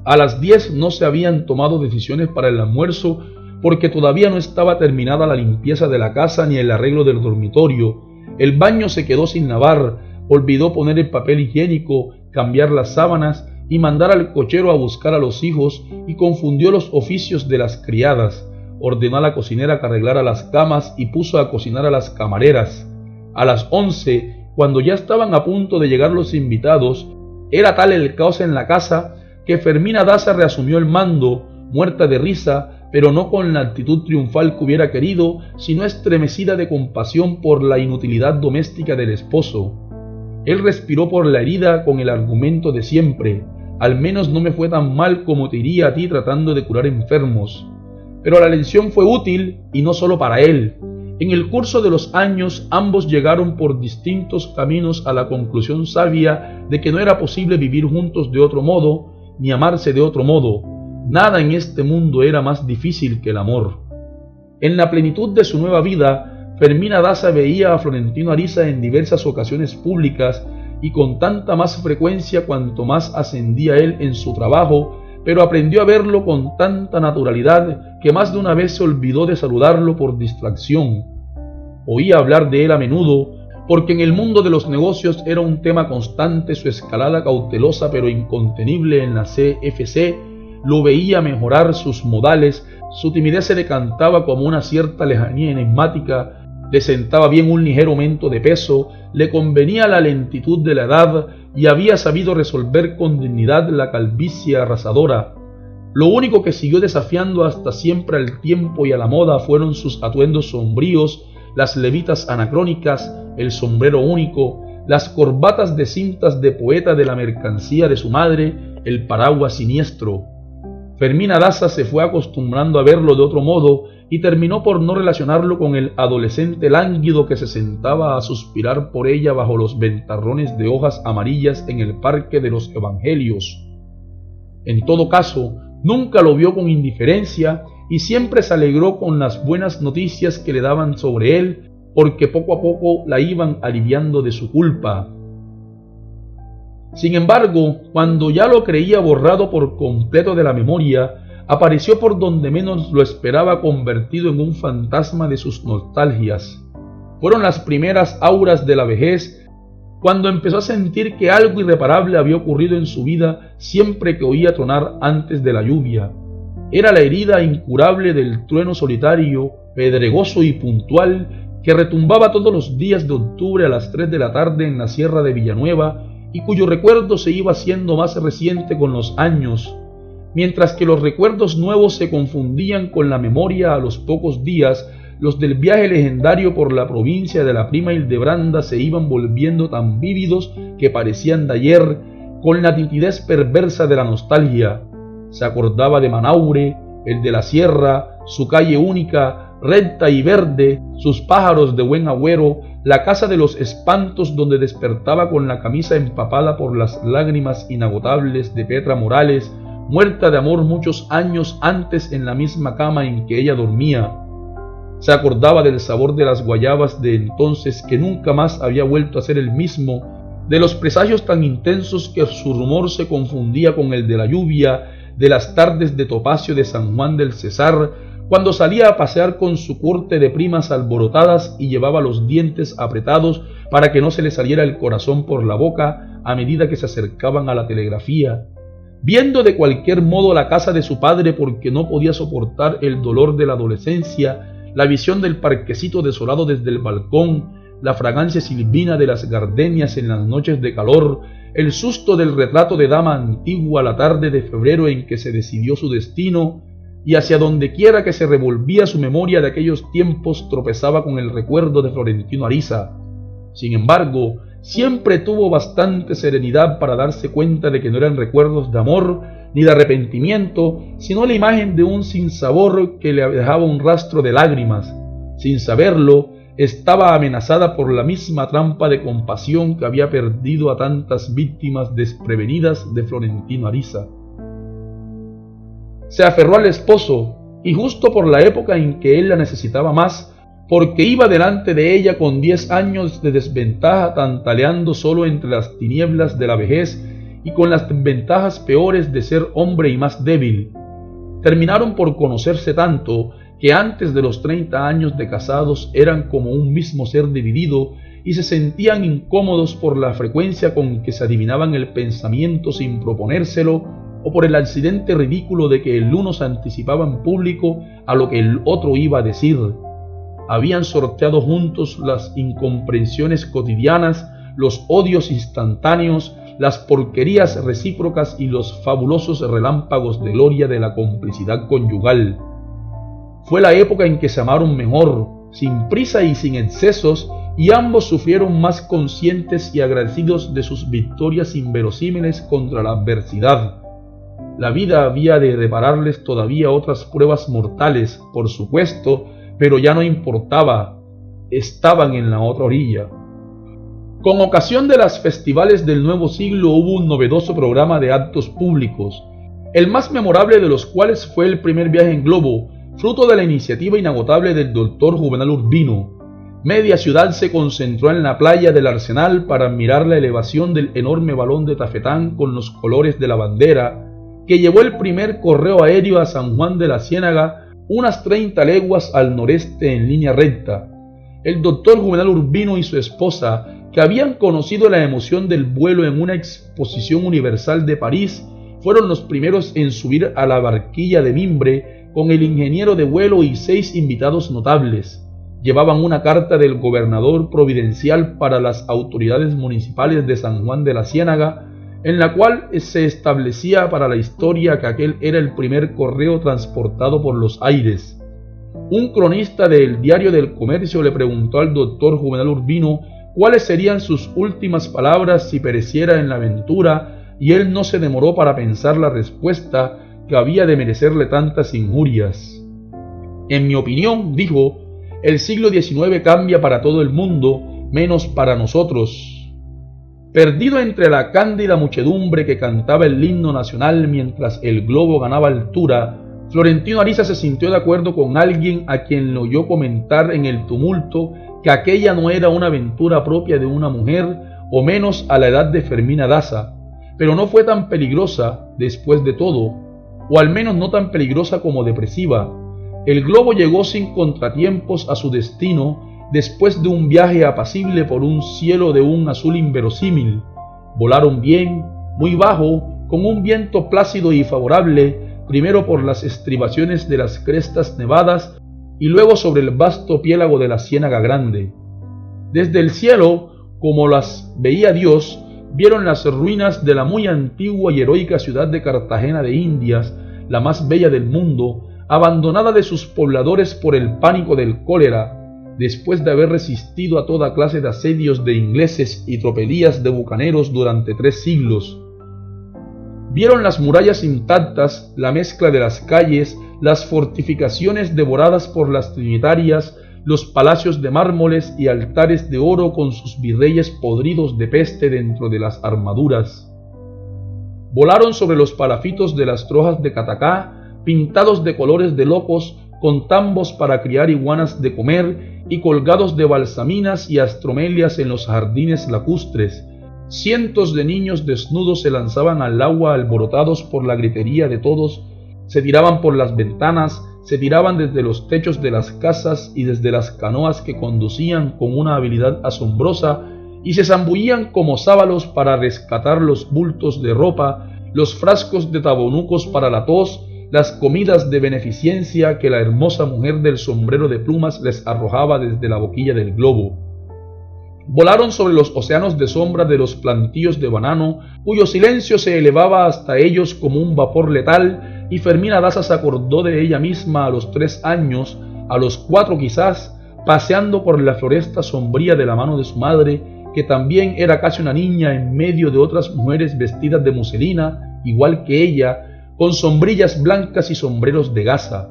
A las diez no se habían tomado decisiones para el almuerzo porque todavía no estaba terminada la limpieza de la casa ni el arreglo del dormitorio. El baño se quedó sin lavar, olvidó poner el papel higiénico, cambiar las sábanas y mandar al cochero a buscar a los hijos y confundió los oficios de las criadas ordenó a la cocinera que arreglara las camas y puso a cocinar a las camareras. A las once, cuando ya estaban a punto de llegar los invitados, era tal el caos en la casa que Fermina Daza reasumió el mando, muerta de risa, pero no con la actitud triunfal que hubiera querido, sino estremecida de compasión por la inutilidad doméstica del esposo. Él respiró por la herida con el argumento de siempre, al menos no me fue tan mal como te iría a ti tratando de curar enfermos. Pero la lección fue útil y no solo para él. En el curso de los años ambos llegaron por distintos caminos a la conclusión sabia de que no era posible vivir juntos de otro modo, ni amarse de otro modo. Nada en este mundo era más difícil que el amor. En la plenitud de su nueva vida, Fermina Daza veía a Florentino Ariza en diversas ocasiones públicas y con tanta más frecuencia cuanto más ascendía él en su trabajo, pero aprendió a verlo con tanta naturalidad que más de una vez se olvidó de saludarlo por distracción. Oía hablar de él a menudo, porque en el mundo de los negocios era un tema constante su escalada cautelosa pero incontenible en la CFC, lo veía mejorar sus modales, su timidez se le cantaba como una cierta lejanía enigmática, le sentaba bien un ligero aumento de peso, le convenía la lentitud de la edad y había sabido resolver con dignidad la calvicie arrasadora. Lo único que siguió desafiando hasta siempre al tiempo y a la moda fueron sus atuendos sombríos, las levitas anacrónicas, el sombrero único, las corbatas de cintas de poeta de la mercancía de su madre, el paraguas siniestro. Fermina Daza se fue acostumbrando a verlo de otro modo y terminó por no relacionarlo con el adolescente lánguido que se sentaba a suspirar por ella bajo los ventarrones de hojas amarillas en el Parque de los Evangelios. En todo caso, nunca lo vio con indiferencia y siempre se alegró con las buenas noticias que le daban sobre él, porque poco a poco la iban aliviando de su culpa. Sin embargo, cuando ya lo creía borrado por completo de la memoria, apareció por donde menos lo esperaba convertido en un fantasma de sus nostalgias. Fueron las primeras auras de la vejez cuando empezó a sentir que algo irreparable había ocurrido en su vida siempre que oía tronar antes de la lluvia. Era la herida incurable del trueno solitario, pedregoso y puntual que retumbaba todos los días de octubre a las 3 de la tarde en la sierra de Villanueva y cuyo recuerdo se iba haciendo más reciente con los años, Mientras que los recuerdos nuevos se confundían con la memoria a los pocos días, los del viaje legendario por la provincia de la prima Hildebranda se iban volviendo tan vívidos que parecían de ayer, con la nitidez perversa de la nostalgia. Se acordaba de Manaure, el de la sierra, su calle única, recta y verde, sus pájaros de buen agüero, la casa de los espantos donde despertaba con la camisa empapada por las lágrimas inagotables de Petra Morales, muerta de amor muchos años antes en la misma cama en que ella dormía. Se acordaba del sabor de las guayabas de entonces que nunca más había vuelto a ser el mismo, de los presagios tan intensos que su rumor se confundía con el de la lluvia, de las tardes de topacio de San Juan del Cesar, cuando salía a pasear con su corte de primas alborotadas y llevaba los dientes apretados para que no se le saliera el corazón por la boca a medida que se acercaban a la telegrafía, viendo de cualquier modo la casa de su padre porque no podía soportar el dolor de la adolescencia, la visión del parquecito desolado desde el balcón, la fragancia silvina de las gardenias en las noches de calor, el susto del retrato de dama antigua la tarde de febrero en que se decidió su destino, y hacia donde quiera que se revolvía su memoria de aquellos tiempos tropezaba con el recuerdo de Florentino Ariza. Sin embargo, siempre tuvo bastante serenidad para darse cuenta de que no eran recuerdos de amor ni de arrepentimiento, sino la imagen de un sinsabor que le dejaba un rastro de lágrimas. Sin saberlo, estaba amenazada por la misma trampa de compasión que había perdido a tantas víctimas desprevenidas de Florentino Ariza. Se aferró al esposo, y justo por la época en que él la necesitaba más, porque iba delante de ella con diez años de desventaja tantaleando solo entre las tinieblas de la vejez y con las ventajas peores de ser hombre y más débil. Terminaron por conocerse tanto que antes de los treinta años de casados eran como un mismo ser dividido y se sentían incómodos por la frecuencia con que se adivinaban el pensamiento sin proponérselo o por el accidente ridículo de que el uno se anticipaba en público a lo que el otro iba a decir habían sorteado juntos las incomprensiones cotidianas, los odios instantáneos, las porquerías recíprocas y los fabulosos relámpagos de gloria de la complicidad conyugal. Fue la época en que se amaron mejor, sin prisa y sin excesos, y ambos sufrieron más conscientes y agradecidos de sus victorias inverosímiles contra la adversidad. La vida había de repararles todavía otras pruebas mortales, por supuesto, pero ya no importaba, estaban en la otra orilla. Con ocasión de las festivales del nuevo siglo hubo un novedoso programa de actos públicos. el más memorable de los cuales fue el primer viaje en globo, fruto de la iniciativa inagotable del doctor Juvenal Urbino. Media ciudad se concentró en la playa del Arsenal para admirar la elevación del enorme balón de tafetán con los colores de la bandera, que llevó el primer correo aéreo a San Juan de la Ciénaga, unas 30 leguas al noreste en línea recta. El doctor Juvenal Urbino y su esposa, que habían conocido la emoción del vuelo en una exposición universal de París, fueron los primeros en subir a la barquilla de mimbre con el ingeniero de vuelo y seis invitados notables. Llevaban una carta del gobernador providencial para las autoridades municipales de San Juan de la Ciénaga, en la cual se establecía para la historia que aquel era el primer correo transportado por los aires. Un cronista del Diario del Comercio le preguntó al doctor Juvenal Urbino cuáles serían sus últimas palabras si pereciera en la aventura y él no se demoró para pensar la respuesta que había de merecerle tantas injurias. En mi opinión, dijo, el siglo XIX cambia para todo el mundo, menos para nosotros. Perdido entre la cándida muchedumbre que cantaba el himno nacional mientras el globo ganaba altura, Florentino Ariza se sintió de acuerdo con alguien a quien lo oyó comentar en el tumulto que aquella no era una aventura propia de una mujer, o menos a la edad de Fermina Daza, pero no fue tan peligrosa después de todo, o al menos no tan peligrosa como depresiva. El globo llegó sin contratiempos a su destino después de un viaje apacible por un cielo de un azul inverosímil. Volaron bien, muy bajo, con un viento plácido y favorable, primero por las estribaciones de las crestas nevadas y luego sobre el vasto piélago de la Ciénaga Grande. Desde el cielo, como las veía Dios, vieron las ruinas de la muy antigua y heroica ciudad de Cartagena de Indias, la más bella del mundo, abandonada de sus pobladores por el pánico del cólera, después de haber resistido a toda clase de asedios de ingleses y tropelías de bucaneros durante tres siglos. Vieron las murallas intactas, la mezcla de las calles, las fortificaciones devoradas por las trinitarias, los palacios de mármoles y altares de oro con sus virreyes podridos de peste dentro de las armaduras. Volaron sobre los palafitos de las trojas de Catacá, pintados de colores de locos, con tambos para criar iguanas de comer y colgados de balsaminas y astromelias en los jardines lacustres. Cientos de niños desnudos se lanzaban al agua alborotados por la gritería de todos, se tiraban por las ventanas, se tiraban desde los techos de las casas y desde las canoas que conducían con una habilidad asombrosa y se zambullían como sábalos para rescatar los bultos de ropa, los frascos de tabonucos para la tos, las comidas de beneficencia que la hermosa mujer del sombrero de plumas les arrojaba desde la boquilla del globo. Volaron sobre los océanos de sombra de los plantíos de banano, cuyo silencio se elevaba hasta ellos como un vapor letal y Fermina Daza se acordó de ella misma a los tres años, a los cuatro quizás, paseando por la floresta sombría de la mano de su madre, que también era casi una niña en medio de otras mujeres vestidas de muselina, igual que ella, con sombrillas blancas y sombreros de gasa.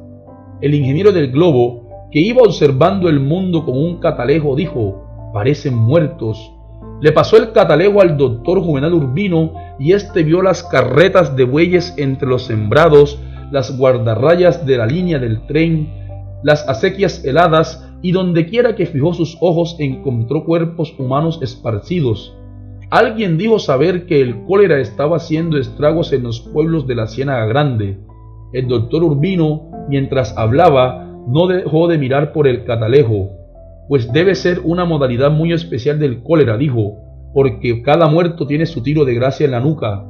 El ingeniero del globo, que iba observando el mundo como un catalejo, dijo, parecen muertos, le pasó el catalego al doctor Juvenal Urbino y éste vio las carretas de bueyes entre los sembrados, las guardarrayas de la línea del tren, las acequias heladas y dondequiera que fijó sus ojos encontró cuerpos humanos esparcidos. Alguien dijo saber que el cólera estaba haciendo estragos en los pueblos de la Ciénaga Grande. El doctor Urbino, mientras hablaba, no dejó de mirar por el catalejo pues debe ser una modalidad muy especial del cólera, dijo, porque cada muerto tiene su tiro de gracia en la nuca.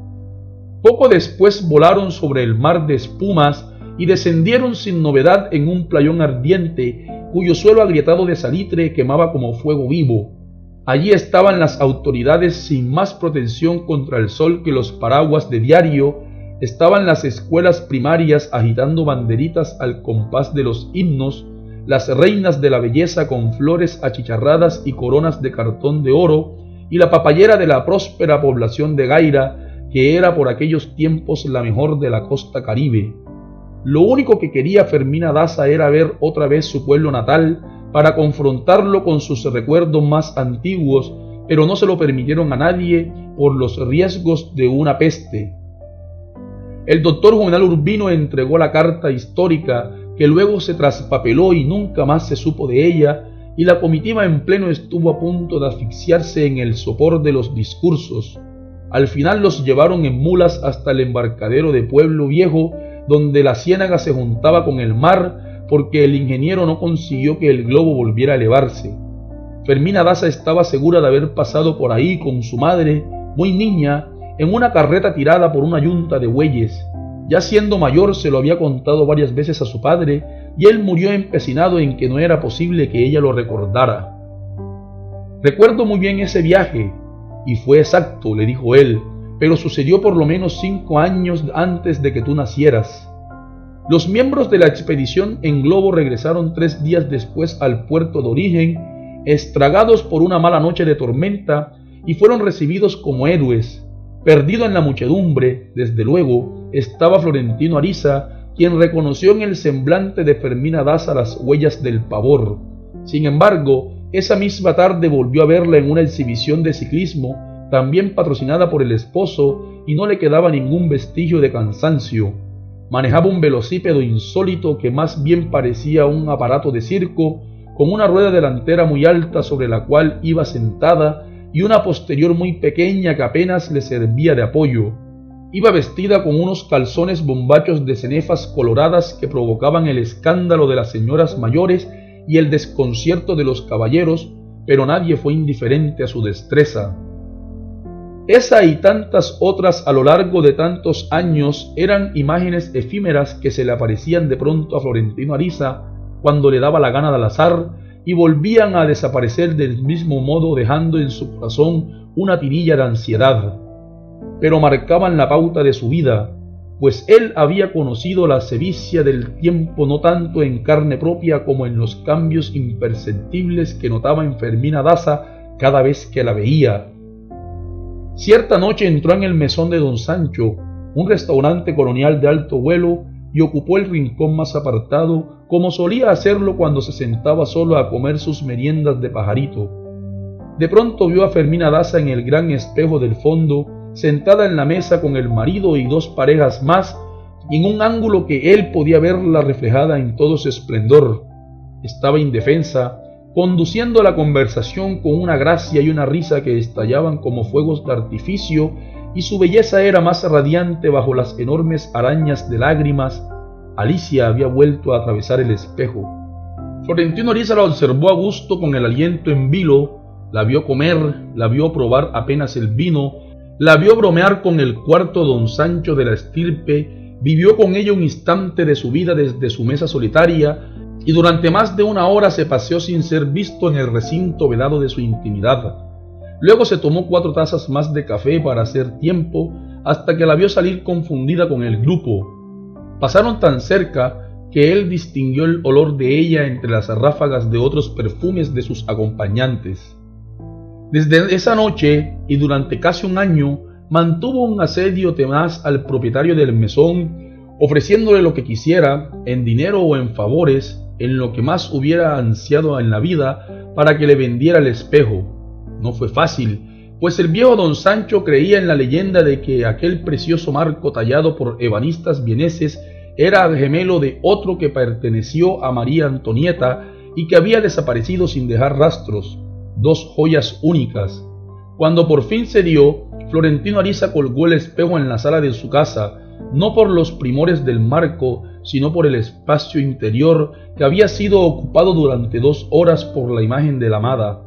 Poco después volaron sobre el mar de espumas y descendieron sin novedad en un playón ardiente cuyo suelo agrietado de salitre quemaba como fuego vivo. Allí estaban las autoridades sin más protección contra el sol que los paraguas de diario, estaban las escuelas primarias agitando banderitas al compás de los himnos, las reinas de la belleza con flores achicharradas y coronas de cartón de oro, y la papayera de la próspera población de Gaira, que era por aquellos tiempos la mejor de la costa caribe. Lo único que quería Fermina Daza era ver otra vez su pueblo natal para confrontarlo con sus recuerdos más antiguos, pero no se lo permitieron a nadie por los riesgos de una peste. El doctor Juvenal Urbino entregó la carta histórica que luego se traspapeló y nunca más se supo de ella, y la comitiva en pleno estuvo a punto de asfixiarse en el sopor de los discursos. Al final los llevaron en mulas hasta el embarcadero de Pueblo Viejo, donde la ciénaga se juntaba con el mar, porque el ingeniero no consiguió que el globo volviera a elevarse. Fermina Daza estaba segura de haber pasado por ahí con su madre, muy niña, en una carreta tirada por una yunta de bueyes. Ya siendo mayor se lo había contado varias veces a su padre, y él murió empecinado en que no era posible que ella lo recordara. Recuerdo muy bien ese viaje, y fue exacto, le dijo él, pero sucedió por lo menos cinco años antes de que tú nacieras. Los miembros de la expedición en globo regresaron tres días después al puerto de origen estragados por una mala noche de tormenta, y fueron recibidos como héroes. Perdido en la muchedumbre, desde luego, estaba Florentino Ariza, quien reconoció en el semblante de Fermina Daza las huellas del pavor. Sin embargo, esa misma tarde volvió a verla en una exhibición de ciclismo, también patrocinada por el esposo, y no le quedaba ningún vestigio de cansancio. Manejaba un velocípedo insólito que más bien parecía un aparato de circo, con una rueda delantera muy alta sobre la cual iba sentada y una posterior muy pequeña que apenas le servía de apoyo. Iba vestida con unos calzones bombachos de cenefas coloradas que provocaban el escándalo de las señoras mayores y el desconcierto de los caballeros, pero nadie fue indiferente a su destreza. Esa y tantas otras a lo largo de tantos años eran imágenes efímeras que se le aparecían de pronto a Florentino Ariza cuando le daba la gana al azar y volvían a desaparecer del mismo modo dejando en su corazón una tirilla de ansiedad. Pero marcaban la pauta de su vida, pues él había conocido la sevicia del tiempo no tanto en carne propia como en los cambios imperceptibles que notaba en Fermina Daza cada vez que la veía. Cierta noche entró en el mesón de don Sancho, un restaurante colonial de alto vuelo, y ocupó el rincón más apartado como solía hacerlo cuando se sentaba solo a comer sus meriendas de pajarito. De pronto vio a Fermina Daza en el gran espejo del fondo, sentada en la mesa con el marido y dos parejas más, y en un ángulo que él podía verla reflejada en todo su esplendor. Estaba indefensa, conduciendo la conversación con una gracia y una risa que estallaban como fuegos de artificio, y su belleza era más radiante bajo las enormes arañas de lágrimas Alicia había vuelto a atravesar el espejo. Florentino Ariza la observó a gusto con el aliento en vilo, la vio comer, la vio probar apenas el vino, la vio bromear con el cuarto don Sancho de la estirpe, vivió con ella un instante de su vida desde su mesa solitaria y durante más de una hora se paseó sin ser visto en el recinto vedado de su intimidad. Luego se tomó cuatro tazas más de café para hacer tiempo hasta que la vio salir confundida con el grupo, Pasaron tan cerca que él distinguió el olor de ella entre las ráfagas de otros perfumes de sus acompañantes. Desde esa noche y durante casi un año mantuvo un asedio tenaz al propietario del mesón, ofreciéndole lo que quisiera, en dinero o en favores, en lo que más hubiera ansiado en la vida, para que le vendiera el espejo. No fue fácil, pues el viejo don Sancho creía en la leyenda de que aquel precioso marco tallado por ebanistas vieneses era gemelo de otro que perteneció a María Antonieta y que había desaparecido sin dejar rastros, dos joyas únicas. Cuando por fin se dio, Florentino Ariza colgó el espejo en la sala de su casa, no por los primores del marco, sino por el espacio interior que había sido ocupado durante dos horas por la imagen de la amada.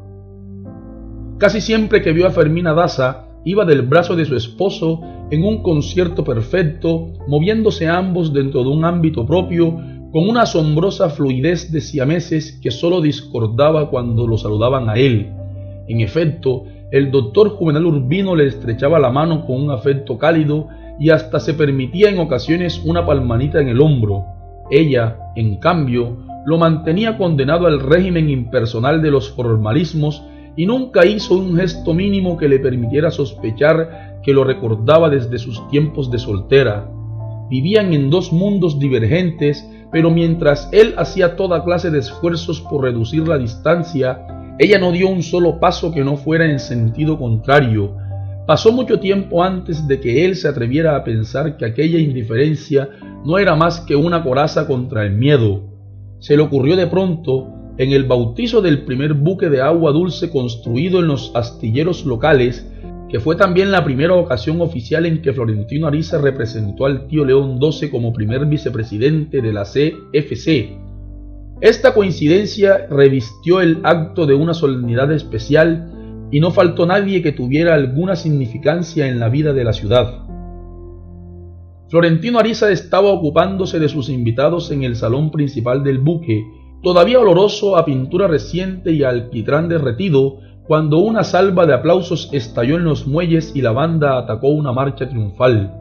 Casi siempre que vio a Fermina Daza, iba del brazo de su esposo en un concierto perfecto, moviéndose ambos dentro de un ámbito propio, con una asombrosa fluidez de siameses que sólo discordaba cuando lo saludaban a él. En efecto, el doctor Juvenal Urbino le estrechaba la mano con un afecto cálido y hasta se permitía en ocasiones una palmanita en el hombro. Ella, en cambio, lo mantenía condenado al régimen impersonal de los formalismos y nunca hizo un gesto mínimo que le permitiera sospechar que lo recordaba desde sus tiempos de soltera. Vivían en dos mundos divergentes, pero mientras él hacía toda clase de esfuerzos por reducir la distancia, ella no dio un solo paso que no fuera en sentido contrario. Pasó mucho tiempo antes de que él se atreviera a pensar que aquella indiferencia no era más que una coraza contra el miedo. Se le ocurrió de pronto en el bautizo del primer buque de agua dulce construido en los astilleros locales, que fue también la primera ocasión oficial en que Florentino Ariza representó al tío León XII como primer vicepresidente de la CFC. Esta coincidencia revistió el acto de una solemnidad especial y no faltó nadie que tuviera alguna significancia en la vida de la ciudad. Florentino Ariza estaba ocupándose de sus invitados en el salón principal del buque, todavía oloroso a pintura reciente y alquitrán derretido, cuando una salva de aplausos estalló en los muelles y la banda atacó una marcha triunfal.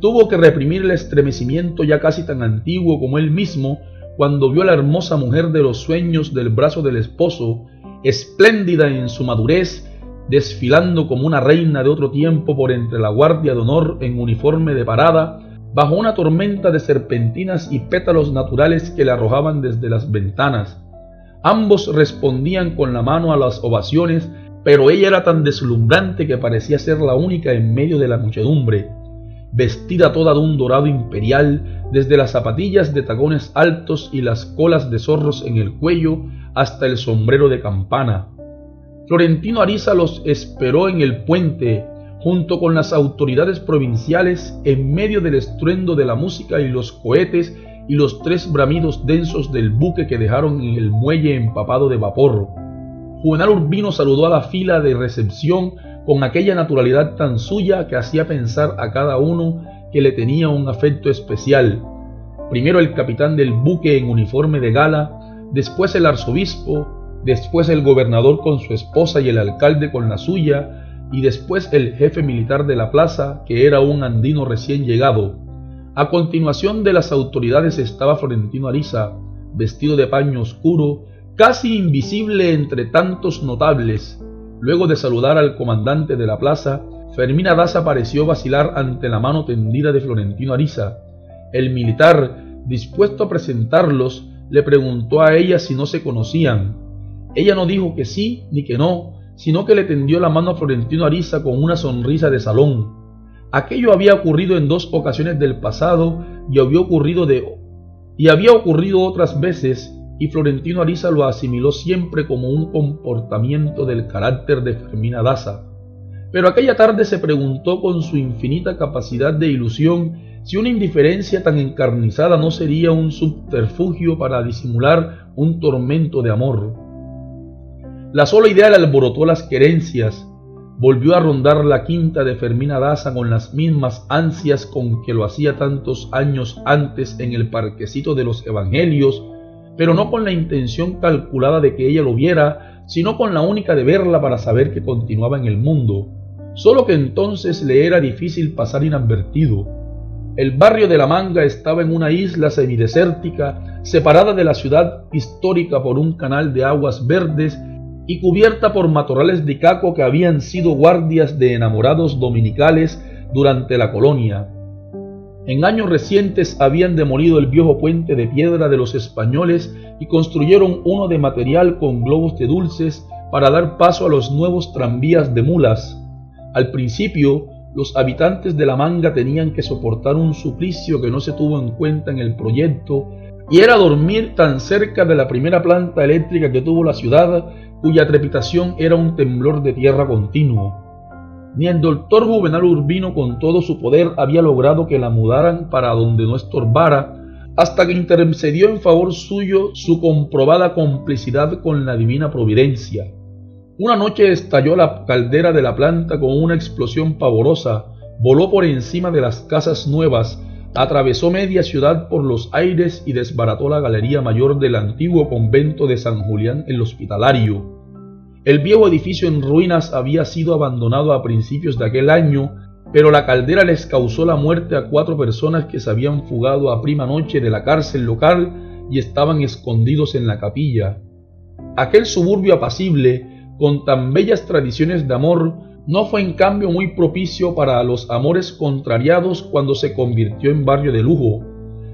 Tuvo que reprimir el estremecimiento ya casi tan antiguo como él mismo cuando vio a la hermosa mujer de los sueños del brazo del esposo espléndida en su madurez, desfilando como una reina de otro tiempo por entre la guardia de honor en uniforme de parada, bajo una tormenta de serpentinas y pétalos naturales que le arrojaban desde las ventanas. Ambos respondían con la mano a las ovaciones, pero ella era tan deslumbrante que parecía ser la única en medio de la muchedumbre, vestida toda de un dorado imperial, desde las zapatillas de tacones altos y las colas de zorros en el cuello hasta el sombrero de campana. Florentino Ariza los esperó en el puente, junto con las autoridades provinciales, en medio del estruendo de la música y los cohetes y los tres bramidos densos del buque que dejaron en el muelle empapado de vapor. Juvenal Urbino saludó a la fila de recepción con aquella naturalidad tan suya que hacía pensar a cada uno que le tenía un afecto especial. Primero el capitán del buque en uniforme de gala, después el arzobispo, después el gobernador con su esposa y el alcalde con la suya, y después el jefe militar de la plaza, que era un andino recién llegado. A continuación de las autoridades estaba Florentino Ariza, vestido de paño oscuro, casi invisible entre tantos notables. Luego de saludar al comandante de la plaza, Fermina Daza pareció vacilar ante la mano tendida de Florentino Ariza. El militar, dispuesto a presentarlos, le preguntó a ella si no se conocían. Ella no dijo que sí ni que no, sino que le tendió la mano a Florentino Ariza con una sonrisa de salón. Aquello había ocurrido en dos ocasiones del pasado y había ocurrido de y había ocurrido otras veces y Florentino Ariza lo asimiló siempre como un comportamiento del carácter de Fermina Daza. Pero aquella tarde se preguntó con su infinita capacidad de ilusión si una indiferencia tan encarnizada no sería un subterfugio para disimular un tormento de amor. La sola idea le alborotó las querencias, volvió a rondar la quinta de Fermina Daza con las mismas ansias con que lo hacía tantos años antes en el parquecito de los Evangelios, pero no con la intención calculada de que ella lo viera, sino con la única de verla para saber que continuaba en el mundo. Solo que entonces le era difícil pasar inadvertido el barrio de La Manga estaba en una isla semidesértica, separada de la ciudad histórica por un canal de aguas verdes y cubierta por matorrales de caco que habían sido guardias de enamorados dominicales durante la colonia. En años recientes habían demolido el viejo puente de piedra de los españoles y construyeron uno de material con globos de dulces para dar paso a los nuevos tranvías de mulas. Al principio, los habitantes de la manga tenían que soportar un suplicio que no se tuvo en cuenta en el proyecto, y era dormir tan cerca de la primera planta eléctrica que tuvo la ciudad, cuya trepitación era un temblor de tierra continuo. Ni el doctor Juvenal Urbino con todo su poder había logrado que la mudaran para donde no estorbara, hasta que intercedió en favor suyo su comprobada complicidad con la divina providencia. Una noche estalló la caldera de la planta con una explosión pavorosa, voló por encima de las casas nuevas, atravesó media ciudad por los aires y desbarató la galería mayor del antiguo convento de San Julián el Hospitalario. El viejo edificio en ruinas había sido abandonado a principios de aquel año, pero la caldera les causó la muerte a cuatro personas que se habían fugado a prima noche de la cárcel local y estaban escondidos en la capilla. Aquel suburbio apacible con tan bellas tradiciones de amor, no fue en cambio muy propicio para los amores contrariados cuando se convirtió en barrio de lujo.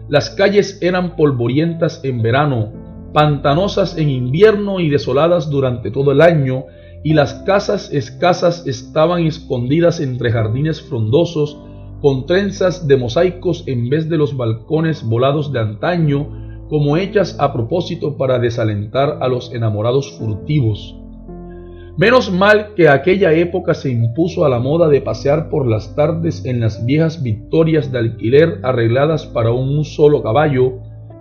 Las calles eran polvorientas en verano, pantanosas en invierno y desoladas durante todo el año, y las casas escasas estaban escondidas entre jardines frondosos con trenzas de mosaicos en vez de los balcones volados de antaño, como hechas a propósito para desalentar a los enamorados furtivos. Menos mal que aquella época se impuso a la moda de pasear por las tardes en las viejas victorias de alquiler arregladas para un solo caballo,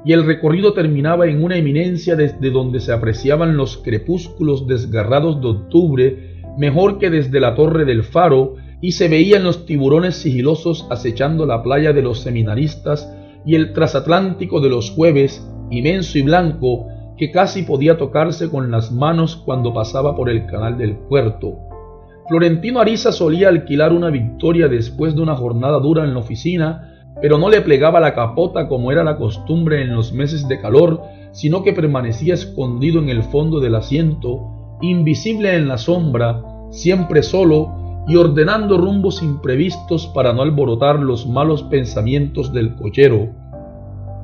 y el recorrido terminaba en una eminencia desde donde se apreciaban los crepúsculos desgarrados de octubre, mejor que desde la torre del faro, y se veían los tiburones sigilosos acechando la playa de los seminaristas y el trasatlántico de los jueves, inmenso y blanco, que casi podía tocarse con las manos cuando pasaba por el canal del puerto. Florentino Ariza solía alquilar una victoria después de una jornada dura en la oficina, pero no le plegaba la capota como era la costumbre en los meses de calor, sino que permanecía escondido en el fondo del asiento, invisible en la sombra, siempre solo, y ordenando rumbos imprevistos para no alborotar los malos pensamientos del cochero.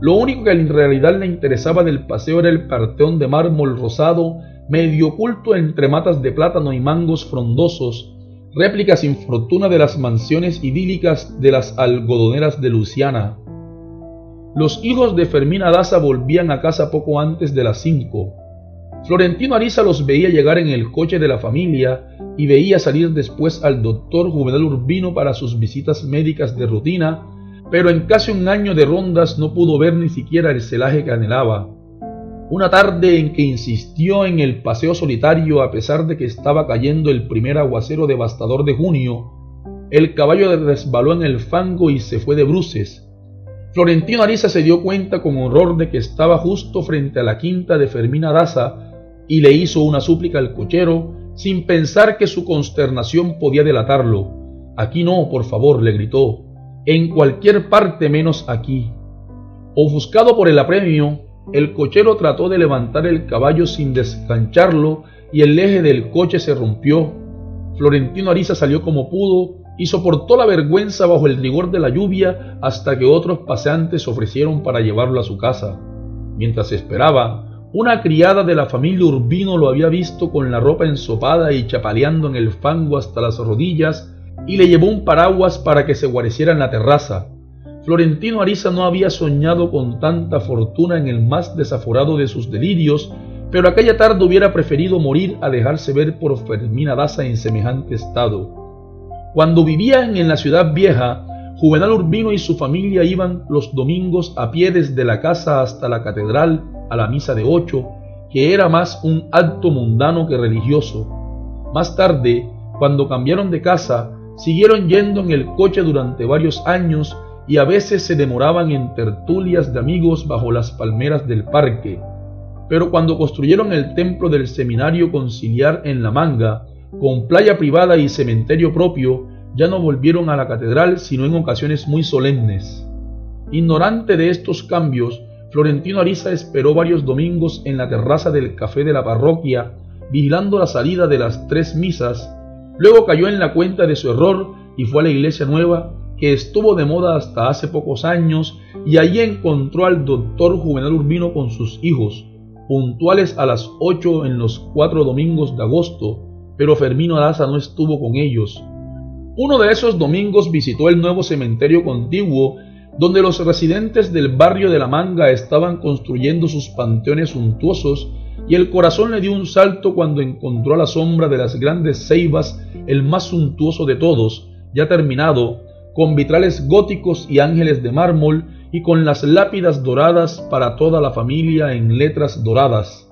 Lo único que en realidad le interesaba del paseo era el parteón de mármol rosado, medio oculto entre matas de plátano y mangos frondosos, réplica sin fortuna de las mansiones idílicas de las algodoneras de Luciana. Los hijos de Fermina Daza volvían a casa poco antes de las cinco. Florentino Ariza los veía llegar en el coche de la familia y veía salir después al doctor Juvenal Urbino para sus visitas médicas de rutina, pero en casi un año de rondas no pudo ver ni siquiera el celaje que anhelaba. Una tarde en que insistió en el paseo solitario a pesar de que estaba cayendo el primer aguacero devastador de junio, el caballo resbaló en el fango y se fue de bruces. Florentino Ariza se dio cuenta con horror de que estaba justo frente a la quinta de Fermina Daza y le hizo una súplica al cochero sin pensar que su consternación podía delatarlo. Aquí no, por favor, le gritó. En cualquier parte menos aquí. Ofuscado por el apremio, el cochero trató de levantar el caballo sin desgancharlo y el eje del coche se rompió. Florentino Ariza salió como pudo y soportó la vergüenza bajo el rigor de la lluvia hasta que otros paseantes ofrecieron para llevarlo a su casa. Mientras esperaba, una criada de la familia Urbino lo había visto con la ropa ensopada y chapaleando en el fango hasta las rodillas y le llevó un paraguas para que se guareciera en la terraza. Florentino Ariza no había soñado con tanta fortuna en el más desaforado de sus delirios, pero aquella tarde hubiera preferido morir a dejarse ver por Fermina Daza en semejante estado. Cuando vivían en la ciudad vieja, Juvenal Urbino y su familia iban los domingos a pie desde la casa hasta la catedral a la misa de ocho, que era más un acto mundano que religioso. Más tarde, cuando cambiaron de casa, siguieron yendo en el coche durante varios años y a veces se demoraban en tertulias de amigos bajo las palmeras del parque. Pero cuando construyeron el templo del seminario conciliar en La Manga, con playa privada y cementerio propio, ya no volvieron a la catedral sino en ocasiones muy solemnes. Ignorante de estos cambios, Florentino Ariza esperó varios domingos en la terraza del café de la parroquia, vigilando la salida de las tres misas. Luego cayó en la cuenta de su error y fue a la iglesia nueva, que estuvo de moda hasta hace pocos años, y allí encontró al doctor Juvenal Urbino con sus hijos, puntuales a las ocho en los cuatro domingos de agosto, pero Fermino Ariza no estuvo con ellos. Uno de esos domingos visitó el nuevo cementerio contiguo donde los residentes del barrio de la Manga estaban construyendo sus panteones suntuosos, y el corazón le dio un salto cuando encontró a la sombra de las grandes ceibas el más suntuoso de todos, ya terminado, con vitrales góticos y ángeles de mármol, y con las lápidas doradas para toda la familia en letras doradas.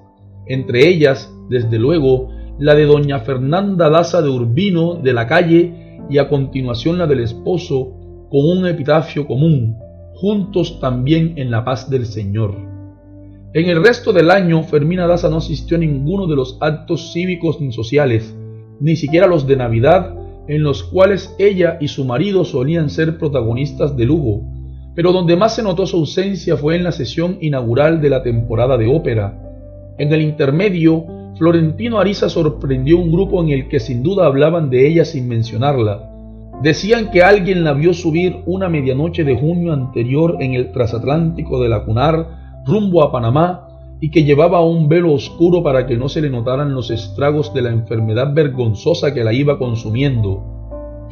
Entre ellas, desde luego, la de doña Fernanda Daza de Urbino de la calle y a continuación la del esposo con un epitafio común, juntos también en la paz del Señor. En el resto del año, Fermina Daza no asistió a ninguno de los actos cívicos ni sociales, ni siquiera los de Navidad, en los cuales ella y su marido solían ser protagonistas de lujo, pero donde más se notó su ausencia fue en la sesión inaugural de la temporada de ópera. En el intermedio, Florentino Ariza sorprendió un grupo en el que sin duda hablaban de ella sin mencionarla, Decían que alguien la vio subir una medianoche de junio anterior en el transatlántico de la Cunar rumbo a Panamá y que llevaba un velo oscuro para que no se le notaran los estragos de la enfermedad vergonzosa que la iba consumiendo.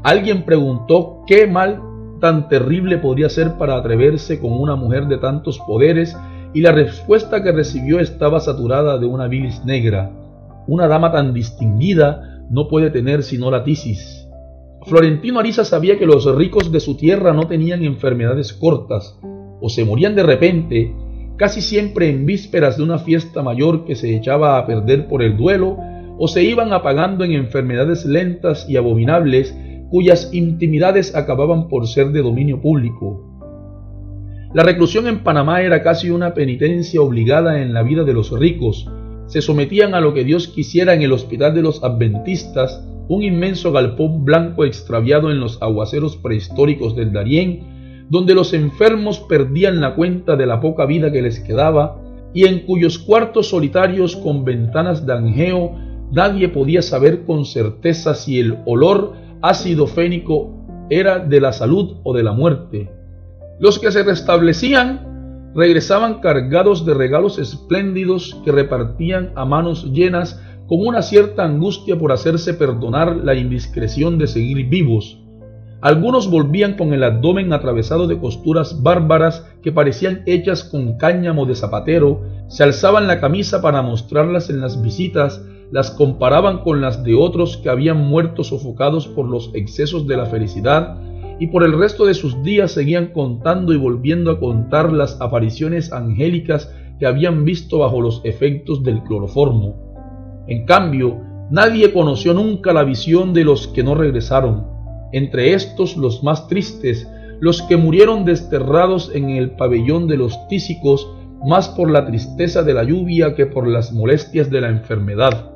Alguien preguntó qué mal tan terrible podría ser para atreverse con una mujer de tantos poderes y la respuesta que recibió estaba saturada de una bilis negra. Una dama tan distinguida no puede tener sino la tisis. Florentino Ariza sabía que los ricos de su tierra no tenían enfermedades cortas, o se morían de repente, casi siempre en vísperas de una fiesta mayor que se echaba a perder por el duelo, o se iban apagando en enfermedades lentas y abominables cuyas intimidades acababan por ser de dominio público. La reclusión en Panamá era casi una penitencia obligada en la vida de los ricos. Se sometían a lo que Dios quisiera en el hospital de los adventistas, un inmenso galpón blanco extraviado en los aguaceros prehistóricos del Darién, donde los enfermos perdían la cuenta de la poca vida que les quedaba y en cuyos cuartos solitarios con ventanas de angeo nadie podía saber con certeza si el olor ácido fénico era de la salud o de la muerte. Los que se restablecían regresaban cargados de regalos espléndidos que repartían a manos llenas con una cierta angustia por hacerse perdonar la indiscreción de seguir vivos. Algunos volvían con el abdomen atravesado de costuras bárbaras que parecían hechas con cáñamo de zapatero, se alzaban la camisa para mostrarlas en las visitas, las comparaban con las de otros que habían muerto sofocados por los excesos de la felicidad, y por el resto de sus días seguían contando y volviendo a contar las apariciones angélicas que habían visto bajo los efectos del cloroformo. En cambio, nadie conoció nunca la visión de los que no regresaron, entre estos los más tristes, los que murieron desterrados en el pabellón de los tísicos, más por la tristeza de la lluvia que por las molestias de la enfermedad.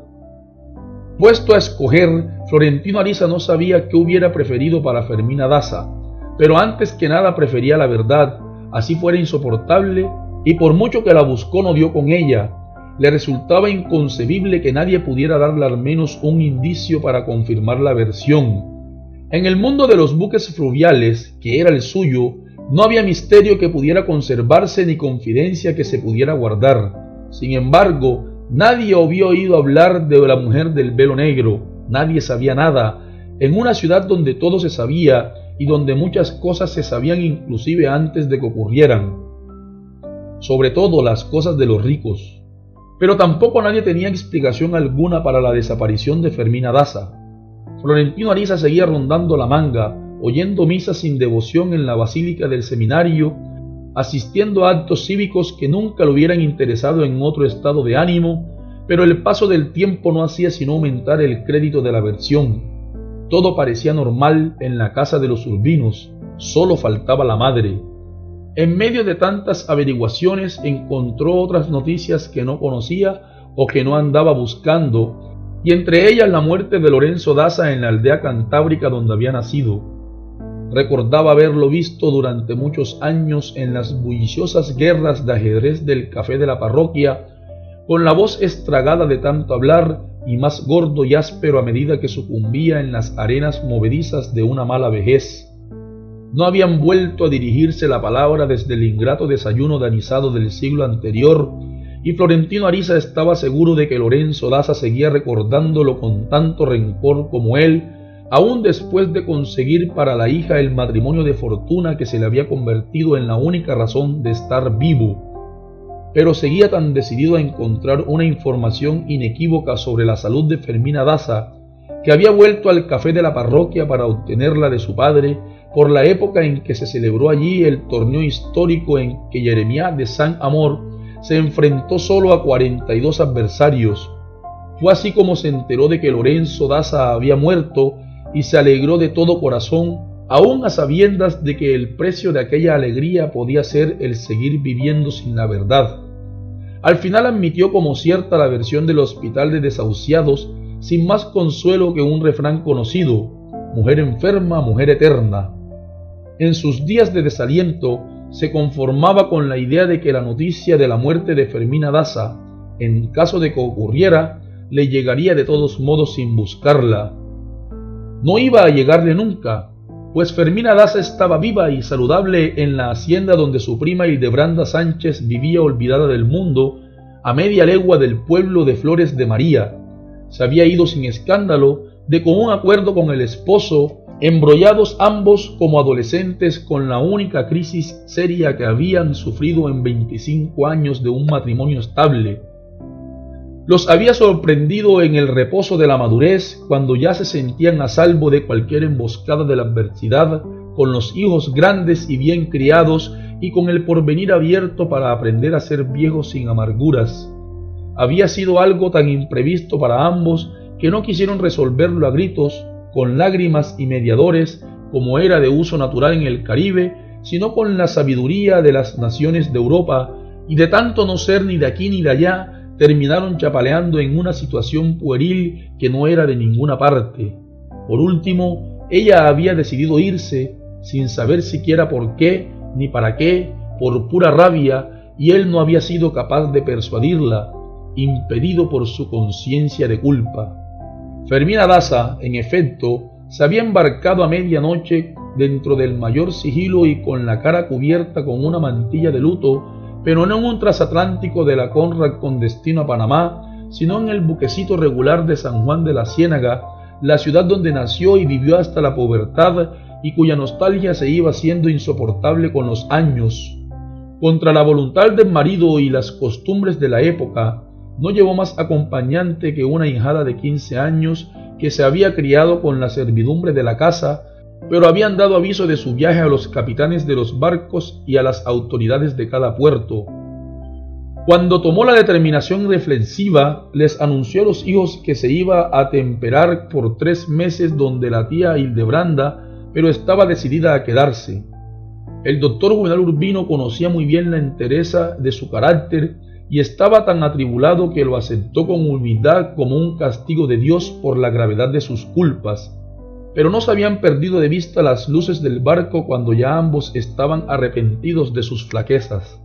Puesto a escoger, Florentino Ariza no sabía qué hubiera preferido para Fermina Daza, pero antes que nada prefería la verdad, así fuera insoportable, y por mucho que la buscó no dio con ella, le resultaba inconcebible que nadie pudiera darle al menos un indicio para confirmar la versión. En el mundo de los buques fluviales, que era el suyo, no había misterio que pudiera conservarse ni confidencia que se pudiera guardar. Sin embargo, nadie había oído hablar de la mujer del velo negro, nadie sabía nada, en una ciudad donde todo se sabía y donde muchas cosas se sabían inclusive antes de que ocurrieran, sobre todo las cosas de los ricos. Pero tampoco nadie tenía explicación alguna para la desaparición de Fermina Daza. Florentino Ariza seguía rondando la manga, oyendo misas sin devoción en la basílica del seminario, asistiendo a actos cívicos que nunca lo hubieran interesado en otro estado de ánimo, pero el paso del tiempo no hacía sino aumentar el crédito de la versión. Todo parecía normal en la casa de los urbinos, solo faltaba la madre. En medio de tantas averiguaciones encontró otras noticias que no conocía o que no andaba buscando, y entre ellas la muerte de Lorenzo Daza en la aldea cantábrica donde había nacido. Recordaba haberlo visto durante muchos años en las bulliciosas guerras de ajedrez del café de la parroquia, con la voz estragada de tanto hablar y más gordo y áspero a medida que sucumbía en las arenas movedizas de una mala vejez. No habían vuelto a dirigirse la palabra desde el ingrato desayuno de anisado del siglo anterior, y Florentino Ariza estaba seguro de que Lorenzo Daza seguía recordándolo con tanto rencor como él, aún después de conseguir para la hija el matrimonio de fortuna que se le había convertido en la única razón de estar vivo. Pero seguía tan decidido a encontrar una información inequívoca sobre la salud de Fermina Daza, que había vuelto al café de la parroquia para obtenerla de su padre por la época en que se celebró allí el torneo histórico en que Jeremías de San Amor se enfrentó solo a 42 adversarios. Fue así como se enteró de que Lorenzo Daza había muerto y se alegró de todo corazón, aún a sabiendas de que el precio de aquella alegría podía ser el seguir viviendo sin la verdad. Al final admitió como cierta la versión del hospital de desahuciados, sin más consuelo que un refrán conocido, mujer enferma, mujer eterna en sus días de desaliento se conformaba con la idea de que la noticia de la muerte de Fermina Daza, en caso de que ocurriera, le llegaría de todos modos sin buscarla. No iba a llegarle nunca, pues Fermina Daza estaba viva y saludable en la hacienda donde su prima Hildebranda Sánchez vivía olvidada del mundo, a media legua del pueblo de Flores de María. Se había ido sin escándalo, de común acuerdo con el esposo, embrollados ambos como adolescentes con la única crisis seria que habían sufrido en 25 años de un matrimonio estable. Los había sorprendido en el reposo de la madurez cuando ya se sentían a salvo de cualquier emboscada de la adversidad, con los hijos grandes y bien criados y con el porvenir abierto para aprender a ser viejos sin amarguras. Había sido algo tan imprevisto para ambos que no quisieron resolverlo a gritos, con lágrimas y mediadores, como era de uso natural en el Caribe, sino con la sabiduría de las naciones de Europa, y de tanto no ser ni de aquí ni de allá, terminaron chapaleando en una situación pueril que no era de ninguna parte. Por último, ella había decidido irse, sin saber siquiera por qué, ni para qué, por pura rabia, y él no había sido capaz de persuadirla, impedido por su conciencia de culpa. Fermina Daza, en efecto, se había embarcado a medianoche dentro del mayor sigilo y con la cara cubierta con una mantilla de luto, pero no en un transatlántico de la Conrad con destino a Panamá, sino en el buquecito regular de San Juan de la Ciénaga, la ciudad donde nació y vivió hasta la pubertad y cuya nostalgia se iba haciendo insoportable con los años. Contra la voluntad del marido y las costumbres de la época, no llevó más acompañante que una hijada de quince años que se había criado con la servidumbre de la casa, pero habían dado aviso de su viaje a los capitanes de los barcos y a las autoridades de cada puerto. Cuando tomó la determinación reflexiva, les anunció a los hijos que se iba a temperar por tres meses donde la tía Hildebranda, pero estaba decidida a quedarse. El doctor Juvenal Urbino conocía muy bien la entereza de su carácter y estaba tan atribulado que lo aceptó con humildad como un castigo de Dios por la gravedad de sus culpas. Pero no se habían perdido de vista las luces del barco cuando ya ambos estaban arrepentidos de sus flaquezas.